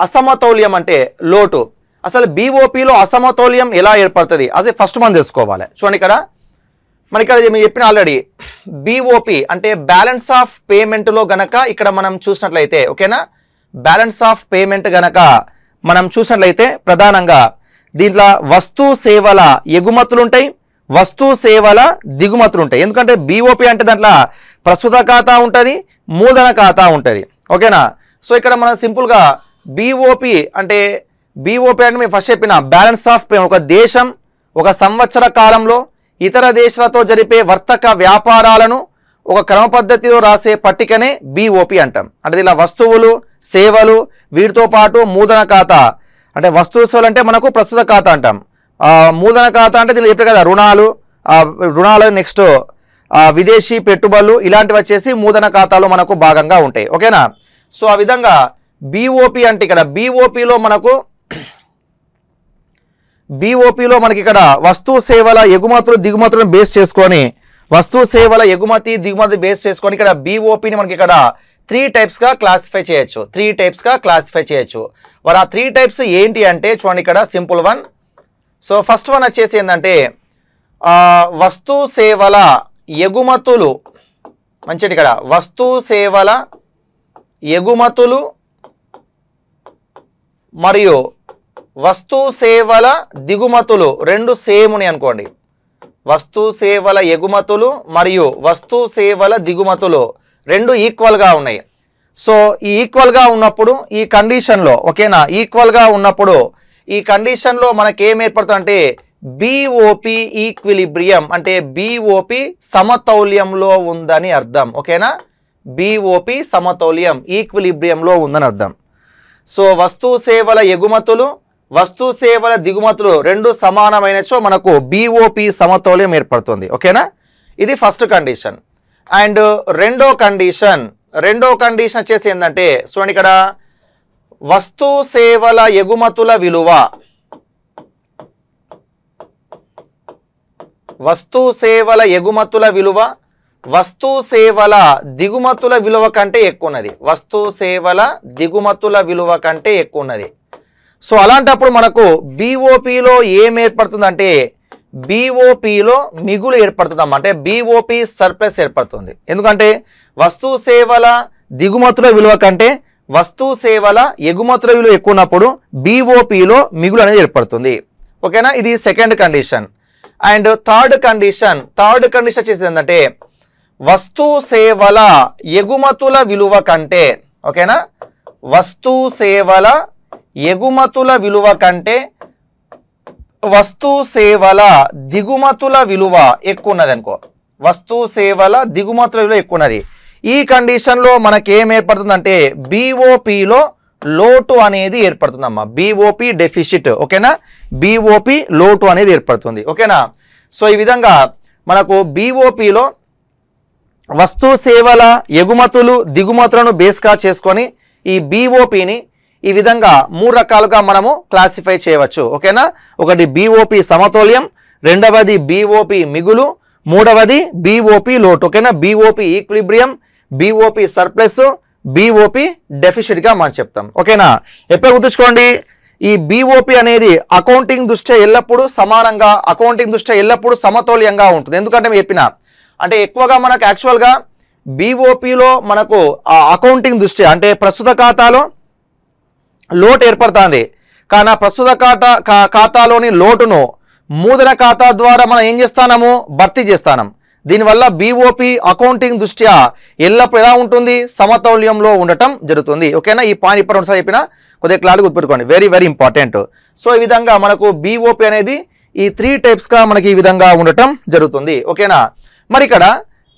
A: అసమతౌల్యం అంటే లోటు. అసలు బీఓపిలో అసమతౌల్యం ఎలా ఏర్పడుతుంది? అదే ఫస్ట్ మనం తెలుసుకోవాలి. చూడండి ఇక్కడ. మన ఇక్కడ మేము చెప్పిన ఆల్రెడీ బీఓపి అంటే బ్యాలెన్స్ ఆఫ్ పేమెంట్లో గనక ఇక్కడ మనం చూసినట్లయితే ఓకేనా బ్యాలెన్స్ ఆఫ్ పేమెంట్ గనక మనం చూసినట్లయితే ప్రధానంగా దీంట్లో వస్తు సేవల ఎగుమతులు ఉంటాయి వస్తు సేవల దిగుమతులు ఉంటాయి ఎందుకంటే బీఓపి అంటే దాంట్లో ప్రస్తుత ఖాతా ఉంటుంది మూలధన ఖాతా ఉంటుంది. ఓకేనా? సో ఇక్కడ మనం సింపుల్గా బీఓపి అంటే బీఓపి అంటే మేము ఫస్ట్ చెప్పిన బ్యాలెన్స్ ఆఫ్ పేమెంట్ ఒక దేశం ఒక సంవత్సర కాలంలో ఇతర దేశాలతో జరిపే వర్తక వ్యాపారాలను ఒక క్రమ పద్ధతిలో రాసే పట్టికనే బీఓపి అంటాం. అంటే ఇలా వస్తువులు సేవలు వీటితో పాటు మూలధన ఖాతా. అంటే వస్తువు సేవలు అంటే మనకు ప్రస్తుత ఖాతా అంటాం. మూలధన ఖాతా అంటే దీనిలో చెప్పే కదా రుణాలు రుణాలు నెక్స్ట్ విదేశీ పెట్టుబడులు ఇలాంటివి వచ్చేసి మూదన ఖాతాలో మనకు భాగంగా ఉంటాయి. ఓకేనా? సో ఆ విధంగా బీఓపి అంటే ఇక్కడ బీఓపిలో మనకు బీఓపిలో మనకి ఇక్కడ వస్తు సేవల ఎగుమతులు దిగుమతులను బేస్ చేసుకొని వస్తు సేవల ఎగుమతి దిగుమతి బేస్ చేసుకొని ఇక్కడ బీఓపిని మనకి ఇక్కడ త్రీ టైప్స్గా క్లాసిఫై చేయొచ్చు. త్రీ టైప్స్గా క్లాసిఫై చేయొచ్చు. మరి ఆ త్రీ టైప్స్ ఏంటి అంటే చూడండి ఇక్కడ simple one so first one వచ్చేసి ఏంటంటే వస్తు సేవల ఎగుమతులు మంచిది ఇక్కడ. వస్తు సేవల ఎగుమతులు మరియు వస్తు సేవల దిగుమతులు రెండు సేముని అనుకోండి. వస్తు సేవల ఎగుమతులు మరియు వస్తు సేవల దిగుమతులు రెండు ఈక్వల్గా ఉన్నాయి. సో ఈ ఈక్వల్గా ఉన్నప్పుడు ఈ కండిషన్లో ఓకేనా? ఈక్వల్గా ఉన్నప్పుడు ఈ కండిషన్లో మనకి ఏం ఏర్పడుతుందంటే బీఓపి ఈక్విలిబ్రియం అంటే బీఓపి సమతౌల్యంలో ఉందని అర్థం. ఓకేనా? బీఓపి సమతౌల్యం ఈక్విలిబ్రియంలో ఉందని అర్థం. సో వస్తు సేవల ఎగుమతులు వస్తు సేవల దిగుమతులు రెండు సమానమైనచో మనకు బీఓపి సమతౌల్యం ఏర్పడుతుంది. ఓకేనా? ఇది ఫస్ట్ కండిషన్. అండ్ రెండో కండిషన్ రెండో కండిషన్ వచ్చేసి ఏంటంటే చూడండి ఇక్కడ వస్తు సేవల ఎగుమతుల విలువ వస్తు సేవల ఎగుమతుల విలువ వస్తు సేవల దిగుమతుల విలువ కంటే ఎక్కువ ఉన్నది వస్తు సేవల దిగుమతుల విలువ కంటే ఎక్కువ ఉన్నది సో అలాంటప్పుడు మనకు బీఓపిలో ఏం ఏర్పడుతుందంటే బీఓపిలో మిగులు ఏర్పడుతుందమ్మా. అంటే బీఓపి సర్ప్లస్ ఏర్పడుతుంది. ఎందుకంటే వస్తు సేవల దిగుమతుల విలువ కంటే వస్తు సేవల ఎగుమతుల విలువ ఎక్కువ ఉన్నప్పుడు బీఓపిలో మిగులు అనేది ఏర్పడుతుంది. ఓకేనా? ఇది second condition and third condition third condition వచ్చేసి ఏంటంటే వస్తు సేవల ఎగుమతుల విలువ కంటే ఓకేనా వస్తు సేవల ఎగుమతుల విలువ కంటే వస్తు సేవల దిగుమతుల విలువ ఎక్కువ ఉన్నది అనుకో. వస్తు సేవల దిగుమతుల విలువ ఎక్కువ ఉన్నది ఈ కండిషన్లో మనకి ఏం ఏర్పడుతుందంటే బీఓపిలో లోటు అనేది ఏర్పడుతుందమ్మా. బీఓపి డెఫిషిట్ ఓకేనా? బీఓపి లోటు అనేది ఏర్పడుతుంది ఓకేనా? సో ఈ విధంగా మనకు బీఓపిలో వస్తు సేవల ఎగుమతులు దిగుమతులను బేస్గా చేసుకొని ఈ బీఓపిని ఈ విధంగా మూడు రకాలుగా మనము క్లాసిఫై చేయవచ్చు ఓకేనా? ఒకటి బీఓపి సమతౌల్యం రెండవది బీఓపి మిగులు మూడవది బీఓపి లోటు ఓకేనా? BOP equilibrium BOP surplus BOP డెఫిషిట్గా మనం చెప్తాం. ఓకేనా? ఎప్పుడు గుర్తుంచుకోండి ఈ బీఓపి అనేది అకౌంటింగ్ దృష్ట్యా ఎల్లప్పుడూ సమానంగా అకౌంటింగ్ దృష్ట్యా ఎల్లప్పుడూ సమతౌల్యంగా ఉంటుంది. ఎందుకంటే చెప్పిన అంటే ఎక్కువగా మనకు యాక్చువల్గా బీఓపిలో మనకు ఆ అకౌంటింగ్ దృష్ట్యా అంటే ప్రస్తుత ఖాతాలో లోటు ఏర్పడుతుంది. కానీ ఆ ప్రస్తుత ఖాతా ఖాతాలోని లోటును మూదన ఖాతా ద్వారా మనం ఏం చేస్తాము భర్తీ చేస్తాము దీనివల్ల బీఓపి అకౌంటింగ్ దృష్ట్యా ఎల్లప్పుడు ఎలా ఉంటుంది? సమతౌల్యంలో ఉండటం జరుగుతుంది. ఓకేనా? ఈ పాయింట్ ఇప్పుడు ఒకసారి చెప్పిన కొద్దిగా క్లాడ్ గుర్తుపెట్టుకోండి. వెరీ వెరీ ఇంపార్టెంట్ సో ఈ విధంగా మనకు బీఓపి అనేది ఈ త్రీ టైప్స్గా మనకి ఈ విధంగా ఉండటం జరుగుతుంది. ఓకేనా? మరి ఇక్కడ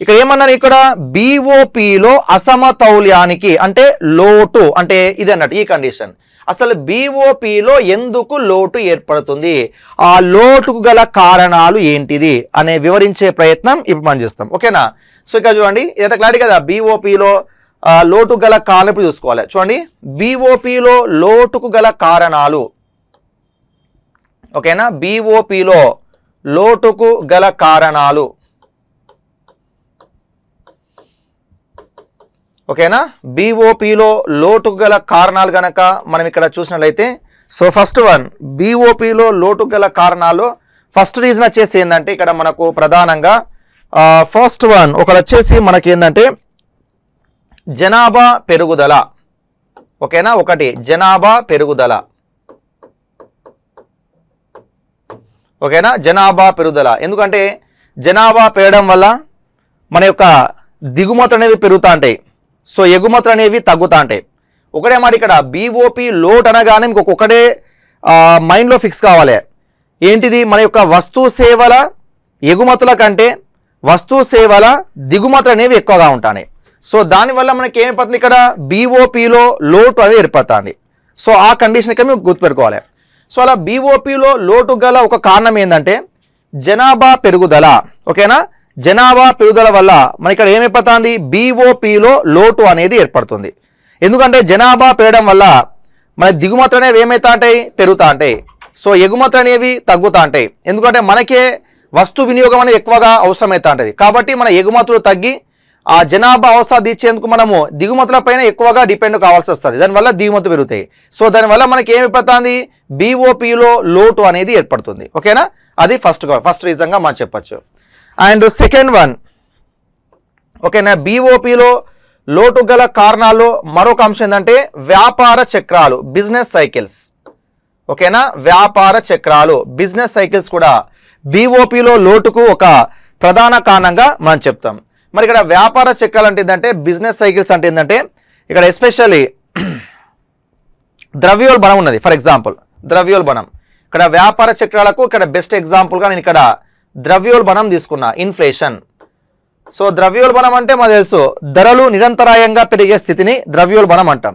A: ఇక్కడ ఏమన్నారు ఇక్కడ? బీఓపిలో అసమతౌల్యానికి అంటే లోటు అంటే ఇది అన్నట్టు ఈ కండిషన్ అసలు బీఓపిలో ఎందుకు లోటు ఏర్పడుతుంది? ఆ లోటుకు గల కారణాలు ఏంటిది? అనే వివరించే ప్రయత్నం ఇప్పుడు మనం చేస్తాం. ఓకేనా? సో ఇక్కడ చూడండి ఇదంతా క్లారిటీ కదా? బీఓపిలో లోటు గల కారణం ఇప్పుడు చూసుకోవాలి. చూడండి బీఓపిలో లోటుకు గల కారణాలు. ఓకేనా? బీఓపిలో లోటుకు గల కారణాలు. ఓకేనా? బీఓపిలో లోటుకు గల కారణాలు గనక మనం ఇక్కడ చూసినట్లయితే సో ఫస్ట్ వన్ బీఓపిలో లోటుకు గల కారణాలు ఫస్ట్ రీజన్ వచ్చేసి ఏంటంటే ఇక్కడ మనకు ప్రధానంగా ఫస్ట్ వన్ ఒకటి వచ్చేసి మనకి ఏంటంటే జనాభా పెరుగుదల. ఓకేనా? ఒకటి జనాభా పెరుగుదల. ఓకేనా? జనాభా పెరుగుదల. ఎందుకంటే జనాభా పెరగడం వల్ల మన యొక్క దిగుమతులు అనేవి పెరుగుతా ఉంటాయి సో ఎగుమతులు అనేవి తగ్గుతా ఉంటాయి ఒకటే మాట ఇక్కడ బీఓపి లోట్ అనగానే మీకు ఒకటే మైండ్లో ఫిక్స్ కావాలి. ఏంటిది? మన యొక్క వస్తు సేవల ఎగుమతుల కంటే వస్తు సేవల దిగుమతులు అనేవి ఎక్కువగా ఉంటాయి సో దానివల్ల మనకి ఏమైపోతుంది ఇక్కడ? బీఓపిలో లోటు అనేది ఏర్పడుతుంది. సో ఆ కండిషన్ ఇక్కడ మేము గుర్తుపెట్టుకోవాలి. సో అలా బీఓపిలో లోటు గల ఒక కారణం ఏంటంటే జనాభా పెరుగుదల. ఓకేనా? జనాభా పెరుగుదల వల్ల మన ఇక్కడ ఏమైపోతుంది బీఓపిలో లోటు అనేది ఏర్పడుతుంది. ఎందుకంటే జనాభా పెరగడం వల్ల మన దిగుమతులు అనేవి ఏమవుతా ఉంటాయి పెరుగుతా ఉంటాయి సో ఎగుమతులు అనేవి తగ్గుతూ ఉంటాయి ఎందుకంటే మనకే వస్తు వినియోగం అనేది ఎక్కువగా అవసరమవుతా ఉంటుంది కాబట్టి మన ఎగుమతులు తగ్గి ఆ జనాభా అవసరాలు తీర్చేందుకు మనము దిగుమతుల పైన ఎక్కువగా డిపెండ్ కావాల్సి వస్తుంది. దానివల్ల దిగుమతులు పెరుగుతాయి. సో దానివల్ల మనకి ఏమైపోతుంది బీఓపిలో లోటు అనేది ఏర్పడుతుంది. ఓకేనా? అది ఫస్ట్ ఫస్ట్ రీజన్గా మనం చెప్పొచ్చు. And second one. ఓకేనా? బీఓపిలో లోటు గల కారణాల్లో మరొక అంశం ఏంటంటే వ్యాపార చక్రాలు బిజినెస్ సైకిల్స్ ఓకేనా? వ్యాపార చక్రాలు బిజినెస్ సైకిల్స్ కూడా బీఓపిలో లోటుకు ఒక ప్రధాన కారణంగా మనం చెప్తాం. మరి ఇక్కడ వ్యాపార చక్రాలు అంటే ఏంటంటే బిజినెస్ సైకిల్స్ అంటే ఏంటంటే ఇక్కడ ఎస్పెషల్లీ ద్రవ్యోల్బణం ఉన్నది. ఫర్ ఎగ్జాంపుల్ ద్రవ్యోల్బణం ఇక్కడ వ్యాపార చక్రాలకు ఇక్కడ బెస్ట్ ఎగ్జాంపుల్గా నేను ఇక్కడ ద్రవ్యోల్బణం తీసుకున్నా ఇన్ఫ్లేషన్. సో ద్రవ్యోల్బణం అంటే మాకు తెలుసు ధరలు నిరంతరాయంగా పెరిగే స్థితిని ద్రవ్యోల్బణం అంటాం.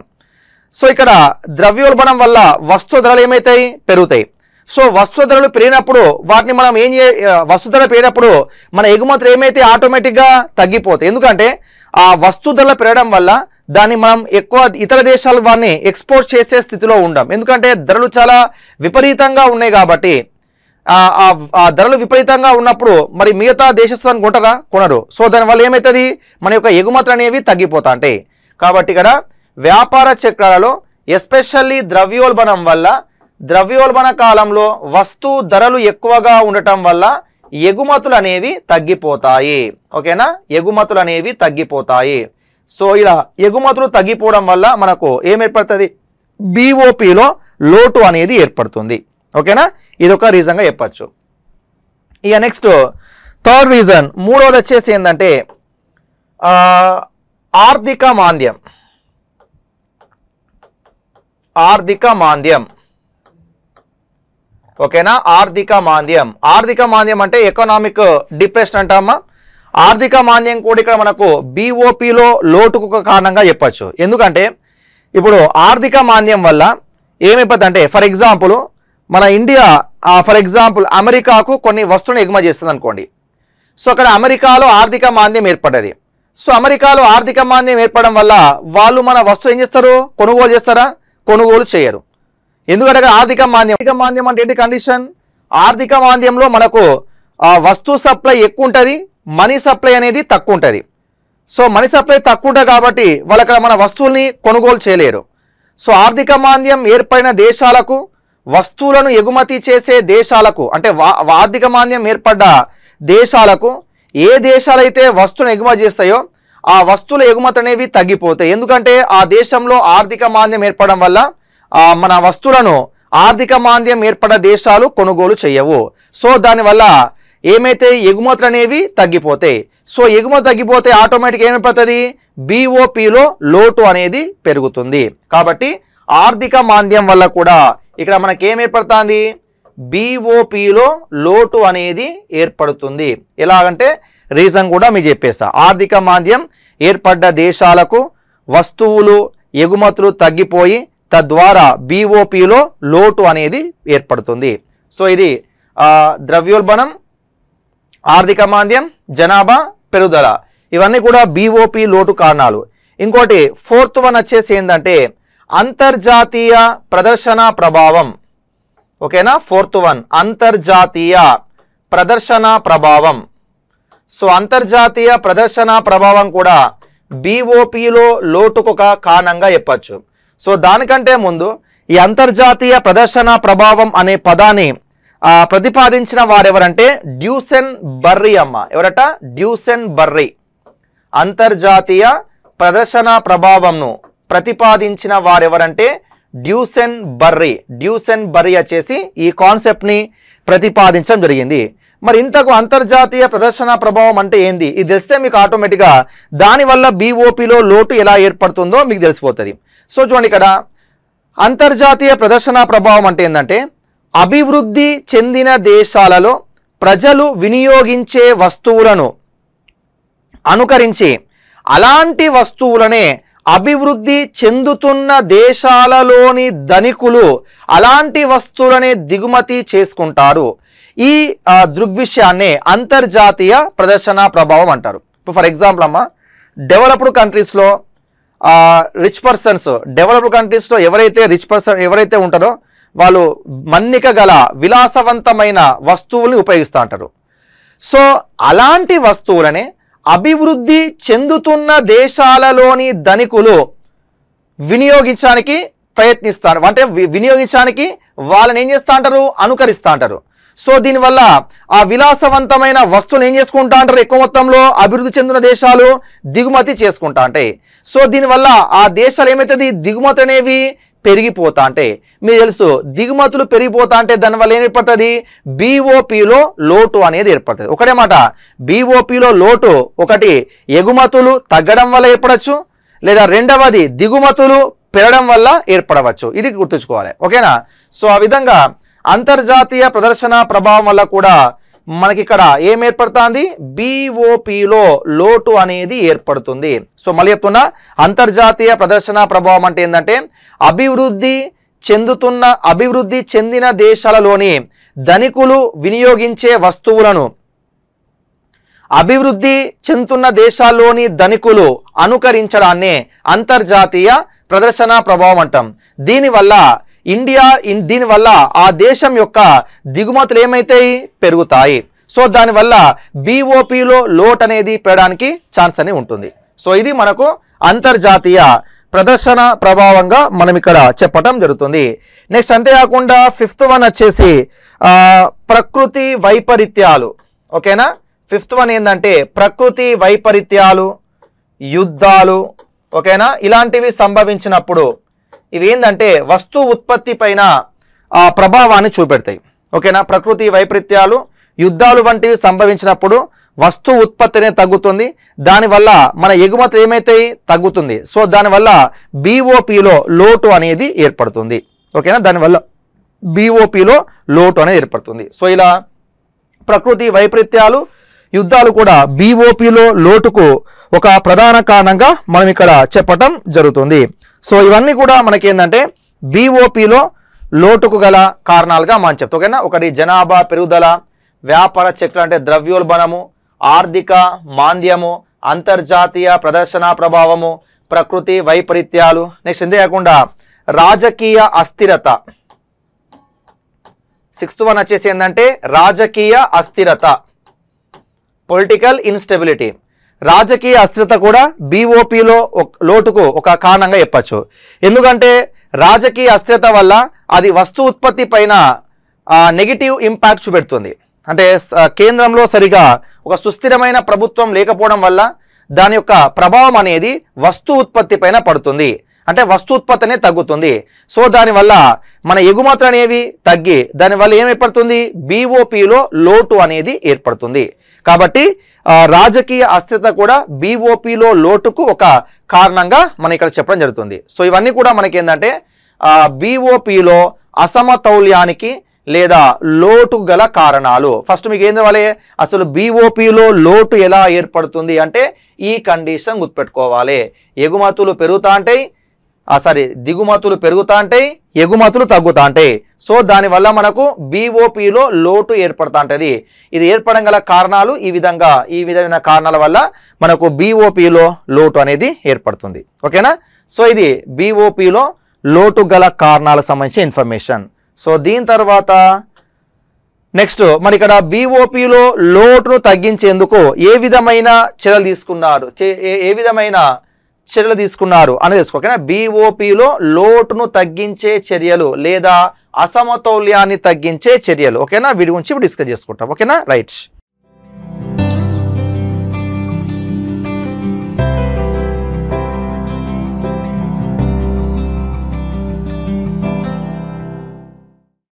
A: సో ఇక్కడ ద్రవ్యోల్బణం వల్ల వస్తు ధరలు ఏమవుతాయి పెరుగుతాయి. సో వస్తు ధరలు పెరిగినప్పుడు వాటిని మనం ఏం చే వస్తు ధరలు పెరిగినప్పుడు మన ఎగుమతులు ఏమైతే ఆటోమేటిక్గా తగ్గిపోతాయి. ఎందుకంటే ఆ వస్తు ధరలు పెరగడం వల్ల దాన్ని మనం ఎక్కువ ఇతర దేశాలు వారిని ఎక్స్పోర్ట్ చేసే స్థితిలో ఉండం. ఎందుకంటే ధరలు చాలా విపరీతంగా ఉన్నాయి కాబట్టి ఆ- ధరలు విపరీతంగా ఉన్నప్పుడు మరి మిగతా దేశస్థాన్ని కొంటారా? కొనరు. సో దానివల్ల ఏమవుతుంది మన యొక్క ఎగుమతులు అనేవి తగ్గిపోతా ఉంటాయి కాబట్టి ఇక్కడ వ్యాపార చక్రాలలో ఎస్పెషల్లీ ద్రవ్యోల్బణం వల్ల ద్రవ్యోల్బణ కాలంలో వస్తు ధరలు ఎక్కువగా ఉండటం వల్ల ఎగుమతులు అనేవి తగ్గిపోతాయి. ఓకేనా? ఎగుమతులు అనేవి తగ్గిపోతాయి. సో ఇలా ఎగుమతులు తగ్గిపోవడం వల్ల మనకు ఏం ఏర్పడుతుంది? బీఓపీలో లోటు అనేది ఏర్పడుతుంది. ఓకేనా? ఇది ఒక రీజన్గా చెప్పచ్చు. ఇక నెక్స్ట్ థర్డ్ రీజన్ మూడోది వచ్చేసి ఏంటంటే ఆర్థిక మాంద్యం. ఆర్థిక మాంద్యం. ఓకేనా? ఆర్థిక మాంద్యం. ఆర్థిక మాంద్యం అంటే ఎకనామిక్ డిప్రెషన్ అంటామా? ఆర్థిక మాంద్యం కూడా ఇక్కడ మనకు బీఓపీలో లోటుకు ఒక కారణంగా చెప్పచ్చు. ఎందుకంటే ఇప్పుడు ఆర్థిక మాంద్యం వల్ల ఏమైపోతుంది అంటే ఫర్ ఎగ్జాంపుల్ మన ఇండియా ఫర్ ఎగ్జాంపుల్ అమెరికాకు కొన్ని వస్తువులను ఎగుమతి చేస్తుంది అనుకోండి. సో అక్కడ అమెరికాలో ఆర్థిక మాంద్యం ఏర్పడ్డది. సో అమెరికాలో ఆర్థిక మాంద్యం ఏర్పడడం వల్ల వాళ్ళు మన వస్తువు ఏం చేస్తారు? కొనుగోలు చేస్తారా? కొనుగోలు చేయరు. ఎందుకంటే ఆర్థిక మాంద్యం ఆర్థిక మాంద్యం అంటే ఏంటి కండిషన్ ఆర్థిక మాంద్యంలో మనకు వస్తు సప్లై ఎక్కువ ఉంటుంది మనీ సప్లై అనేది తక్కువ ఉంటుంది. సో మనీ సప్లై తక్కువ ఉంటుంది కాబట్టి వాళ్ళు అక్కడ మన వస్తువుల్ని కొనుగోలు చేయలేరు. సో ఆర్థిక మాంద్యం ఏర్పడిన దేశాలకు వస్తువులను ఎగుమతి చేసే దేశాలకు అంటే వా ఆర్థిక మాంద్యం ఏర్పడ్డ దేశాలకు ఏ దేశాలైతే వస్తువును ఎగుమతి చేస్తాయో ఆ వస్తువుల ఎగుమతి అనేవి తగ్గిపోతాయి. ఎందుకంటే ఆ దేశంలో ఆర్థిక మాంద్యం ఏర్పడడం వల్ల మన వస్తువులను ఆర్థిక మాంద్యం ఏర్పడ్డ దేశాలు కొనుగోలు చేయవు. సో దానివల్ల ఏమైతే ఎగుమతులు అనేవి తగ్గిపోతాయి. సో ఎగుమతి తగ్గిపోతే ఆటోమేటిక్ ఏమైపోతుంది? బీఓపిలో లోటు అనేది పెరుగుతుంది. కాబట్టి ఆర్థిక మాంద్యం వల్ల కూడా ఇక్కడ మనకి ఏం ఏర్పడుతుంది బీఓపిలో లోటు అనేది ఏర్పడుతుంది. ఎలాగంటే రీజన్ కూడా మీకు చెప్పేస్తా. ఆర్థిక మాంద్యం ఏర్పడ్డ దేశాలకు వస్తువులు ఎగుమతులు తగ్గిపోయి తద్వారా బీఓపిలో లోటు అనేది ఏర్పడుతుంది. సో ఇది ద్రవ్యోల్బణం ఆర్థిక మాంద్యం జనాభా పెరుగుదల. ఇవన్నీ కూడా బీఓపి లోటు కారణాలు. ఇంకోటి ఫోర్త్ వన్ వచ్చేసి ఏంటంటే అంతర్జాతీయ ప్రదర్శన ప్రభావం. ఓకేనా? ఫోర్త్ వన్ అంతర్జాతీయ ప్రదర్శన ప్రభావం. సో అంతర్జాతీయ ప్రదర్శన ప్రభావం కూడా బీఓపిలో లోటుకు ఒక కారణంగా చెప్పచ్చు. సో దానికంటే ముందు ఈ అంతర్జాతీయ ప్రదర్శన ప్రభావం అనే పదాన్ని ప్రతిపాదించిన వారెవరంటే డ్యూసెన్ బర్రీ అమ్మ. ఎవరట? డ్యూసెన్ బర్రీ. అంతర్జాతీయ ప్రదర్శన ప్రభావంను ప్రతిపాదించిన వారెవరంటే డ్యూసెన్ బర్రీ. డ్యూసెన్ బర్రీ వచ్చేసి ఈ కాన్సెప్ట్ని ప్రతిపాదించడం జరిగింది. మరి ఇంతకు అంతర్జాతీయ ప్రదర్శన ప్రభావం అంటే ఏంది? ఇది తెలిస్తే మీకు ఆటోమేటిక్గా దానివల్ల బీఓపిలో లోటు ఎలా ఏర్పడుతుందో మీకు తెలిసిపోతుంది. సో చూడండి ఇక్కడ అంతర్జాతీయ ప్రదర్శన ప్రభావం అంటే ఏంటంటే అభివృద్ధి చెందిన దేశాలలో ప్రజలు వినియోగించే వస్తువులను అనుకరించి అలాంటి వస్తువులనే అభివృద్ధి చెందుతున్న దేశాలలోని ధనికులు అలాంటి వస్తువులనే దిగుమతి చేసుకుంటారు. ఈ దృగ్విషయాన్నే అంతర్జాతీయ ప్రదర్శన ప్రభావం అంటారు. ఇప్పుడు ఫర్ ఎగ్జాంపుల్ అమ్మ డెవలప్డ్ కంట్రీస్లో రిచ్ పర్సన్స్ డెవలప్డ్ కంట్రీస్లో ఎవరైతే రిచ్ పర్సన్ ఎవరైతే ఉంటారో వాళ్ళు మన్నిక గల విలాసవంతమైన వస్తువుల్ని ఉపయోగిస్తూ ఉంటారు. సో అలాంటి వస్తువులనే అభివృద్ధి చెందుతున్న దేశాలలోని ధనికులు వినియోగించడానికి ప్రయత్నిస్తారు. అంటే వి- వినియోగించడానికి వాళ్ళని ఏం చేస్తా అంటారు అనుకరిస్తూ అంటారు సో దీనివల్ల ఆ విలాసవంతమైన వస్తువులు ఏం చేసుకుంటా అంటారు ఎక్కువ మొత్తంలో అభివృద్ధి చెందిన దేశాలు దిగుమతి చేసుకుంటా ఉంటాయి సో దీనివల్ల ఆ దేశాలు ఏమవుతుంది దిగుమతి అనేవి పెరిగిపోతా అంటే మీకు తెలుసు దిగుమతులు పెరిగిపోతా అంటే దానివల్ల ఏం ఏర్పడుతుంది బీఓపిలో లోటు అనేది ఏర్పడుతుంది. ఒకటే మాట బీఓపిలో లోటు ఒకటి ఎగుమతులు తగ్గడం వల్ల ఏర్పడచ్చు లేదా రెండవది దిగుమతులు పెరగడం వల్ల ఏర్పడవచ్చు. ఇది గుర్తుంచుకోవాలి. ఓకేనా? సో ఆ విధంగా అంతర్జాతీయ ప్రదర్శన ప్రభావం వల్ల కూడా మనకి ఇక్కడ ఏం ఏర్పడుతుంది? బీఓపిలో లోటు అనేది ఏర్పడుతుంది. సో మళ్ళీ చెప్తున్నా అంతర్జాతీయ ప్రదర్శన ప్రభావం అంటే ఏంటంటే అభివృద్ధి చెందుతున్న అభివృద్ధి చెందిన దేశాలలోని ధనికులు వినియోగించే వస్తువులను అభివృద్ధి చెందుతున్న దేశాల్లోని ధనికులు అనుకరించడాన్నే అంతర్జాతీయ ప్రదర్శన ప్రభావం అంటాం. దీనివల్ల ఇండియా ఇన్ దీనివల్ల ఆ దేశం యొక్క దిగుమతులు ఏమైతాయి? పెరుగుతాయి. సో దానివల్ల బీఓపిలో లోట్ అనేది పెరగడానికి ఛాన్స్ అనేది ఉంటుంది. సో ఇది మనకు అంతర్జాతీయ ప్రదర్శన ప్రభావంగా మనం ఇక్కడ చెప్పటం జరుగుతుంది. నెక్స్ట్ అంతేకాకుండా ఫిఫ్త్ వన్ వచ్చేసి ప్రకృతి వైపరీత్యాలు. ఓకేనా? ఫిఫ్త్ వన్ ఏంటంటే ప్రకృతి వైపరీత్యాలు యుద్ధాలు. ఓకేనా? ఇలాంటివి సంభవించినప్పుడు ఇవి ఏంటంటే వస్తు ఉత్పత్తి పైన ఆ ప్రభావాన్ని చూపెడతాయి. ఓకేనా? ప్రకృతి వైపరీత్యాలు యుద్ధాలు వంటివి సంభవించినప్పుడు వస్తు ఉత్పత్తి అనేది తగ్గుతుంది. దానివల్ల మన ఎగుమతులు ఏమైతాయి? తగ్గుతుంది. సో దానివల్ల బీఓపిలో లోటు అనేది ఏర్పడుతుంది. ఓకేనా? దానివల్ల బీఓపిలో లోటు అనేది ఏర్పడుతుంది. సో ఇలా ప్రకృతి వైపరీత్యాలు యుద్ధాలు కూడా బీఓపిలో లోటుకు ఒక ప్రధాన కారణంగా మనం ఇక్కడ చెప్పటం జరుగుతుంది. సో ఇవన్నీ కూడా మనకేంటంటే బీఓపిలో లోటుకు గల కారణాలుగా మనం చెప్తాం ఓకేనా? ఒకటి జనాభా పెరుగుదల వ్యాపార చక్రం అంటే ద్రవ్యోల్బణము ఆర్థిక మాంద్యము అంతర్జాతీయ ప్రదర్శన ప్రభావము ప్రకృతి వైపరీత్యాలు. నెక్స్ట్ ఇంతే కాకుండా రాజకీయ అస్థిరత. సిక్స్త్ వన్ వచ్చేసి ఏంటంటే రాజకీయ అస్థిరత. పొలిటికల్ ఇన్స్టెబిలిటీ రాజకీయ అస్థిరత కూడా బీఓపీలో లోటుకు ఒక కారణంగా చెప్పచ్చు. ఎందుకంటే రాజకీయ అస్థిరత వల్ల అది వస్తు ఉత్పత్తి పైన నెగిటివ్ ఇంపాక్ట్ చూపెడుతుంది. అంటే కేంద్రంలో సరిగా ఒక సుస్థిరమైన ప్రభుత్వం లేకపోవడం వల్ల దాని యొక్క ప్రభావం అనేది వస్తు ఉత్పత్తి పైన పడుతుంది. అంటే వస్తు ఉత్పత్తి అనేది తగ్గుతుంది. సో దానివల్ల మన ఎగుమతులు అనేవి తగ్గి దానివల్ల ఏం ఏర్పడుతుంది? బీఓపీలో లోటు అనేది ఏర్పడుతుంది. కాబట్టి రాజకీయ అస్థిరత కూడా బీఓపీలో లోటుకు ఒక కారణంగా మనం ఇక్కడ చెప్పడం జరుగుతుంది. సో ఇవన్నీ కూడా మనకి ఏంటంటే బీఓపీలో అసమతౌల్యానికి లేదా లోటు గల కారణాలు. ఫస్ట్ మీకు ఏం కావాలి అసలు బీఓపీలో లోటు ఎలా ఏర్పడుతుంది అంటే ఈ కండిషన్ గుర్తుపెట్టుకోవాలి. ఎగుమతులు పెరుగుతా ఉంటాయి సారీ దిగుమతులు పెరుగుతా ఉంటాయి ఎగుమతులు తగ్గుతా ఉంటాయి సో దానివల్ల మనకు బీఓపీలో లోటు ఏర్పడుతూ ఉంటుంది ఇది ఏర్పడడం గల కారణాలు ఈ విధంగా ఈ విధమైన కారణాల వల్ల మనకు బీఓపీలో లోటు అనేది ఏర్పడుతుంది. ఓకేనా? సో ఇది బీఓపీలో లోటు గల కారణాలకు సంబంధించిన ఇన్ఫర్మేషన్. సో దీని తర్వాత నెక్స్ట్ మరి ఇక్కడ బీఓపీలో లోటును తగ్గించేందుకు ఏ విధమైన చర్యలు తీసుకున్నారు? చే- ఏ- ఏ విధమైన చర్యలు తీసుకున్నారు అనేది తెలుసుకో. ఓకేనా? బీఓపీలో లోటును తగ్గించే చర్యలు లేదా అసమతౌల్యాన్ని తగ్గించే చర్యలు. ఓకేనా? వీటి గురించి ఇప్పుడు డిస్కస్ చేసుకుంటాం. ఓకేనా? రైట్.